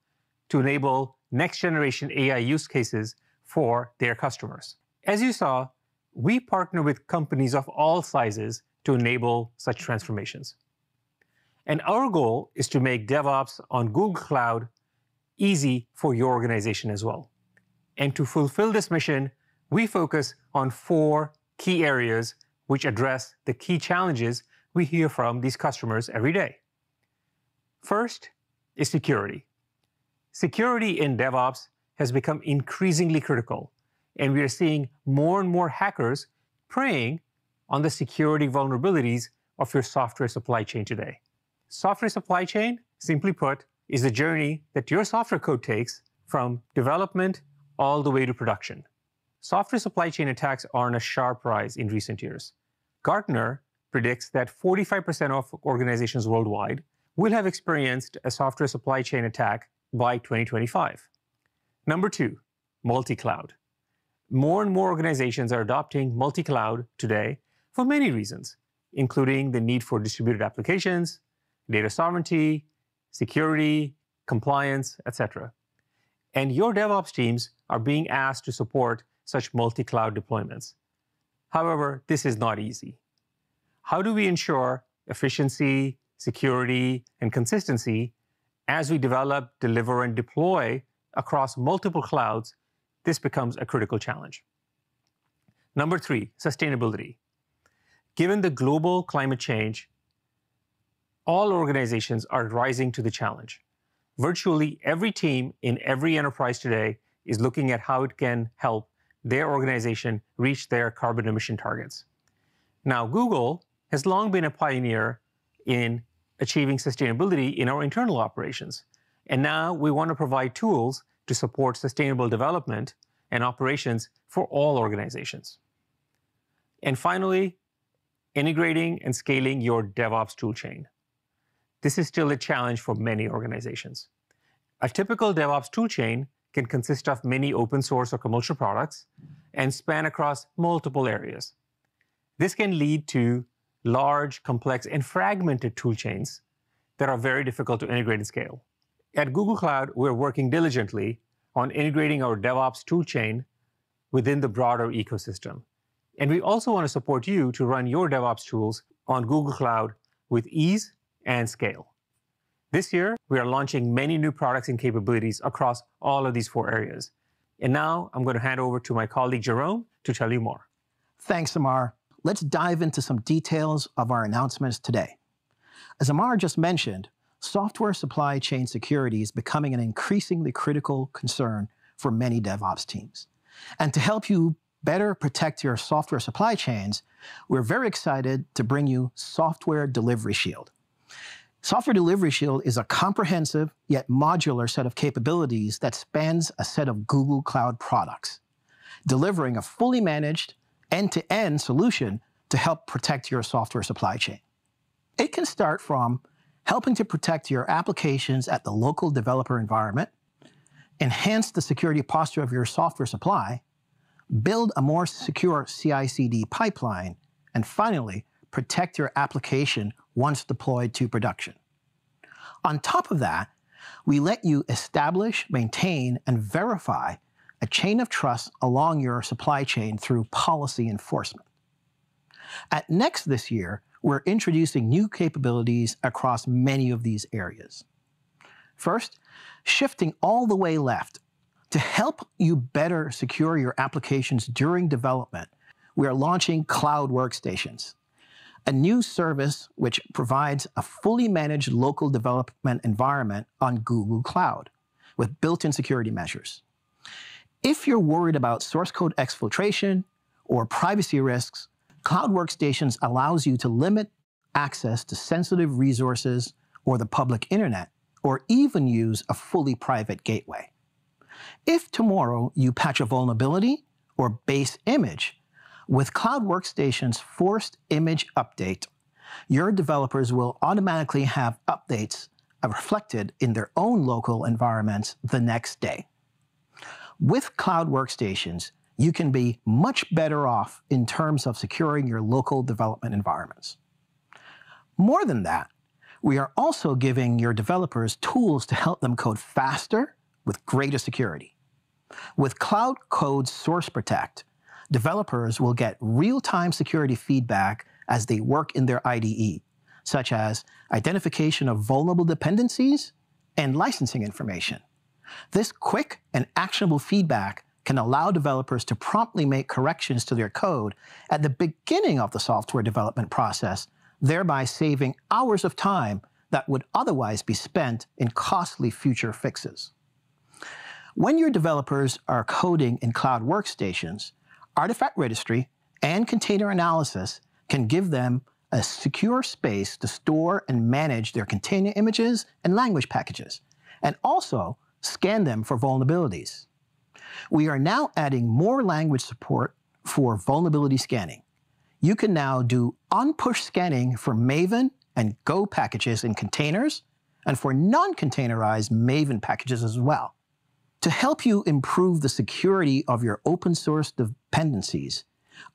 to enable next generation AI use cases for their customers. As you saw, we partner with companies of all sizes to enable such transformations. And our goal is to make DevOps on Google Cloud easy for your organization as well. And to fulfill this mission, we focus on four key areas which address the key challenges we hear from these customers every day. First is security. Security in DevOps has become increasingly critical, and we are seeing more and more hackers preying on the security vulnerabilities of your software supply chain today. Software supply chain, simply put, is the journey that your software code takes from development all the way to production. Software supply chain attacks are on a sharp rise in recent years. Gartner predicts that 45% of organizations worldwide will have experienced a software supply chain attack by 2025. Number two, multi cloud. More and more organizations are adopting multi cloud today for many reasons, including the need for distributed applications, data sovereignty, security, compliance, etc. And your DevOps teams are being asked to support such multi cloud deployments. However, this is not easy. How do we ensure efficiency, security, and consistency as we develop, deliver, and deploy across multiple clouds? This becomes a critical challenge. Number three, sustainability. Given the global climate change, all organizations are rising to the challenge. Virtually every team in every enterprise today is looking at how it can help their organization reach their carbon emission targets. Now, Google has long been a pioneer in achieving sustainability in our internal operations. And now we want to provide tools to support sustainable development and operations for all organizations. And finally, integrating and scaling your DevOps toolchain. This is still a challenge for many organizations. A typical DevOps toolchain can consist of many open source or commercial products and span across multiple areas. This can lead to large, complex, and fragmented toolchains that are very difficult to integrate and scale. At Google Cloud, we're working diligently on integrating our DevOps toolchain within the broader ecosystem. And we also want to support you to run your DevOps tools on Google Cloud with ease and scale. This year, we are launching many new products and capabilities across all of these four areas. And now I'm going to hand over to my colleague Jerome to tell you more. Thanks, Amar. Let's dive into some details of our announcements today. As Amar just mentioned, software supply chain security is becoming an increasingly critical concern for many DevOps teams. And to help you better protect your software supply chains, we're very excited to bring you Software Delivery Shield. Software Delivery Shield is a comprehensive yet modular set of capabilities that spans a set of Google Cloud products, delivering a fully managed end-to-end solution to help protect your software supply chain. It can start from helping to protect your applications at the local developer environment, enhance the security posture of your software supply, build a more secure CI/CD pipeline, and finally, protect your application once deployed to production. On top of that, we let you establish, maintain, and verify a chain of trust along your supply chain through policy enforcement. At Next this year, we're introducing new capabilities across many of these areas. First, shifting all the way left. To help you better secure your applications during development, we are launching Cloud Workstations, a new service which provides a fully managed local development environment on Google Cloud with built-in security measures. If you're worried about source code exfiltration or privacy risks, Cloud Workstations allows you to limit access to sensitive resources or the public internet, or even use a fully private gateway. If tomorrow you patch a vulnerability or base image, with Cloud Workstation's forced image update, your developers will automatically have updates reflected in their own local environments the next day. With Cloud Workstations, you can be much better off in terms of securing your local development environments. More than that, we are also giving your developers tools to help them code faster with greater security. With Cloud Code Source Protect, developers will get real-time security feedback as they work in their IDE, such as identification of vulnerable dependencies and licensing information. This quick and actionable feedback can allow developers to promptly make corrections to their code at the beginning of the software development process, thereby saving hours of time that would otherwise be spent in costly future fixes. When your developers are coding in cloud workstations, Artifact Registry and container analysis can give them a secure space to store and manage their container images and language packages, and also scan them for vulnerabilities. We are now adding more language support for vulnerability scanning. You can now do on-push scanning for Maven and Go packages in containers, and for non-containerized Maven packages as well. To help you improve the security of your open source dependencies,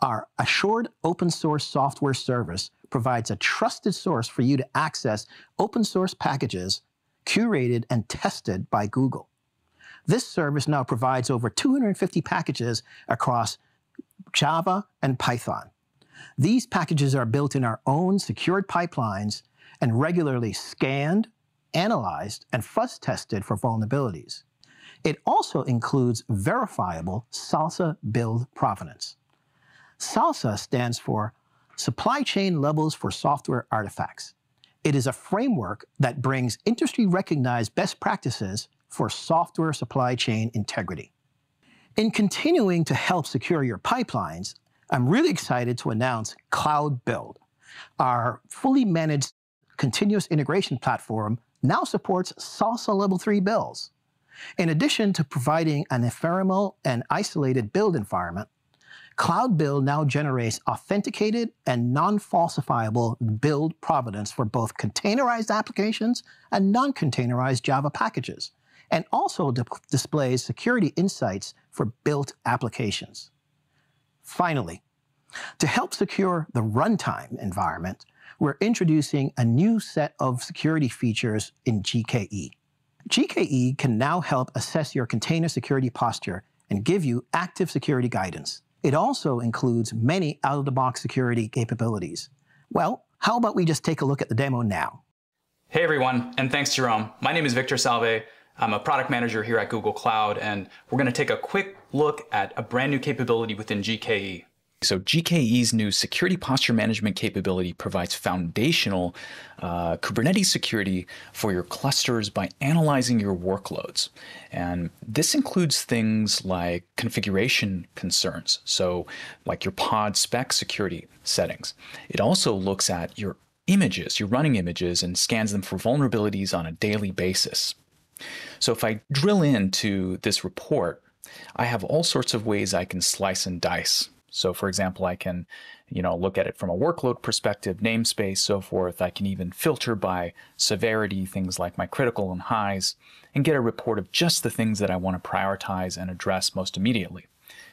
our Assured Open Source Software Service provides a trusted source for you to access open source packages curated and tested by Google. This service now provides over 250 packages across Java and Python. These packages are built in our own secured pipelines and regularly scanned, analyzed, and fuzz tested for vulnerabilities. It also includes verifiable SLSA build provenance. SLSA stands for Supply Chain Levels for Software Artifacts. It is a framework that brings industry-recognized best practices for software supply chain integrity. In continuing to help secure your pipelines, I'm really excited to announce Cloud Build. Our fully managed continuous integration platform now supports SLSA Level 3 builds. In addition to providing an ephemeral and isolated build environment, Cloud Build now generates authenticated and non-falsifiable build provenance for both containerized applications and non-containerized Java packages, and also displays security insights for built applications. Finally, to help secure the runtime environment, we're introducing a new set of security features in GKE. GKE can now help assess your container security posture and give you active security guidance. It also includes many out-of-the-box security capabilities. Well, how about we just take a look at the demo now? Hey everyone, and thanks Jerome. My name is Victor Szalvay. I'm a product manager here at Google Cloud, and we're going to take a quick look at a brand new capability within GKE. So GKE's new security posture management capability provides foundational uh, Kubernetes security for your clusters by analyzing your workloads. And this includes things like configuration concerns, so like your pod spec security settings. It also looks at your images. You're running images and scans them for vulnerabilities on a daily basis. So if I drill into this report, I have all sorts of ways I can slice and dice. So for example, I can, you know, look at it from a workload perspective, namespace, so forth. I can even filter by severity, things like my critical and highs, and get a report of just the things that I want to prioritize and address most immediately.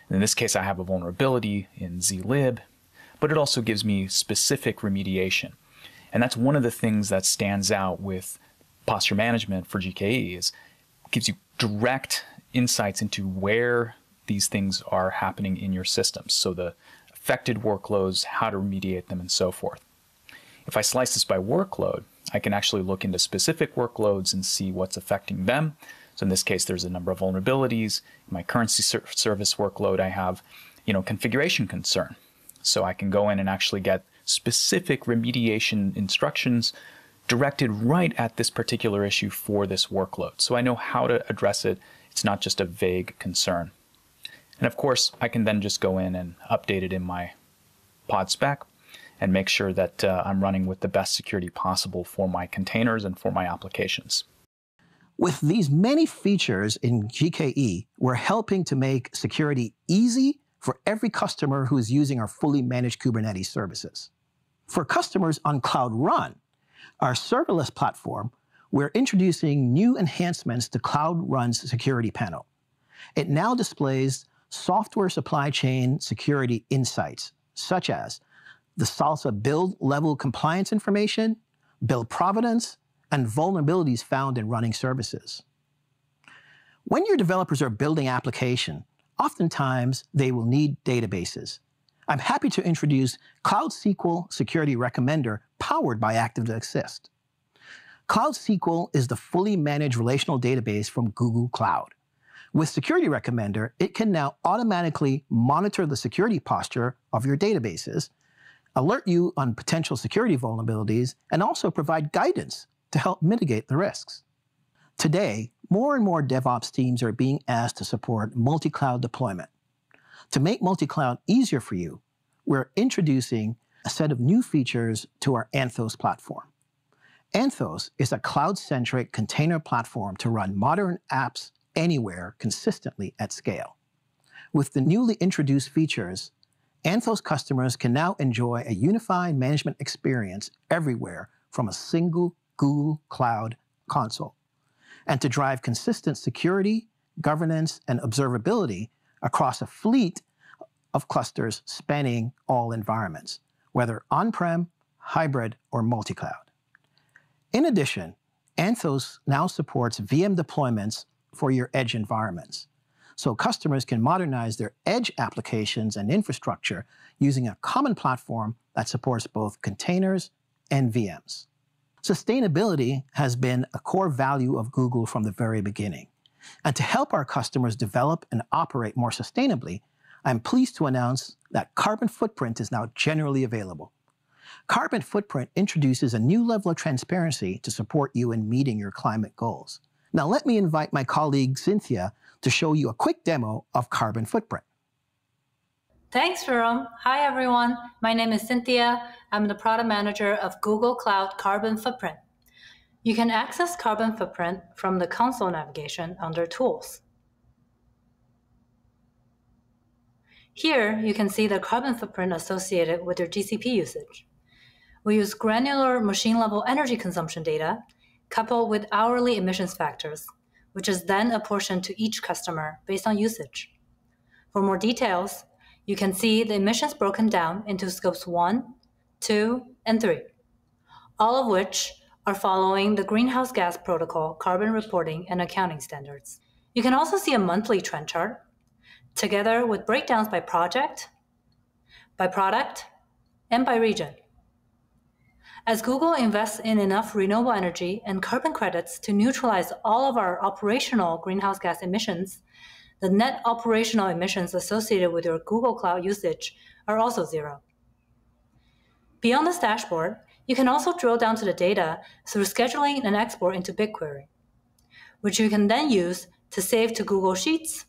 In this case, I have a vulnerability in zlib, but it also gives me specific remediation. And that's one of the things that stands out with posture management for GKE is gives you direct insights into where these things are happening in your systems. So the affected workloads, how to remediate them, and so forth. If I slice this by workload, I can actually look into specific workloads and see what's affecting them. So in this case, there's a number of vulnerabilities. In my currency ser service workload, I have, you know, configuration concern. So I can go in and actually get specific remediation instructions directed right at this particular issue for this workload. So I know how to address it. It's not just a vague concern. And of course, I can then just go in and update it in my pod spec and make sure that uh, I'm running with the best security possible for my containers and for my applications. With these many features in GKE, we're helping to make security easy for every customer who is using our fully managed Kubernetes services. For customers on Cloud Run, our serverless platform, we're introducing new enhancements to Cloud Run's security panel. It now displays software supply chain security insights, such as the SLSA build level compliance information, build provenance, and vulnerabilities found in running services. When your developers are building application, oftentimes they will need databases. I'm happy to introduce Cloud SQL Security Recommender powered by ActiveAssist. Cloud SQL is the fully managed relational database from Google Cloud. With Security Recommender, it can now automatically monitor the security posture of your databases, alert you on potential security vulnerabilities, and also provide guidance to help mitigate the risks. Today, more and more DevOps teams are being asked to support multi-cloud deployment. To make multi-cloud easier for you, we're introducing a set of new features to our Anthos platform. Anthos is a cloud-centric container platform to run modern apps anywhere consistently at scale. With the newly introduced features, Anthos customers can now enjoy a unified management experience everywhere from a single Google Cloud Console, and to drive consistent security, governance, and observability across a fleet of clusters spanning all environments, whether on-prem, hybrid, or multi-cloud. In addition, Anthos now supports VM deployments for your edge environments, so customers can modernize their edge applications and infrastructure using a common platform that supports both containers and VMs. Sustainability has been a core value of Google from the very beginning. And to help our customers develop and operate more sustainably, I'm pleased to announce that Carbon Footprint is now generally available. Carbon Footprint introduces a new level of transparency to support you in meeting your climate goals. Now let me invite my colleague Cynthia to show you a quick demo of Carbon Footprint. Thanks, Jerome. Hi, everyone. My name is Cynthia. I'm the product manager of Google Cloud Carbon Footprint. You can access Carbon Footprint from the console navigation under Tools. Here, you can see the carbon footprint associated with your GCP usage. We use granular machine-level energy consumption data coupled with hourly emissions factors, which is then apportioned to each customer based on usage. For more details, you can see the emissions broken down into scopes 1, 2, and 3, all of which are following the Greenhouse Gas Protocol carbon reporting and accounting standards. You can also see a monthly trend chart, together with breakdowns by project, by product, and by region. As Google invests in enough renewable energy and carbon credits to neutralize all of our operational greenhouse gas emissions, the net operational emissions associated with your Google Cloud usage are also zero. Beyond this dashboard, you can also drill down to the data through scheduling and export into BigQuery, which you can then use to save to Google Sheets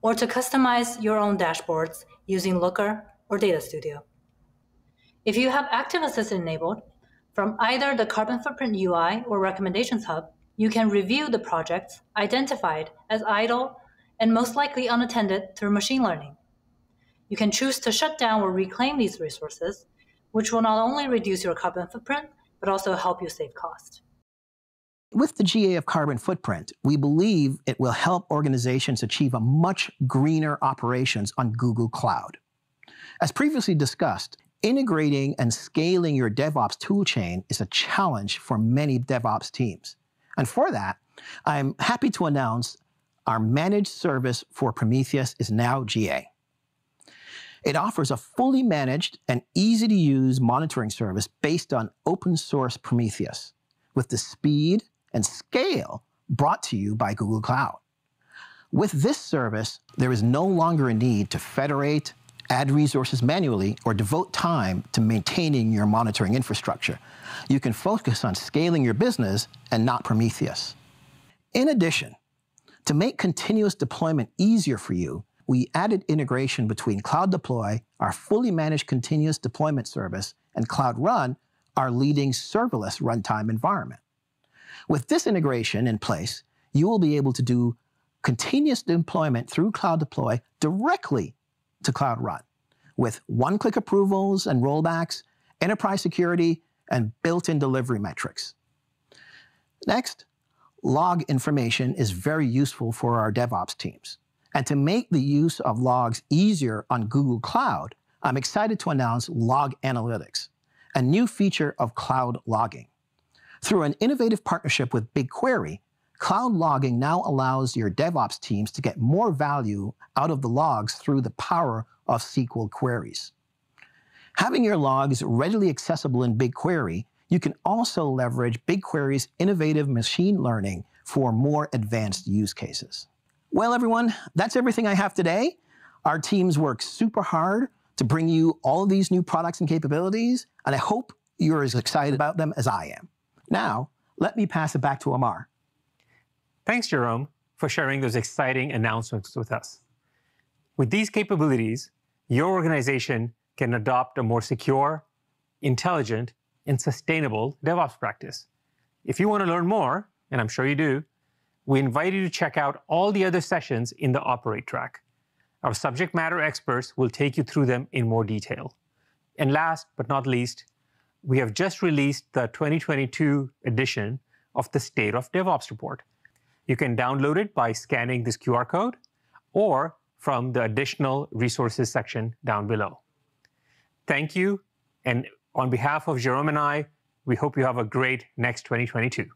or to customize your own dashboards using Looker or Data Studio. If you have Active Assist enabled, From either the Carbon Footprint UI or Recommendations Hub, you can review the projects identified as idle and most likely unattended through machine learning. You can choose to shut down or reclaim these resources, which will not only reduce your carbon footprint, but also help you save cost. With the GA of Carbon Footprint, we believe it will help organizations achieve a much greener operations on Google Cloud. As previously discussed, integrating and scaling your DevOps toolchain is a challenge for many DevOps teams. And for that, I'm happy to announce our managed service for Prometheus is now GA. It offers a fully managed and easy to use monitoring service based on open source Prometheus with the speed and scale brought to you by Google Cloud. With this service, there is no longer a need to federate, add resources manually, or devote time to maintaining your monitoring infrastructure. You can focus on scaling your business and not Prometheus. In addition, to make continuous deployment easier for you, we added integration between Cloud Deploy, our fully managed continuous deployment service, and Cloud Run, our leading serverless runtime environment. With this integration in place, you will be able to do continuous deployment through Cloud Deploy directly to Cloud Run with one-click approvals and rollbacks, enterprise security, and built-in delivery metrics. Next, log information is very useful for our DevOps teams. And to make the use of logs easier on Google Cloud, I'm excited to announce Log Analytics, a new feature of cloud logging. Through an innovative partnership with BigQuery, cloud logging now allows your DevOps teams to get more value out of the logs through the power of SQL queries. Having your logs readily accessible in BigQuery, you can also leverage BigQuery's innovative machine learning for more advanced use cases. Well, everyone, that's everything I have today. Our teams work super hard to bring you all of these new products and capabilities, and I hope you're as excited about them as I am. Now, let me pass it back to Amar. Thanks, Jerome, for sharing those exciting announcements with us. With these capabilities, your organization can adopt a more secure, intelligent, and sustainable DevOps practice. If you want to learn more, and I'm sure you do, we invite you to check out all the other sessions in the Operate track. Our subject matter experts will take you through them in more detail. And last but not least, we have just released the 2022 edition of the State of DevOps report. You can download it by scanning this QR code or from the additional resources section down below. Thank you, and on behalf of Jerome and I, we hope you have a great next 2022.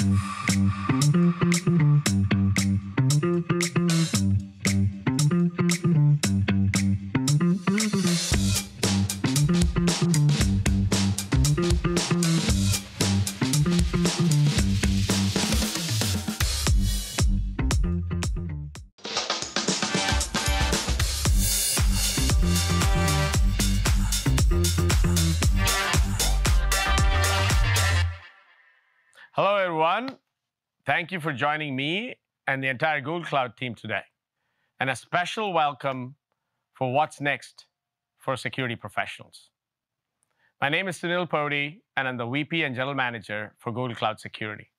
Everyone. Thank you for joining me and the entire Google Cloud team today. And a special welcome for what's next for security professionals. My name is Sunil Potti, and I'm the VP and General Manager for Google Cloud Security.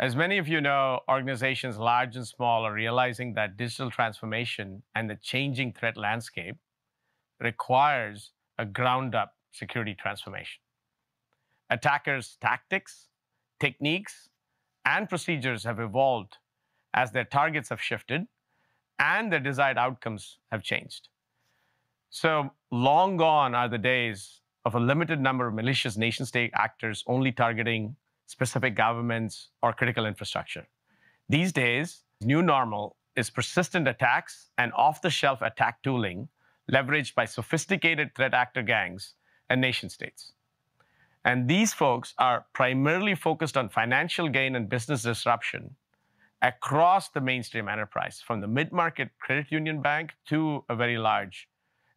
As many of you know, organizations large and small are realizing that digital transformation and the changing threat landscape requires a ground up security transformation. Attackers' tactics, techniques, and procedures have evolved as their targets have shifted and their desired outcomes have changed. So long gone are the days of a limited number of malicious nation state actors only targeting specific governments or critical infrastructure. These days, new normal is persistent attacks and off the shelf attack tooling leveraged by sophisticated threat actor gangs and nation states. And these folks are primarily focused on financial gain and business disruption across the mainstream enterprise, from the mid market credit union bank to a very large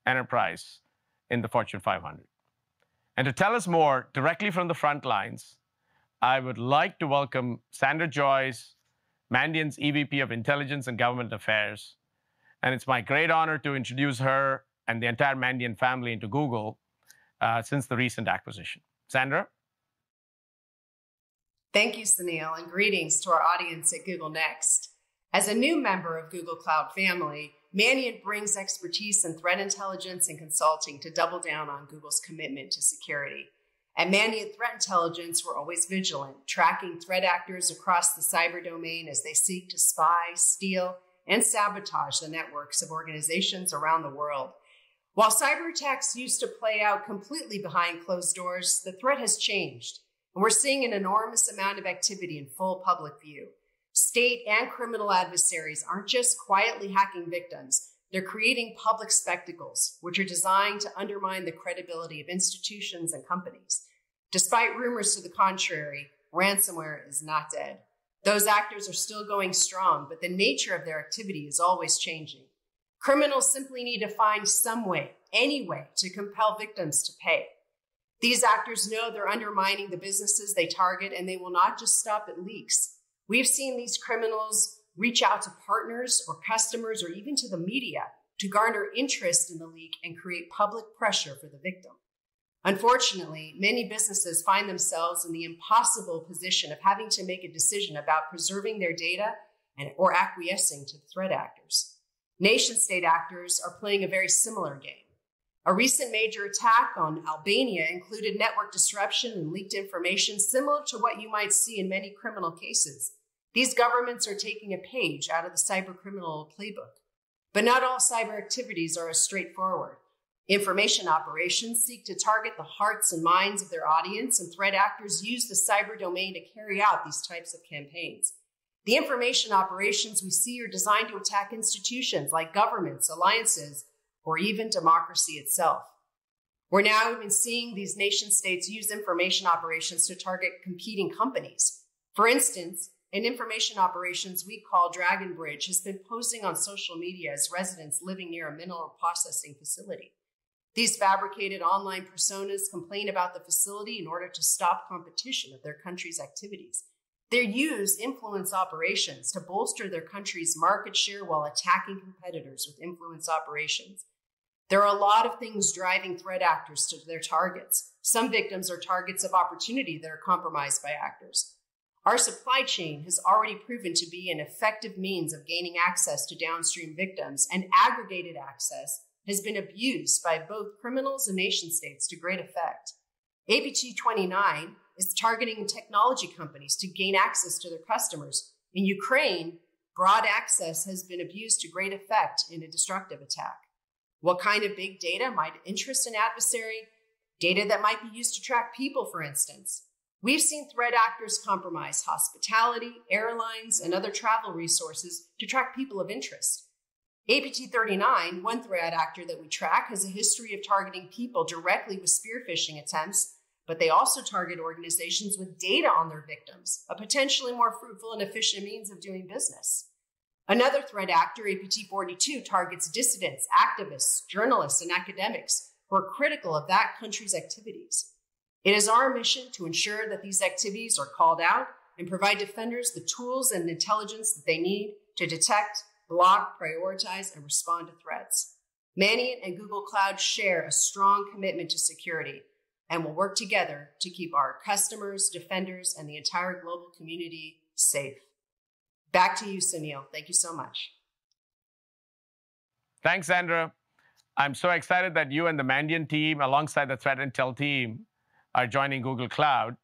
enterprise in the Fortune 500. And to tell us more directly from the front lines, I would like to welcome Sandra Joyce, Mandiant's EVP of Intelligence and Government Affairs. And it's my great honor to introduce her and the entire Mandian family into Google uh, since the recent acquisition. Sandra? Thank you, Sunil, and greetings to our audience at Google Next. As a new member of Google Cloud family, Mandiant brings expertise in threat intelligence and consulting to double down on Google's commitment to security. At Mandiant Threat Intelligence, we're always vigilant, tracking threat actors across the cyber domain as they seek to spy, steal, and sabotage the networks of organizations around the world. While cyber attacks used to play out completely behind closed doors, the threat has changed, and we're seeing an enormous amount of activity in full public view. State and criminal adversaries aren't just quietly hacking victims, they're creating public spectacles, which are designed to undermine the credibility of institutions and companies. Despite rumors to the contrary, ransomware is not dead. Those actors are still going strong, but the nature of their activity is always changing. Criminals simply need to find some way, any way, to compel victims to pay. These actors know they're undermining the businesses they target, and they will not just stop at leaks. We've seen these criminals reach out to partners or customers or even to the media to garner interest in the leak and create public pressure for the victim. Unfortunately, many businesses find themselves in the impossible position of having to make a decision about preserving their data and, or acquiescing to threat actors. Nation state actors are playing a very similar game. A recent major attack on Albania included network disruption and leaked information similar to what you might see in many criminal cases. These governments are taking a page out of the cyber criminal playbook. But not all cyber activities are as straightforward. Information operations seek to target the hearts and minds of their audience, and threat actors use the cyber domain to carry out these types of campaigns. The information operations we see are designed to attack institutions like governments, alliances, or even democracy itself. We're now even seeing these nation states use information operations to target competing companies. For instance, an information operations we call Dragon Bridge has been posting on social media as residents living near a mineral processing facility. These fabricated online personas complain about the facility in order to stop competition of their country's activities. They use influence operations to bolster their country's market share while attacking competitors with influence operations. There are a lot of things driving threat actors to their targets. Some victims are targets of opportunity that are compromised by actors. Our supply chain has already proven to be an effective means of gaining access to downstream victims, and aggregated access has been abused by both criminals and nation states to great effect. APT 29 is targeting technology companies to gain access to their customers. In Ukraine, broad access has been abused to great effect in a destructive attack. What kind of big data might interest an adversary? Data that might be used to track people, for instance. We've seen threat actors compromise hospitality, airlines, and other travel resources to track people of interest. APT 39, one threat actor that we track, has a history of targeting people directly with spear phishing attempts, but they also target organizations with data on their victims, a potentially more fruitful and efficient means of doing business. Another threat actor, APT 42, targets dissidents, activists, journalists, and academics who are critical of that country's activities. It is our mission to ensure that these activities are called out and provide defenders the tools and intelligence that they need to detect, block, prioritize, and respond to threats. Mandiant and Google Cloud share a strong commitment to security and will work together to keep our customers, defenders, and the entire global community safe. Back to you, Sunil. Thank you so much. Thanks, Sandra. I'm so excited that you and the Mandiant team, alongside the Threat Intel team, are joining Google Cloud.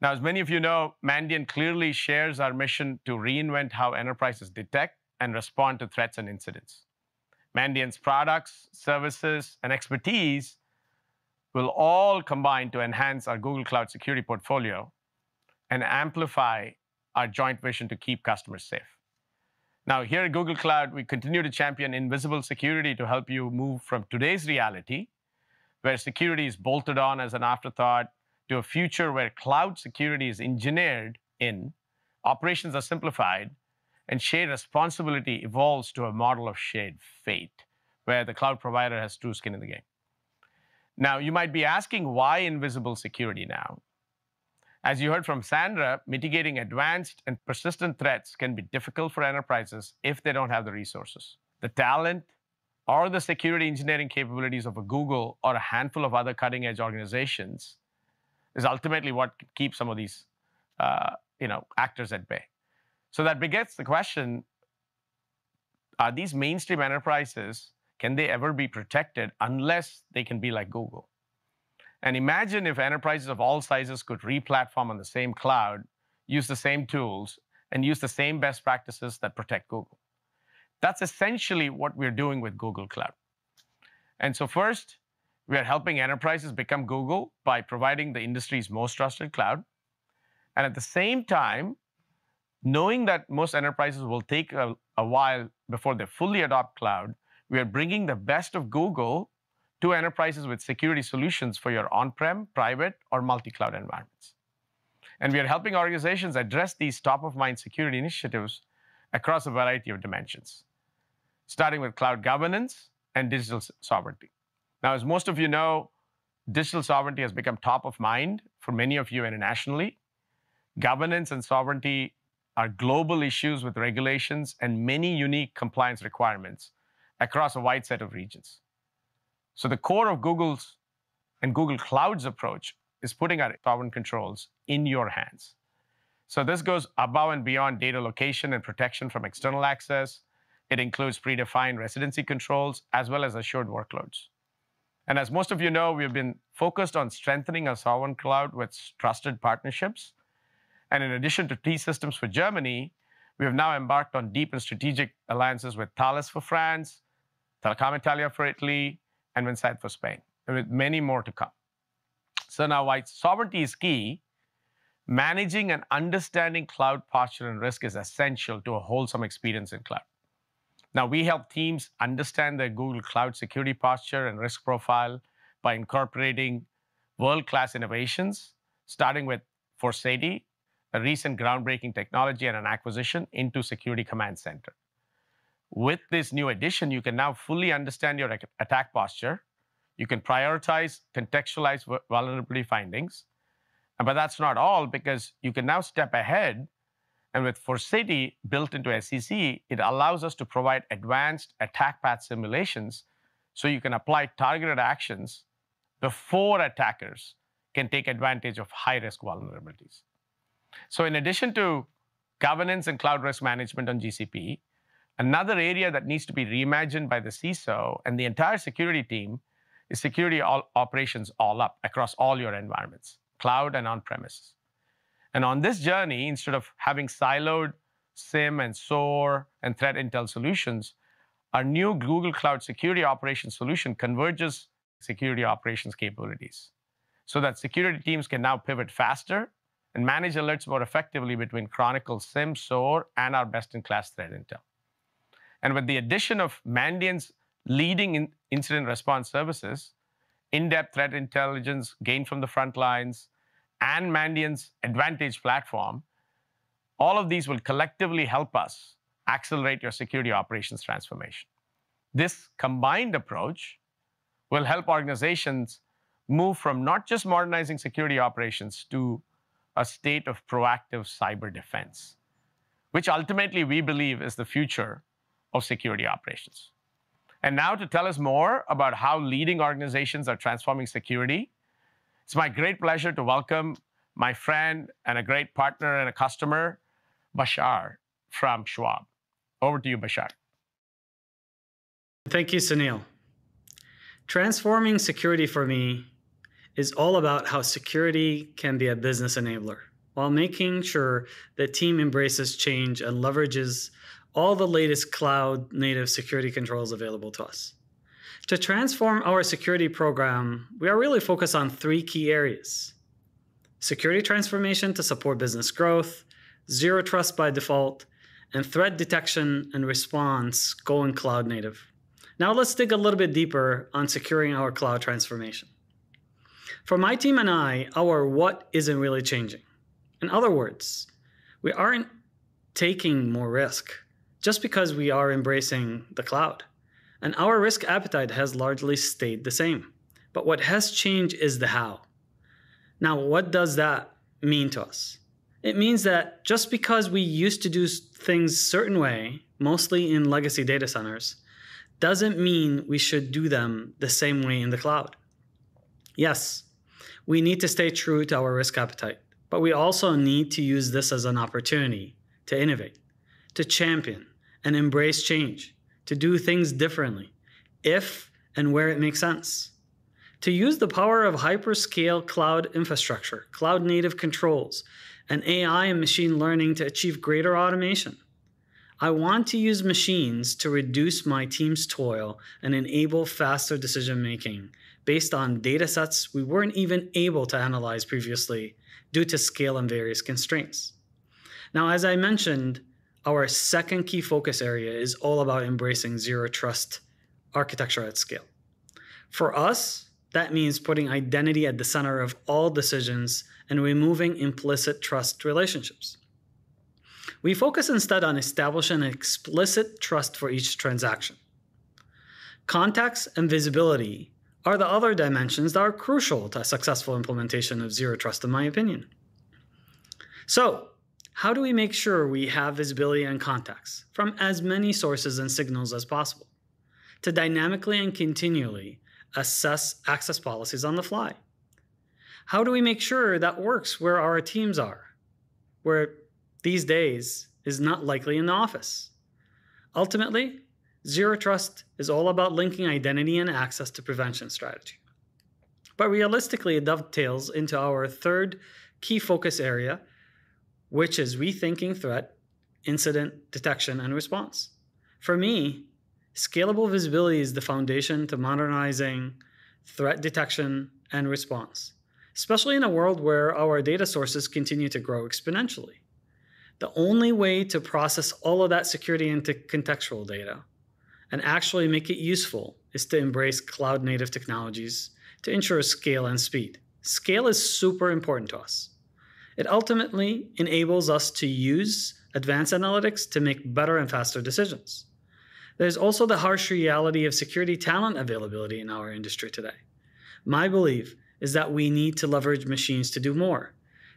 Now, as many of you know, Mandiant clearly shares our mission to reinvent how enterprises detect and respond to threats and incidents. Mandiant's products, services, and expertise will all combine to enhance our Google Cloud security portfolio and amplify our joint vision to keep customers safe. Now, here at Google Cloud, we continue to champion invisible security to help you move from today's reality where security is bolted on as an afterthought, to a future where cloud security is engineered in, operations are simplified, and shared responsibility evolves to a model of shared fate, where the cloud provider has true skin in the game. Now, you might be asking why invisible security now? As you heard from Sandra, mitigating advanced and persistent threats can be difficult for enterprises if they don't have the resources. The talent or the security engineering capabilities of a Google or a handful of other cutting edge organizations is ultimately what keeps some of these uh, you know, actors at bay. So that begets the question, are these mainstream enterprises, can they ever be protected unless they can be like Google? And imagine if enterprises of all sizes could re-platform on the same cloud, use the same tools, and use the same best practices that protect Google. That's essentially what we're doing with Google Cloud. And so first, we are helping enterprises become Google by providing the industry's most trusted cloud. And at the same time, knowing that most enterprises will take a, a while before they fully adopt cloud, we are bringing the best of Google to enterprises with security solutions for your on-prem, private, or multi-cloud environments. And we are helping organizations address these top-of-mind security initiatives across a variety of dimensions, starting with cloud governance and digital sovereignty. Now, as most of you know, digital sovereignty has become top of mind for many of you internationally. Governance and sovereignty are global issues with regulations and many unique compliance requirements across a wide set of regions. So the core of Google's and Google Cloud's approach is putting our sovereign controls in your hands. So this goes above and beyond data location and protection from external access. It includes predefined residency controls as well as assured workloads. And as most of you know, we've been focused on strengthening our sovereign cloud with trusted partnerships. And in addition to T-Systems for Germany, we have now embarked on deep and strategic alliances with Thales for France, Telecom Italia for Italy, and Minsait for Spain, with many more to come. So now, while sovereignty is key, managing and understanding cloud posture and risk is essential to a wholesome experience in cloud. Now, we help teams understand their Google Cloud security posture and risk profile by incorporating world-class innovations, starting with Forseti, a recent groundbreaking technology and an acquisition into Security Command Center. With this new addition, you can now fully understand your attack posture. You can prioritize, contextualize vulnerability findings. But that's not all, because you can now step ahead. And with Forseti built into SEC, it allows us to provide advanced attack path simulations so you can apply targeted actions before attackers can take advantage of high-risk vulnerabilities. So in addition to governance and cloud risk management on GCP, Another area that needs to be reimagined by the CISO and the entire security team is security all operations all up across all your environments, cloud and on-premises. And on this journey, instead of having siloed SIEM and SOAR and threat intel solutions, our new Google Cloud Security Operations solution converges security operations capabilities so that security teams can now pivot faster and manage alerts more effectively between Chronicle, SIEM, SOAR, and our best-in-class threat intel. And with the addition of Mandiant's leading in incident response services, in-depth threat intelligence gained from the front lines, and Mandiant's Advantage platform, all of these will collectively help us accelerate your security operations transformation. This combined approach will help organizations move from not just modernizing security operations to a state of proactive cyber defense, which ultimately we believe is the future of security operations. And now to tell us more about how leading organizations are transforming security, it's my great pleasure to welcome my friend and a great partner and a customer, Bashar from Schwab. Over to you, Bashar. Thank you, Sunil. Transforming security for me is all about how security can be a business enabler while making sure the team embraces change and leverages all the latest cloud native security controls available to us. To transform our security program, we are really focused on three key areas security transformation to support business growth, zero trust by default, and threat detection and response going cloud native. Now let's dig a little bit deeper on securing our cloud transformation. For my team and I, our what isn't really changing. In other words, we aren't taking more risk just because we are embracing the cloud. And our risk appetite has largely stayed the same. but what has changed is the how. Now, what does that mean to us? It means that just because we used to do things certain way, mostly in legacy data centers, doesn't mean we should do them the same way in the cloud. Yes, we need to stay true to our risk appetite, but we also need to use this as an opportunity to innovate, to champion and embrace change, to do things differently, if and where it makes sense. To use the power of hyperscale cloud infrastructure, cloud native controls, and AI and machine learning to achieve greater automation. I want to use machines to reduce my team's toil and enable faster decision making based on data sets we weren't even able to analyze previously due to scale and various constraints. Now, as I mentioned, our second key focus area is all about embracing zero trust architecture at scale. For us, that means putting identity at the center of all decisions and removing implicit trust relationships. We focus instead on establishing an explicit trust for each transaction. Context and visibility are the other dimensions that are crucial to a successful implementation of zero trust, in my opinion. So, how do we make sure we have visibility and context from as many sources and signals as possible to dynamically and continually assess access policies on the fly? How do we make sure that works where our teams are, where these days is not likely in the office? Ultimately, zero trust is all about linking identity and access to prevention strategy. But realistically, it dovetails into our third key focus area, which is rethinking threat, incident detection, and response. For me, scalable visibility is the foundation to modernizing threat detection and response especially in a world where our data sources continue to grow exponentially. The only way to process all of that security into contextual data and actually make it useful is to embrace cloud native technologies to ensure scale and speed. Scale is super important to us. It ultimately enables us to use advanced analytics to make better and faster decisions. There's also the harsh reality of security talent availability in our industry today. My belief is that we need to leverage machines to do more,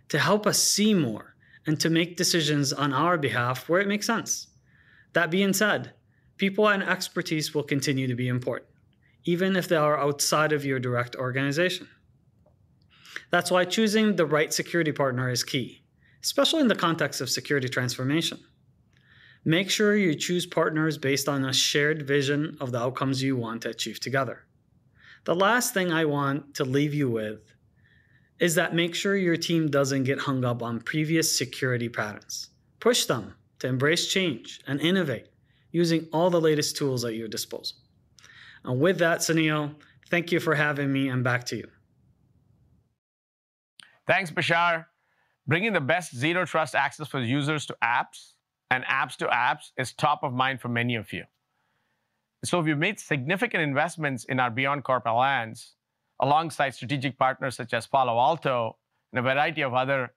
to help us see more, and to make decisions on our behalf where it makes sense. That being said, people and expertise will continue to be important, even if they are outside of your direct organization. That's why choosing the right security partner is key, especially in the context of security transformation. Make sure you choose partners based on a shared vision of the outcomes you want to achieve together. The last thing I want to leave you with is that make sure your team doesn't get hung up on previous security patterns. Push them to embrace change and innovate using all the latest tools at your disposal. And with that, Sunil, thank you for having me and back to you. Thanks, Bashar. Bringing the best zero trust access for users to apps and apps to apps is top of mind for many of you. So we've made significant investments in our BeyondCorp alliance alongside strategic partners such as Palo Alto and a variety of other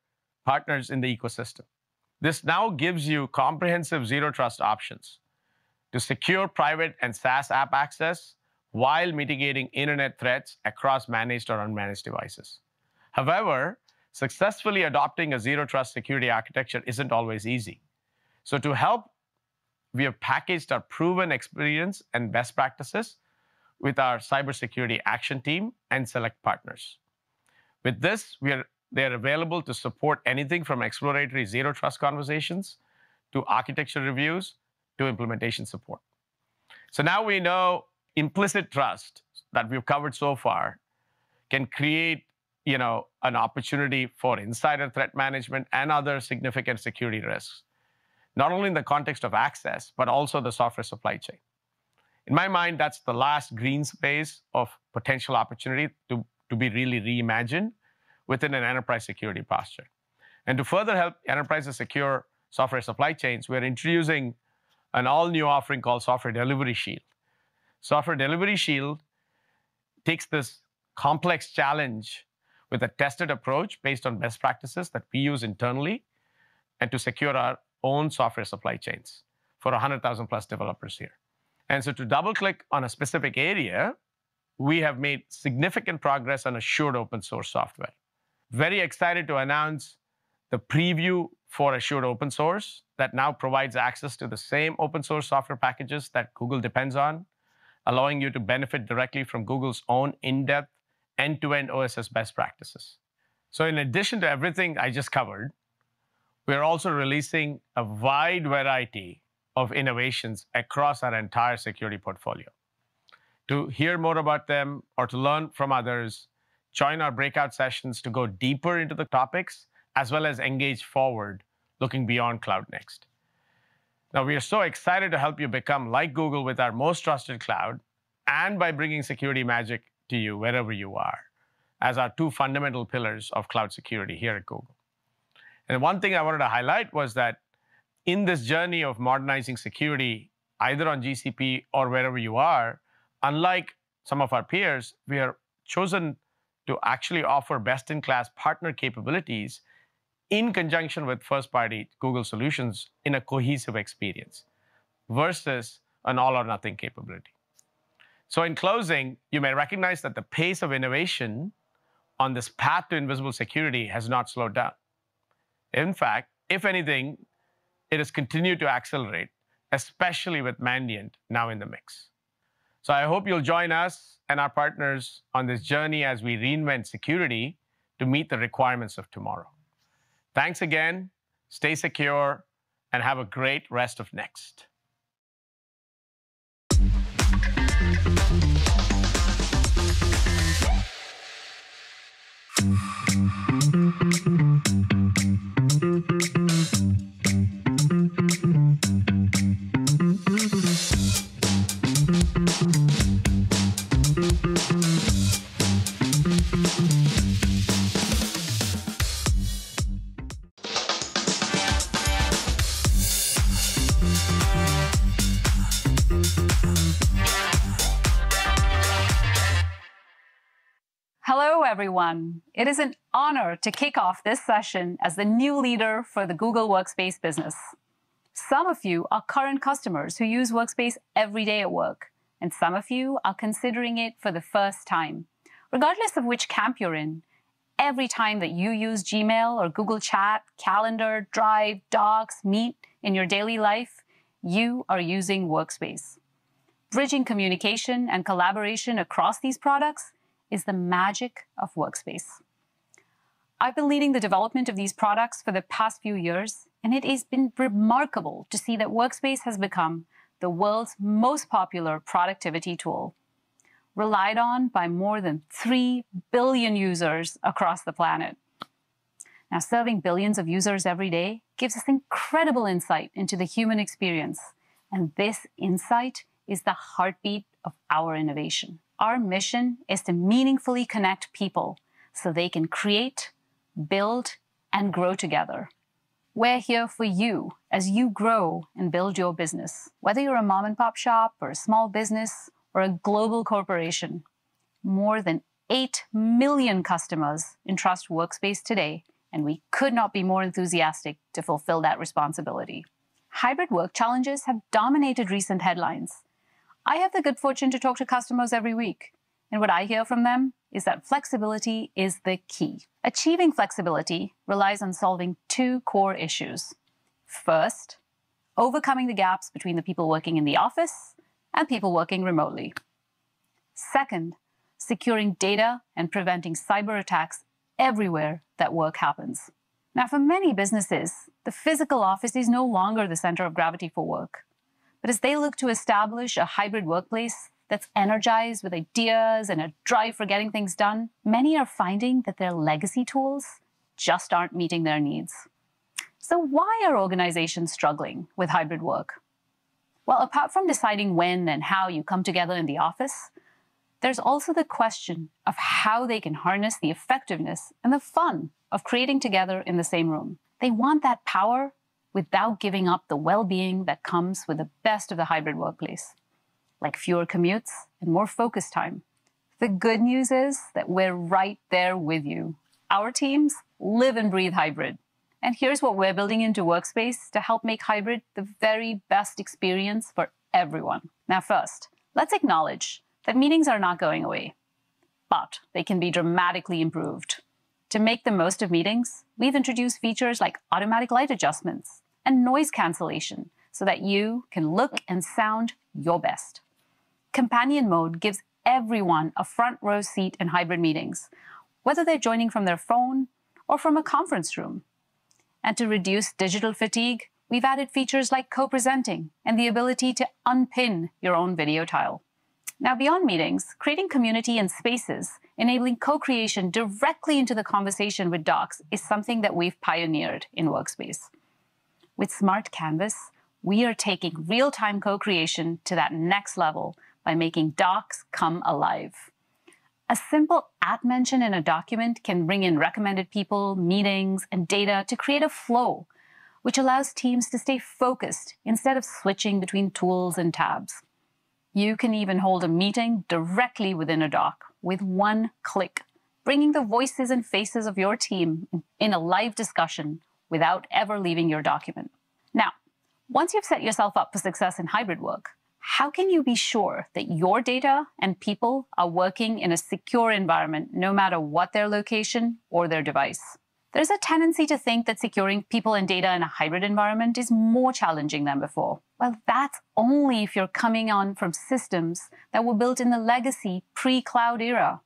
partners in the ecosystem. This now gives you comprehensive zero trust options to secure private and SaaS app access while mitigating internet threats across managed or unmanaged devices. However, successfully adopting a zero trust security architecture isn't always easy. So to help we have packaged our proven experience and best practices with our cybersecurity action team and select partners. With this, we are, they are available to support anything from exploratory zero trust conversations to architecture reviews to implementation support. So now we know implicit trust that we've covered so far can create you know, an opportunity for insider threat management and other significant security risks not only in the context of access, but also the software supply chain. In my mind, that's the last green space of potential opportunity to, to be really reimagined within an enterprise security posture. And to further help enterprises secure software supply chains, we're introducing an all new offering called Software Delivery Shield. Software Delivery Shield takes this complex challenge with a tested approach based on best practices that we use internally and to secure our own software supply chains for 100,000 plus developers here. And so to double click on a specific area, we have made significant progress on assured open source software. Very excited to announce the preview for assured open source that now provides access to the same open source software packages that Google depends on, allowing you to benefit directly from Google's own in-depth end-to-end OSS best practices. So in addition to everything I just covered, we are also releasing a wide variety of innovations across our entire security portfolio. To hear more about them or to learn from others, join our breakout sessions to go deeper into the topics, as well as engage forward, looking beyond Cloud Next. Now, we are so excited to help you become like Google with our most trusted cloud and by bringing security magic to you wherever you are as our two fundamental pillars of cloud security here at Google. And one thing I wanted to highlight was that in this journey of modernizing security, either on GCP or wherever you are, unlike some of our peers, we are chosen to actually offer best-in-class partner capabilities in conjunction with first-party Google solutions in a cohesive experience versus an all-or-nothing capability. So in closing, you may recognize that the pace of innovation on this path to invisible security has not slowed down. In fact, if anything, it has continued to accelerate, especially with Mandiant now in the mix. So I hope you'll join us and our partners on this journey as we reinvent security to meet the requirements of tomorrow. Thanks again, stay secure, and have a great rest of Next. Everyone. It is an honor to kick off this session as the new leader for the Google Workspace business. Some of you are current customers who use Workspace every day at work, and some of you are considering it for the first time. Regardless of which camp you're in, every time that you use Gmail or Google Chat, Calendar, Drive, Docs, Meet in your daily life, you are using Workspace. Bridging communication and collaboration across these products is the magic of Workspace. I've been leading the development of these products for the past few years, and it has been remarkable to see that Workspace has become the world's most popular productivity tool, relied on by more than 3 billion users across the planet. Now, serving billions of users every day gives us incredible insight into the human experience, and this insight is the heartbeat of our innovation. Our mission is to meaningfully connect people so they can create, build, and grow together. We're here for you as you grow and build your business. Whether you're a mom and pop shop or a small business or a global corporation, more than 8 million customers entrust Workspace today, and we could not be more enthusiastic to fulfill that responsibility. Hybrid work challenges have dominated recent headlines. I have the good fortune to talk to customers every week, and what I hear from them is that flexibility is the key. Achieving flexibility relies on solving two core issues. First, overcoming the gaps between the people working in the office and people working remotely. Second, securing data and preventing cyber attacks everywhere that work happens. Now, for many businesses, the physical office is no longer the center of gravity for work. But as they look to establish a hybrid workplace that's energized with ideas and a drive for getting things done, many are finding that their legacy tools just aren't meeting their needs. So, why are organizations struggling with hybrid work? Well, apart from deciding when and how you come together in the office, there's also the question of how they can harness the effectiveness and the fun of creating together in the same room. They want that power without giving up the well being that comes with the best of the hybrid workplace, like fewer commutes and more focus time. The good news is that we're right there with you. Our teams live and breathe hybrid. And here's what we're building into Workspace to help make hybrid the very best experience for everyone. Now, first, let's acknowledge that meetings are not going away, but they can be dramatically improved. To make the most of meetings, we've introduced features like automatic light adjustments and noise cancellation so that you can look and sound your best. Companion mode gives everyone a front row seat in hybrid meetings, whether they're joining from their phone or from a conference room. And to reduce digital fatigue, we've added features like co presenting and the ability to unpin your own video tile. Now, beyond meetings, creating community and spaces, enabling co creation directly into the conversation with docs is something that we've pioneered in Workspace. With Smart Canvas, we are taking real time co creation to that next level by making docs come alive. A simple at mention in a document can bring in recommended people, meetings, and data to create a flow, which allows teams to stay focused instead of switching between tools and tabs. You can even hold a meeting directly within a doc with one click, bringing the voices and faces of your team in a live discussion without ever leaving your document. Now, once you've set yourself up for success in hybrid work, how can you be sure that your data and people are working in a secure environment no matter what their location or their device? There's a tendency to think that securing people and data in a hybrid environment is more challenging than before. Well, that's only if you're coming on from systems that were built in the legacy pre cloud era.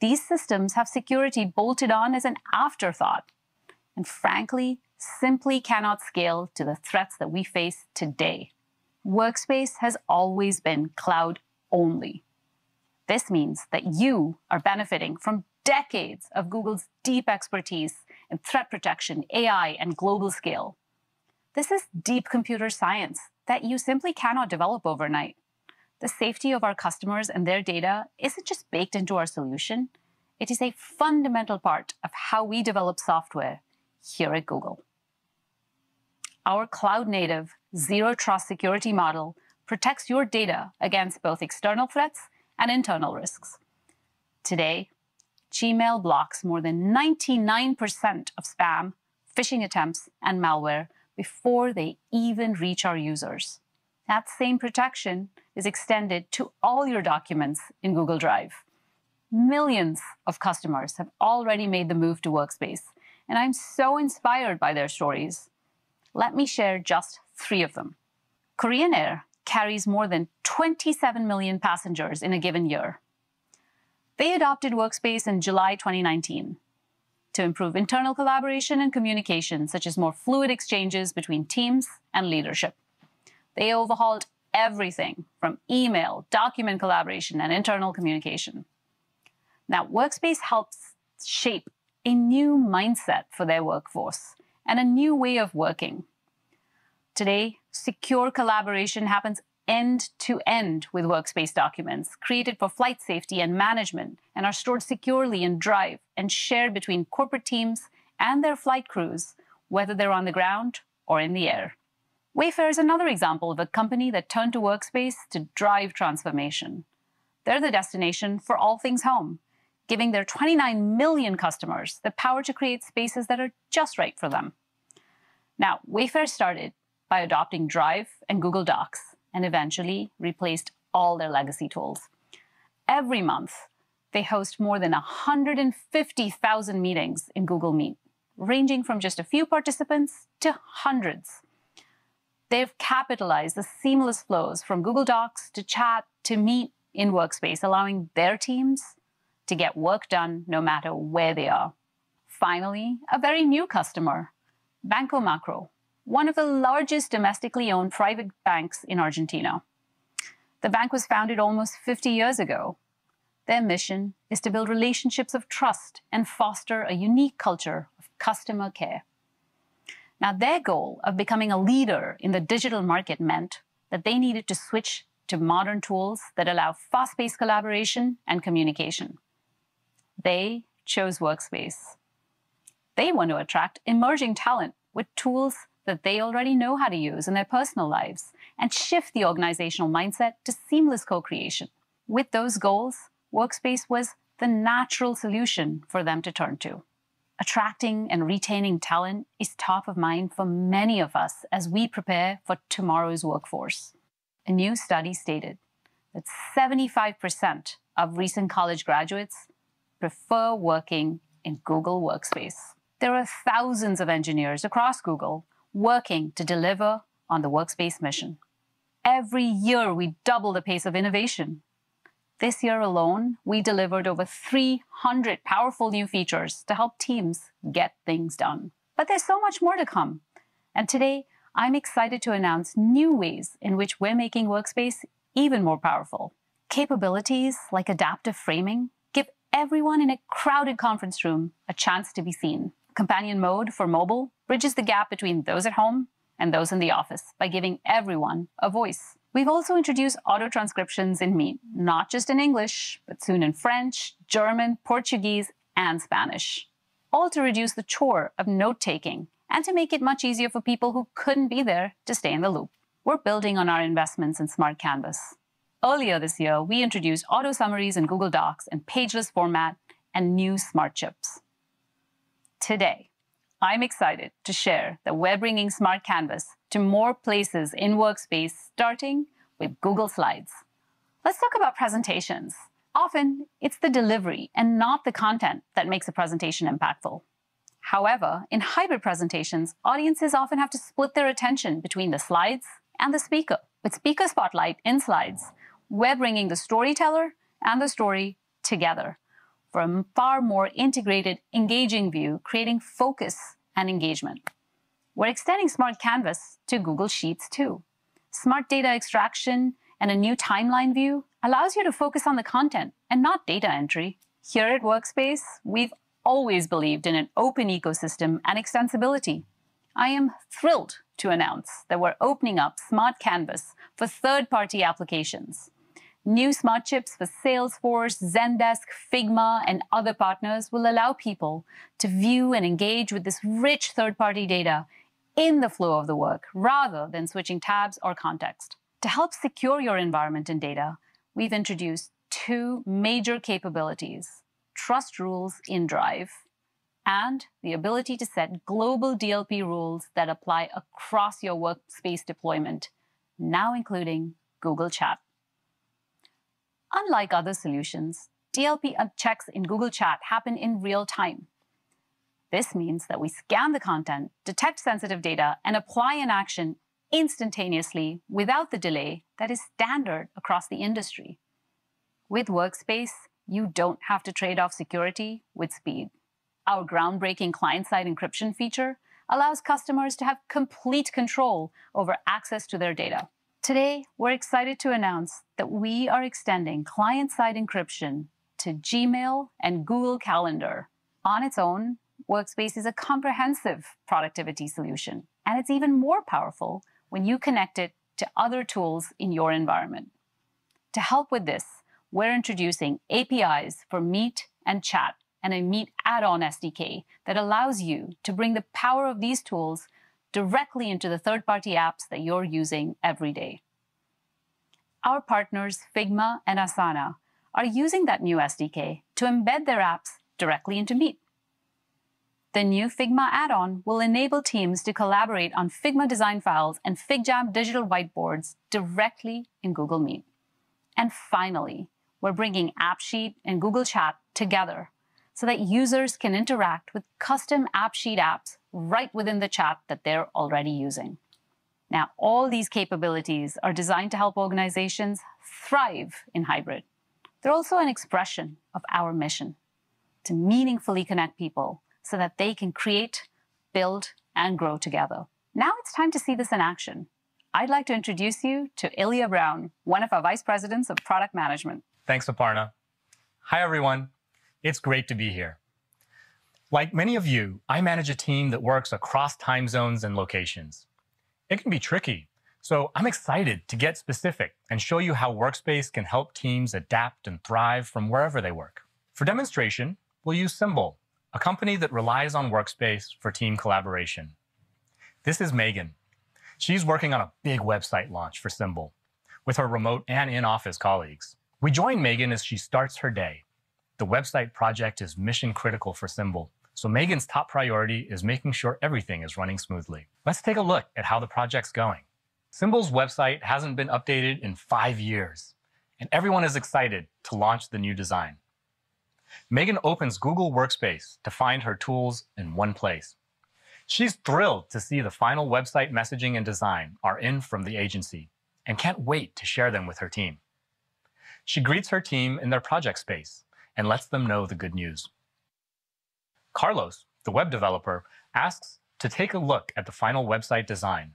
These systems have security bolted on as an afterthought, and frankly, simply cannot scale to the threats that we face today. Workspace has always been cloud only. This means that you are benefiting from decades of Google's deep expertise in threat protection, AI, and global scale. This is deep computer science that you simply cannot develop overnight. The safety of our customers and their data isn't just baked into our solution, it is a fundamental part of how we develop software here at Google. Our cloud native, zero trust security model protects your data against both external threats and internal risks. Today, Gmail blocks more than 99% of spam, phishing attempts, and malware before they even reach our users. That same protection is extended to all your documents in Google Drive. Millions of customers have already made the move to Workspace, and I'm so inspired by their stories. Let me share just three of them. Korean Air carries more than 27 million passengers in a given year. They adopted Workspace in July 2019 to improve internal collaboration and communication, such as more fluid exchanges between teams and leadership. They overhauled everything from email, document collaboration, and internal communication. Now, Workspace helps shape a new mindset for their workforce and a new way of working. Today, secure collaboration happens end to end with workspace documents created for flight safety and management and are stored securely in Drive and shared between corporate teams and their flight crews, whether they're on the ground or in the air. Wayfair is another example of a company that turned to Workspace to drive transformation. They're the destination for all things home, giving their 29 million customers the power to create spaces that are just right for them. Now, Wayfair started by adopting Drive and Google Docs and eventually replaced all their legacy tools. Every month, they host more than 150,000 meetings in Google Meet, ranging from just a few participants to hundreds. They've capitalized the seamless flows from Google Docs to chat to Meet in Workspace, allowing their teams to get work done no matter where they are. Finally, a very new customer, Banco Macro, one of the largest domestically owned private banks in Argentina. The bank was founded almost 50 years ago. Their mission is to build relationships of trust and foster a unique culture of customer care. Now, their goal of becoming a leader in the digital market meant that they needed to switch to modern tools that allow fast paced collaboration and communication. They chose Workspace. They want to attract emerging talent with tools that they already know how to use in their personal lives and shift the organizational mindset to seamless co creation. With those goals, Workspace was the natural solution for them to turn to. Attracting and retaining talent is top of mind for many of us as we prepare for tomorrow's workforce. A new study stated that 75% of recent college graduates prefer working in Google Workspace. There are thousands of engineers across Google working to deliver on the Workspace mission. Every year, we double the pace of innovation. This year alone, we delivered over 300 powerful new features to help teams get things done. But there's so much more to come. And today, I'm excited to announce new ways in which we're making Workspace even more powerful. Capabilities like adaptive framing everyone in a crowded conference room a chance to be seen. Companion mode for mobile bridges the gap between those at home and those in the office by giving everyone a voice. We've also introduced auto transcriptions in Meet, not just in English, but soon in French, German, Portuguese, and Spanish, all to reduce the chore of note taking and to make it much easier for people who couldn't be there to stay in the loop. We're building on our investments in Smart Canvas. Earlier this year, we introduced auto summaries in Google Docs in pageless format and new smart chips. Today, I'm excited to share that we're bringing Smart Canvas to more places in Workspace, starting with Google Slides. Let's talk about presentations. Often, it's the delivery and not the content that makes a presentation impactful. However, in hybrid presentations, audiences often have to split their attention between the slides and the speaker. With Speaker Spotlight in Slides, we're bringing the storyteller and the story together for a far more integrated, engaging view, creating focus and engagement. We're extending Smart Canvas to Google Sheets too. Smart data extraction and a new timeline view allows you to focus on the content and not data entry. Here at Workspace, we've always believed in an open ecosystem and extensibility. I am thrilled to announce that we're opening up Smart Canvas for third party applications. New smart chips for Salesforce, Zendesk, Figma, and other partners will allow people to view and engage with this rich third party data in the flow of the work rather than switching tabs or context. To help secure your environment and data, we've introduced two major capabilities trust rules in Drive and the ability to set global DLP rules that apply across your workspace deployment, now including Google Chat. Unlike other solutions, DLP uh, checks in Google Chat happen in real time. This means that we scan the content, detect sensitive data, and apply an action instantaneously without the delay that is standard across the industry. With Workspace, you don't have to trade off security with speed. Our groundbreaking client side encryption feature allows customers to have complete control over access to their data. Today, we're excited to announce that we are extending client-side encryption to Gmail and Google Calendar. On its own, Workspace is a comprehensive productivity solution, and it's even more powerful when you connect it to other tools in your environment. To help with this, we're introducing APIs for Meet and Chat and a Meet add-on SDK that allows you to bring the power of these tools directly into the third-party apps that you're using every day. Our partners, Figma and Asana, are using that new SDK to embed their apps directly into Meet. The new Figma add-on will enable teams to collaborate on Figma design files and FigJam digital whiteboards directly in Google Meet. And finally, we're bringing AppSheet and Google Chat together so that users can interact with custom AppSheet apps right within the chat that they're already using. Now, all these capabilities are designed to help organizations thrive in hybrid. They're also an expression of our mission to meaningfully connect people so that they can create, build, and grow together. Now it's time to see this in action. I'd like to introduce you to Ilya Brown, one of our vice presidents of product management. Thanks, Aparna. Hi, everyone. It's great to be here. Like many of you, I manage a team that works across time zones and locations. It can be tricky, so I'm excited to get specific and show you how Workspace can help teams adapt and thrive from wherever they work. For demonstration, we'll use Cymbal, a company that relies on Workspace for team collaboration. This is Megan. She's working on a big website launch for Cymbal with her remote and in-office colleagues. We join Megan as she starts her day the website project is mission critical for Cymbal, so Megan's top priority is making sure everything is running smoothly. Let's take a look at how the project's going. Cymbal's website hasn't been updated in five years, and everyone is excited to launch the new design. Megan opens Google Workspace to find her tools in one place. She's thrilled to see the final website messaging and design are in from the agency and can't wait to share them with her team. She greets her team in their project space and lets them know the good news. Carlos, the web developer, asks to take a look at the final website design.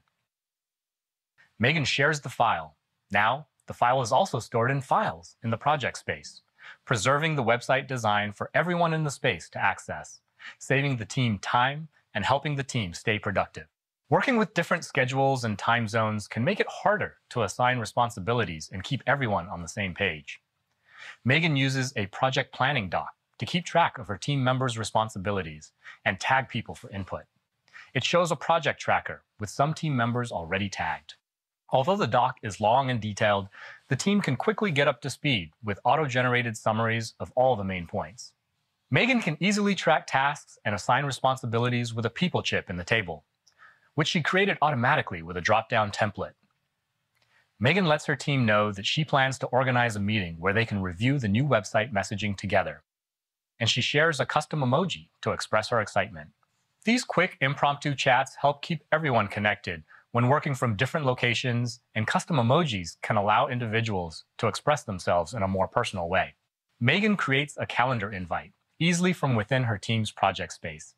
Megan shares the file. Now, the file is also stored in files in the project space, preserving the website design for everyone in the space to access, saving the team time and helping the team stay productive. Working with different schedules and time zones can make it harder to assign responsibilities and keep everyone on the same page. Megan uses a project planning doc to keep track of her team members' responsibilities and tag people for input. It shows a project tracker with some team members already tagged. Although the doc is long and detailed, the team can quickly get up to speed with auto-generated summaries of all the main points. Megan can easily track tasks and assign responsibilities with a people chip in the table, which she created automatically with a drop-down template. Megan lets her team know that she plans to organize a meeting where they can review the new website messaging together. And she shares a custom emoji to express her excitement. These quick impromptu chats help keep everyone connected when working from different locations, and custom emojis can allow individuals to express themselves in a more personal way. Megan creates a calendar invite easily from within her team's project space.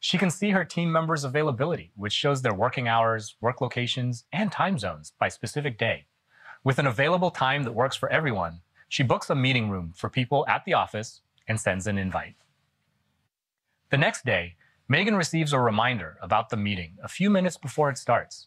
She can see her team members' availability, which shows their working hours, work locations, and time zones by specific day. With an available time that works for everyone, she books a meeting room for people at the office and sends an invite. The next day, Megan receives a reminder about the meeting a few minutes before it starts.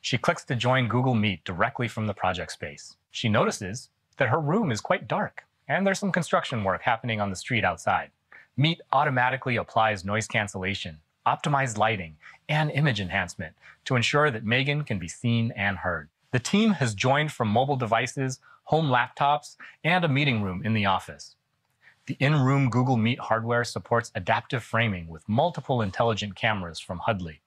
She clicks to join Google Meet directly from the project space. She notices that her room is quite dark and there's some construction work happening on the street outside. Meet automatically applies noise cancellation, optimized lighting, and image enhancement to ensure that Megan can be seen and heard. The team has joined from mobile devices, home laptops, and a meeting room in the office. The in-room Google Meet hardware supports adaptive framing with multiple intelligent cameras from Huddly.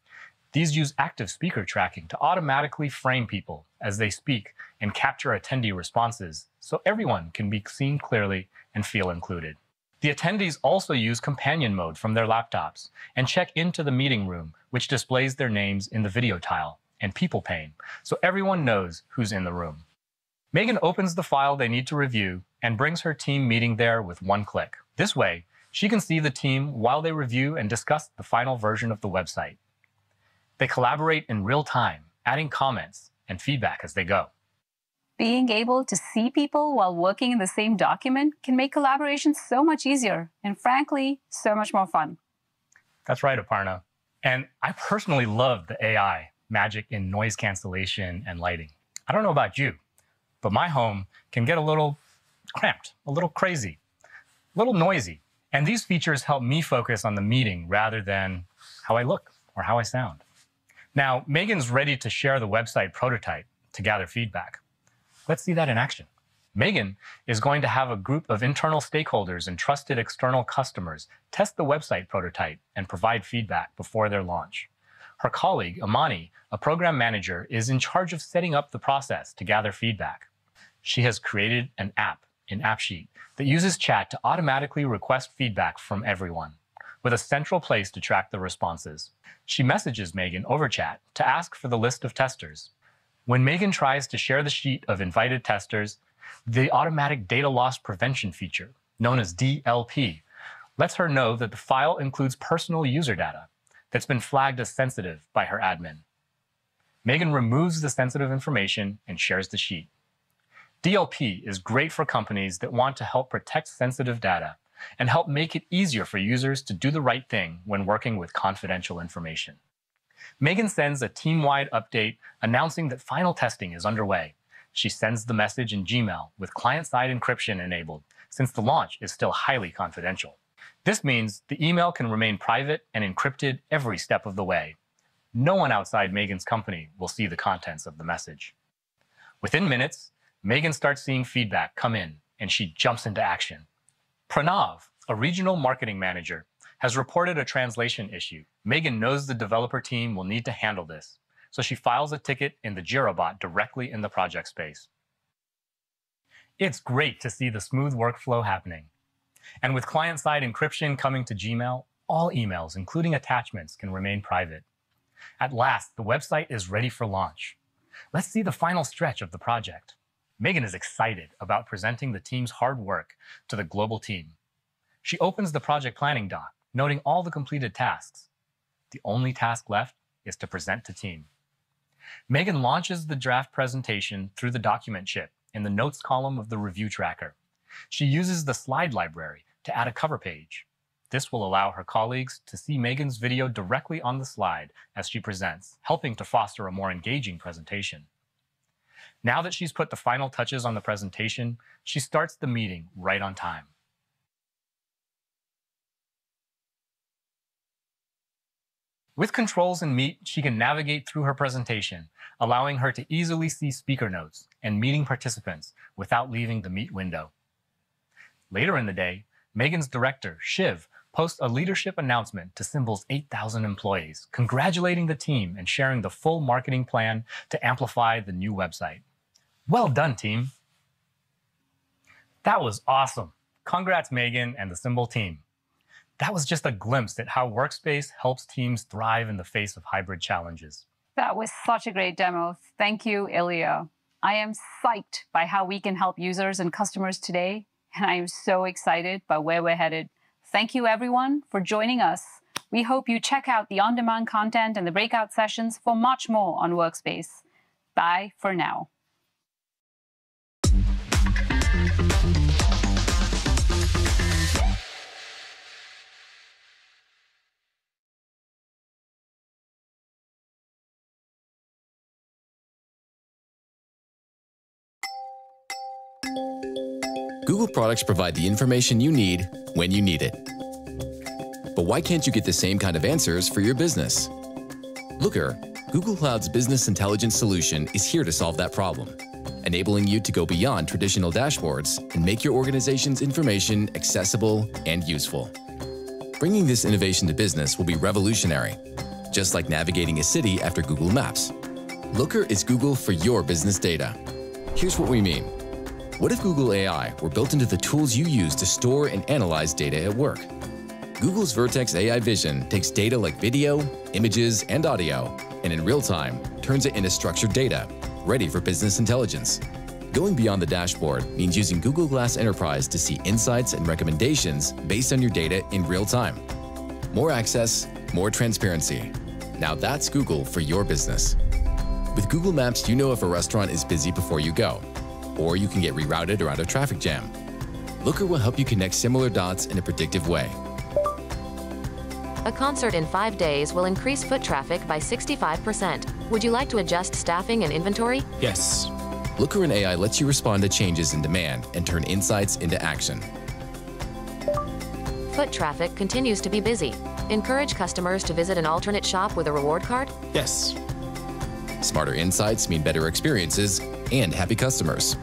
These use active speaker tracking to automatically frame people as they speak and capture attendee responses so everyone can be seen clearly and feel included. The attendees also use companion mode from their laptops and check into the meeting room, which displays their names in the video tile and people pane, so everyone knows who's in the room. Megan opens the file they need to review and brings her team meeting there with one click. This way, she can see the team while they review and discuss the final version of the website. They collaborate in real time, adding comments and feedback as they go. Being able to see people while working in the same document can make collaboration so much easier and, frankly, so much more fun. That's right, Aparna. And I personally love the AI magic in noise cancellation and lighting. I don't know about you, but my home can get a little cramped, a little crazy, a little noisy. And these features help me focus on the meeting rather than how I look or how I sound. Now, Megan's ready to share the website prototype to gather feedback. Let's see that in action. Megan is going to have a group of internal stakeholders and trusted external customers test the website prototype and provide feedback before their launch. Her colleague, Amani, a program manager, is in charge of setting up the process to gather feedback. She has created an app in AppSheet that uses chat to automatically request feedback from everyone with a central place to track the responses. She messages Megan over chat to ask for the list of testers. When Megan tries to share the sheet of invited testers, the automatic data loss prevention feature, known as DLP, lets her know that the file includes personal user data that's been flagged as sensitive by her admin. Megan removes the sensitive information and shares the sheet. DLP is great for companies that want to help protect sensitive data and help make it easier for users to do the right thing when working with confidential information. Megan sends a team-wide update announcing that final testing is underway. She sends the message in Gmail with client-side encryption enabled, since the launch is still highly confidential. This means the email can remain private and encrypted every step of the way. No one outside Megan's company will see the contents of the message. Within minutes, Megan starts seeing feedback come in, and she jumps into action. Pranav, a regional marketing manager, has reported a translation issue. Megan knows the developer team will need to handle this, so she files a ticket in the Jira bot directly in the project space. It's great to see the smooth workflow happening. And with client-side encryption coming to Gmail, all emails, including attachments, can remain private. At last, the website is ready for launch. Let's see the final stretch of the project. Megan is excited about presenting the team's hard work to the global team. She opens the project planning doc, noting all the completed tasks. The only task left is to present to team. Megan launches the draft presentation through the document chip in the notes column of the review tracker. She uses the slide library to add a cover page. This will allow her colleagues to see Megan's video directly on the slide as she presents, helping to foster a more engaging presentation. Now that she's put the final touches on the presentation, she starts the meeting right on time. With controls in Meet, she can navigate through her presentation, allowing her to easily see speaker notes and meeting participants without leaving the Meet window. Later in the day, Megan's director, Shiv, posts a leadership announcement to Cymbal's 8,000 employees, congratulating the team and sharing the full marketing plan to amplify the new website. Well done, team. That was awesome. Congrats, Megan and the Cymbal team that was just a glimpse at how Workspace helps teams thrive in the face of hybrid challenges. That was such a great demo. Thank you, Ilya. I am psyched by how we can help users and customers today, and I am so excited by where we're headed. Thank you, everyone, for joining us. We hope you check out the on demand content and the breakout sessions for much more on Workspace. Bye for now. Products provide the information you need when you need it. But why can't you get the same kind of answers for your business? Looker, Google Cloud's business intelligence solution, is here to solve that problem, enabling you to go beyond traditional dashboards and make your organization's information accessible and useful. Bringing this innovation to business will be revolutionary, just like navigating a city after Google Maps. Looker is Google for your business data. Here's what we mean. What if Google AI were built into the tools you use to store and analyze data at work? Google's Vertex AI Vision takes data like video, images, and audio, and in real time, turns it into structured data, ready for business intelligence. Going beyond the dashboard means using Google Glass Enterprise to see insights and recommendations based on your data in real time. More access, more transparency. Now that's Google for your business. With Google Maps, you know if a restaurant is busy before you go, or you can get rerouted around a traffic jam. Looker will help you connect similar dots in a predictive way. A concert in five days will increase foot traffic by 65%. Would you like to adjust staffing and inventory? Yes. Looker and AI lets you respond to changes in demand and turn insights into action. Foot traffic continues to be busy. Encourage customers to visit an alternate shop with a reward card? Yes. Smarter insights mean better experiences and happy customers.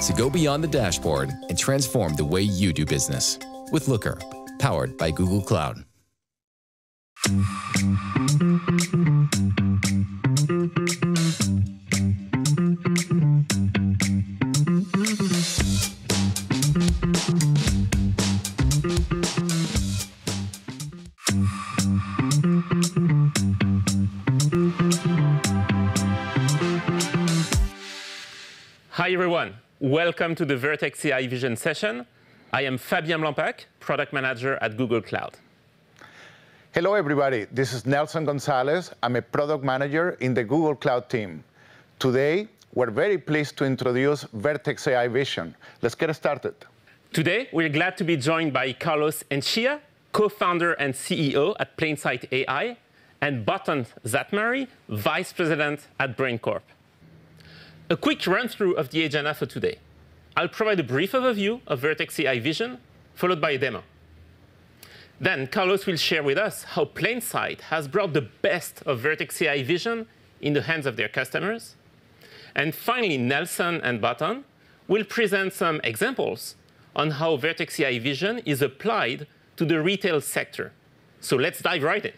So go beyond the dashboard and transform the way you do business with Looker, powered by Google Cloud. Hi, everyone. Welcome to the Vertex AI Vision session. I am Fabien Blampac, Product Manager at Google Cloud. Hello, everybody. This is Nelson Gonzalez. I'm a Product Manager in the Google Cloud team. Today, we're very pleased to introduce Vertex AI Vision. Let's get started. Today, we're glad to be joined by Carlos Anchia, co-founder and CEO at Plainsight AI, and Botond Szatmary, Vice President at BrainCorp. A quick run-through of the agenda for today. I'll provide a brief overview of Vertex AI Vision, followed by a demo. Then Carlos will share with us how Plainsight has brought the best of Vertex AI Vision in the hands of their customers. And finally, Nelson and Botond will present some examples on how Vertex AI Vision is applied to the retail sector. So let's dive right in.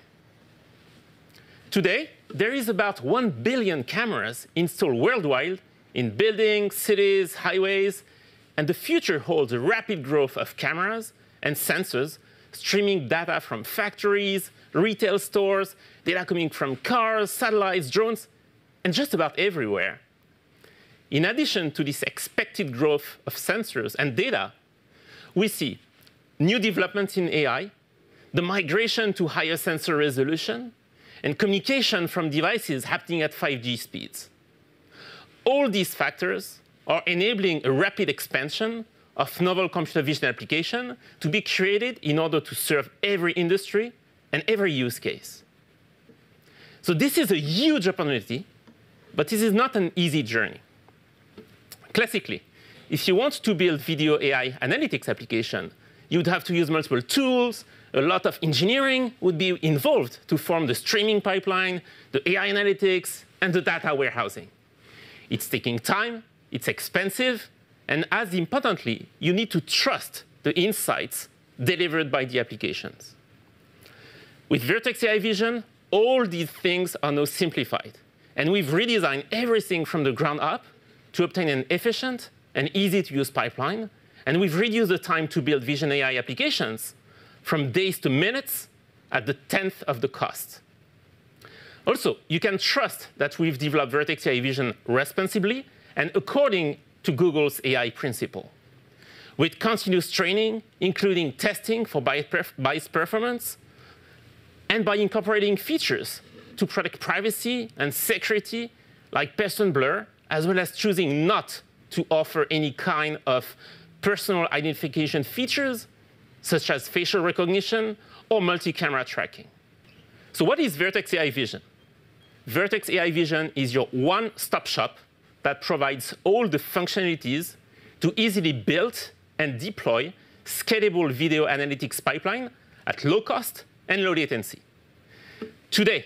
Today, there is about 1 billion cameras installed worldwide in buildings, cities, highways, And the future holds a rapid growth of cameras and sensors streaming data from factories, retail stores, data coming from cars, satellites, drones, and just about everywhere. In addition to this expected growth of sensors and data, we see new developments in AI, the migration to higher sensor resolution, and communication from devices happening at 5G speeds. All these factors are enabling a rapid expansion of novel computer vision application to be created in order to serve every industry and every use case. So this is a huge opportunity, but this is not an easy journey. Classically, if you want to build video AI analytics application, you would have to use multiple tools, a lot of engineering would be involved to form the streaming pipeline, the AI analytics, and the data warehousing. It's taking time, it's expensive, and as importantly, you need to trust the insights delivered by the applications. With Vertex AI Vision, all these things are now simplified. And we've redesigned everything from the ground up to obtain an efficient and easy to use pipeline. And we've reduced the time to build Vision AI applications from days to minutes at the tenth of the cost. Also, you can trust that we've developed Vertex AI Vision responsibly and according to Google's AI principle. With continuous training, including testing for bias performance, and by incorporating features to protect privacy and security, like person blur, as well as choosing not to offer any kind of personal identification features, such as facial recognition or multi-camera tracking. So what is Vertex AI Vision? Vertex AI Vision is your one-stop shop that provides all the functionalities to easily build and deploy scalable video analytics pipeline at low cost and low latency. Today,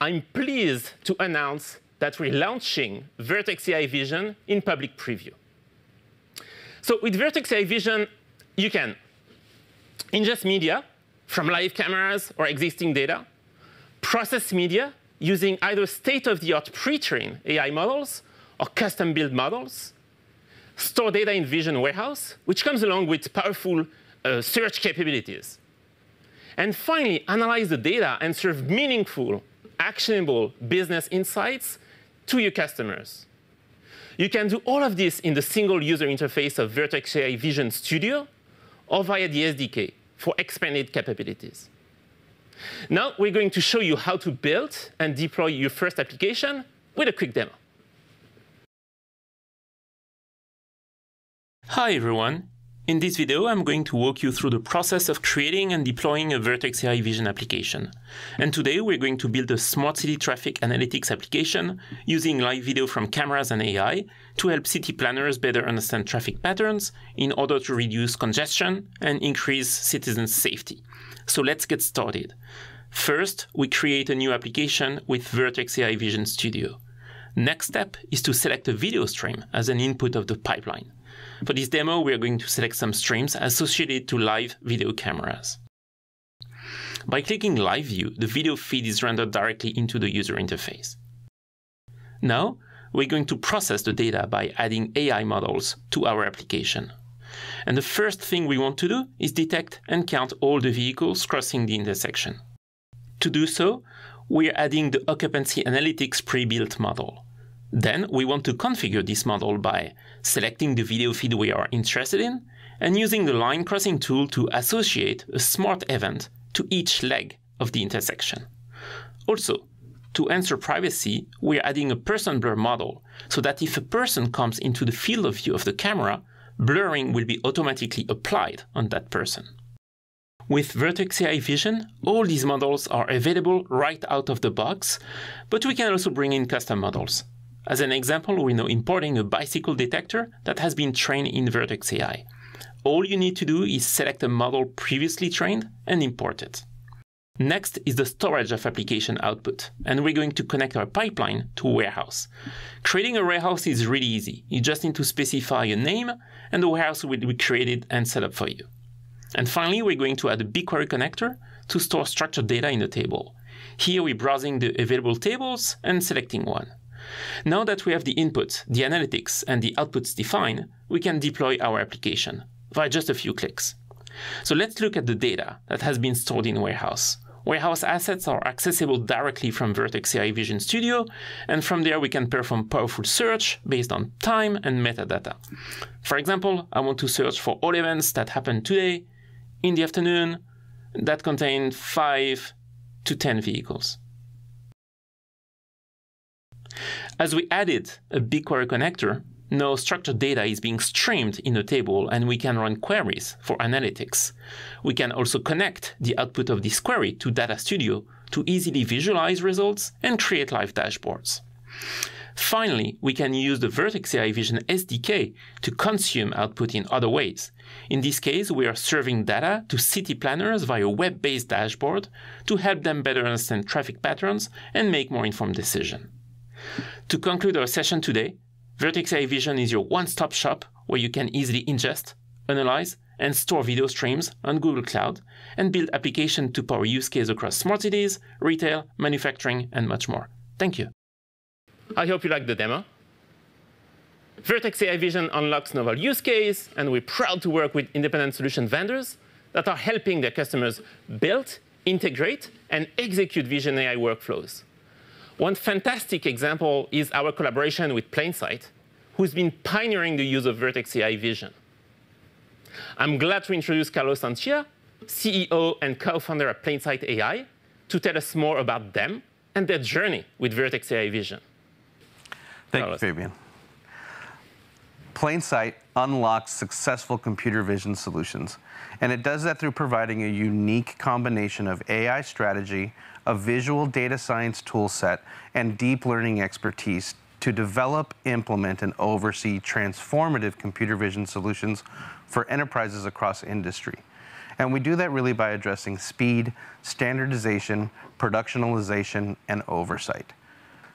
I'm pleased to announce that we're launching Vertex AI Vision in public preview. So with Vertex AI Vision, you can ingest media from live cameras or existing data, process media using either state-of-the-art pre-trained AI models or custom-built models, store data in Vision Warehouse, which comes along with powerful uh, search capabilities. And finally, analyze the data and serve meaningful, actionable business insights to your customers. You can do all of this in the single user interface of Vertex AI Vision Studio or via the SDK for expanded capabilities. Now we're going to show you how to build and deploy your first application with a quick demo. Hi everyone. In this video, I'm going to walk you through the process of creating and deploying a Vertex AI Vision application. And today we're going to build a smart city traffic analytics application using live video from cameras and AI to help city planners better understand traffic patterns in order to reduce congestion and increase citizens' safety. So let's get started. First, we create a new application with Vertex AI Vision Studio. Next step is to select a video stream as an input of the pipeline. For this demo, we are going to select some streams associated to live video cameras. By clicking Live View, the video feed is rendered directly into the user interface. Now, we're going to process the data by adding AI models to our application. And the first thing we want to do is detect and count all the vehicles crossing the intersection. To do so, we're adding the occupancy analytics pre-built model. Then we want to configure this model by selecting the video feed we are interested in and using the line crossing tool to associate a smart event to each leg of the intersection. Also, to answer privacy, we're adding a person blur model so that if a person comes into the field of view of the camera, blurring will be automatically applied on that person. With Vertex AI Vision, all these models are available right out of the box, but we can also bring in custom models. As an example, we're now importing a bicycle detector that has been trained in Vertex AI. All you need to do is select a model previously trained and import it. Next is the storage of application output, and we're going to connect our pipeline to a warehouse. Creating a warehouse is really easy. You just need to specify a name, and the warehouse will be created and set up for you. And finally, we're going to add a BigQuery connector to store structured data in the table. Here we're browsing the available tables and selecting one. Now that we have the inputs, the analytics, and the outputs defined, we can deploy our application via just a few clicks. So let's look at the data that has been stored in Warehouse. Warehouse assets are accessible directly from Vertex AI Vision Studio, and from there we can perform powerful search based on time and metadata. For example, I want to search for all events that happened today, in the afternoon, that contain 5 to 10 vehicles. As we added a BigQuery connector, now structured data is being streamed in a table and we can run queries for analytics. We can also connect the output of this query to Data Studio to easily visualize results and create live dashboards. Finally, we can use the Vertex AI Vision SDK to consume output in other ways. In this case, we are serving data to city planners via a web-based dashboard to help them better understand traffic patterns and make more informed decisions. To conclude our session today, Vertex AI Vision is your one-stop shop where you can easily ingest, analyze, and store video streams on Google Cloud and build applications to power use cases across smart cities, retail, manufacturing, and much more. Thank you. I hope you liked the demo. Vertex AI Vision unlocks novel use case, and we're proud to work with independent solution vendors that are helping their customers build, integrate, and execute Vision AI workflows. One fantastic example is our collaboration with Plainsight, who's been pioneering the use of Vertex AI Vision. I'm glad to introduce Carlos Anchia, CEO and co-founder of Plainsight AI, to tell us more about them and their journey with Vertex AI Vision. Thank Carlos. you, Fabian. Plainsight unlocks successful computer vision solutions, and it does that through providing a unique combination of AI strategy, a visual data science toolset, and deep learning expertise to develop, implement, and oversee transformative computer vision solutions for enterprises across industry. And we do that really by addressing speed, standardization, productionalization, and oversight.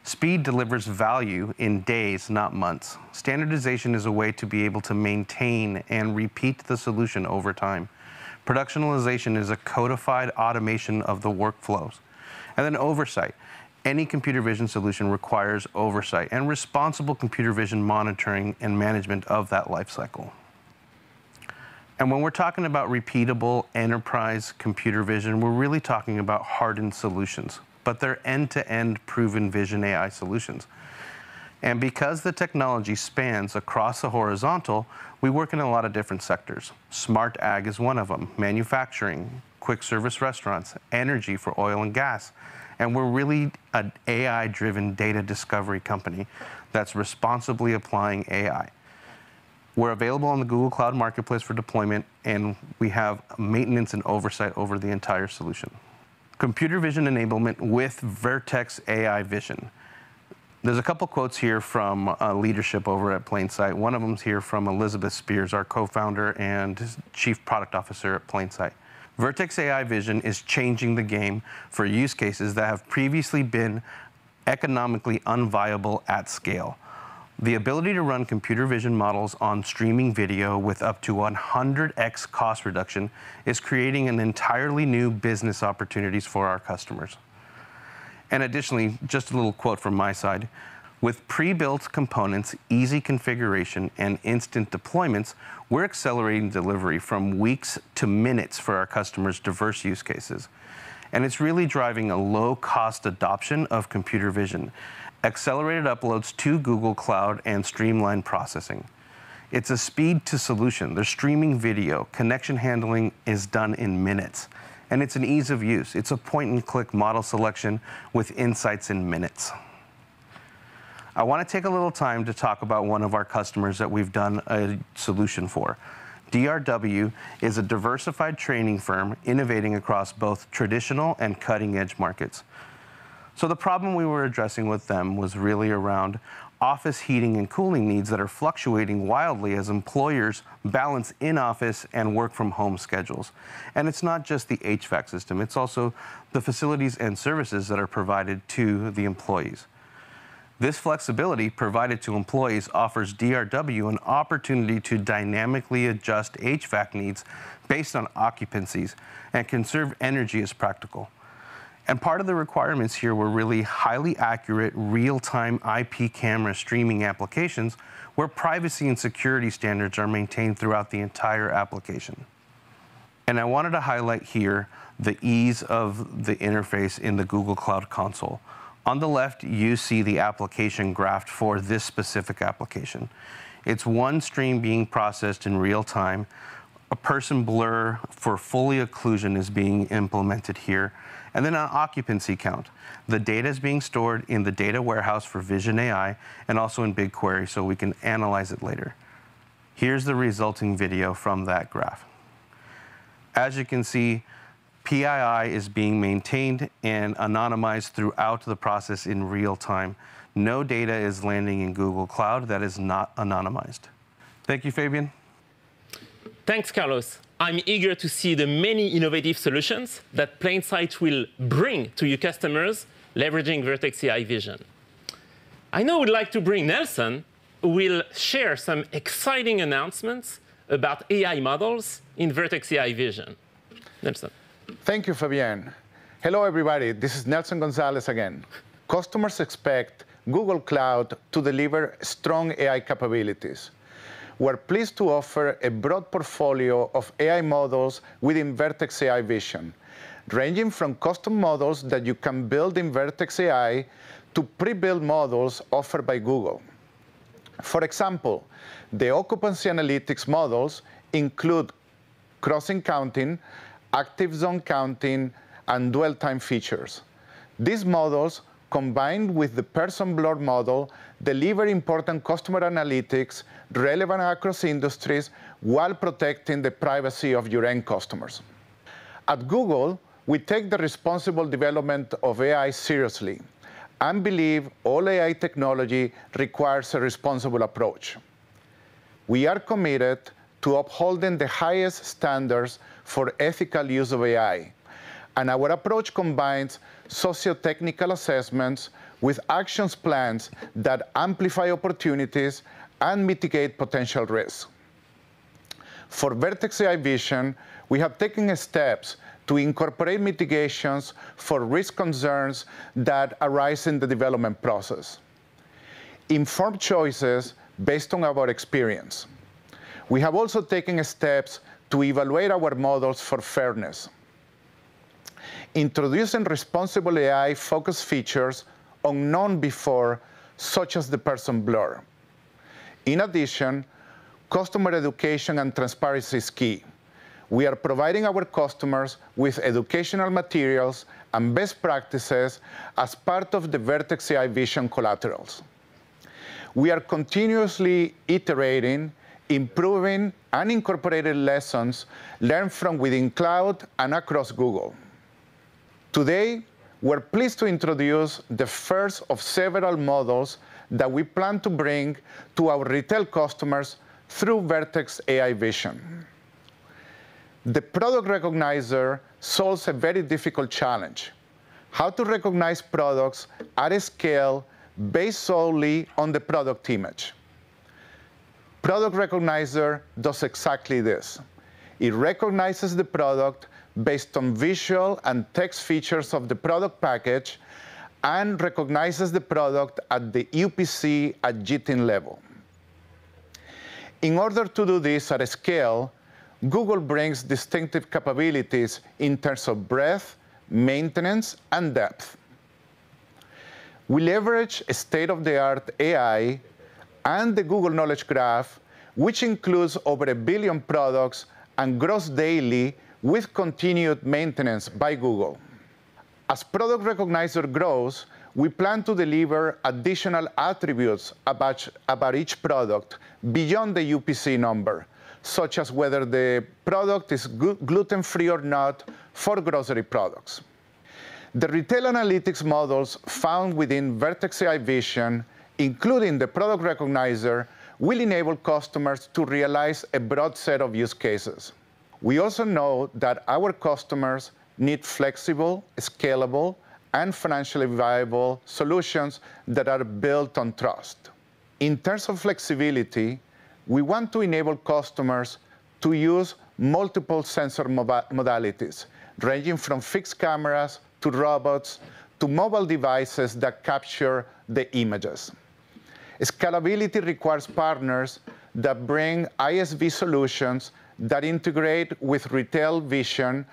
Speed delivers value in days, not months. Standardization is a way to be able to maintain and repeat the solution over time. Productionalization is a codified automation of the workflows. And then oversight. Any computer vision solution requires oversight and responsible computer vision monitoring and management of that lifecycle. And when we're talking about repeatable enterprise computer vision, we're really talking about hardened solutions but they're end-to-end proven vision AI solutions. And because the technology spans across the horizontal, we work in a lot of different sectors. Smart ag is one of them, manufacturing, quick service restaurants, energy for oil and gas. And we're really an AI-driven data discovery company that's responsibly applying AI. We're available on the Google Cloud Marketplace for deployment, and we have maintenance and oversight over the entire solution computer vision enablement with Vertex AI Vision. There's a couple quotes here from uh, leadership over at Plainsight. One of them's here from Elizabeth Spears, our co-founder and chief product officer at Plainsight. Vertex AI Vision is changing the game for use cases that have previously been economically unviable at scale. The ability to run computer vision models on streaming video with up to 100x cost reduction is creating an entirely new business opportunities for our customers. And additionally, just a little quote from my side. With pre-built components, easy configuration, and instant deployments, we're accelerating delivery from weeks to minutes for our customers' diverse use cases. And it's really driving a low-cost adoption of computer vision accelerated uploads to Google Cloud, and streamlined processing. It's a speed to solution. They're streaming video. Connection handling is done in minutes. And it's an ease of use. It's a point and click model selection with insights in minutes. I want to take a little time to talk about one of our customers that we've done a solution for. DRW is a diversified training firm innovating across both traditional and cutting edge markets. So the problem we were addressing with them was really around office heating and cooling needs that are fluctuating wildly as employers balance in-office and work from home schedules. And it's not just the HVAC system, it's also the facilities and services that are provided to the employees. This flexibility provided to employees offers DRW an opportunity to dynamically adjust HVAC needs based on occupancies and conserve energy as practical. And part of the requirements here were really highly accurate, real-time IP camera streaming applications where privacy and security standards are maintained throughout the entire application. And I wanted to highlight here the ease of the interface in the Google Cloud Console. On the left, you see the application graphed for this specific application. It's one stream being processed in real time. A person blur for fully occlusion is being implemented here, and then an occupancy count. The data is being stored in the data warehouse for Vision AI and also in BigQuery so we can analyze it later. Here's the resulting video from that graph. As you can see, PII is being maintained and anonymized throughout the process in real time. No data is landing in Google Cloud that is not anonymized. Thank you, Fabian. Thanks, Carlos. I'm eager to see the many innovative solutions that Plainsight will bring to your customers leveraging Vertex AI Vision. I know we'd like to bring Nelson, who will share some exciting announcements about AI models in Vertex AI Vision. Nelson. Thank you, Fabian. Hello, everybody. This is Nelson Gonzalez again. Customers expect Google Cloud to deliver strong AI capabilities. We're pleased to offer a broad portfolio of AI models within Vertex AI Vision, ranging from custom models that you can build in Vertex AI to pre-built models offered by Google. For example, the occupancy analytics models include crossing counting, active zone counting, and dwell time features. These models, combined with the person blur model, deliver important customer analytics relevant across industries while protecting the privacy of your end customers. At Google, we take the responsible development of AI seriously and believe all AI technology requires a responsible approach. We are committed to upholding the highest standards for ethical use of AI, and our approach combines socio-technical assessments with actions plans that amplify opportunities and mitigate potential risks. For Vertex AI Vision, we have taken steps to incorporate mitigations for risk concerns that arise in the development process. Informed choices based on our experience. We have also taken steps to evaluate our models for fairness. Introducing responsible AI-focused features on unknown before, such as the person blur. In addition, customer education and transparency is key. We are providing our customers with educational materials and best practices as part of the Vertex AI Vision collaterals. We are continuously iterating, improving, and incorporating lessons learned from within cloud and across Google. Today, we're pleased to introduce the first of several models that we plan to bring to our retail customers through Vertex AI Vision. The product recognizer solves a very difficult challenge, how to recognize products at a scale based solely on the product image. Product Recognizer does exactly this. It recognizes the product based on visual and text features of the product package and recognizes the product at the UPC at GTIN level. In order to do this at a scale, Google brings distinctive capabilities in terms of breadth, maintenance, and depth. We leverage state-of-the-art AI and the Google Knowledge Graph, which includes over a billion products and grows daily with continued maintenance by Google. As Product Recognizer grows, we plan to deliver additional attributes about, about each product beyond the UPC number, such as whether the product is gluten-free or not for grocery products. The retail analytics models found within Vertex AI Vision including the product recognizer, will enable customers to realize a broad set of use cases. We also know that our customers need flexible, scalable, and financially viable solutions that are built on trust. In terms of flexibility, we want to enable customers to use multiple sensor modalities, ranging from fixed cameras to robots, to mobile devices that capture the images. Scalability requires partners that bring ISV solutions that integrate with retail vision,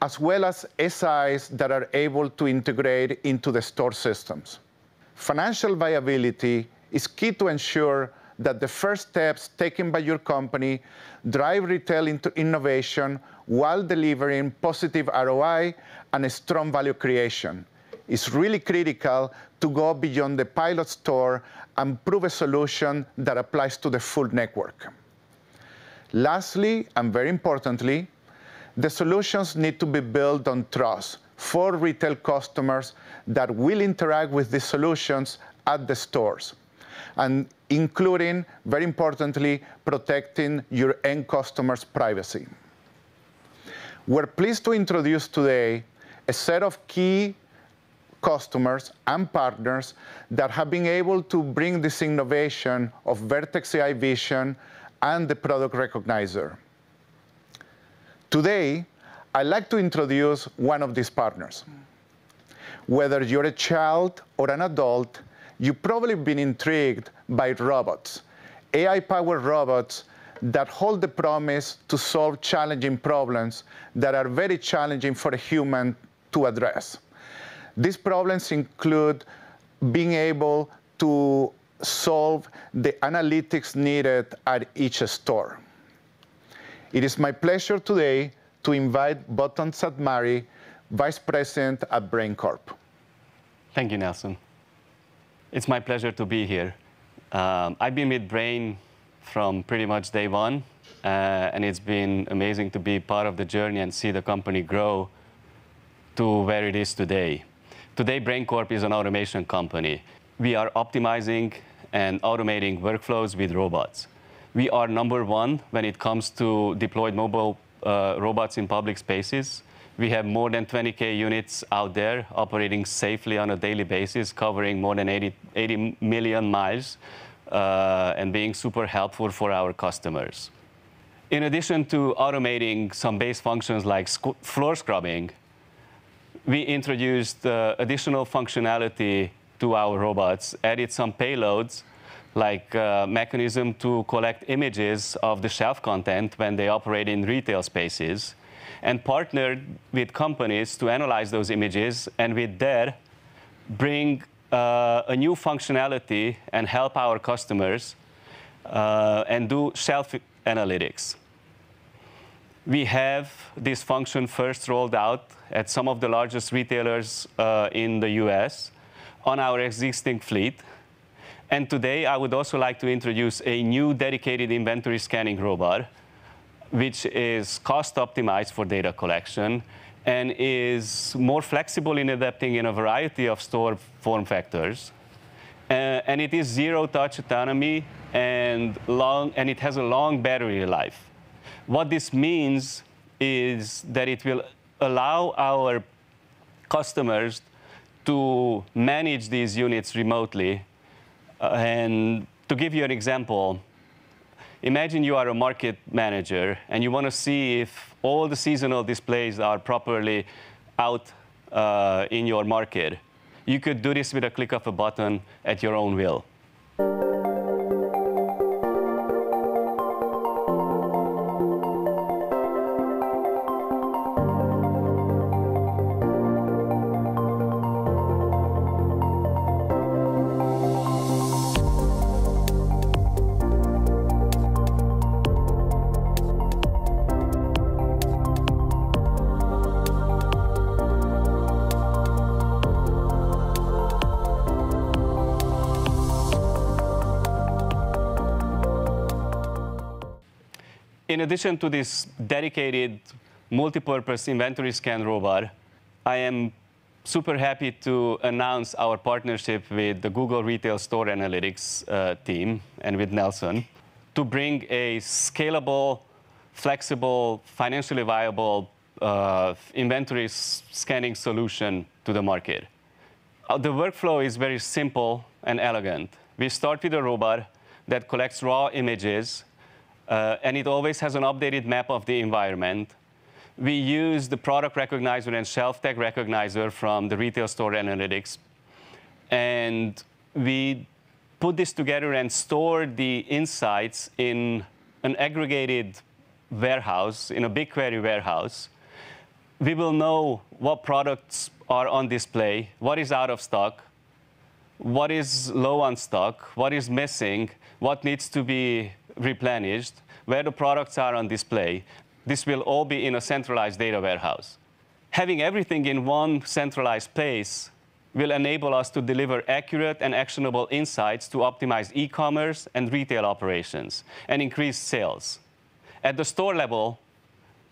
as well as SIs that are able to integrate into the store systems. Financial viability is key to ensure that the first steps taken by your company drive retail into innovation while delivering positive ROI and a strong value creation. It's really critical to go beyond the pilot store and prove a solution that applies to the full network. Lastly, and very importantly, the solutions need to be built on trust for retail customers that will interact with the solutions at the stores, and including, very importantly, protecting your end customers' privacy. We're pleased to introduce today a set of key customers and partners that have been able to bring this innovation of Vertex AI Vision and the Product Recognizer. Today, I'd like to introduce one of these partners. Whether you're a child or an adult, you've probably been intrigued by robots, AI-powered robots that hold the promise to solve challenging problems that are very challenging for a human to address. These problems include being able to solve the analytics needed at each store. It is my pleasure today to invite Botond Szatmary, Vice President at Brain Corp. Thank you, Nelson. It's my pleasure to be here. Um, I've been with Brain from pretty much day one, uh, and it's been amazing to be part of the journey and see the company grow to where it is today. Today, Brain Corp is an automation company. We are optimizing and automating workflows with robots. We are number one when it comes to deployed mobile uh, robots in public spaces. We have more than 20K units out there operating safely on a daily basis, covering more than 80, 80 million miles, uh, and being super helpful for our customers. In addition to automating some base functions like floor scrubbing, we introduced uh, additional functionality to our robots, added some payloads like uh, mechanism to collect images of the shelf content when they operate in retail spaces, and partnered with companies to analyze those images, and with that, bring uh, a new functionality and help our customers uh, and do shelf analytics. We have this function first rolled out at some of the largest retailers uh, in the US on our existing fleet. And today, I would also like to introduce a new dedicated inventory scanning robot, which is cost optimized for data collection and is more flexible in adapting in a variety of store form factors. Uh, and it is zero touch autonomy and, long, and it has a long battery life. What this means is that it will allow our customers to manage these units remotely uh, and to give you an example, imagine you are a market manager and you want to see if all the seasonal displays are properly out uh, in your market. You could do this with a click of a button at your own will. Addition to this dedicated multi-purpose inventory scan robot, I am super happy to announce our partnership with the Google Retail Store Analytics uh, team and with Nelson to bring a scalable, flexible, financially viable uh, inventory scanning solution to the market. Uh, the workflow is very simple and elegant. We start with a robot that collects raw images uh, and it always has an updated map of the environment. we use the product recognizer and shelf tag recognizer from the retail store analytics. And we put this together and store the insights in an aggregated warehouse, in a BigQuery warehouse. We will know what products are on display, what is out of stock, what is low on stock, what is missing, what needs to be replenished, where the products are on display. This will all be in a centralized data warehouse. Having everything in one centralized place will enable us to deliver accurate and actionable insights to optimize e-commerce and retail operations and increase sales. At the store level,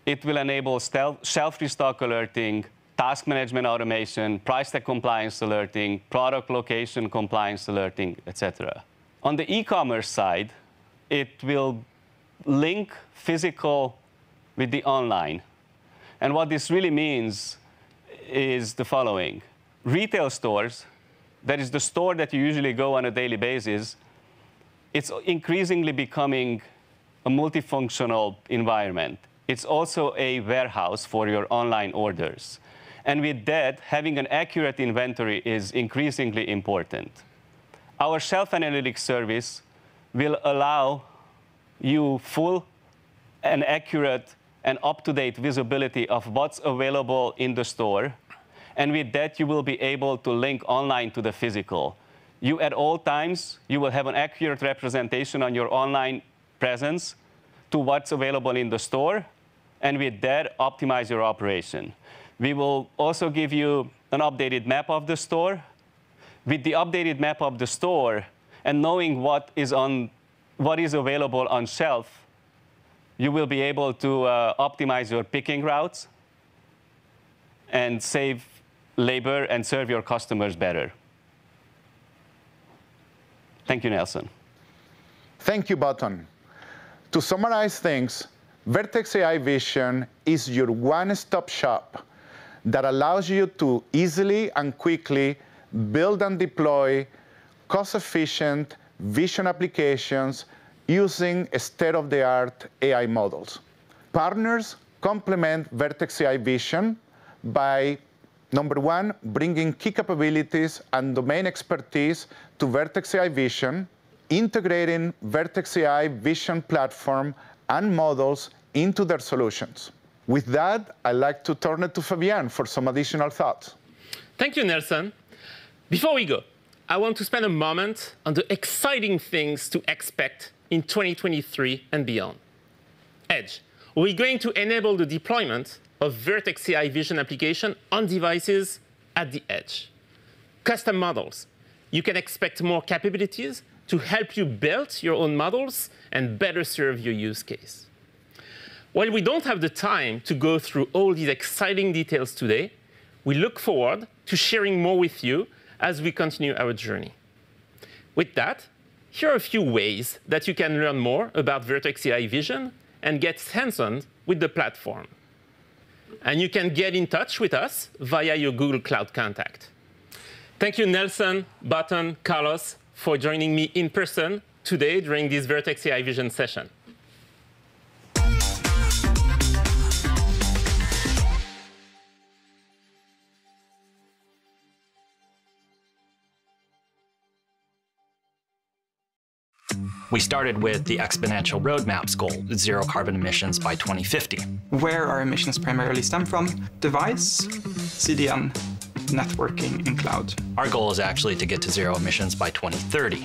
it will enable shelf restock alerting, task management automation, price tag compliance alerting, product location compliance alerting, etc. On the e-commerce side, it will link physical with the online. And what this really means is the following. Retail stores, that is the store that you usually go on a daily basis, it's increasingly becoming a multifunctional environment. It's also a warehouse for your online orders. And with that, having an accurate inventory is increasingly important. Our shelf analytics service will allow you full and accurate and up-to-date visibility of what's available in the store. And with that, you will be able to link online to the physical. You, at all times, you will have an accurate representation on your online presence to what's available in the store, and with that, optimize your operation. We will also give you an updated map of the store. With the updated map of the store and knowing what is, on, what is available on shelf, you will be able to uh, optimize your picking routes and save labor and serve your customers better. Thank you, Nelson. Thank you, Botond. To summarize things, Vertex AI Vision is your one-stop shop that allows you to easily and quickly build and deploy cost-efficient vision applications using state-of-the-art AI models. Partners complement Vertex AI Vision by, number one, bringing key capabilities and domain expertise to Vertex AI Vision, integrating Vertex AI Vision platform and models into their solutions. With that, I'd like to turn it to Fabian for some additional thoughts. Thank you, Nelson. Before we go, I want to spend a moment on the exciting things to expect in 2023 and beyond. Edge. We're going to enable the deployment of Vertex AI Vision application on devices at the edge. Custom models. You can expect more capabilities to help you build your own models and better serve your use case. While we don't have the time to go through all these exciting details today, we look forward to sharing more with you as we continue our journey. With that, here are a few ways that you can learn more about Vertex AI Vision and get hands-on with the platform. And you can get in touch with us via your Google Cloud contact. Thank you, Nelson, Botond, Carlos, for joining me in person today during this Vertex AI Vision session. We started with the exponential roadmaps goal, zero carbon emissions by 2050. Where our emissions primarily stem from, device, CDN, networking, and cloud. Our goal is actually to get to zero emissions by 2030.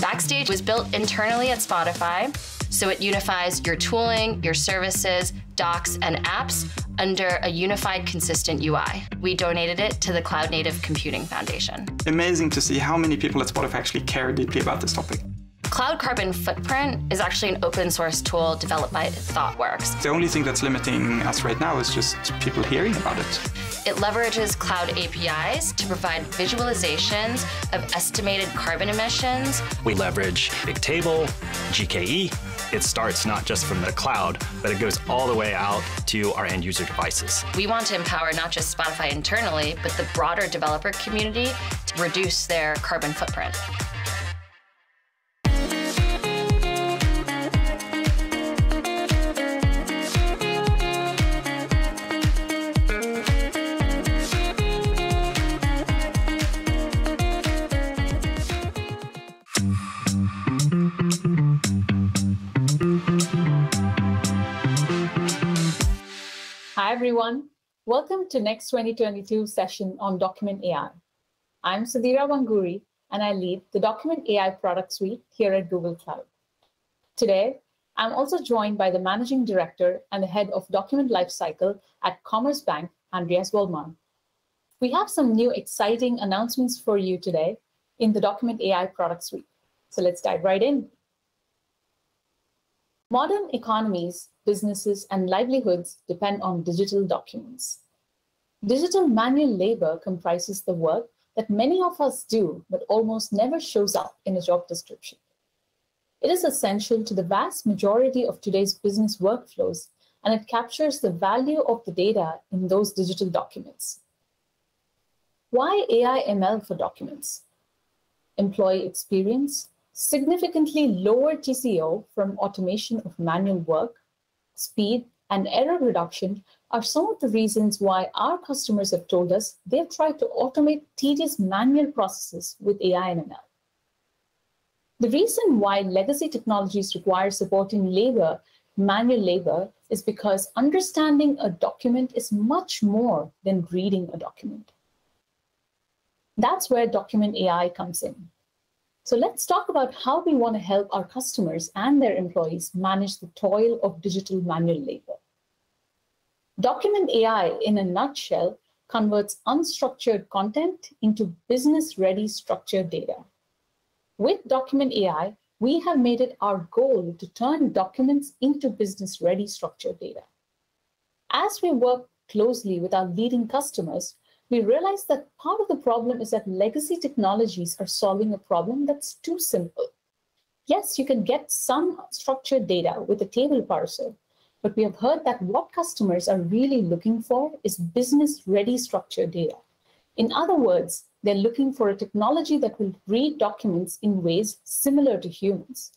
Backstage was built internally at Spotify, so it unifies your tooling, your services, docs, and apps under a unified, consistent UI. We donated it to the Cloud Native Computing Foundation. Amazing to see how many people at Spotify actually care deeply about this topic. Cloud Carbon Footprint is actually an open source tool developed by ThoughtWorks. The only thing that's limiting us right now is just people hearing about it. It leverages cloud APIs to provide visualizations of estimated carbon emissions. We leverage Bigtable, GKE. It starts not just from the cloud, but it goes all the way out to our end user devices. We want to empower not just Spotify internally, but the broader developer community to reduce their carbon footprint. Everyone. Welcome to Next 2022 session on Document AI. I'm Sudheera Vanguri, and I lead the Document AI product suite here at Google Cloud. Today, I'm also joined by the Managing Director and the Head of Document Lifecycle at Commerzbank, Andreas Wollmann. We have some new exciting announcements for you today in the Document AI product suite. So let's dive right in. Modern economies, businesses, and livelihoods depend on digital documents. Digital manual labor comprises the work that many of us do, but almost never shows up in a job description. It is essential to the vast majority of today's business workflows, and it captures the value of the data in those digital documents. Why AI ML for documents? Employee experience, significantly lower TCO from automation of manual work, speed, and error reduction are some of the reasons why our customers have told us they've tried to automate tedious manual processes with AI and ML. The reason why legacy technologies require supporting labor, manual labor, is because understanding a document is much more than reading a document. That's where document AI comes in. So let's talk about how we want to help our customers and their employees manage the toil of digital manual labor. Document AI, in a nutshell, converts unstructured content into business-ready structured data. With Document AI, we have made it our goal to turn documents into business-ready structured data. As we work closely with our leading customers, we realized that part of the problem is that legacy technologies are solving a problem that's too simple. Yes, you can get some structured data with a table parser, but we have heard that what customers are really looking for is business-ready structured data. In other words, they're looking for a technology that will read documents in ways similar to humans.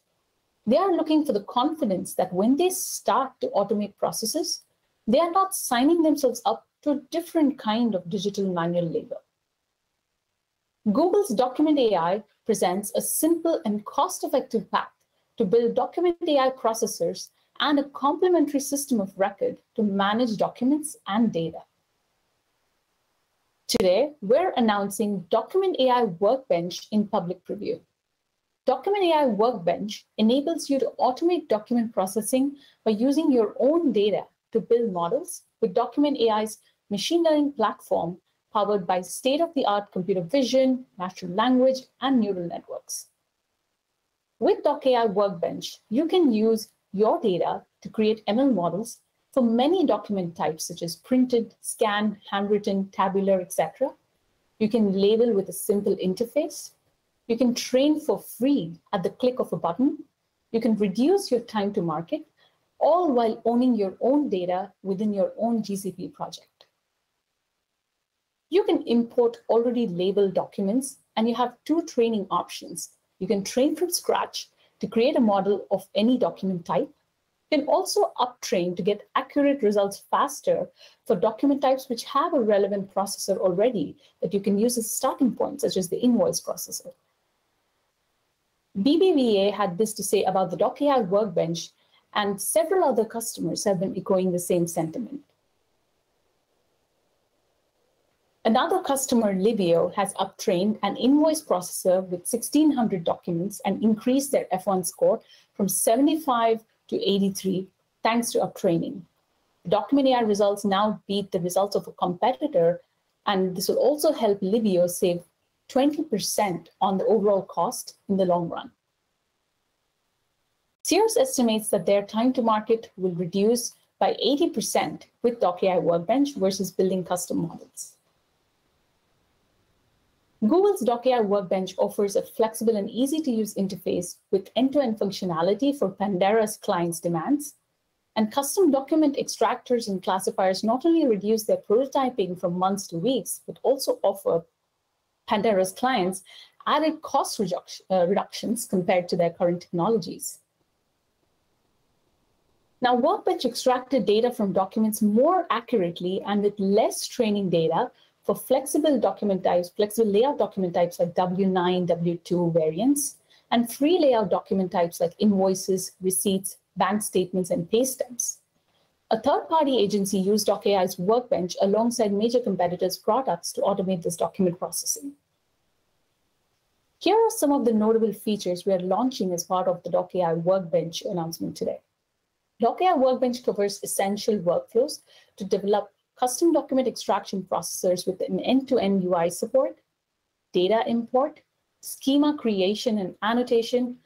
They are looking for the confidence that when they start to automate processes, they are not signing themselves up to a different kind of digital manual labor. Google's Document AI presents a simple and cost-effective path to build Document AI processors and a complementary system of record to manage documents and data. Today, we're announcing Document AI Workbench in public preview. Document AI Workbench enables you to automate document processing by using your own data to build models with Document AI's machine learning platform powered by state-of-the-art computer vision, natural language, and neural networks. With Doc AI Workbench, you can use your data to create ML models for many document types, such as printed, scanned, handwritten, tabular, etc. You can label with a simple interface. You can train for free at the click of a button. You can reduce your time to market, all while owning your own data within your own GCP project. You can import already labeled documents, and you have two training options. You can train from scratch to create a model of any document type. You can also uptrain to get accurate results faster for document types which have a relevant processor already that you can use as a starting point, such as the invoice processor. BBVA had this to say about the Doc AI Workbench and several other customers have been echoing the same sentiment. Another customer, Libeo, has uptrained an invoice processor with 1,600 documents and increased their F1 score from 75 to 83 thanks to uptraining. The Document AI results now beat the results of a competitor, and this will also help Libeo save 20% on the overall cost in the long run. Sears estimates that their time to market will reduce by 80% with Doc AI Workbench versus building custom models. Google's Doc AI Workbench offers a flexible and easy to use interface with end-to-end functionality for Pandera's clients' demands. And custom document extractors and classifiers not only reduce their prototyping from months to weeks, but also offer Pandera's clients added cost uh, reductions compared to their current technologies. Now, Workbench extracted data from documents more accurately and with less training data for flexible document types, flexible layout document types like W9, W2 variants, and free layout document types like invoices, receipts, bank statements, and pay stubs. A third-party agency used DocAI's Workbench alongside major competitors' products to automate this document processing. Here are some of the notable features we are launching as part of the DocAI Workbench announcement today. DocAI Workbench covers essential workflows to develop custom document extraction processors with an end-to-end UI support, data import, schema creation and annotation,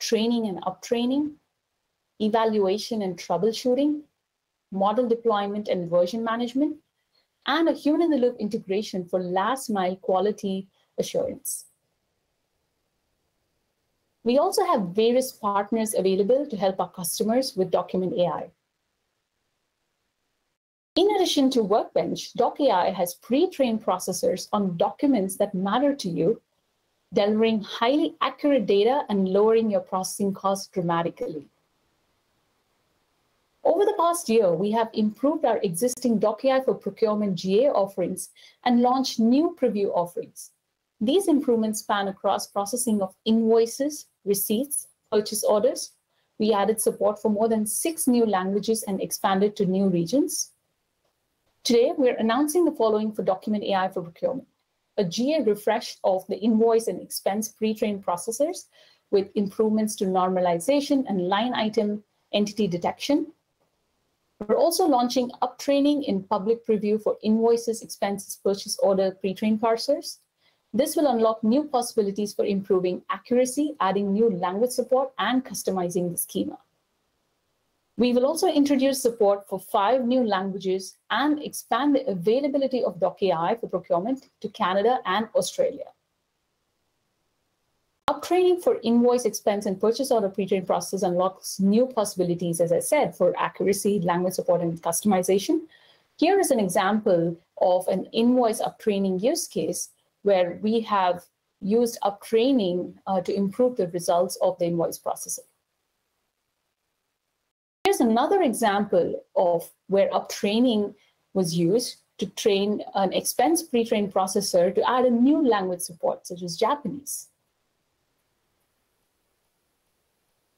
training and uptraining, evaluation and troubleshooting, model deployment and version management, and a human-in-the-loop integration for last-mile quality assurance. We also have various partners available to help our customers with Document AI. In addition to Workbench, DocAI has pre-trained processors on documents that matter to you, delivering highly accurate data and lowering your processing costs dramatically. Over the past year, we have improved our existing DocAI for Procurement GA offerings and launched new preview offerings. These improvements span across processing of invoices, receipts, purchase orders. We added support for more than six new languages and expanded to new regions. Today, we're announcing the following for Document AI for Procurement: a GA refresh of the invoice and expense pre-trained processors with improvements to normalization and line item entity detection, we're also launching uptraining in public preview for invoices, expenses, purchase order, pre-trained parsers. This will unlock new possibilities for improving accuracy, adding new language support, and customizing the schema. We will also introduce support for five new languages and expand the availability of DocAI for procurement to Canada and Australia. Uptraining for invoice expense and purchase order pre-trained process unlocks new possibilities, as I said, for accuracy, language support, and customization. Here is an example of an invoice uptraining use case where we have used uptraining uh, to improve the results of the invoice processing. Here's another example of where uptraining was used to train an expense pre-trained processor to add a new language support, such as Japanese.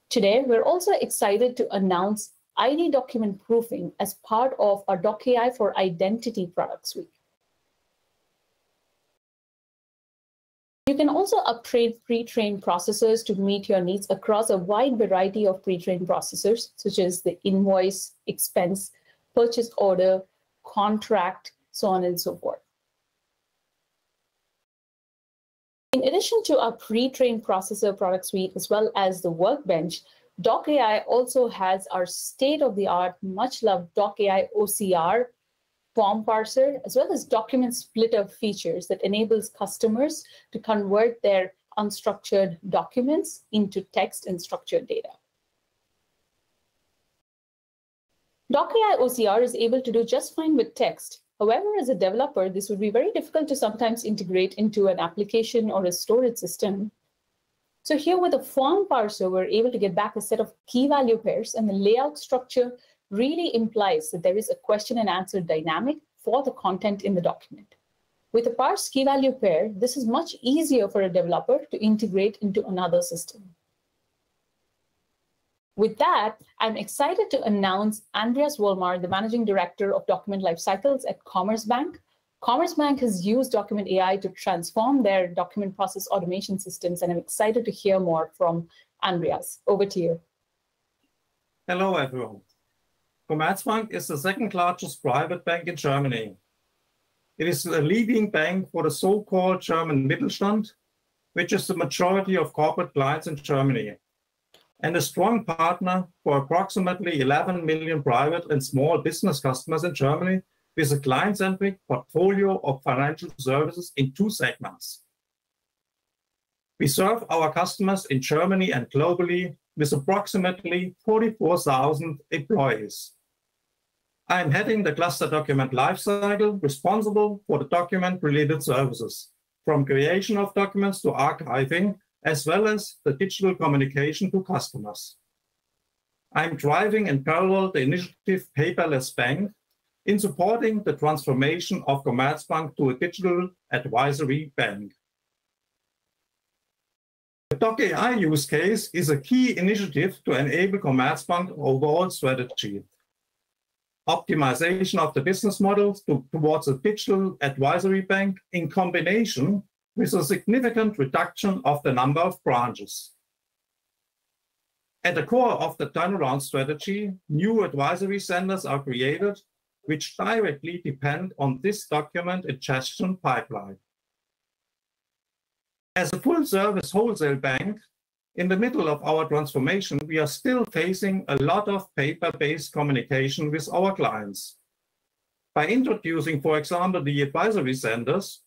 Today, we're also excited to announce ID document proofing as part of our DocAI for Identity product suite. You can also upgrade pre-trained processors to meet your needs across a wide variety of pre-trained processors, such as the invoice, expense, purchase order, contract, so on and so forth. In addition to our pre-trained processor product suite, as well as the Workbench, DocAI also has our state-of-the-art, much-loved DocAI OCR form parser, as well as document splitter features that enables customers to convert their unstructured documents into text and structured data. DocAI OCR is able to do just fine with text, However, as a developer, this would be very difficult to sometimes integrate into an application or a storage system. So here with a form parser, we're able to get back a set of key value pairs and the layout structure really implies that there is a question and answer dynamic for the content in the document. With a parsed key value pair, this is much easier for a developer to integrate into another system. With that, I'm excited to announce Andreas Wollmar, the Managing Director of Document Lifecycles at Commerzbank. Commerce Bank has used Document AI to transform their document process automation systems, and I'm excited to hear more from Andreas. Over to you. Hello, everyone. Commerzbank is the second largest private bank in Germany. It is a leading bank for the so-called German Mittelstand, which is the majority of corporate clients in Germany and a strong partner for approximately 11 million private and small business customers in Germany with a client-centric portfolio of financial services in two segments. We serve our customers in Germany and globally with approximately 44,000 employees. I am heading the cluster document lifecycle responsible for the document-related services, from creation of documents to archiving as well as the digital communication to customers. I'm driving in parallel the initiative Paperless Bank in supporting the transformation of Commerzbank to a digital advisory bank. The DocAI use case is a key initiative to enable Commerzbank overall strategy. Optimization of the business models to, towards a digital advisory bank in combination with a significant reduction of the number of branches. At the core of the turnaround strategy, new advisory centers are created which directly depend on this document ingestion pipeline. As a full-service wholesale bank, in the middle of our transformation, we are still facing a lot of paper-based communication with our clients. By introducing, for example, the advisory centers,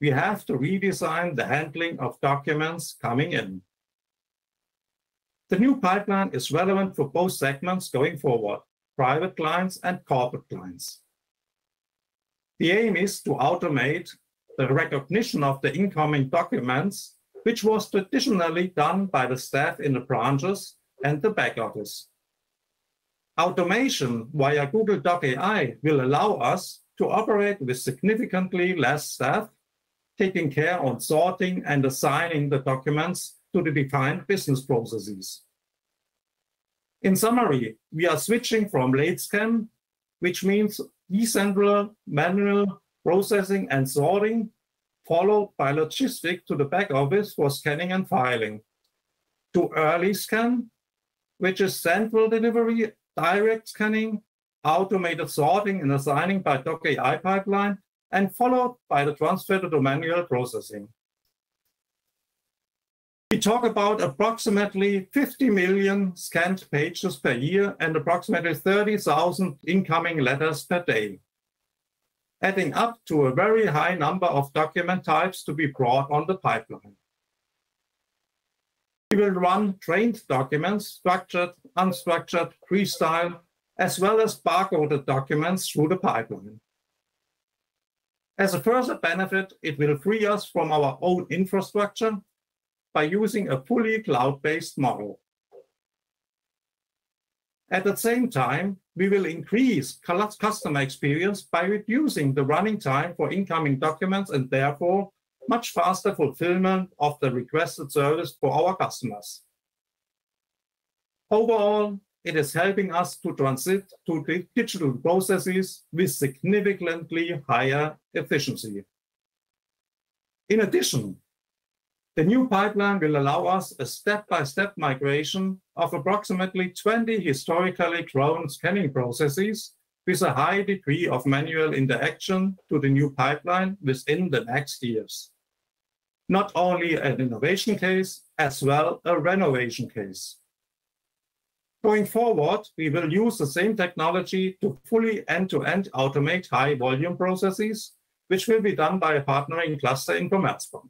we have to redesign the handling of documents coming in. The new pipeline is relevant for both segments going forward, private clients and corporate clients. The aim is to automate the recognition of the incoming documents which was traditionally done by the staff in the branches and the back office. Automation via Google Doc AI will allow us to operate with significantly less staff, taking care on sorting and assigning the documents to the defined business processes. In summary, we are switching from late scan, which means decentral manual processing and sorting, followed by logistic to the back office for scanning and filing. To early scan, which is central delivery, direct scanning, automated sorting and assigning by Doc AI pipeline, and followed by the transfer to manual processing. We talk about approximately 50 million scanned pages per year and approximately 30,000 incoming letters per day adding up to a very high number of document types to be brought on the pipeline. We will run trained documents, structured, unstructured, freestyle, as well as barcoded documents through the pipeline. As a further benefit, it will free us from our own infrastructure by using a fully cloud-based model. At the same time, we will increase customer experience by reducing the running time for incoming documents and therefore much faster fulfillment of the requested service for our customers. Overall, it is helping us to transit to digital processes with significantly higher efficiency. In addition, the new pipeline will allow us a step-by-step migration of approximately 20 historically grown scanning processes with a high degree of manual interaction to the new pipeline within the next years. Not only an innovation case, as well a renovation case. Going forward, we will use the same technology to fully end-to-end automate high volume processes, which will be done by a partnering cluster in Commerzbank.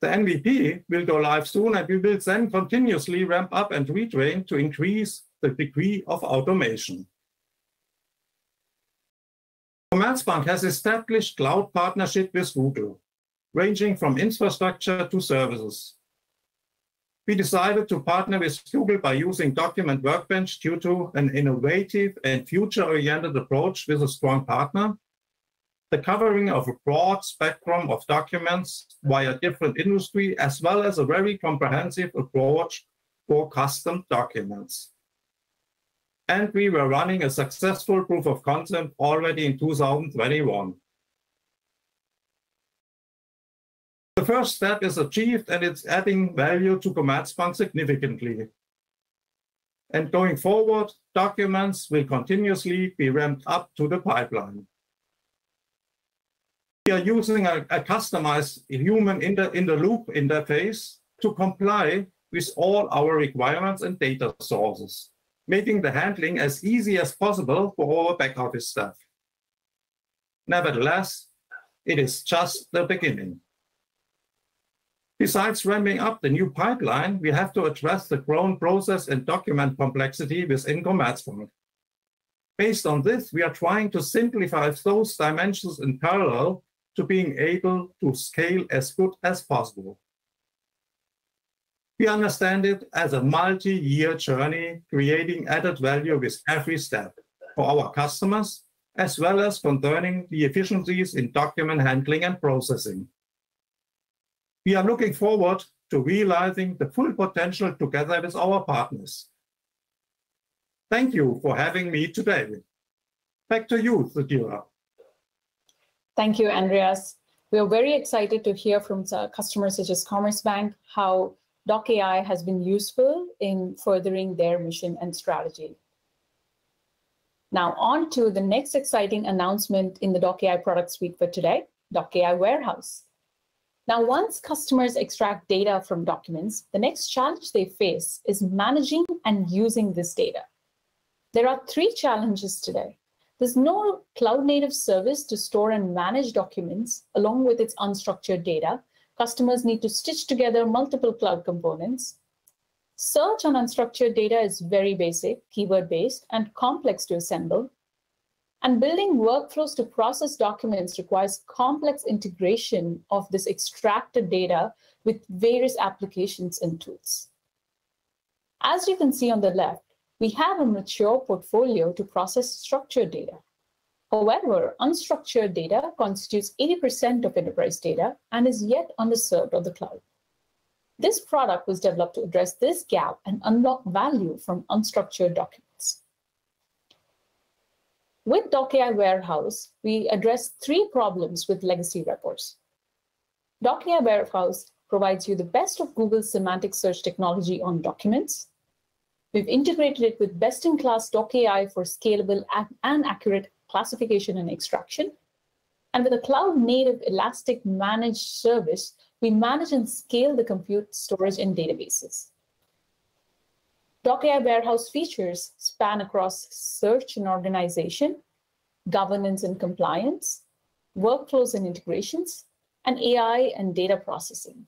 The MVP will go live soon, and we will then continuously ramp up and retrain to increase the degree of automation. Commerzbank has established cloud partnership with Google, ranging from infrastructure to services. We decided to partner with Google by using Document Workbench due to an innovative and future-oriented approach with a strong partner, the covering of a broad spectrum of documents via different industry, as well as a very comprehensive approach for custom documents. And we were running a successful proof of concept already in 2021. The first step is achieved, and it's adding value to Commerzbank significantly. And going forward, documents will continuously be ramped up to the pipeline. We are using a, a customized human in the, in the loop interface to comply with all our requirements and data sources, making the handling as easy as possible for our back office staff. Nevertheless, it is just the beginning. Besides ramping up the new pipeline, we have to address the growing process and document complexity within Commerzbank. Based on this, we are trying to simplify those dimensions in parallel to being able to scale as good as possible. We understand it as a multi-year journey, creating added value with every step for our customers, as well as concerning the efficiencies in document handling and processing. We are looking forward to realizing the full potential together with our partners. Thank you for having me today. Back to you, Sudheera. Thank you, Andreas. We are very excited to hear from customers such as Commerzbank how Doc AI has been useful in furthering their mission and strategy. Now on to the next exciting announcement in the Doc AI product suite for today, Doc AI Warehouse. Now, once customers extract data from documents, the next challenge they face is managing and using this data. There are three challenges today. There's no cloud native service to store and manage documents along with its unstructured data. Customers need to stitch together multiple cloud components. Search on unstructured data is very basic, keyword based, and complex to assemble. And building workflows to process documents requires complex integration of this extracted data with various applications and tools. As you can see on the left, we have a mature portfolio to process structured data. However, unstructured data constitutes 80% of enterprise data and is yet underserved on the cloud. This product was developed to address this gap and unlock value from unstructured documents. With DocAI Warehouse, we address three problems with legacy reports. DocAI Warehouse provides you the best of Google's semantic search technology on documents. We've integrated it with best-in-class Doc AI for scalable and accurate classification and extraction. And with a cloud-native Elastic managed service, we manage and scale the compute, storage, and databases. Doc AI Warehouse features span across search and organization, governance and compliance, workflows and integrations, and AI and data processing.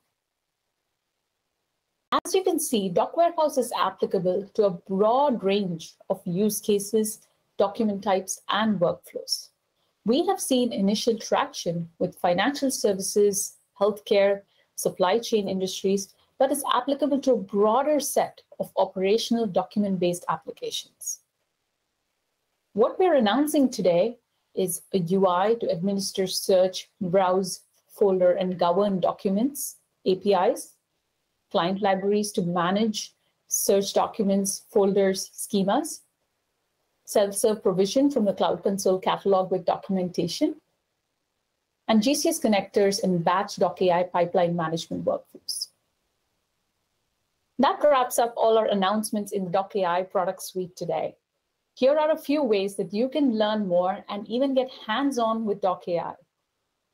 As you can see, Doc Warehouse is applicable to a broad range of use cases, document types, and workflows. We have seen initial traction with financial services, healthcare, supply chain industries that is applicable to a broader set of operational document-based applications. What we're announcing today is a UI to administer search, browse, folder, and govern documents, APIs, client libraries to manage search documents, folders, schemas, self-serve provision from the Cloud Console catalog with documentation, and GCS connectors and batch Doc AI pipeline management workflows. That wraps up all our announcements in the Doc AI product suite today. Here are a few ways that you can learn more and even get hands-on with Doc AI.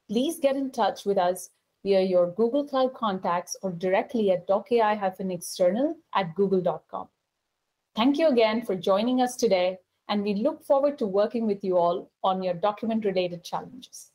Please get in touch with us via your Google Cloud contacts or directly at docai-external at google.com. Thank you again for joining us today, and we look forward to working with you all on your document-related challenges.